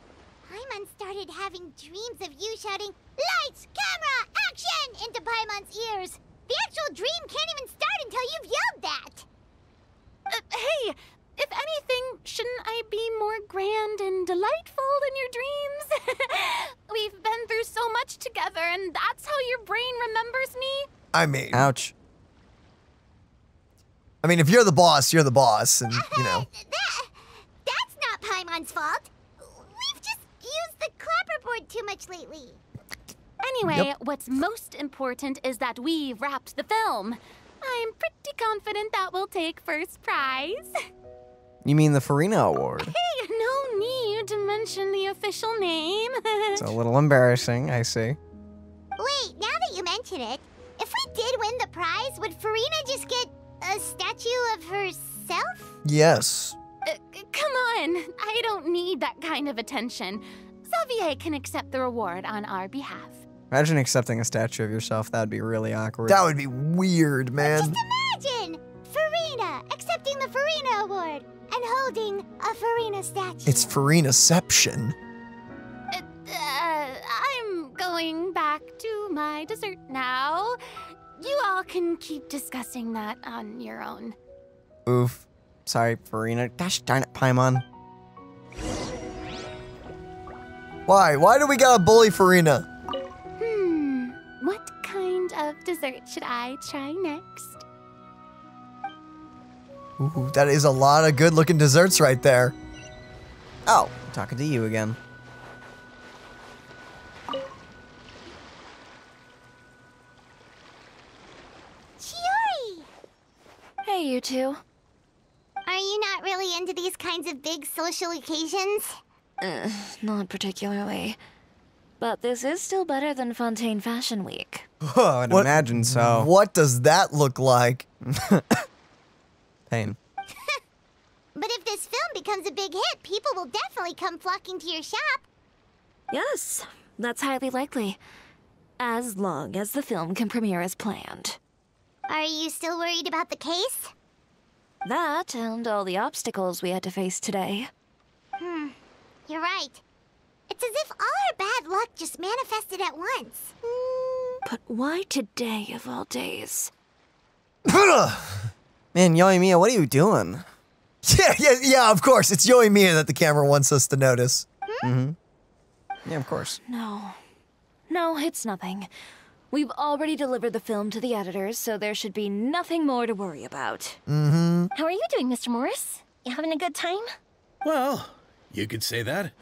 Paimon started having dreams of you shouting, Lights, camera, action! into Paimon's ears. The actual dream can't even start until you've yelled that. Uh, hey, if anything, shouldn't I be more grand and delightful than your dreams? [LAUGHS] We've been through so much together, and that's how your brain remembers me? I mean, Ouch. I mean, if you're the boss, you're the boss, and uh-huh. you know. that, That's not Paimon's fault. We've just used the clapperboard too much lately. Anyway, Yep. what's most important is that we've wrapped the film. I'm pretty confident that we'll take first prize. You mean the Furina Award? [LAUGHS] Hey, no need to mention the official name. It's a little embarrassing, I see. Wait, now that you mention it, if we did win the prize, would Furina just get a statue of herself? Yes. Uh, come on, I don't need that kind of attention. Xavier can accept the reward on our behalf. Imagine accepting a statue of yourself. That'd be really awkward. That would be weird, man. Just imagine Furina accepting the Furina Award and holding a Furina statue. It's Furinaception. Uh, uh, I'm going back to my dessert now. You all can keep discussing that on your own. Oof. Sorry, Furina. Gosh darn it, Paimon. Why? Why do we gotta bully Furina? Hmm, what kind of dessert should I try next? Ooh, that is a lot of good looking desserts right there. Oh, talking to you again. Chiori! Hey, you two. Are you not really into these kinds of big social occasions? Uh, not particularly. But this is still better than Fontaine Fashion Week. [LAUGHS] Oh, I'd imagine so. What does that look like? [LAUGHS] Pain. [LAUGHS] But if this film becomes a big hit, people will definitely come flocking to your shop. Yes, that's highly likely. As long as the film can premiere as planned. Are you still worried about the case? That and all the obstacles we had to face today. Hmm, you're right. It's as if all our bad luck just manifested at once. But why today of all days? [LAUGHS] Man, Yoimiya, what are you doing? [LAUGHS] Yeah, yeah, yeah, of course. It's Yoimiya that the camera wants us to notice. Mm-hmm. Yeah, of course. No. No, it's nothing. We've already delivered the film to the editors, so there should be nothing more to worry about. Mm-hmm. How are you doing, Mr. Morris? You having a good time? Well, you could say that.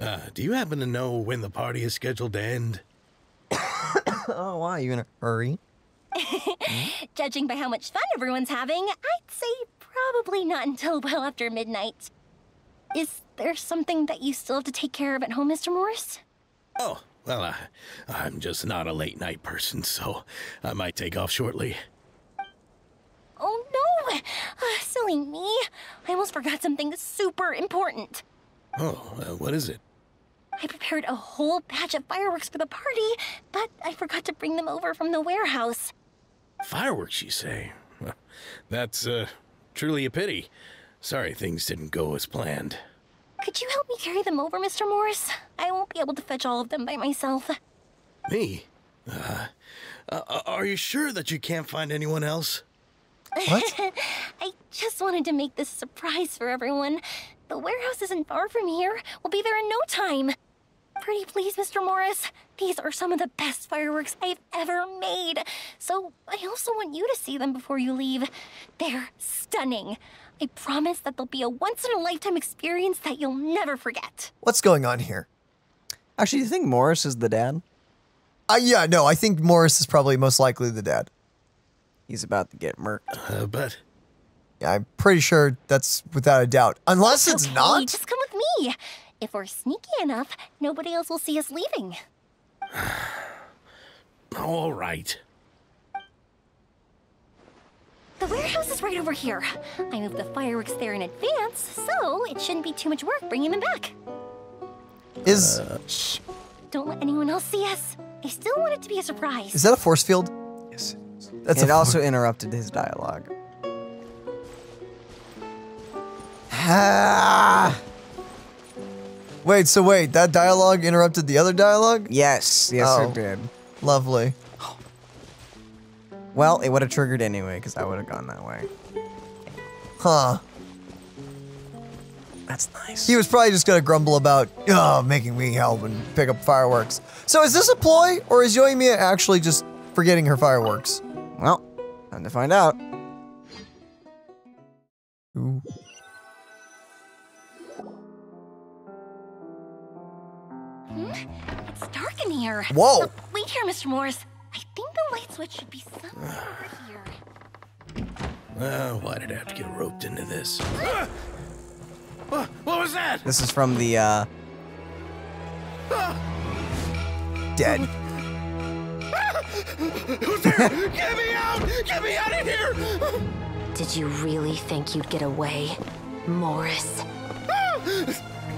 Uh, do you happen to know when the party is scheduled to end? [COUGHS] oh, why? are You in a hurry? [LAUGHS] Judging by how much fun everyone's having, I'd say probably not until [LAUGHS] well after midnight. Is there something that you still have to take care of at home, Mr. Morris? Oh, well, uh, I'm just not a late night person, so I might take off shortly. Oh no! Uh, silly me. I almost forgot something super important. Oh, uh, what is it? I prepared a whole batch of fireworks for the party, but I forgot to bring them over from the warehouse. Fireworks, you say? Well, that's uh, truly a pity. Sorry things didn't go as planned. Could you help me carry them over, Mr. Morris? I won't be able to fetch all of them by myself. Me? Uh, uh, are you sure that you can't find anyone else? [LAUGHS] What? I just wanted to make this a surprise for everyone. The warehouse isn't far from here. We'll be there in no time. Pretty please, Mr. Morris. These are some of the best fireworks I've ever made. So I also want you to see them before you leave. They're stunning. I promise that there'll be a once in a lifetime experience that you'll never forget. What's going on here? Actually, do you think Morris is the dad? Uh, yeah, no, I think Morris is probably most likely the dad. He's about to get murked. Uh, but Yeah, I'm pretty sure that's without a doubt. Unless it's okay, not. just come with me. If we're sneaky enough, nobody else will see us leaving. [SIGHS] All right. The warehouse is right over here. I moved the fireworks there in advance, so it shouldn't be too much work bringing them back. Is Shh! Don't let anyone else see us. I still want it to be a surprise. is that a force field? Yes. That's it a also [LAUGHS] interrupted his dialogue. Ah. Wait, so wait, that dialogue interrupted the other dialogue? Yes, yes, Oh. it did. Lovely. Well, it would have triggered anyway, because I would have gone that way. Huh. That's nice. He was probably just gonna grumble about, oh, making me help and pick up fireworks. So is this a ploy, or is Yoimiya actually just forgetting her fireworks? Well, time to find out. Ooh. Hmm? It's dark in here. Whoa. Wait here, Mr. Morris. I think the light switch should be somewhere over here. Uh, why did I have to get roped into this? Ah! What, what was that? This is from the, uh, Dead. Who's there? Get me out! Get me out of here! Did you really think you'd get away, Morris?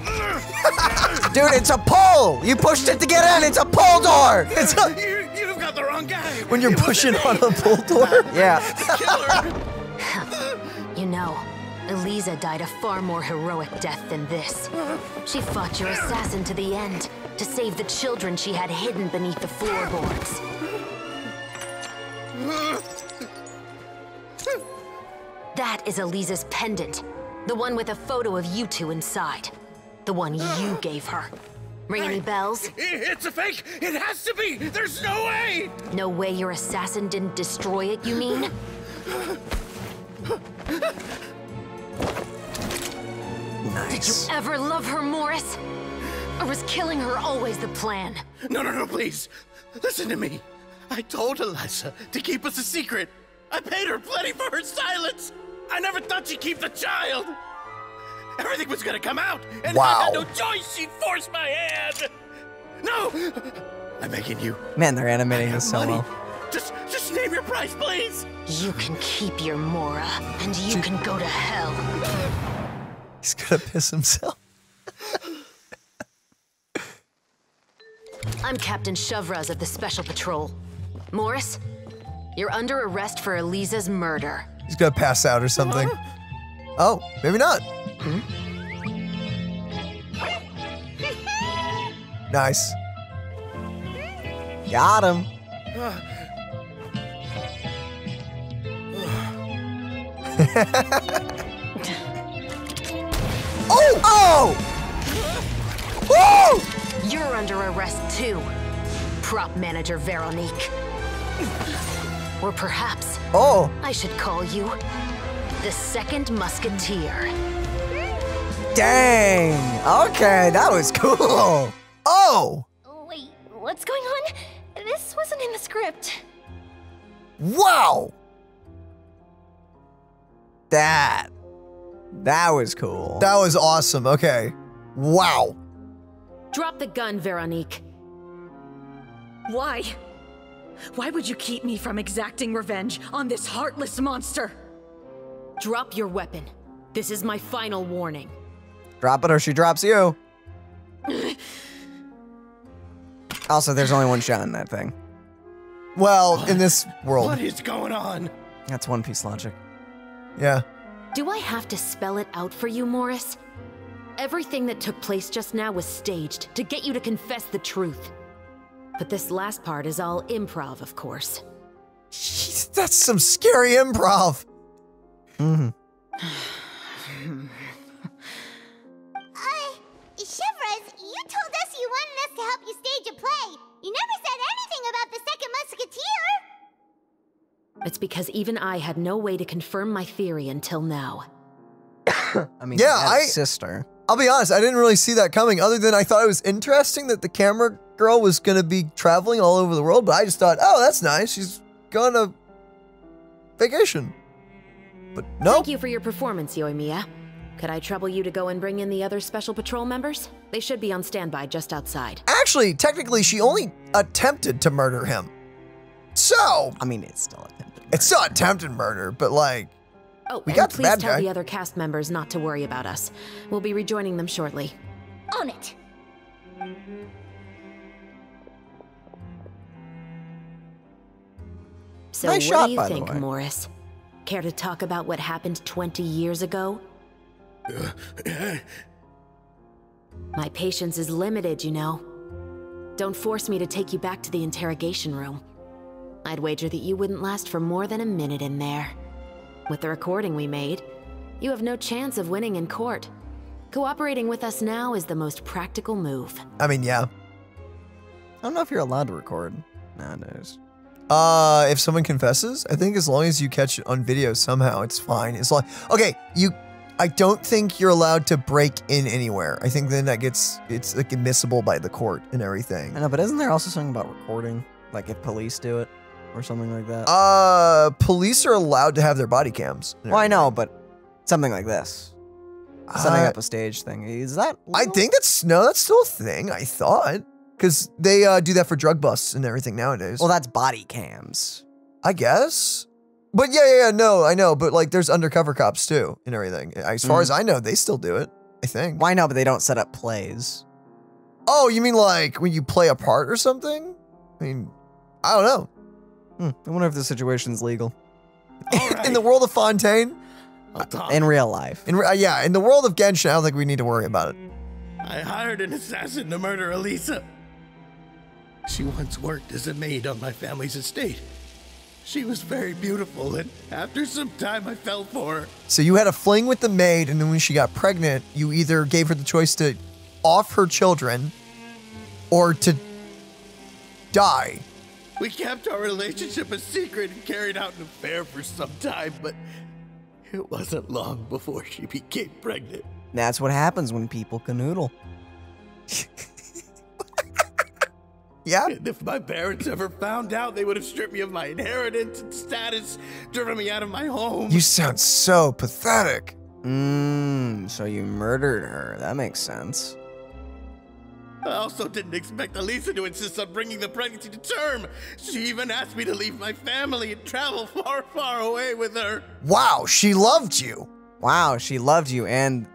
[LAUGHS] Dude, it's a pole! You pushed it to get in! It's a pole door! It's a, You, you've got the wrong guy. when you're It pushing on a pull door. [LAUGHS] Yeah. [LAUGHS] You know, Eliza died a far more heroic death than this. She fought your assassin to the end, to save the children she had hidden beneath the floorboards. That is Eliza's pendant. The one with a photo of you two inside. The one you gave her. Ring any bells? It's a fake! It has to be! There's no way! No way your assassin didn't destroy it, you mean? Did you ever love her, Morris? Or was killing her always the plan? No, no, no, please. Listen to me. I told Eliza to keep us a secret. I paid her plenty for her silence. I never thought she'd keep the child. Everything was gonna come out, and if I had no choice, She forced my hand. No! I'm begging you. Man, they're animating this so money. well. Just, just name your price, please. You can keep your Mora, and you can go to hell. He's gonna piss himself. I'm Captain Chevreuse of the Special Patrol. Morris, you're under arrest for Eliza's murder. He's gonna pass out or something. Oh, maybe not. Hmm? Nice. Got him. [LAUGHS] oh! Oh! You're under arrest too, prop manager Veronique. Or perhaps Oh. I should call you the Second Musketeer. Dang. Okay, that was cool. Oh! Wait, what's going on? This wasn't in the script. Wow! That. That was cool. That was awesome. Okay. Wow. Drop the gun, Veronique. Why? Why would you keep me from exacting revenge on this heartless monster? Drop your weapon. This is my final warning. Drop it or she drops you. Also, there's only one shot in that thing. Well, in this world. What is going on? That's One Piece logic. Yeah. Do I have to spell it out for you, Morris? Everything that took place just now was staged to get you to confess the truth. But this last part is all improv, of course. That's some scary improv. Mm-hmm. To help you stage a play. You never said anything about the Second Musketeer. It's because even I had no way to confirm my theory until now. [COUGHS] I mean, Yeah, he had a I- sister. I'll be honest, I didn't really see that coming, other than I thought it was interesting that the camera girl was gonna be traveling all over the world, but I just thought, oh, that's nice. She's going to vacation. But no. Thank you for your performance, Yoimiya. Could I trouble you to go and bring in the other Special Patrol members? They should be on standby just outside. Actually, technically, she only attempted to murder him. So. I mean, it's still attempted. It's still attempted murder, but like. Oh, We and got the please bad tell guy. the other cast members not to worry about us. We'll be rejoining them shortly. On it. So Nice what shot, do you think. Morris? Care to talk about what happened 20 years ago? My patience is limited, you know. Don't force me to take you back to the interrogation room. I'd wager that you wouldn't last for more than a minute in there. With the recording we made, you have no chance of winning in court. Cooperating with us now is the most practical move. I mean, yeah. I don't know if you're allowed to record nowadays. Uh, if someone confesses, I think as long as you catch it on video somehow, it's fine. It's like, okay, you, I don't think you're allowed to break in anywhere. I think then that gets, it's like admissible by the court and everything. I know, but isn't there also something about recording? Like if police do it or something like that? Uh, police are allowed to have their body cams. well, I know, but something like this. Setting Uh, up a stage thing. Is that I think that's no, that's still a thing. I thought because they uh, do that for drug busts and everything nowadays. Well, that's body cams. I guess. But yeah, yeah, yeah, no, I know. But like, there's undercover cops too and everything. As far Mhm. as I know, they still do it. I think. Why not? But they don't set up plays. Oh, you mean like when you play a part or something? I mean, I don't know. Hmm, I wonder if the situation's legal. [LAUGHS] In the world of Fontaine, In real life. In re- uh, yeah, in the world of Genshin, I don't think we need to worry about it. I hired an assassin to murder Elisa. She once worked as a maid on my family's estate. She was very beautiful, and after some time, I fell for her. So you had a fling with the maid, and then when she got pregnant, you either gave her the choice to off her children or to die. We kept our relationship a secret and carried out an affair for some time, but it wasn't long before she became pregnant. That's what happens when people canoodle. [LAUGHS] yeah? And if my parents ever found out, they would have stripped me of my inheritance and status, driven me out of my home. You sound so pathetic. Mmm, so you murdered her. That makes sense. I also didn't expect Elisa to insist on bringing the pregnancy to term. She even asked me to leave my family and travel far, far away with her. Wow, she loved you. Wow, she loved you and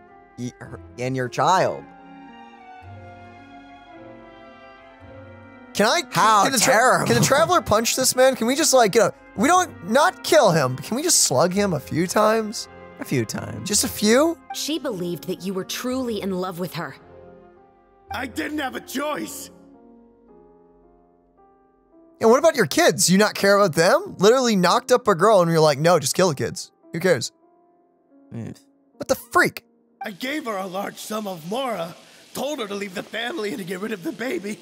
and your child. Can I? How can the terrible. Can the traveler punch this man? Can we just like, you know, we don't not kill him. But can we just slug him a few times? A few times. Just a few? She believed that you were truly in love with her. I didn't have a choice. And what about your kids? You not care about them? Literally knocked up a girl and you're like, no, just kill the kids. Who cares? What the freak? I gave her a large sum of Mora, told her to leave the family and to get rid of the baby.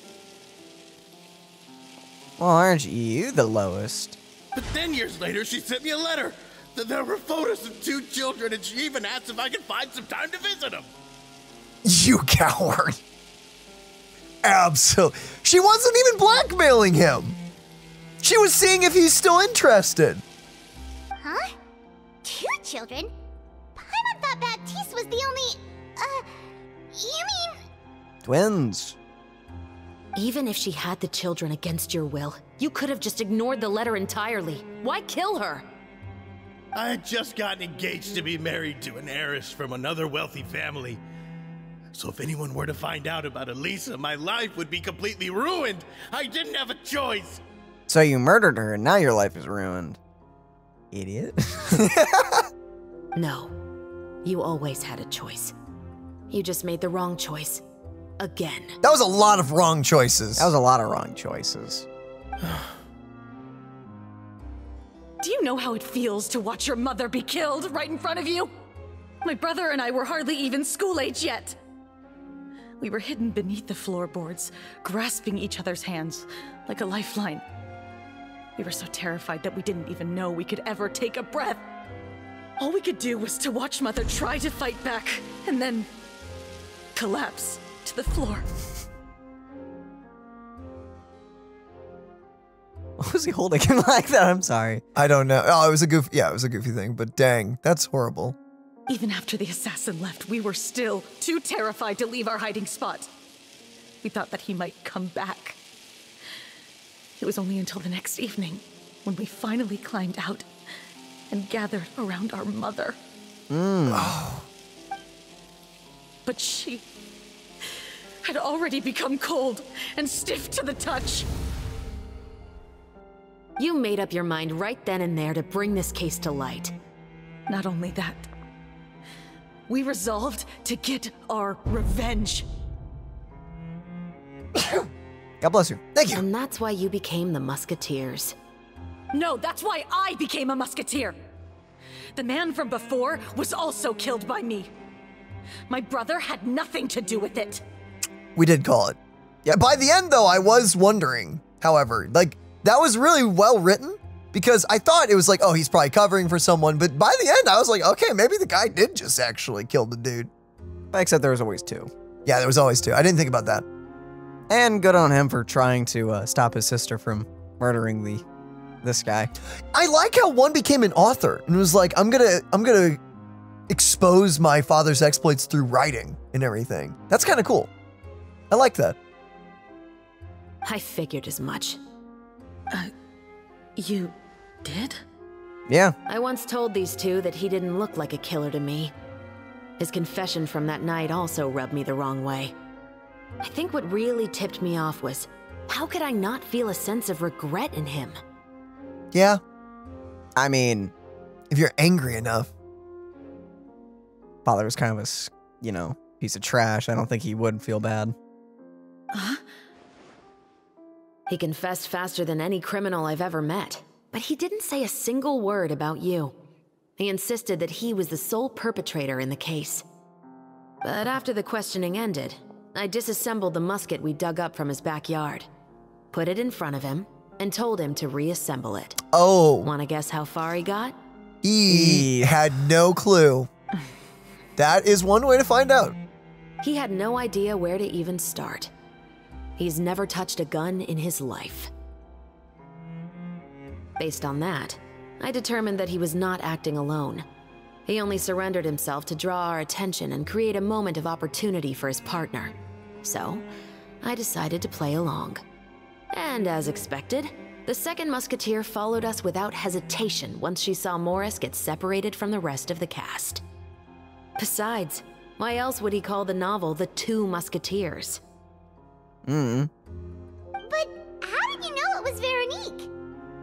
Well, aren't you the lowest? But then years later, she sent me a letter. Th- There were photos of two children, and she even asked if I could find some time to visit them. You [LAUGHS] coward. Absolutely. She wasn't even blackmailing him. She was seeing if he's still interested. Huh? Two children? Paimon thought Baptiste was the only. Uh. You mean. Twins. Even if she had the children against your will, you could have just ignored the letter entirely. Why kill her? I had just gotten engaged to be married to an heiress from another wealthy family. So if anyone were to find out about Elisa, my life would be completely ruined. I didn't have a choice. So you murdered her and now your life is ruined. Idiot. [LAUGHS] No. You always had a choice. You just made the wrong choice. Again. That was a lot of wrong choices. That was a lot of wrong choices. Do you know how it feels to watch your mother be killed right in front of you? My brother and I were hardly even school age yet. We were hidden beneath the floorboards, grasping each other's hands like a lifeline. We were so terrified that we didn't even know we could ever take a breath. All we could do was to watch Mother try to fight back and then collapse to the floor. [LAUGHS] What was he holding him [LAUGHS] like that? I'm sorry. I don't know. Oh, it was a goofy. Yeah, it was a goofy thing. But dang, that's horrible. Even after the assassin left, we were still too terrified to leave our hiding spot. We thought that he might come back. It was only until the next evening when we finally climbed out and gathered around our mother. Mm. But she had already become cold and stiff to the touch. You made up your mind right then and there to bring this case to light. Not only that, we resolved to get our revenge. [COUGHS] God bless you. Thank you. And that's why you became the Musketeers. No, that's why I became a musketeer. The man from before was also killed by me. My brother had nothing to do with it. We did call it. Yeah, by the end though, I was wondering, however, like that was really well written because I thought it was like, oh, he's probably covering for someone, but by the end I was like, okay, maybe the guy did just actually kill the dude. Except there was always two. Yeah, there was always two. I didn't think about that. And good on him for trying to uh, stop his sister from murdering the this guy. I like how one became an author and was like, I'm gonna, I'm gonna expose my father's exploits through writing and everything. That's kind of cool. I like that. I figured as much. Uh, you did? Yeah. I once told these two that he didn't look like a killer to me. His confession from that night also rubbed me the wrong way. I think what really tipped me off was how could I not feel a sense of regret in him? Yeah. I mean, if you're angry enough. father was kind of a, you know, piece of trash, I don't think he would feel bad. He confessed faster than any criminal I've ever met, but he didn't say a single word about you. He insisted that he was the sole perpetrator in the case. But after the questioning ended, I disassembled the musket we dug up from his backyard, put it in front of him, and told him to reassemble it. Oh. Wanna guess how far he got? He had no clue. That is one way to find out. He had no idea where to even start. He's never touched a gun in his life. Based on that, I determined that he was not acting alone. He only surrendered himself to draw our attention and create a moment of opportunity for his partner. So, I decided to play along. And as expected, the second musketeer followed us without hesitation once she saw Morris get separated from the rest of the cast. Besides, why else would he call the novel The Two Musketeers? Mm. But how did you know it was Veronique?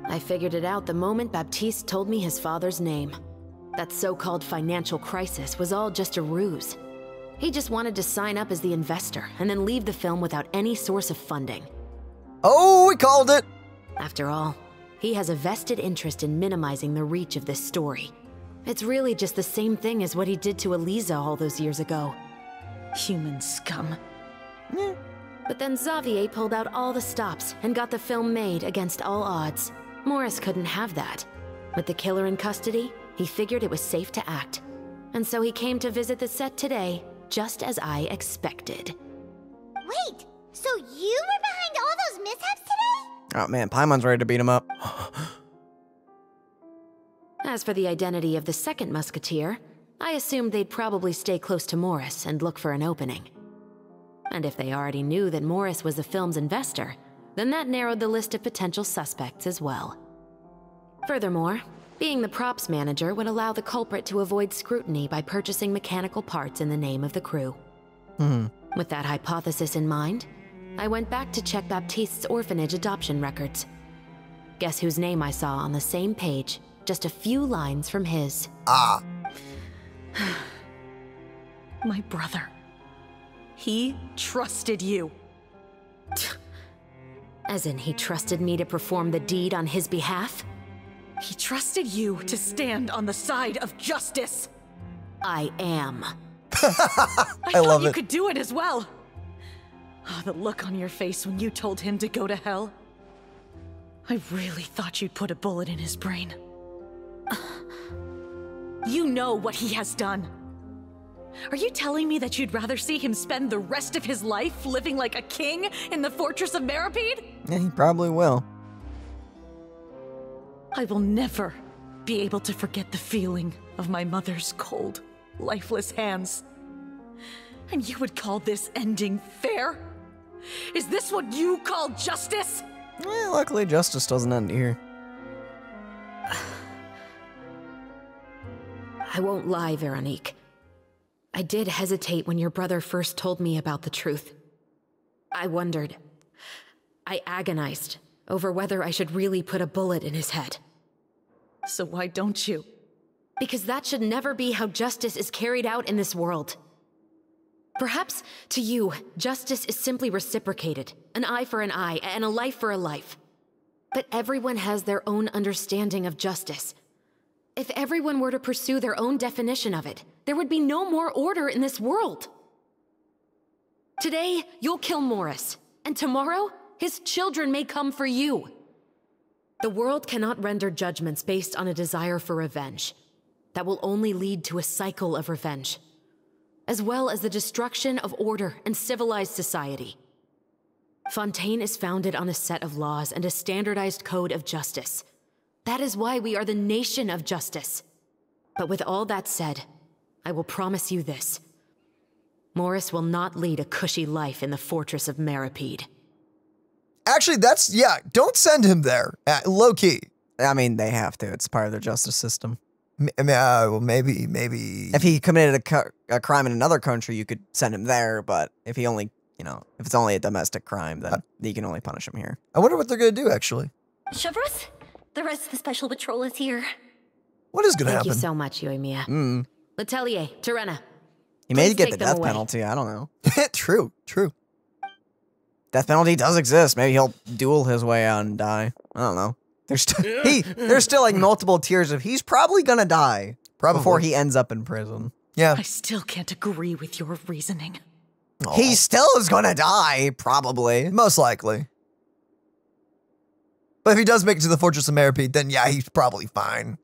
I figured it out the moment Baptiste told me his father's name. That so called financial crisis was all just a ruse. He just wanted to sign up as the investor and then leave the film without any source of funding. Oh, we called it! After all, he has a vested interest in minimizing the reach of this story. It's really just the same thing as what he did to Eliza all those years ago. Human scum. But then Xavier pulled out all the stops and got the film made against all odds. Morris couldn't have that. With the killer in custody, he figured it was safe to act. And so he came to visit the set today, just as I expected. Wait, so you were behind all those mishaps today? Oh man, Paimon's ready to beat him up. As for the identity of the second musketeer, I assumed they'd probably stay close to Morris and look for an opening. And if they already knew that Morris was the film's investor, then that narrowed the list of potential suspects as well. Furthermore, being the props manager would allow the culprit to avoid scrutiny by purchasing mechanical parts in the name of the crew. Hmm. With that hypothesis in mind, I went back to check Baptiste's orphanage adoption records. Guess whose name I saw on the same page, just a few lines from his. Ah. [SIGHS] My brother. He trusted you. As in, he trusted me to perform the deed on his behalf? He trusted you to stand on the side of justice. I am. [LAUGHS] I, thought love you it. could do it as well. Oh, the look on your face when you told him to go to hell. I really thought you'd put a bullet in his brain. [SIGHS] You know what he has done. Are you telling me that you'd rather see him spend the rest of his life living like a king in the fortress of Meropide? Yeah, he probably will. I will never be able to forget the feeling of my mother's cold, lifeless hands. And you would call this ending fair? Is this what you call justice? Eh, luckily, justice doesn't end here. [SIGHS] I won't lie, Veronique. I did hesitate when your brother first told me about the truth. I wondered. I agonized over whether I should really put a bullet in his head. So why don't you? Because that should never be how justice is carried out in this world. Perhaps, to you, justice is simply reciprocated an eye for an eye, and a life for a life. But everyone has their own understanding of justice. If everyone were to pursue their own definition of it, there would be no more order in this world. Today, you'll kill Morris, and tomorrow, his children may come for you. The world cannot render judgments based on a desire for revenge. That will only lead to a cycle of revenge, as well as the destruction of order and civilized society. Fontaine is founded on a set of laws and a standardized code of justice. That is why we are the nation of justice. But with all that said, I will promise you this. Morris will not lead a cushy life in the fortress of Meropide. Actually, that's yeah. Don't send him there. Uh, low key. I mean, they have to. It's part of their justice system. M- I mean, uh, well, maybe, maybe. If he committed a, cu- a crime in another country, you could send him there. But if he only, you know, if it's only a domestic crime, then you can only punish him here. I wonder what they're gonna do. Actually, Chevreuse, the rest of the special patrol is here. what is gonna Thank happen? you so much, Yoimiya. Mm. Letelier, Terena, He may get the death away. penalty. I don't know. [LAUGHS] true, true. Death penalty does exist. Maybe he'll duel his way out and die. I don't know. There's st- [LAUGHS] he there's still like multiple tiers of he's probably gonna die Probably. before he ends up in prison. Yeah. I still can't agree with your reasoning. He still is gonna die, probably. Most likely. But if he does make it to the Fortress of Meropide, then yeah, he's probably fine.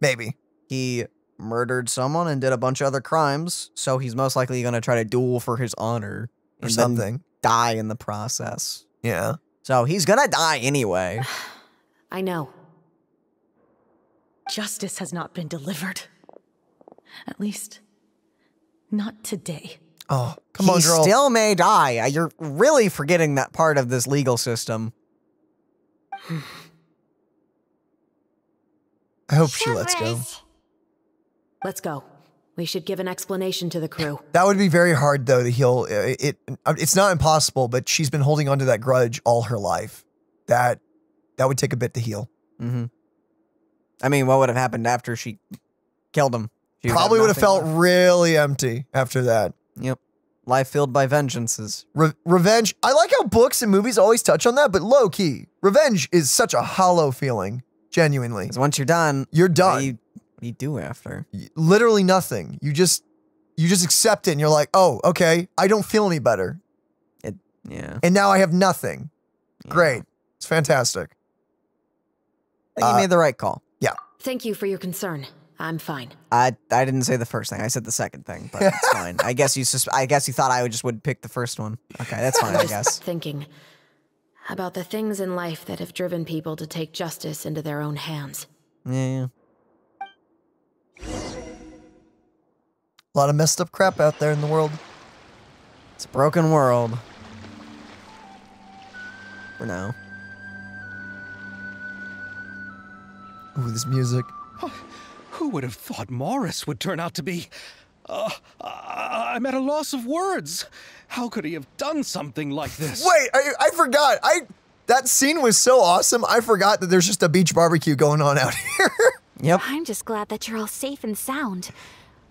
Maybe. He murdered someone and did a bunch of other crimes, so he's most likely gonna try to duel for his honor Or something. die in the process. Yeah. So he's gonna die anyway. [SIGHS] I know. Justice has not been delivered. At least, not today. Oh, come he on, girl. still may die. Uh, You're really forgetting that part of this legal system. [SIGHS] I hope she lets go. Let's go. We should give an explanation to the crew. [SIGHS] That would be very hard though to heal. It, it it's not impossible, but she's been holding onto that grudge all her life. That that would take a bit to heal. Mm-hmm. I mean, what would have happened after she killed him? She Probably would have nothing felt left. really empty after that. Yep. Life filled by vengeances. Re- revenge. I like how books and movies always touch on that, but low key, revenge is such a hollow feeling. Genuinely, Because once you're done, you're what done. do you, what do you do after? Literally nothing. You just you just accept it, and you're like, oh, okay, I don't feel any better, It, yeah. and now I have nothing. Great, it's fantastic. I think Uh, you made the right call. Yeah. Thank you for your concern. I'm fine. I I didn't say the first thing. I said the second thing, but it's [LAUGHS] fine. I guess you sus- I guess you thought I would just would pick the first one. Okay, that's fine. I [LAUGHS] Just guess. thinking about the things in life that have driven people to take justice into their own hands. Yeah. Yeah. A lot of messed up crap out there in the world. It's a broken world. For now. Ooh, this music. Who would have thought Morris would turn out to be. Uh, I- I'm at a loss of words. How could he have done something like this? Wait, I, I forgot. I that scene was so awesome. I forgot that there's just a beach barbecue going on out [LAUGHS] here. Yep. I'm just glad that you're all safe and sound.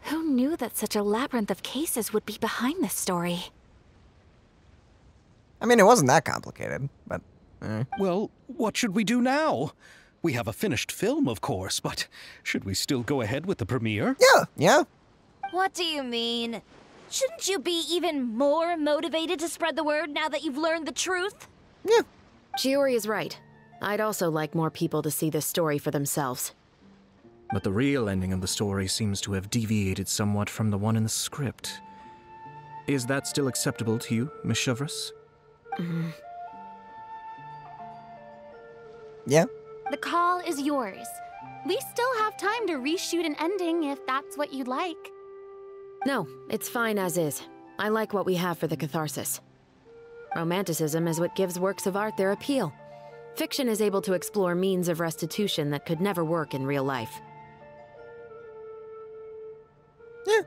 Who knew that such a labyrinth of cases would be behind this story? I mean, it wasn't that complicated, but. eh. Well, what should we do now? We have a finished film, of course, but should we still go ahead with the premiere? Yeah. Yeah. What do you mean? Shouldn't you be even more motivated to spread the word now that you've learned the truth? Yeah. Chiori is right. I'd also like more people to see this story for themselves. But the real ending of the story seems to have deviated somewhat from the one in the script. Is that still acceptable to you, Miss Chevreuse? Mm. Yeah. The call is yours. We still have time to reshoot an ending if that's what you'd like. No, it's fine as is. I like what we have for the catharsis. Romanticism is what gives works of art their appeal. Fiction is able to explore means of restitution that could never work in real life. Yeah.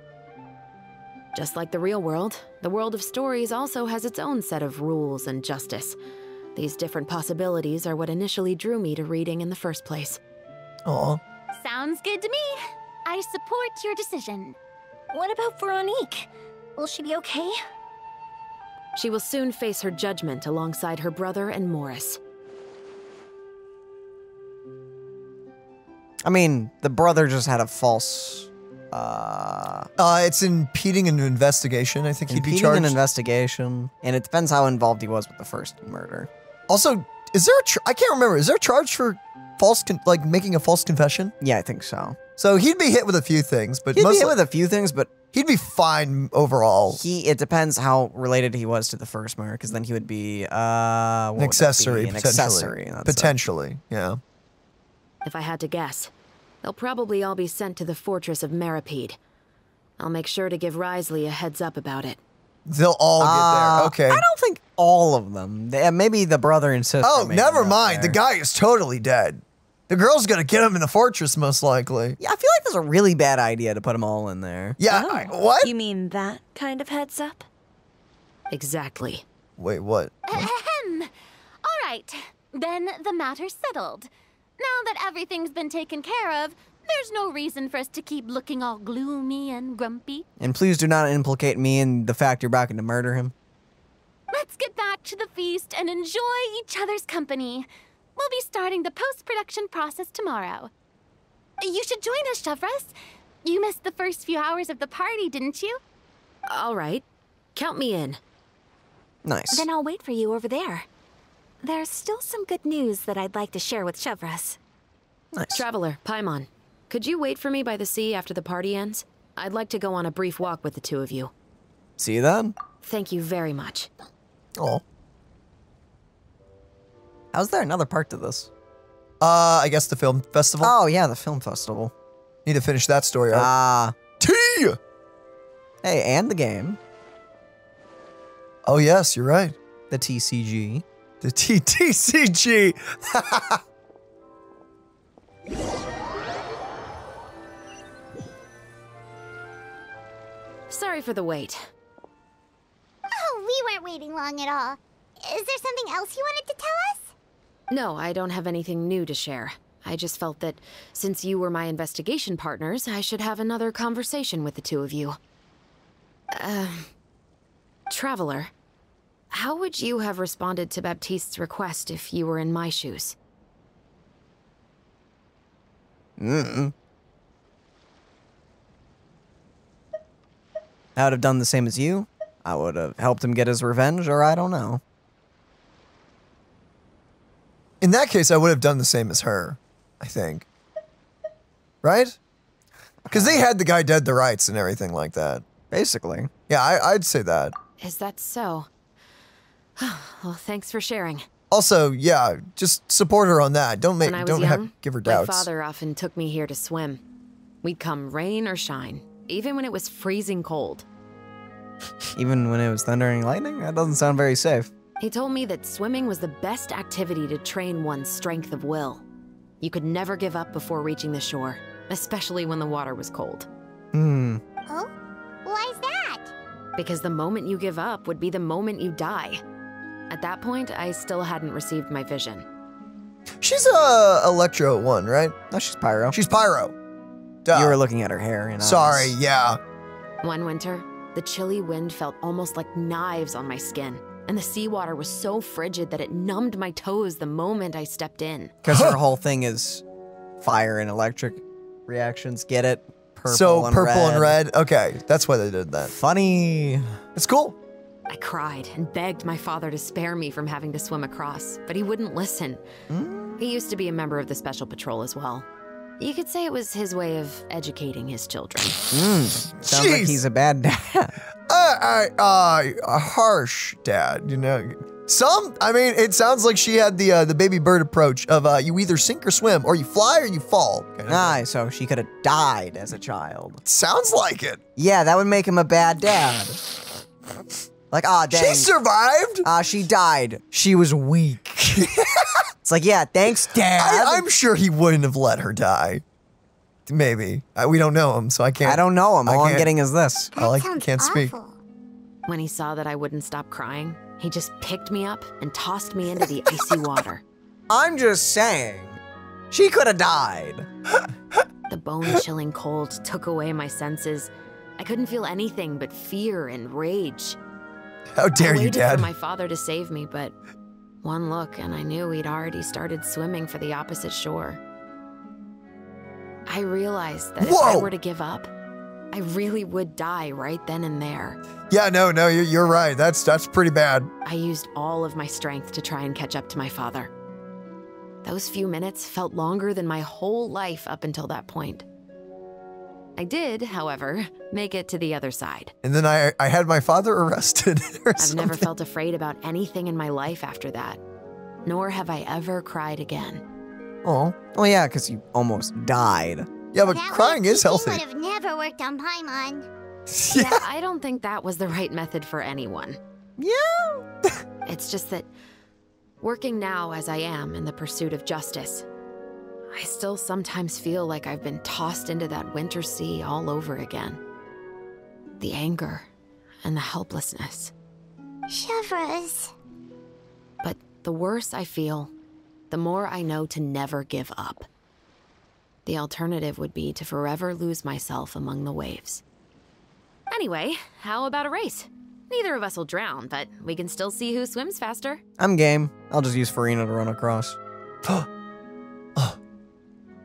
Just like the real world, the world of stories also has its own set of rules and justice. These different possibilities are what initially drew me to reading in the first place. Aw. Sounds good to me. I support your decision. What about Veronique? Will she be okay? She will soon face her judgment alongside her brother and Morris. I mean, the brother just had a false. Uh, Uh, it's impeding an investigation. I think he'd be charged. impeding an investigation, and it depends how involved he was with the first murder. Also, is there a? Tr- I can't remember. Is there a charge for false, con- like making a false confession? Yeah, I think so. So he'd be hit with a few things, but He'd be hit with a few things, but he'd be fine overall. he. It depends how related he was to the first murder, because then he would be uh, what An would accessory, be? an potentially. accessory. that's it. potentially, yeah. If I had to guess, they'll probably all be sent to the fortress of Meropide. I'll make sure to give Wriothesley a heads up about it. They'll all Uh, get there. Okay. I don't think all of them. They- maybe the brother and sister. oh, never end up mind. The guy is totally dead. The girl's gonna get him in the fortress, most likely. Yeah, I feel like that's a really bad idea to put them all in there. Yeah. Oh, I- what? You mean that kind of heads up? Exactly. Wait, what? Ahem. All right, then the matter's settled. Now that everything's been taken care of, There's no reason for us to keep looking all gloomy and grumpy. And please do not implicate me in the fact you're about to murder him. Let's get back to the feast and enjoy each other's company. We'll be starting the post production process tomorrow. You should join us, Chevreuse. You missed the first few hours of the party, didn't you? All right. Count me in. Nice. Then I'll wait for you over there. There's still some good news that I'd like to share with Chevreuse. Nice. Traveler, Paimon, could you wait for me by the sea after the party ends? I'd like to go on a brief walk with the two of you. See you then. Thank you very much. Oh. How's there another part to this? Uh, I guess the film festival. Oh yeah, the film festival. Need to finish that story arc. Ah. T. Hey, and the game. Oh yes, you're right. The TCG. The TTCG. [LAUGHS] Sorry for the wait. We weren't waiting long at all. Is there something else you wanted to tell us? No, I don't have anything new to share. I just felt that since you were my investigation partners, I should have another conversation with the two of you. Uh, Traveler, how would you have responded to Baptiste's request if you were in my shoes? Mm. I would have done the same as you. I would have helped him get his revenge, or I don't know. In that case, I would have done the same as her. I think. Right? Because they had the guy dead the rights and everything like that. Basically. Yeah, I, I'd say that. Is that so? [SIGHS] well, thanks for sharing. Also, yeah, just support her on that. Don't make when I was don't young, have give her doubts. my father often took me here to swim. We'd come rain or shine, even when it was freezing cold. Even when it was thundering and lightning? That doesn't sound very safe. He told me that swimming was the best activity to train one's strength of will. You could never give up before reaching the shore, especially when the water was cold. Hmm. Oh? Why's that? Because the moment you give up would be the moment you die. At that point, I still hadn't received my vision. She's a Electro one, right? No, she's Pyro. She's Pyro. Duh. You were looking at her hair and Sorry, eyes. yeah. One winter, the chilly wind felt almost like knives on my skin, and the seawater was so frigid that it numbed my toes the moment I stepped in. [LAUGHS] Because her whole thing is fire and electric reactions. Get it? Purple so and purple red. and red. Okay, that's why they did that. Funny. It's cool. I cried and begged my father to spare me from having to swim across, but he wouldn't listen. Hmm? He used to be a member of the Special Patrol as well. You could say it was his way of educating his children. Mm, sounds like he's a bad dad. Uh, uh, uh, a harsh dad, you know. Some, I mean, it sounds like she had the uh, the baby bird approach of uh, you either sink or swim, or you fly or you fall. kind of Aye, so she could have died as a child. Sounds like it. Yeah, that would make him a bad dad. [LAUGHS] Like, ah, dang. She survived. Ah, she died. She was weak. [LAUGHS] it's like, yeah, thanks, dad. I, I'm sure he wouldn't have let her die. Maybe uh, we don't know him, so I can't. I don't know him. I All I'm getting is this. I like can't speak. When he saw that I wouldn't stop crying, he just picked me up and tossed me into the [LAUGHS] icy water. I'm just saying, she could have died. The bone chilling cold took away my senses. I couldn't feel anything but fear and rage. How dare I you, Dad? for my father to save me, but one look and I knew he'd already started swimming for the opposite shore. I realized that if I were to give up, I really would die right then and there. Yeah, no, no, you're, you're right. That's that's pretty bad. I used all of my strength to try and catch up to my father. Those few minutes felt longer than my whole life up until that point. I did, however, make it to the other side. And then I I had my father [LAUGHS] arrested. or I've never felt afraid about anything in my life after that, nor have I ever cried again. Oh, well, yeah, because you almost died. Yeah, but That crying is He healthy. would have never worked on Paimon. [LAUGHS] Yeah, I don't think that was the right method for anyone. Yeah. [LAUGHS] It's just that working now as I am in the pursuit of justice, I still sometimes feel like I've been tossed into that winter sea all over again. The anger and the helplessness. Chevreuse. But the worse I feel, the more I know to never give up. The alternative would be to forever lose myself among the waves. Anyway, how about a race? Neither of us will drown, but we can still see who swims faster. I'm game. I'll just use Furina to run across. [GASPS] Oh.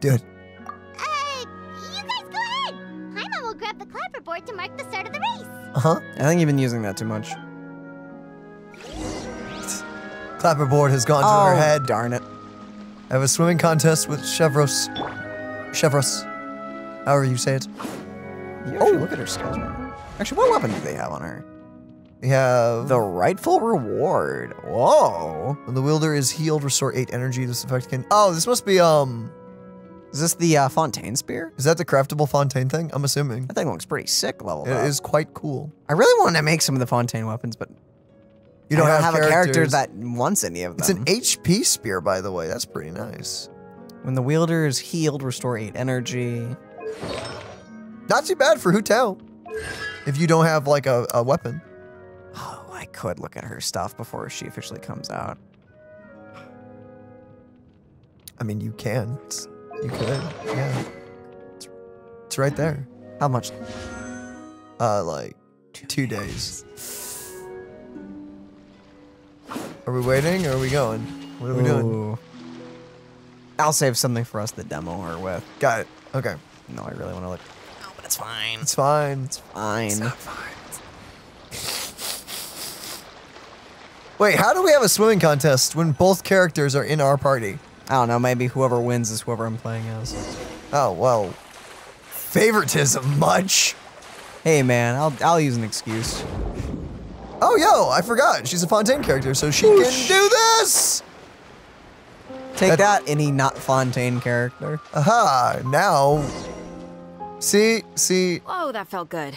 Dude. Uh, you guys go ahead. Paimon will grab the clapperboard to mark the start of the race. Uh huh. I think you've been using that too much. Clapperboard has gone to oh, her head. Darn it. I have a swimming contest with Chevreuse. Chevreuse. However you say it. oh, look at her schedule. Actually, what weapon do they have on her? We have the rightful reward. Whoa! When the wielder is healed, restore eight energy. This effect can. Oh, this must be um. Is this the uh, Fontaine spear? Is that the craftable Fontaine thing? I'm assuming. That thing looks pretty sick level. It up. is quite cool. I really want to make some of the Fontaine weapons, but you don't, I have, have a character that wants any of them. It's an HP spear, by the way. That's pretty nice. When the wielder is healed, restore eight energy. Not too bad for Hu Tao. If you don't have like a, a weapon. Oh, I could look at her stuff before she officially comes out. I mean, you can. It's, you could. Yeah. It's, it's right there. How much? Uh, like two, days. Are we waiting or are we going? What are we doing? I'll save something for us to demo her with. Got it. Okay. No, I really want to look. No, but it's fine. It's fine. It's fine. It's not fine. Wait, how do we have a swimming contest when both characters are in our party? I don't know. Maybe whoever wins is whoever I'm playing as. Oh well, favoritism much. Hey man, I'll I'll use an excuse. Oh yo, I forgot. She's a Fontaine character, so she can do this. Take that, any not Fontaine character. Aha! Now, see, see, Oh, that felt good.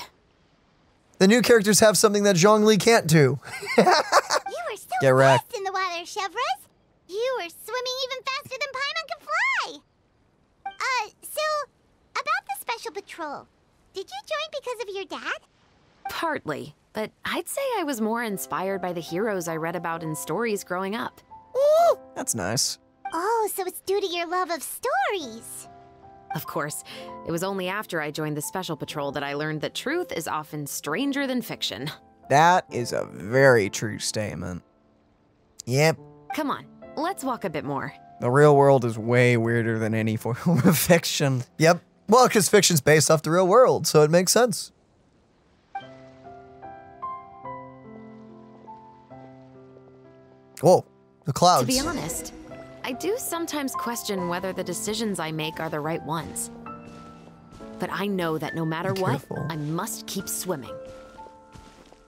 the new characters have something that Zhongli can't do. [LAUGHS] You are so Get wrecked. in the water, Chevreuse. You are swimming even faster than Paimon can fly. Uh, so, about the special patrol. Did you join because of your dad? Partly, but I'd say I was more inspired by the heroes I read about in stories growing up. Ooh! That's nice. Oh, so it's due to your love of stories. Of course, it was only after I joined the Special Patrol that I learned that truth is often stranger than fiction. That is a very true statement. Yep. Come on, let's walk a bit more. The real world is way weirder than any [LAUGHS] form of fiction. Yep. Well, because fiction's based off the real world, so it makes sense. Whoa, the clouds. To be honest, I do sometimes question whether the decisions I make are the right ones. But I know that no matter Be what, careful. I must keep swimming.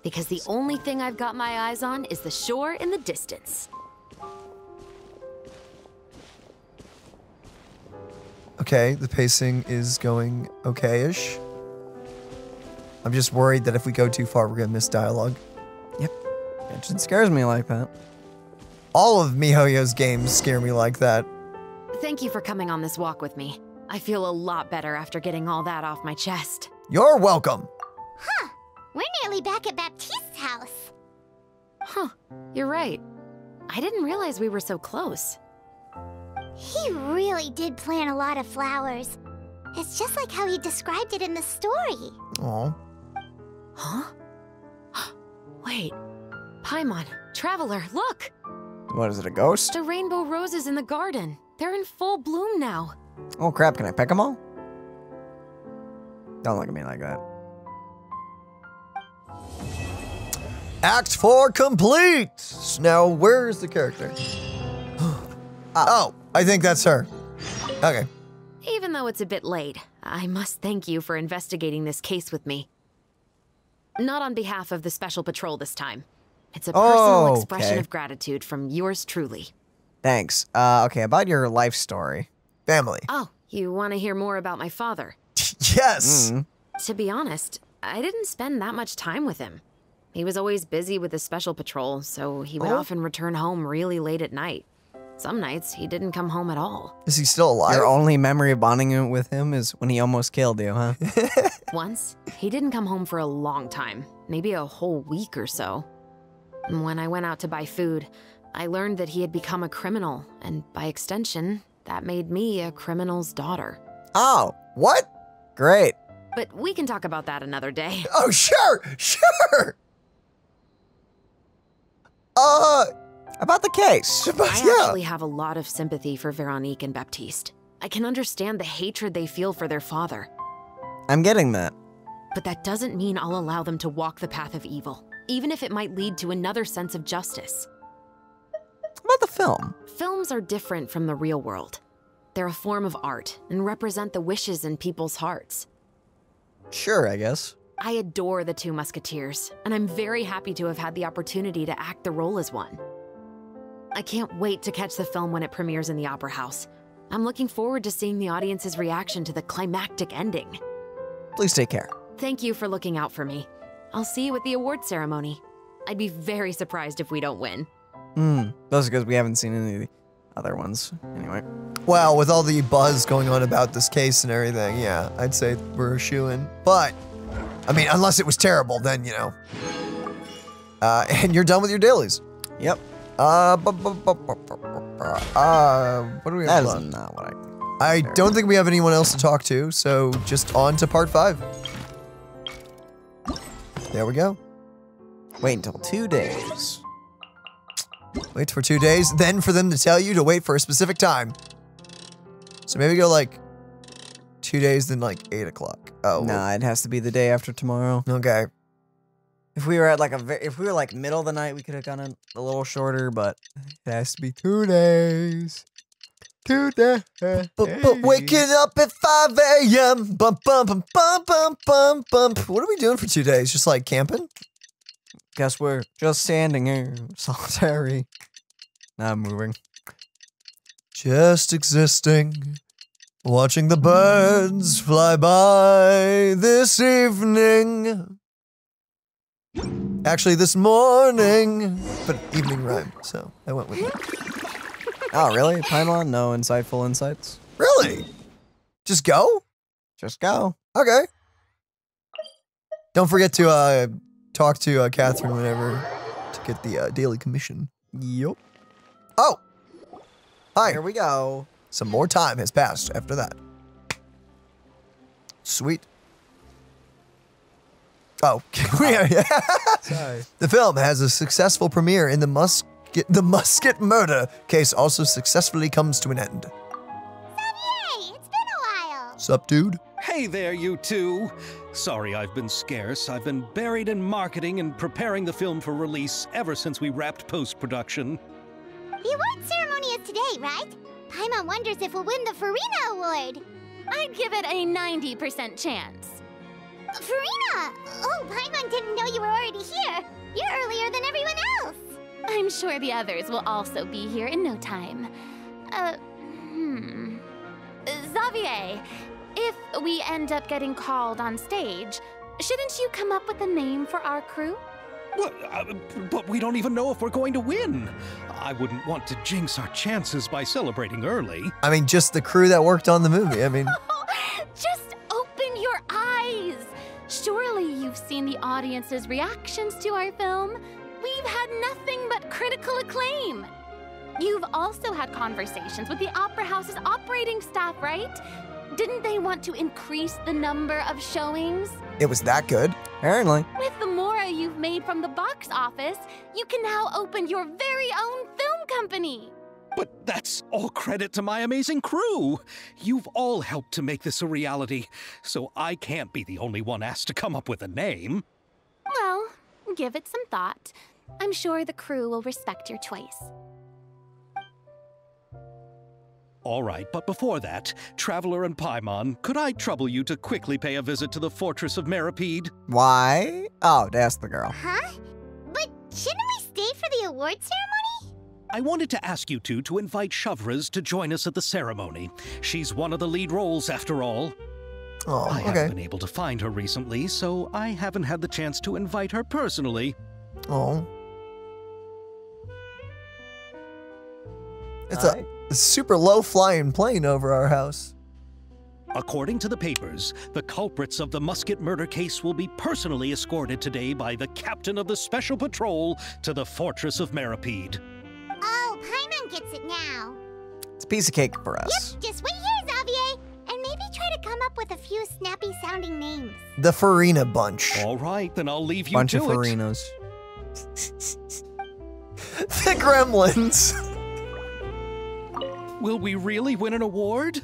Because the only thing I've got my eyes on is the shore in the distance. Okay, the pacing is going okay-ish. I'm just worried that if we go too far, we're gonna miss dialogue. Yep. It just scares me like that. All of MiHoYo's games scare me like that. Thank you for coming on this walk with me. I feel a lot better after getting all that off my chest. You're welcome. Huh. We're nearly back at Baptiste's house. Huh, you're right. I didn't realize we were so close. He really did plant a lot of flowers. It's just like how he described it in the story. Aw. Huh? [GASPS] Wait. Paimon, Traveler, look! What is it, a ghost? The rainbow roses in the garden. They're in full bloom now. Oh crap, can I pick them all? Don't look at me like that. Act 4 complete! Now, where is the character? [GASPS] Ah. oh, I think that's her. Okay. Even though it's a bit late, I must thank you for investigating this case with me. Not on behalf of the Special Patrol this time. It's a personal Oh, expression of gratitude from yours truly. Thanks. Uh, okay, about your life story. Family. Oh, you want to hear more about my father? [LAUGHS] yes! Mm. To be honest, I didn't spend that much time with him. He was always busy with the Special Patrol, so he would Oh. often return home really late at night. Some nights, he didn't come home at all. Is he still alive? Your only memory of bonding with him is when he almost killed you, huh? [LAUGHS] Once, he didn't come home for a long time, maybe a whole week or so. When I went out to buy food, I learned that he had become a criminal, and by extension, that made me a criminal's daughter. Oh, what? Great. But we can talk about that another day. Oh, sure, sure. Uh, about the case. I actually have a lot of sympathy for Veronique and Baptiste. I can understand the hatred they feel for their father. I'm getting that. But that doesn't mean I'll allow them to walk the path of evil, even if it might lead to another sense of justice. About the film? Films are different from the real world. They're a form of art and represent the wishes in people's hearts. Sure, I guess. I adore the two Musketeers, and I'm very happy to have had the opportunity to act the role as one. I can't wait to catch the film when it premieres in the Opera House. I'm looking forward to seeing the audience's reaction to the climactic ending. Please take care. Thank you for looking out for me. I'll see you at the award ceremony. I'd be very surprised if we don't win. Hmm. That's because we haven't seen any of the other ones. Anyway. Well, with all the buzz going on about this case and everything, yeah, I'd say we're a shoe in. But, I mean, unless it was terrible, then, you know. Uh, [LAUGHS] and you're done with your dailies. Yep. Uh, bu- bu- bu- bu- bu- bu- uh, what do we have? is left? not what I. I don't think we have anyone else to talk to, so just on to part five. There we go. Wait until two days. Wait for two days, then for them to tell you to wait for a specific time. So maybe go like two days, then like eight o'clock. Oh, Nah, it has to be the day after tomorrow. Okay. If we were at like a, if we were like middle of the night, we could have gone a, a little shorter, but it has to be two days. Two days. But, waking up at 5 a.m. Bum, bum, bum, bum, bum, bum, bum. What are we doing for two days? Just like camping? Guess we're just standing here, [LAUGHS] solitary, not moving. Just existing. Watching the birds fly by this evening. Actually, this morning. But evening rhyme, so I went with it. Oh, really? Paimon? No insightful insights? Really? Just go? Just go. Okay. Don't forget to uh, talk to uh, Catherine whenever to get the uh, daily commission. Yup. Oh! Hi. Here we go. Some more time has passed after that. Sweet. Oh, [LAUGHS] we are! Sorry. the film has a successful premiere in the Musket the Musket murder case also successfully comes to an end. Hey, it's been a while. Sup, dude? Hey there, you two. Sorry I've been scarce. I've been buried in marketing and preparing the film for release ever since we wrapped post production. The award ceremony is today, right? Paimon wonders if we'll win the Furina Award. I'd give it a 90% chance. Furina! Oh, Paimon didn't know you were already here. You're earlier than everyone else. I'm sure the others will also be here in no time. Uh, hmm. Xavier, if we end up getting called on stage, shouldn't you come up with a name for our crew? What? Uh, but we don't even know if we're going to win. I wouldn't want to jinx our chances by celebrating early. I mean, just the crew that worked on the movie. I mean, [LAUGHS] Just open your eyes! Surely you've seen the audience's reactions to our film. We've had nothing but critical acclaim. You've also had conversations with the Opera House's operating staff, right? Didn't they want to increase the number of showings? it was that good. Apparently. With the more you've made from the box office, you can now open your very own film company. But that's all credit to my amazing crew. You've all helped to make this a reality, so I can't be the only one asked to come up with a name. Well, give it some thought. I'm sure the crew will respect your choice. All right, but before that, Traveler and Paimon, could I trouble you to quickly pay a visit to the Fortress of Meropide? Why? Oh, that's the girl. Huh? But shouldn't we stay for the award ceremony? I wanted to ask you two to invite Chevreuse to join us at the ceremony. She's one of the lead roles, after all. Oh, I okay. haven't been able to find her recently, so I haven't had the chance to invite her personally. Oh. It's a, a super low flying plane over our house. According to the papers, the culprits of the Musket murder case will be personally escorted today by the captain of the Special Patrol to the Fortress of Meropide. Oh, Paimon gets it now. It's a piece of cake for us. Yep, just wait here, Xavier. And maybe try to come up with a few snappy sounding names. The Furina bunch. All right, then I'll leave you Bunch to of it. Furinas. [LAUGHS] the Gremlins. Will we really win an award?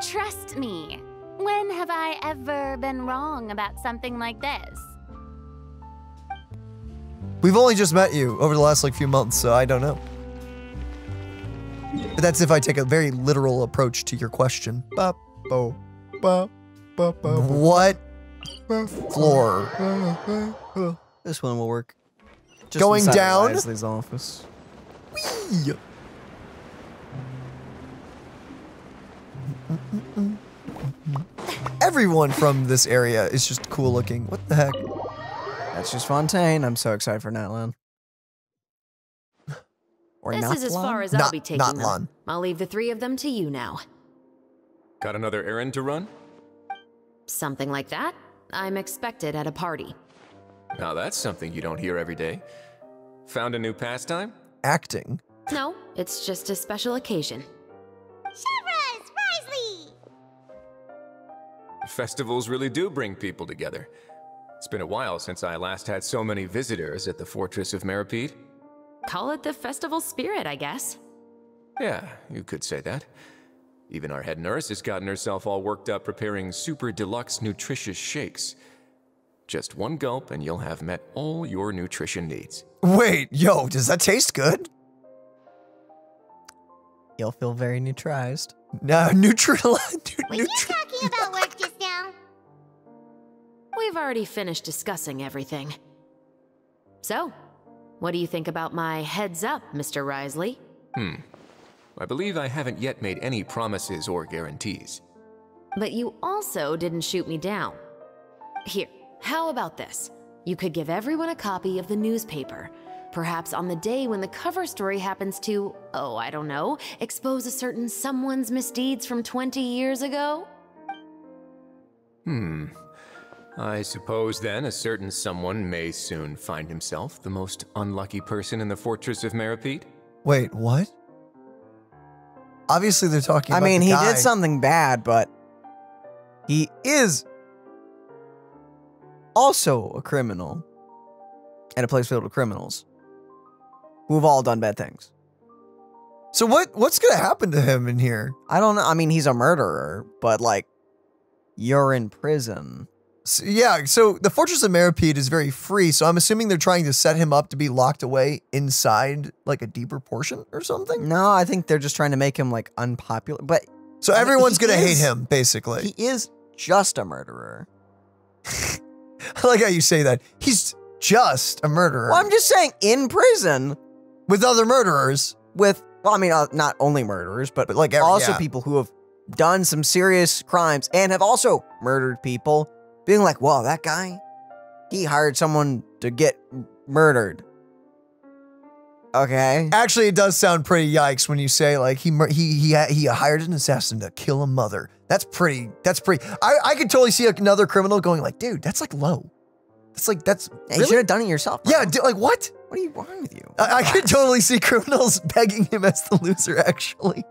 Trust me. When have I ever been wrong about something like this? We've only just met you over the last like few months, so I don't know. But that's if I take a very literal approach to your question. What floor? This one will work. Just Going down? Wriothesley's office. Whee! Everyone from this area is just cool looking. What the heck? That's just Fontaine. I'm so excited for Natlan. Or this is as Natlan? far as I'll be taking not them. Lon. I'll leave the three of them to you now. Got another errand to run? Something like that. I'm expected at a party. Now that's something you don't hear every day. Found a new pastime? Acting. No, it's just a special occasion. Chevreuse, Wriothesley! Festivals really do bring people together. It's been a while since I last had so many visitors at the Fortress of Meropide. Call it the festival spirit, I guess. Yeah, you could say that. Even our head nurse has gotten herself all worked up preparing super deluxe nutritious shakes. Just one gulp and you'll have met all your nutrition needs. Wait, yo, does that taste good? You'll feel very neutralized. No, [LAUGHS] neutral. Were you talking about work just now? We've already finished discussing everything. So, what do you think about my heads up, Mr. Wriothesley? Hmm. I believe I haven't yet made any promises or guarantees. But you also didn't shoot me down. Here, how about this? You could give everyone a copy of the newspaper. Perhaps on the day when the cover story happens to, oh, I don't know, expose a certain someone's misdeeds from 20 years ago? Hmm. I suppose then a certain someone may soon find himself the most unlucky person in the Fortress of Meropide? Wait, what? Obviously, they're talking. I about mean, the he guy. did something bad, but he is also a criminal and a place filled with criminals who've all done bad things. So what? What's gonna happen to him in here? I don't know. I mean, he's a murderer, but like, you're in prison. So, yeah. So the Fortress of Meropide is very free. So I'm assuming they're trying to set him up to be locked away inside like a deeper portion or something. No, I think they're just trying to make him like unpopular. But So everyone's gonna hate him, basically. He is just a murderer. [LAUGHS] I like how you say that. He's just a murderer. Well, I'm just saying, in prison with other murderers. With well, I mean, uh, not only murderers, but, But, like, every- also yeah. people who have done some serious crimes and have also murdered people. Being like, "Whoa, that guy, he hired someone to get murdered." Okay. Actually, it does sound pretty yikes when you say like he he he he hired an assassin to kill a mother. That's pretty. That's pretty. I I could totally see another criminal going like, dude, that's like low. That's like that's. Yeah, You should have done it yourself. Yeah, dude, like what? What are you wrong with you? I, I could totally see criminals [LAUGHS] begging him as the loser. Actually.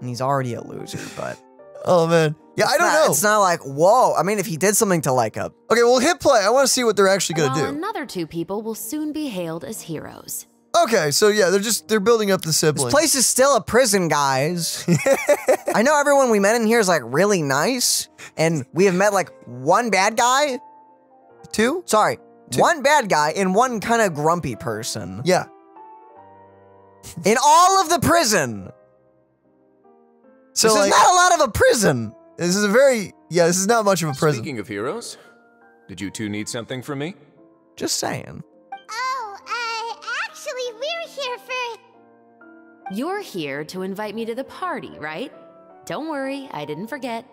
And he's already a loser, but Oh man. Yeah, It's I don't not- know. It's not like whoa. I mean, if he did something to like a Okay, well, hit play. I want to see what they're actually gonna do. another two people will soon be hailed as heroes. Okay, so yeah, they're just they're building up the siblings. This place is still a prison, guys. [LAUGHS] I know everyone we met in here is like really nice, and we have met like one bad guy. Two? Sorry, one bad guy and one kind of grumpy person. Yeah. In all of the prison. So this like, is not a lot of a prison. this is a very yeah. This is not much of a prison. Speaking of heroes, did you two need something from me? Just saying. Oh, uh, actually, we're here for. You're here to invite me to the party, right? Don't worry, I didn't forget.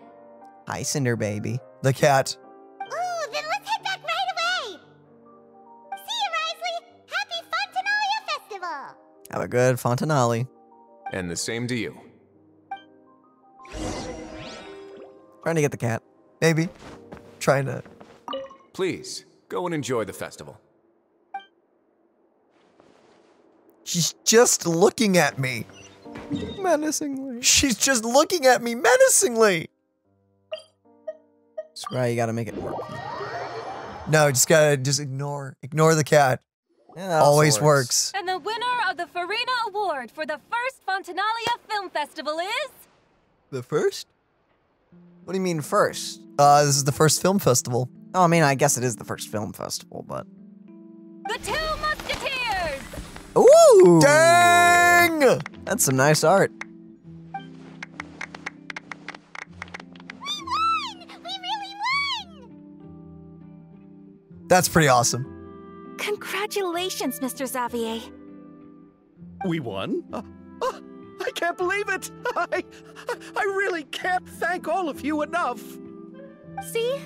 Hi, Cinder Baby. The cat. Ooh, then let's head back right away. See you, Wriothesley. Happy Fontinalia Festival. Have a good Fontanale. And the same to you. Trying to get the cat. Maybe. Trying to. Please, go and enjoy the festival. She's just looking at me. Menacingly. She's just looking at me menacingly. Right, you gotta make it work. No, just gotta just ignore ignore the cat. Yeah, that Always works. works. And the winner of the Furina Award for the first Fontinalia Film Festival is. The first? What do you mean first? Uh, this is the first film festival. Oh, I mean, I guess it is the first film festival, but. The Two Musketeers! Ooh! Dang! That's some nice art. We won! We really won! That's pretty awesome. Congratulations, Mr. Xavier. We won? Uh, uh, I can't believe it! I, I really can't thank all of you enough! See?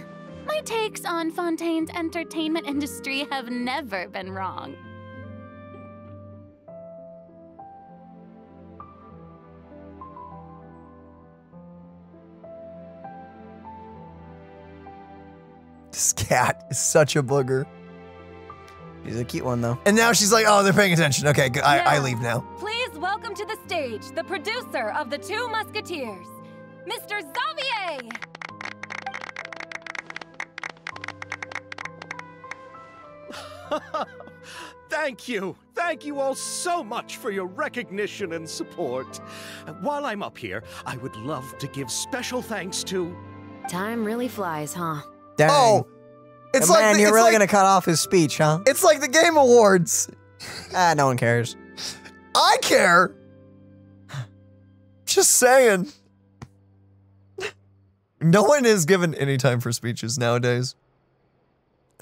My takes on Fontaine's entertainment industry have never been wrong. This cat is such a booger. She's a cute one, though. And now she's like, oh, they're paying attention. Okay, good. I, I leave now. Please welcome to the stage the producer of The Two Musketeers, Mr. Xavier! [LAUGHS] Thank you. Thank you all so much for your recognition and support. While I'm up here, I would love to give special thanks to. Time really flies, huh? Dang. Oh, it's Oh, like man, the- you're it's really like- gonna cut off his speech, huh? It's like the Game Awards. [LAUGHS] Ah, no one cares. I care. Just saying. No one is given any time for speeches nowadays.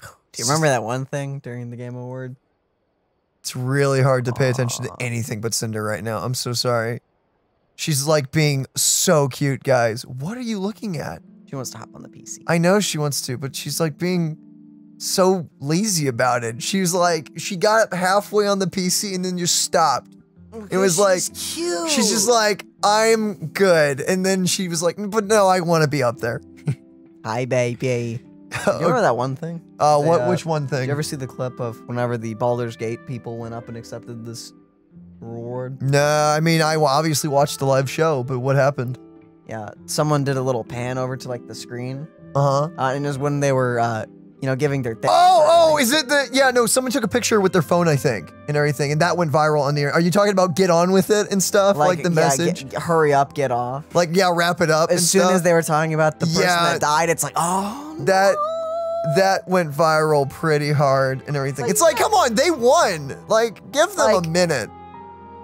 Do you remember that one thing during the Game Award? It's really hard to pay attention to anything but Cinder right now. I'm so sorry. She's like being so cute, guys. What are you looking at? She wants to hop on the PC. I know she wants to, but she's like being so lazy about it. She was like, she got up halfway on the PC and then just stopped. It was like, cute. she's just like, I'm good. And then she was like, but no, I want to be up there. [LAUGHS] Hi, baby. [LAUGHS] You remember that one thing? Uh, They, what? Which one Did thing? you ever see the clip of whenever the Baldur's Gate people went up and accepted this reward? Nah, I mean, I obviously watched the live show, but what happened? Yeah, someone did a little pan over to like the screen, Uh-huh. uh, and it was when they were, uh, you know, giving their. Th- Oh, oh, is it the? Yeah, no, someone took a picture with their phone, I think, and everything, and that went viral on the air. Are you talking about get on with it and stuff, like, the yeah, message? get- hurry up, get off. like, yeah, wrap it up. As and soon stuff? as they were talking about the person Yeah. that died, it's like, oh, that that went viral pretty hard and everything. It's like, come on, they won. Like, give them a minute.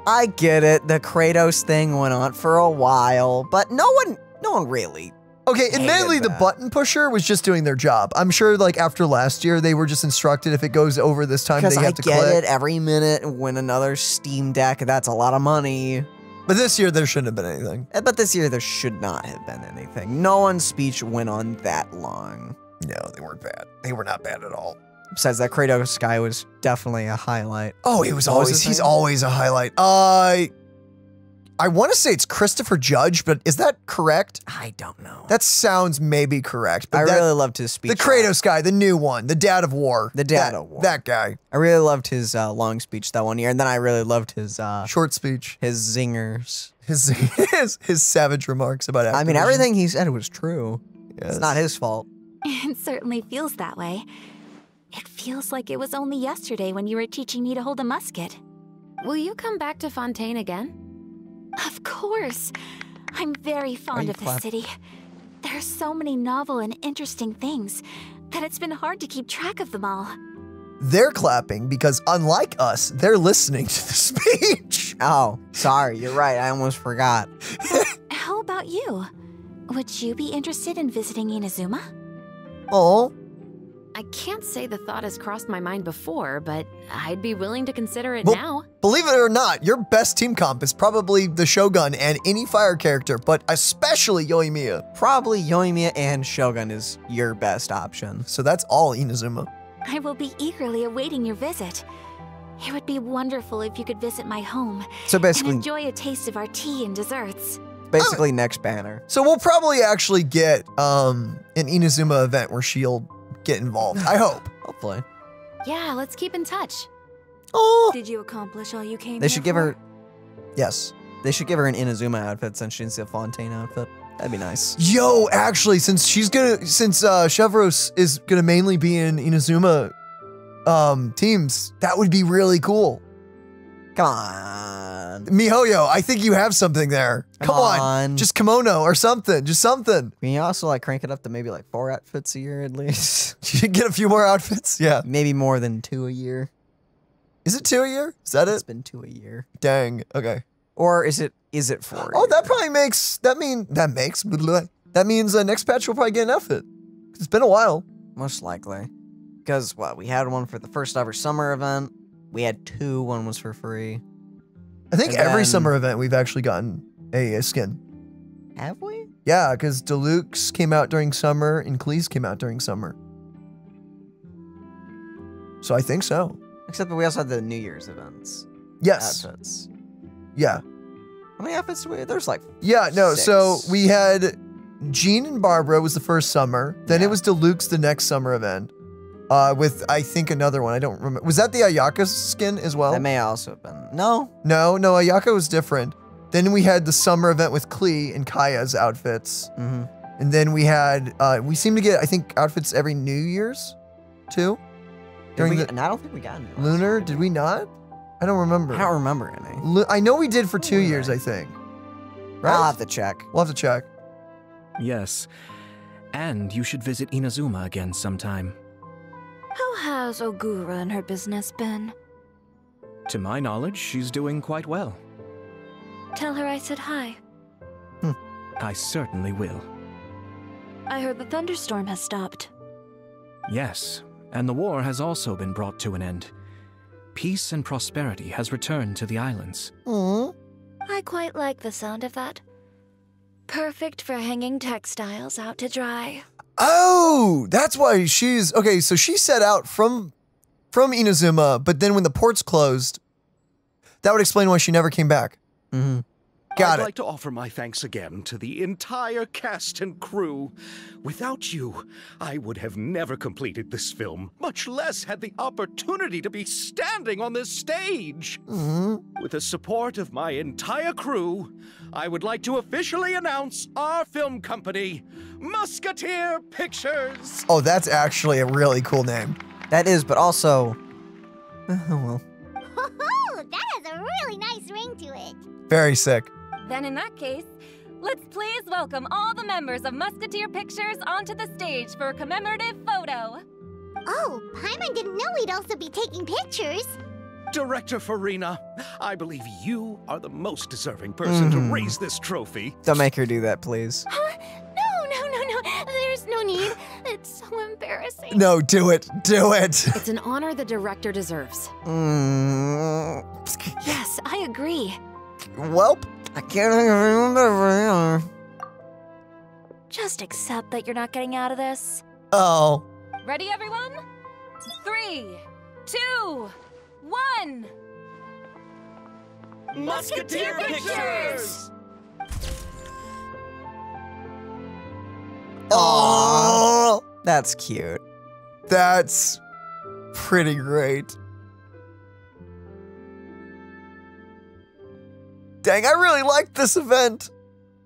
I get it. The Kratos thing went on for a while, but no one, no one really. Okay, admittedly, the button pusher was just doing their job. I'm sure, like after last year, they were just instructed if it goes over this time, they I have to get click. it. Every minute, win another Steam Deck. That's a lot of money. But this year, there shouldn't have been anything. Eh, But this year, there should not have been anything. No one's speech went on that long. No, they weren't bad. They were not bad at all. Besides, that Kratos guy was definitely a highlight. Oh, he was What always his he's name? always a highlight. Uh I want to say it's Christopher Judge, but is that correct? I don't know. That sounds maybe correct. But I that- really loved his speech. the Kratos guy, the new one, the dad of war. The dad That- of war. That guy. I really loved his uh, long speech that one year, and then I really loved his uh, Short speech. his zingers. His [LAUGHS] his, his savage remarks about everything. I mean, everything he said was true. Yes. It's not his fault. [LAUGHS] It certainly feels that way. It feels like it was only yesterday when you were teaching me to hold a musket. Will you come back to Fontaine again? Of course. I'm very fond of the clap- city. There are so many novel and interesting things that it's been hard to keep track of them all. They're clapping because unlike us, they're listening to the [LAUGHS] speech. Oh, sorry. You're right. I almost forgot. How about you? Would you be interested in visiting Inazuma? Oh, I can't say the thought has crossed my mind before, but I'd be willing to consider it Well, now. believe it or not, your best team comp is probably the Shogun and any fire character, but especially Yoimiya. Probably Yoimiya and Shogun is your best option. So that's all Inazuma. I will be eagerly awaiting your visit. It would be wonderful if you could visit my home So and basically, enjoy a taste of our tea and desserts. basically next banner. So we'll probably actually get um an Inazuma event where she'll get involved. I hope. [SIGHS] Hopefully. Yeah, let's keep in touch. Oh, Did you accomplish all you came They here should give her. yes. They should give her an Inazuma outfit since she's a Fontaine outfit. That'd be nice. Yo, actually, since she's gonna, since uh, Chevreuse is gonna mainly be in Inazuma um, teams, that would be really cool. Come on. Mihoyo, I think you have something there. Come, Come on. on. Just kimono or something. Just something. Can you also like crank it up to maybe like four outfits a year at least? [LAUGHS] You get a few more outfits? Yeah. Maybe more than two a year. Is it two a year? Is that It's it? It's been two a year. Dang. Okay. Or is it is it four? a Oh, that probably makes, that mean, that makes, that means uh, next patch will probably get an outfit. It's been a while. Most likely. Because what, we had one for the first ever summer event. We had two, one was for free. I think And every then- summer event we've actually gotten a, a skin. Have we? Yeah, because Diluc's came out during summer and Klee's came out during summer. So I think so. Except that we also had the New Year's events. Yes. Outfits. Yeah. How many outfits do we There's like Yeah, no, so we had Jean and Barbara was the first summer. Then it was Diluc's the next summer event. Uh, with I think another one. I don't remember. Was that the Ayaka skin as well? That may also have been. No. no, no, Ayaka was different. Then we had the summer event with Klee and Kaeya's outfits. Mm-hmm. And then we had uh we seem to get I think outfits every New Year's too. During During we, the and I don't think we got any. lunar, year. did we not? I don't remember. I don't remember any. Lu- I know we did for two years, I think. Right? I'll have to check. We'll have to check. Yes. And you should visit Inazuma again sometime. How has Ogura and her business been? To my knowledge, she's doing quite well. Tell her I said hi. Hmm, I certainly will. I heard the thunderstorm has stopped. Yes, and the war has also been brought to an end. Peace and prosperity has returned to the islands. Aww. I quite like the sound of that. Perfect for hanging textiles out to dry. Oh, that's why she's okay. So she set out from from Inazuma, but then when the ports closed, that would explain why she never came back. Mm-hmm. Got I'd it. like to offer my thanks again to the entire cast and crew. Without you, I would have never completed this film, much less had the opportunity to be standing on this stage. Mm-hmm. With the support of my entire crew, I would like to officially announce our film company, Musketeer Pictures. Oh, that's actually a really cool name. That is, but also. Oh [LAUGHS] well. [LAUGHS] Hoo-hoo! That has a really nice ring to it. Very sick. Then in that case, let's please welcome all the members of Musketeer Pictures onto the stage for a commemorative photo. Oh, Paimon didn't know we'd also be taking pictures. Director Furina, I believe you are the most deserving person Mhm. to raise this trophy. Don't make her do that, please. Huh? No, no, no, no. There's no need. [SIGHS] It's so embarrassing. No, do it. Do it. It's an honor the director deserves. Mm, Yes, I agree. Welp. I can't remember. Just accept that you're not getting out of this. Oh. Ready, everyone? Three, two, one. Musketeer Pictures! Oh, That's cute. that's pretty great. Dang, I really liked this event.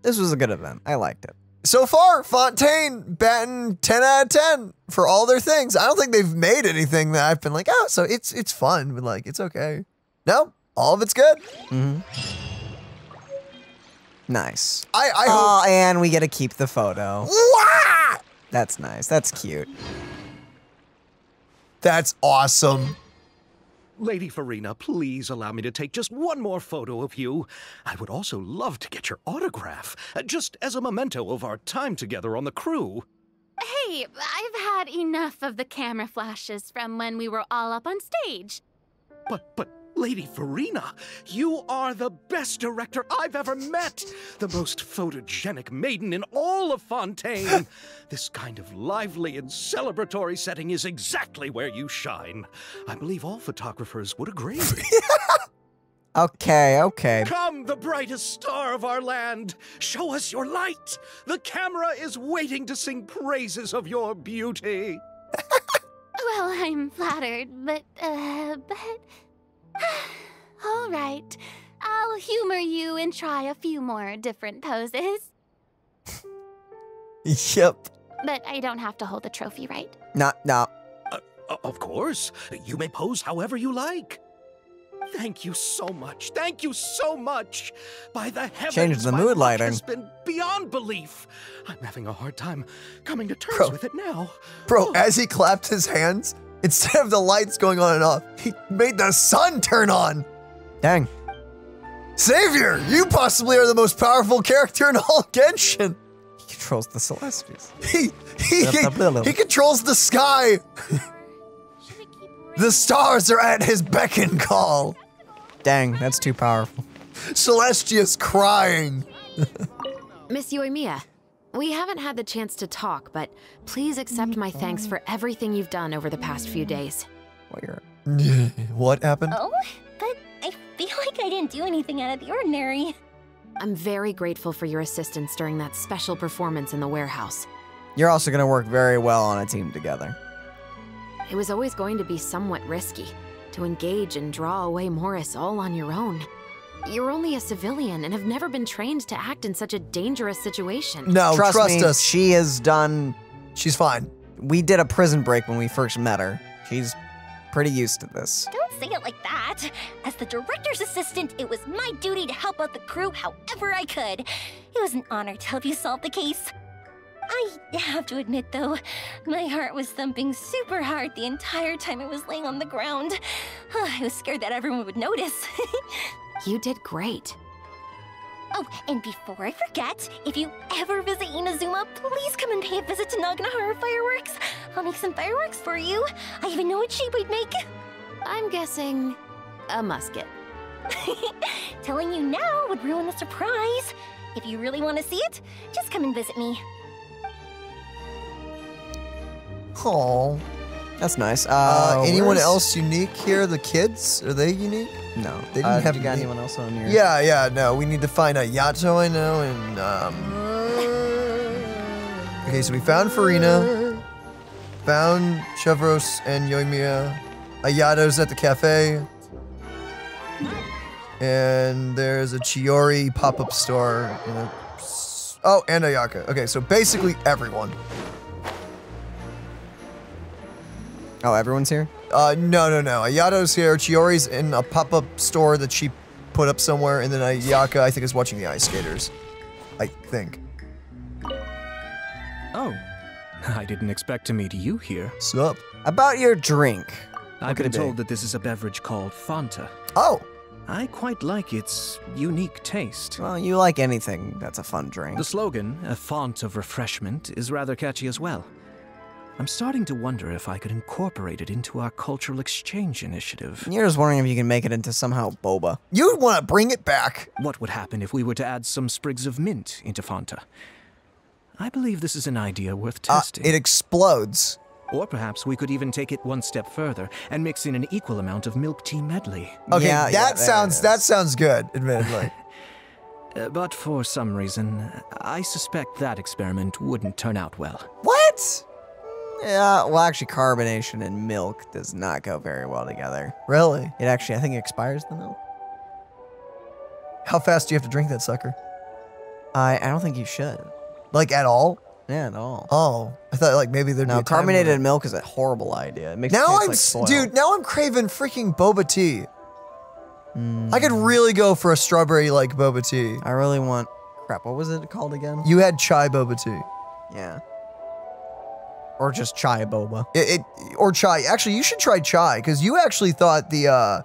This was a good event. I liked it. So far, Fontaine batting 10 out of 10 for all their things. I don't think they've made anything that I've been like, oh, so it's it's fun, but like it's okay. No, all of it's good. Mm-hmm. Nice. I I oh, and we get to keep the photo. Wah! That's nice. That's cute. That's awesome. Lady Furina, please allow me to take just one more photo of you. I would also love to get your autograph, uh, just as a memento of our time together on the crew. Hey, I've had enough of the camera flashes from when we were all up on stage. But, but, Lady Furina, you are the best director I've ever met. The most photogenic maiden in all of Fontaine. [LAUGHS] this kind of lively and celebratory setting is exactly where you shine. I believe all photographers would agree. [LAUGHS] Okay, okay. Come, the brightest star of our land. Show us your light. The camera is waiting to sing praises of your beauty. [LAUGHS] Well, I'm flattered, but, uh, but. [SIGHS] all right. I'll humor you and try a few more different poses. Yep. But I don't have to hold the trophy, right? Not, no. Uh, of course. You may pose however you like. Thank you so much. Thank you so much. By the heavens, Changed the my mood luck lighting. has been beyond belief. I'm having a hard time coming to terms Bro. with it now. Bro, [GASPS] as he clapped his hands, [LAUGHS] instead of the lights going on and off, he made the sun turn on. Dang. Savior, you possibly are the most powerful character in all Genshin. He controls the Celestials. [LAUGHS] He he, he, he controls the sky. [LAUGHS] the stars are at his beck and call. Dang, that's too powerful. Celestia's crying. Miss Yoimiya, we haven't had the chance to talk, but please accept my thanks for everything you've done over the past few days. [LAUGHS] what happened? Oh, but I feel like I didn't do anything out of the ordinary. I'm very grateful for your assistance during that special performance in the warehouse. You're also going to work very well on a team together. It was always going to be somewhat risky to engage and draw away Morris all on your own. You're only a civilian and have never been trained to act in such a dangerous situation. No, trust, trust me, us. She has done. She's fine. We did a prison break when we first met her. She's pretty used to this. Don't say it like that. As the director's assistant, it was my duty to help out the crew however I could. It was an honor to help you solve the case. I have to admit, though, my heart was thumping super hard the entire time I was laying on the ground. [SIGHS] I was scared that everyone would notice. [LAUGHS] you did great. Oh, and before I forget, if you ever visit Inazuma, please come and pay a visit to Naganohara Fireworks. I'll make some fireworks for you. I even know what shape I'd make. I'm guessing a musket. [LAUGHS] Telling you now would ruin the surprise. If you really want to see it, just come and visit me. Oh, that's nice. Uh, Uh, anyone where's- else unique here? The kids? Are they unique? No. They didn't Uh, have you got any- anyone else on your? Yeah, yeah, no. We need to find Ayato I know and um Okay, so we found Furina, found Chevreuse and Yoimiya. Ayato's at the cafe. And there's a Chiori pop-up store. You know. Oh, and Ayaka. Okay, so basically everyone. Oh, everyone's here? Uh, no, no, no. Ayato's here. Chiori's in a pop-up store that she put up somewhere, and then Ayaka, I think, is watching the ice skaters. I think. Oh, [LAUGHS] I didn't expect to meet you here. Sup? About your drink. I've been it be? told that this is a beverage called Fonta. Oh. I quite like its unique taste. Well, you like anything that's a fun drink. The slogan, a font of refreshment, is rather catchy as well. I'm starting to wonder if I could incorporate it into our cultural exchange initiative. You're just wondering if you can make it into somehow boba. You'd want to bring it back. What would happen if we were to add some sprigs of mint into Fonta? I believe this is an idea worth Uh, testing. it explodes. Or perhaps we could even take it one step further and mix in an equal amount of milk tea medley. Okay, Yeah, yeah, that there it sounds that sounds good, admittedly. [LAUGHS] [LAUGHS] Uh, but for some reason, I suspect that experiment wouldn't turn out well. what? Yeah, well, actually, carbonation and milk does not go very well together. Really? It actually, I think, expires the milk. How fast do you have to drink that sucker? I, I don't think you should. Like at all? Yeah, at all. Oh, I thought like maybe there'd be No, a time carbonated milk is a horrible idea. It makes Now it I'm, like dude. Now I'm craving freaking boba tea. I could Mm. really go for a strawberry like boba tea. I really want. Crap, what was it called again? You had chai boba tea. Yeah. Or just chai boba. It, it or chai. Actually, you should try chai because you actually thought the uh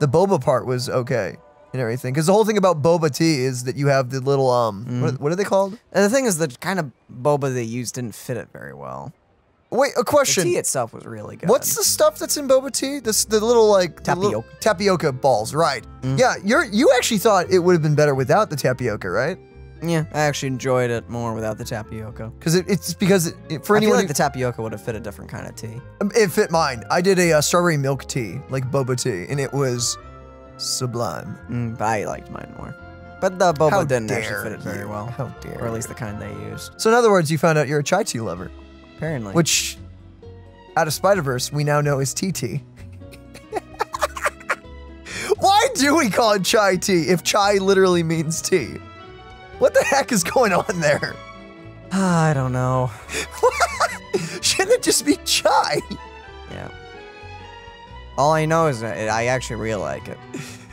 the boba part was okay and everything. Because the whole thing about boba tea is that you have the little um what, what are they called? And the thing is, the kind of boba they used didn't fit it very well. Wait, a question. The tea itself was really good. What's the stuff that's in boba tea? This the little like the little- tapioca balls, right? Yeah, you're you actually thought it would have been better without the tapioca, right? Yeah, I actually enjoyed it more without the tapioca. Because it, it's because it, it- for I feel anyone like the tapioca would have fit a different kind of tea. it fit mine. I did a uh, strawberry milk tea, like boba tea, and it was sublime. Mm, but I liked mine more. But the boba How didn't actually fit it very you. well. How dare Or at least the kind they used. So in other words, you found out you're a chai tea lover, Apparently. which out of Spider Verse we now know is TT. [LAUGHS] Why do we call it chai tea if chai literally means tea? What the heck is going on there? [SIGHS] I don't know. [LAUGHS] Shouldn't it just be chai? Yeah. All I know is that I actually really like it.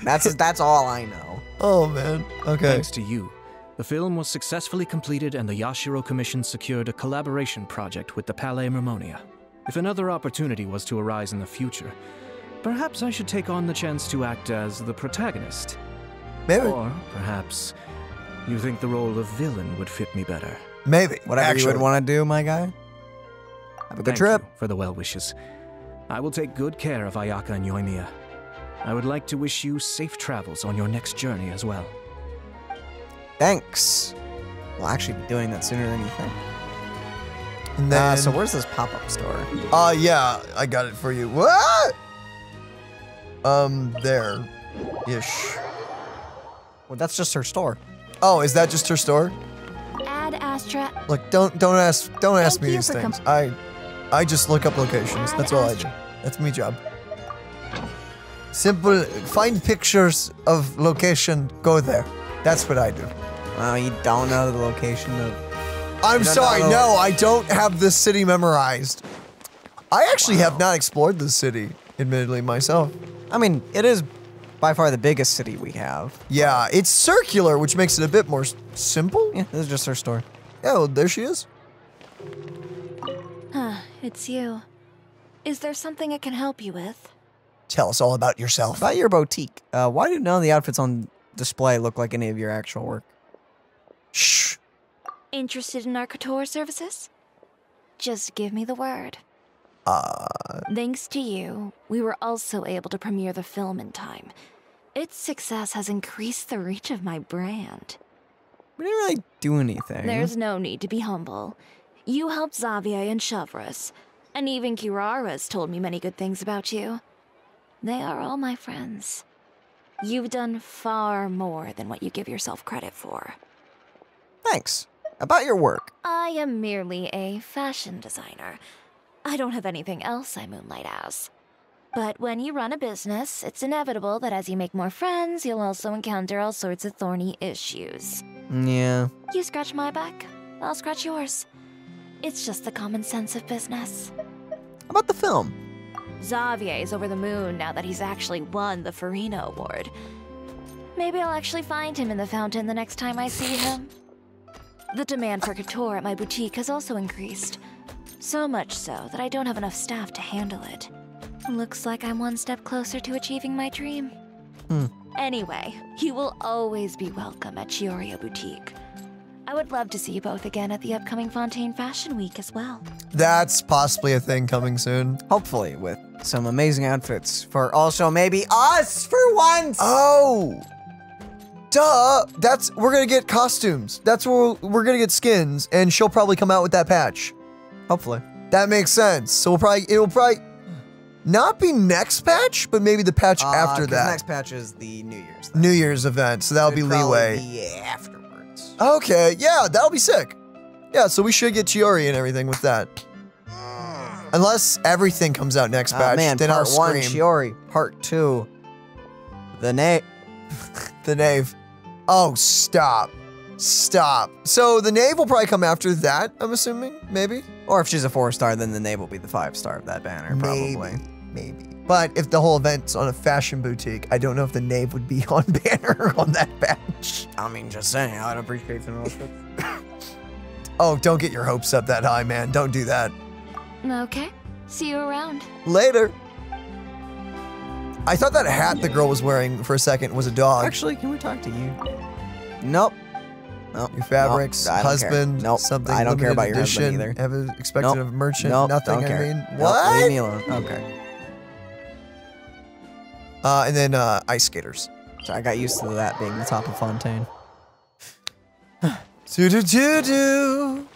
That's [LAUGHS] that's all I know. Oh man. Okay. Thanks to you, the film was successfully completed and the Yashiro Commission secured a collaboration project with the Palais Mermonia. If another opportunity was to arise in the future, perhaps I should take on the chance to act as the protagonist. Maybe. Or perhaps you think the role of villain would fit me better. Maybe. Whatever you actually. would want to do, my guy. Have a good Thank trip. you for the well wishes. I will take good care of Ayaka and Yoimiya. I would like to wish you safe travels on your next journey as well. Thanks. We'll actually be doing that sooner than you think. And Uh, so where's this pop-up store? Uh, yeah, I got it for you. What? Um, there, ish. Well, that's just her store. Oh, is that just her store? Add Astra. Look, don't don't ask don't ask Thank me these things. I I just look up locations. Add That's all I do. That's my job. Simple. Find pictures of location. Go there. That's what I do. Well, you don't know the location of. I'm sorry. know- No, I don't have this city memorized. I actually have not explored this city, admittedly myself. I mean, it is by far the biggest city we have. Yeah, it's circular, which makes it a bit more s- simple. Yeah, this is just her store. Oh, well, there she is. Huh, it's you. Is there something I can help you with? Tell us all about yourself. About your boutique. Uh, why do none of the outfits on display look like any of your actual work? Shh. Interested in our couture services? Just give me the word. Uh, Thanks to you, we were also able to premiere the film in time. Its success has increased the reach of my brand. We didn't really do anything. There's no need to be humble. You helped Xavier and Chevreuse, and even Kirara's told me many good things about you. They are all my friends. You've done far more than what you give yourself credit for. Thanks. About your work. I am merely a fashion designer. I don't have anything else I moonlight as. But when you run a business, it's inevitable that as you make more friends, you'll also encounter all sorts of thorny issues. Yeah. You scratch my back, I'll scratch yours. It's just the common sense of business. About the film. Xavier's over the moon now that he's actually won the Furina Award. Maybe I'll actually find him in the fountain the next time I see him. The demand for couture at my boutique has also increased. So much so that I don't have enough staff to handle it. Looks like I'm one step closer to achieving my dream. Hmm. Anyway, you will always be welcome at Chioriya Boutique. I would love to see you both again at the upcoming Fontaine Fashion Week as well. that's possibly a thing coming soon. Hopefully, with some amazing outfits for also maybe us for once. Oh, duh. That's we're gonna get costumes. That's where we're gonna get skins, and she'll probably come out with that patch. Hopefully. That makes sense. So we'll probably it will probably not be next patch, but maybe the patch Uh, after that. next patch is the New Year's. New Year's event, so that'll be It'd probably leeway. be afterwards. Okay, yeah, that'll be sick. Yeah, so we should get Chiori and everything with that. Unless everything comes out next Oh patch, man, then part I'll one, scream. Chiori. Part two, the Knave. [LAUGHS] the Knave. Oh, stop. Stop. So the Knave will probably come after that, I'm assuming? Maybe? Or if she's a four star, then the Knave will be the five star of that banner, probably. Maybe. Maybe. But if the whole event's on a fashion boutique, I don't know if the Knave would be [LAUGHS] on banner on that patch. I mean, just saying, I'd appreciate some outfits. [LAUGHS] Oh, don't get your hopes up that high, man. Don't do that. Okay, see you around. Later. I thought that hat the girl was wearing for a second was a dog. Actually, can we talk to you? Nope. Nope. Your fabrics, Nope, husband, Nope. something. I don't care about your husband either. Have a expected Nope. of merchant, Nope, nothing. don't I care. mean, what? leave me alone. Okay. Uh, and then uh, ice skaters. So I got used to that being the top of Fontaine. Do do do do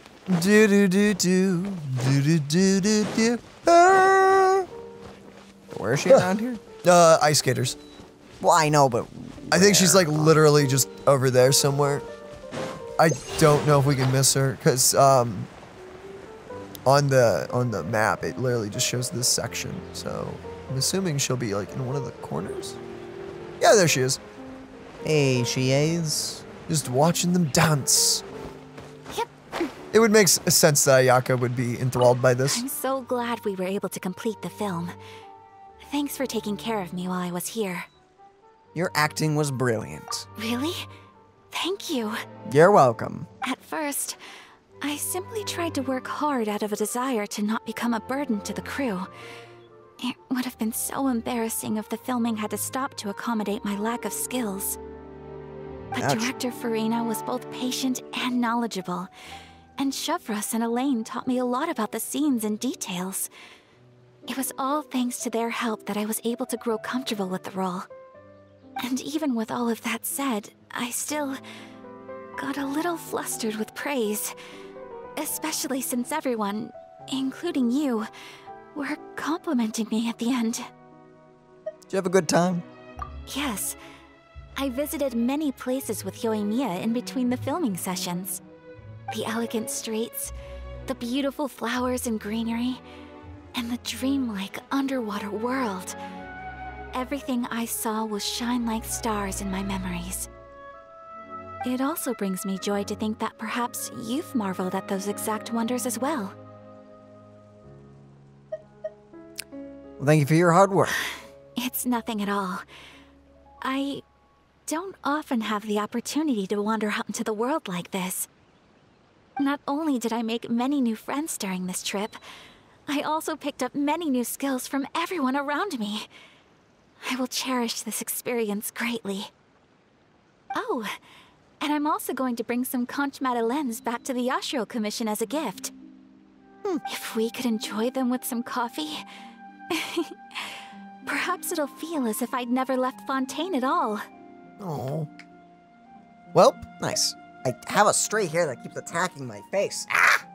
do do do do do do do do. Ah. Where is she around here? [LAUGHS] Uh, ice skaters. Well, I know, but I think she's like literally just over there somewhere. I don't know if we can miss her because um, on the on the map it literally just shows this section. So I'm assuming she'll be like in one of the corners. Yeah, there she is. Hey, she is. Just watching them dance. Yep. It would make sense that Ayaka would be enthralled by this. I'm so glad we were able to complete the film. Thanks for taking care of me while I was here. Your acting was brilliant. Really? Thank you. You're welcome. At first, I simply tried to work hard out of a desire to not become a burden to the crew. It would have been so embarrassing if the filming had to stop to accommodate my lack of skills. But Ouch. director Furina was both patient and knowledgeable, and Chevreuse and Elaine taught me a lot about the scenes and details. It was all thanks to their help that I was able to grow comfortable with the role. And even with all of that said, I still got a little flustered with praise. Especially since everyone, including you, were complimenting me at the end. Did you have a good time? Yes. I visited many places with Yoimiya in between the filming sessions. The elegant streets, the beautiful flowers and greenery, and the dreamlike underwater world. Everything I saw will shine like stars in my memories. It also brings me joy to think that perhaps you've marveled at those exact wonders as well. Well, thank you for your hard work. [SIGHS] It's nothing at all. I don't often have the opportunity to wander out into the world like this. Not only did I make many new friends during this trip, I also picked up many new skills from everyone around me. I will cherish this experience greatly. Oh, and I'm also going to bring some conch madeleines back to the Yashiro Commission as a gift. If we could enjoy them with some coffee, [LAUGHS] perhaps it'll feel as if I'd never left Fontaine at all. Oh. Well, nice. I have a stray hair that keeps attacking my face. Ah!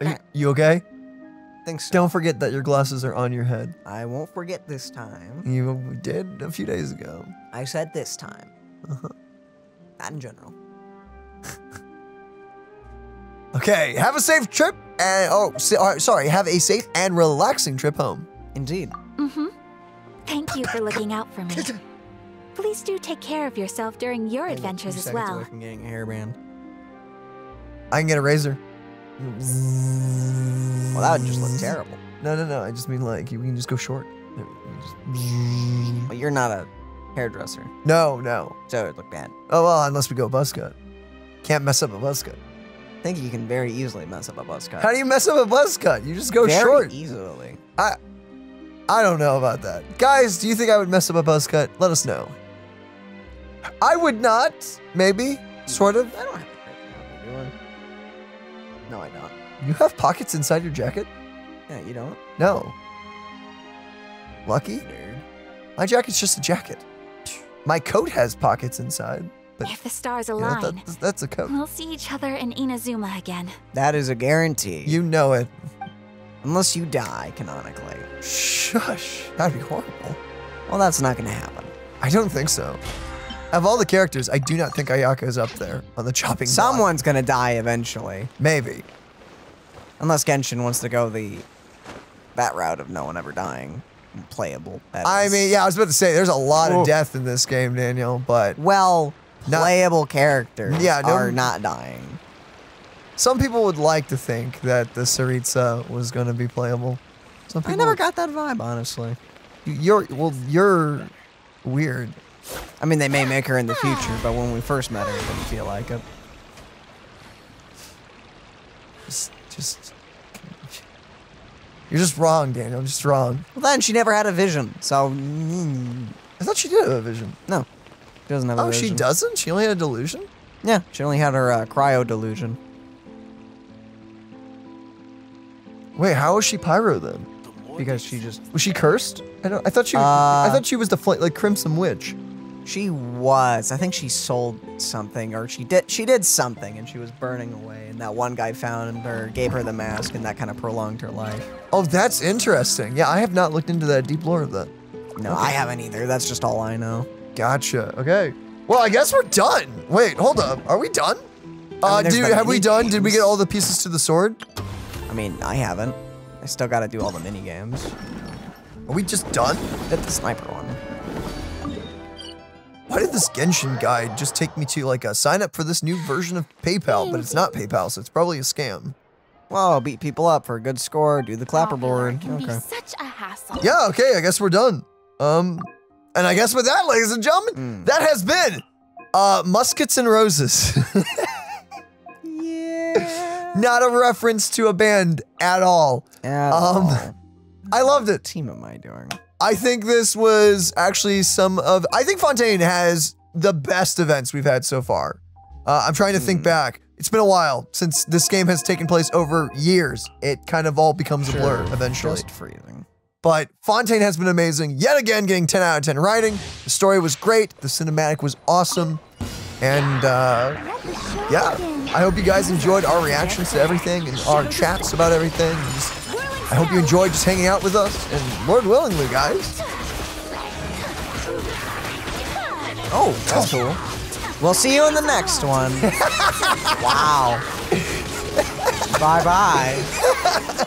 Are you, you okay? Think so. Don't forget that your glasses are on your head. I won't forget this time. You did a few days ago. I said this time. Uh-huh. Not in general. [LAUGHS] Okay, have a safe trip and oh, so, uh, sorry, have a safe and relaxing trip home. Indeed. Mm-hmm. Thank you for looking out for me. [LAUGHS] Please do take care of yourself during your adventures as well. away from getting a hairband. I can get a razor. Well, that would just look terrible. No, no, no. I just mean like you can just go short. You just- But you're not a hairdresser, No, no. so it'd look bad. Oh well, unless we go buzz cut. Can't mess up a buzz cut. I think you can very easily mess up a buzz cut. How do you mess up a buzz cut? You just go very short. easily. I I don't know about that. Guys, do you think I would mess up a buzz cut? Let us know. I would not. Maybe. Sort of. I don't No, I don't. You have pockets inside your jacket? Yeah, you don't. No. Lucky? My jacket's just a jacket. My coat has pockets inside, but If the stars you know, align, that's, that's a coat. we'll see each other in Inazuma again. That is a guarantee. You know it. Unless you die, canonically. Shush. That'd be horrible. Well, that's not gonna happen. I don't think so. Of all the characters, I do not think Ayaka is up there on the chopping block. Someone's gonna die eventually. Maybe. Unless Genshin wants to go the that route of no one ever dying. Playable. that I is. mean, yeah, I was about to say there's a lot Oh. of death in this game, Daniel, but well, Not- playable characters Yeah, no- are not dying. some people would like to think that the Tsaritsa was going to be playable. Some I never got that vibe, honestly. You're well, you're weird. I mean, they may make her in the future, but when we first met her, it didn't feel like it. Just, just, you're just wrong, Daniel. Just wrong. Well, then she never had a vision, so I thought she did have a vision. no, she doesn't have a Oh, vision. she doesn't. She only had a delusion. Yeah, she only had her uh, cryo delusion. Wait, how was she pyro then? Because she just Was she cursed? I don't. I thought she. Uh, I thought she was the fl- like Crimson Witch. She was. I think she sold something, or she did. She did something, and she was burning away. And that one guy found her, gave her the mask, and that kind of prolonged her life. Oh, that's interesting. Yeah, I have not looked into that deep lore of that. No, I haven't either. That's just all I know. Gotcha. Okay. Well, I guess we're done. Wait, hold up. Are we done? Uh, there's do, have we done? Did we get all the pieces to the sword? I mean, I haven't. I still got to do all the mini games. Are we just done? Did the sniper one. Why did this Genshin guide just take me to like a sign up for this new version of PayPal? But it's not PayPal, so it's probably a scam. Whoa, beat people up for a good score, do the clapperboard. Can be Okay. such a hassle. Yeah, okay, I guess we're done. Um, and I guess with that, ladies and gentlemen, Hmm. that has been uh, Muskets and Roses. yeah. [LAUGHS] Not a reference to a band at all. At um, all. I loved it. team am I doing? I think this was actually some of. I think Fontaine has the best events we've had so far. Uh, I'm trying to Hmm. think back. It's been a while since this game has taken place over years. It kind of all becomes a blur eventually. Just freezing. But Fontaine has been amazing. Yet again, getting 10 out of 10 writing. The story was great. The cinematic was awesome. And uh, yeah, I hope you guys enjoyed our reactions to everything and our chats about everything. Just, I hope you enjoyed just hanging out with us, and Lord willingly, guys. Oh, that's cool. We'll see you in the next one. [LAUGHS] wow. bye bye.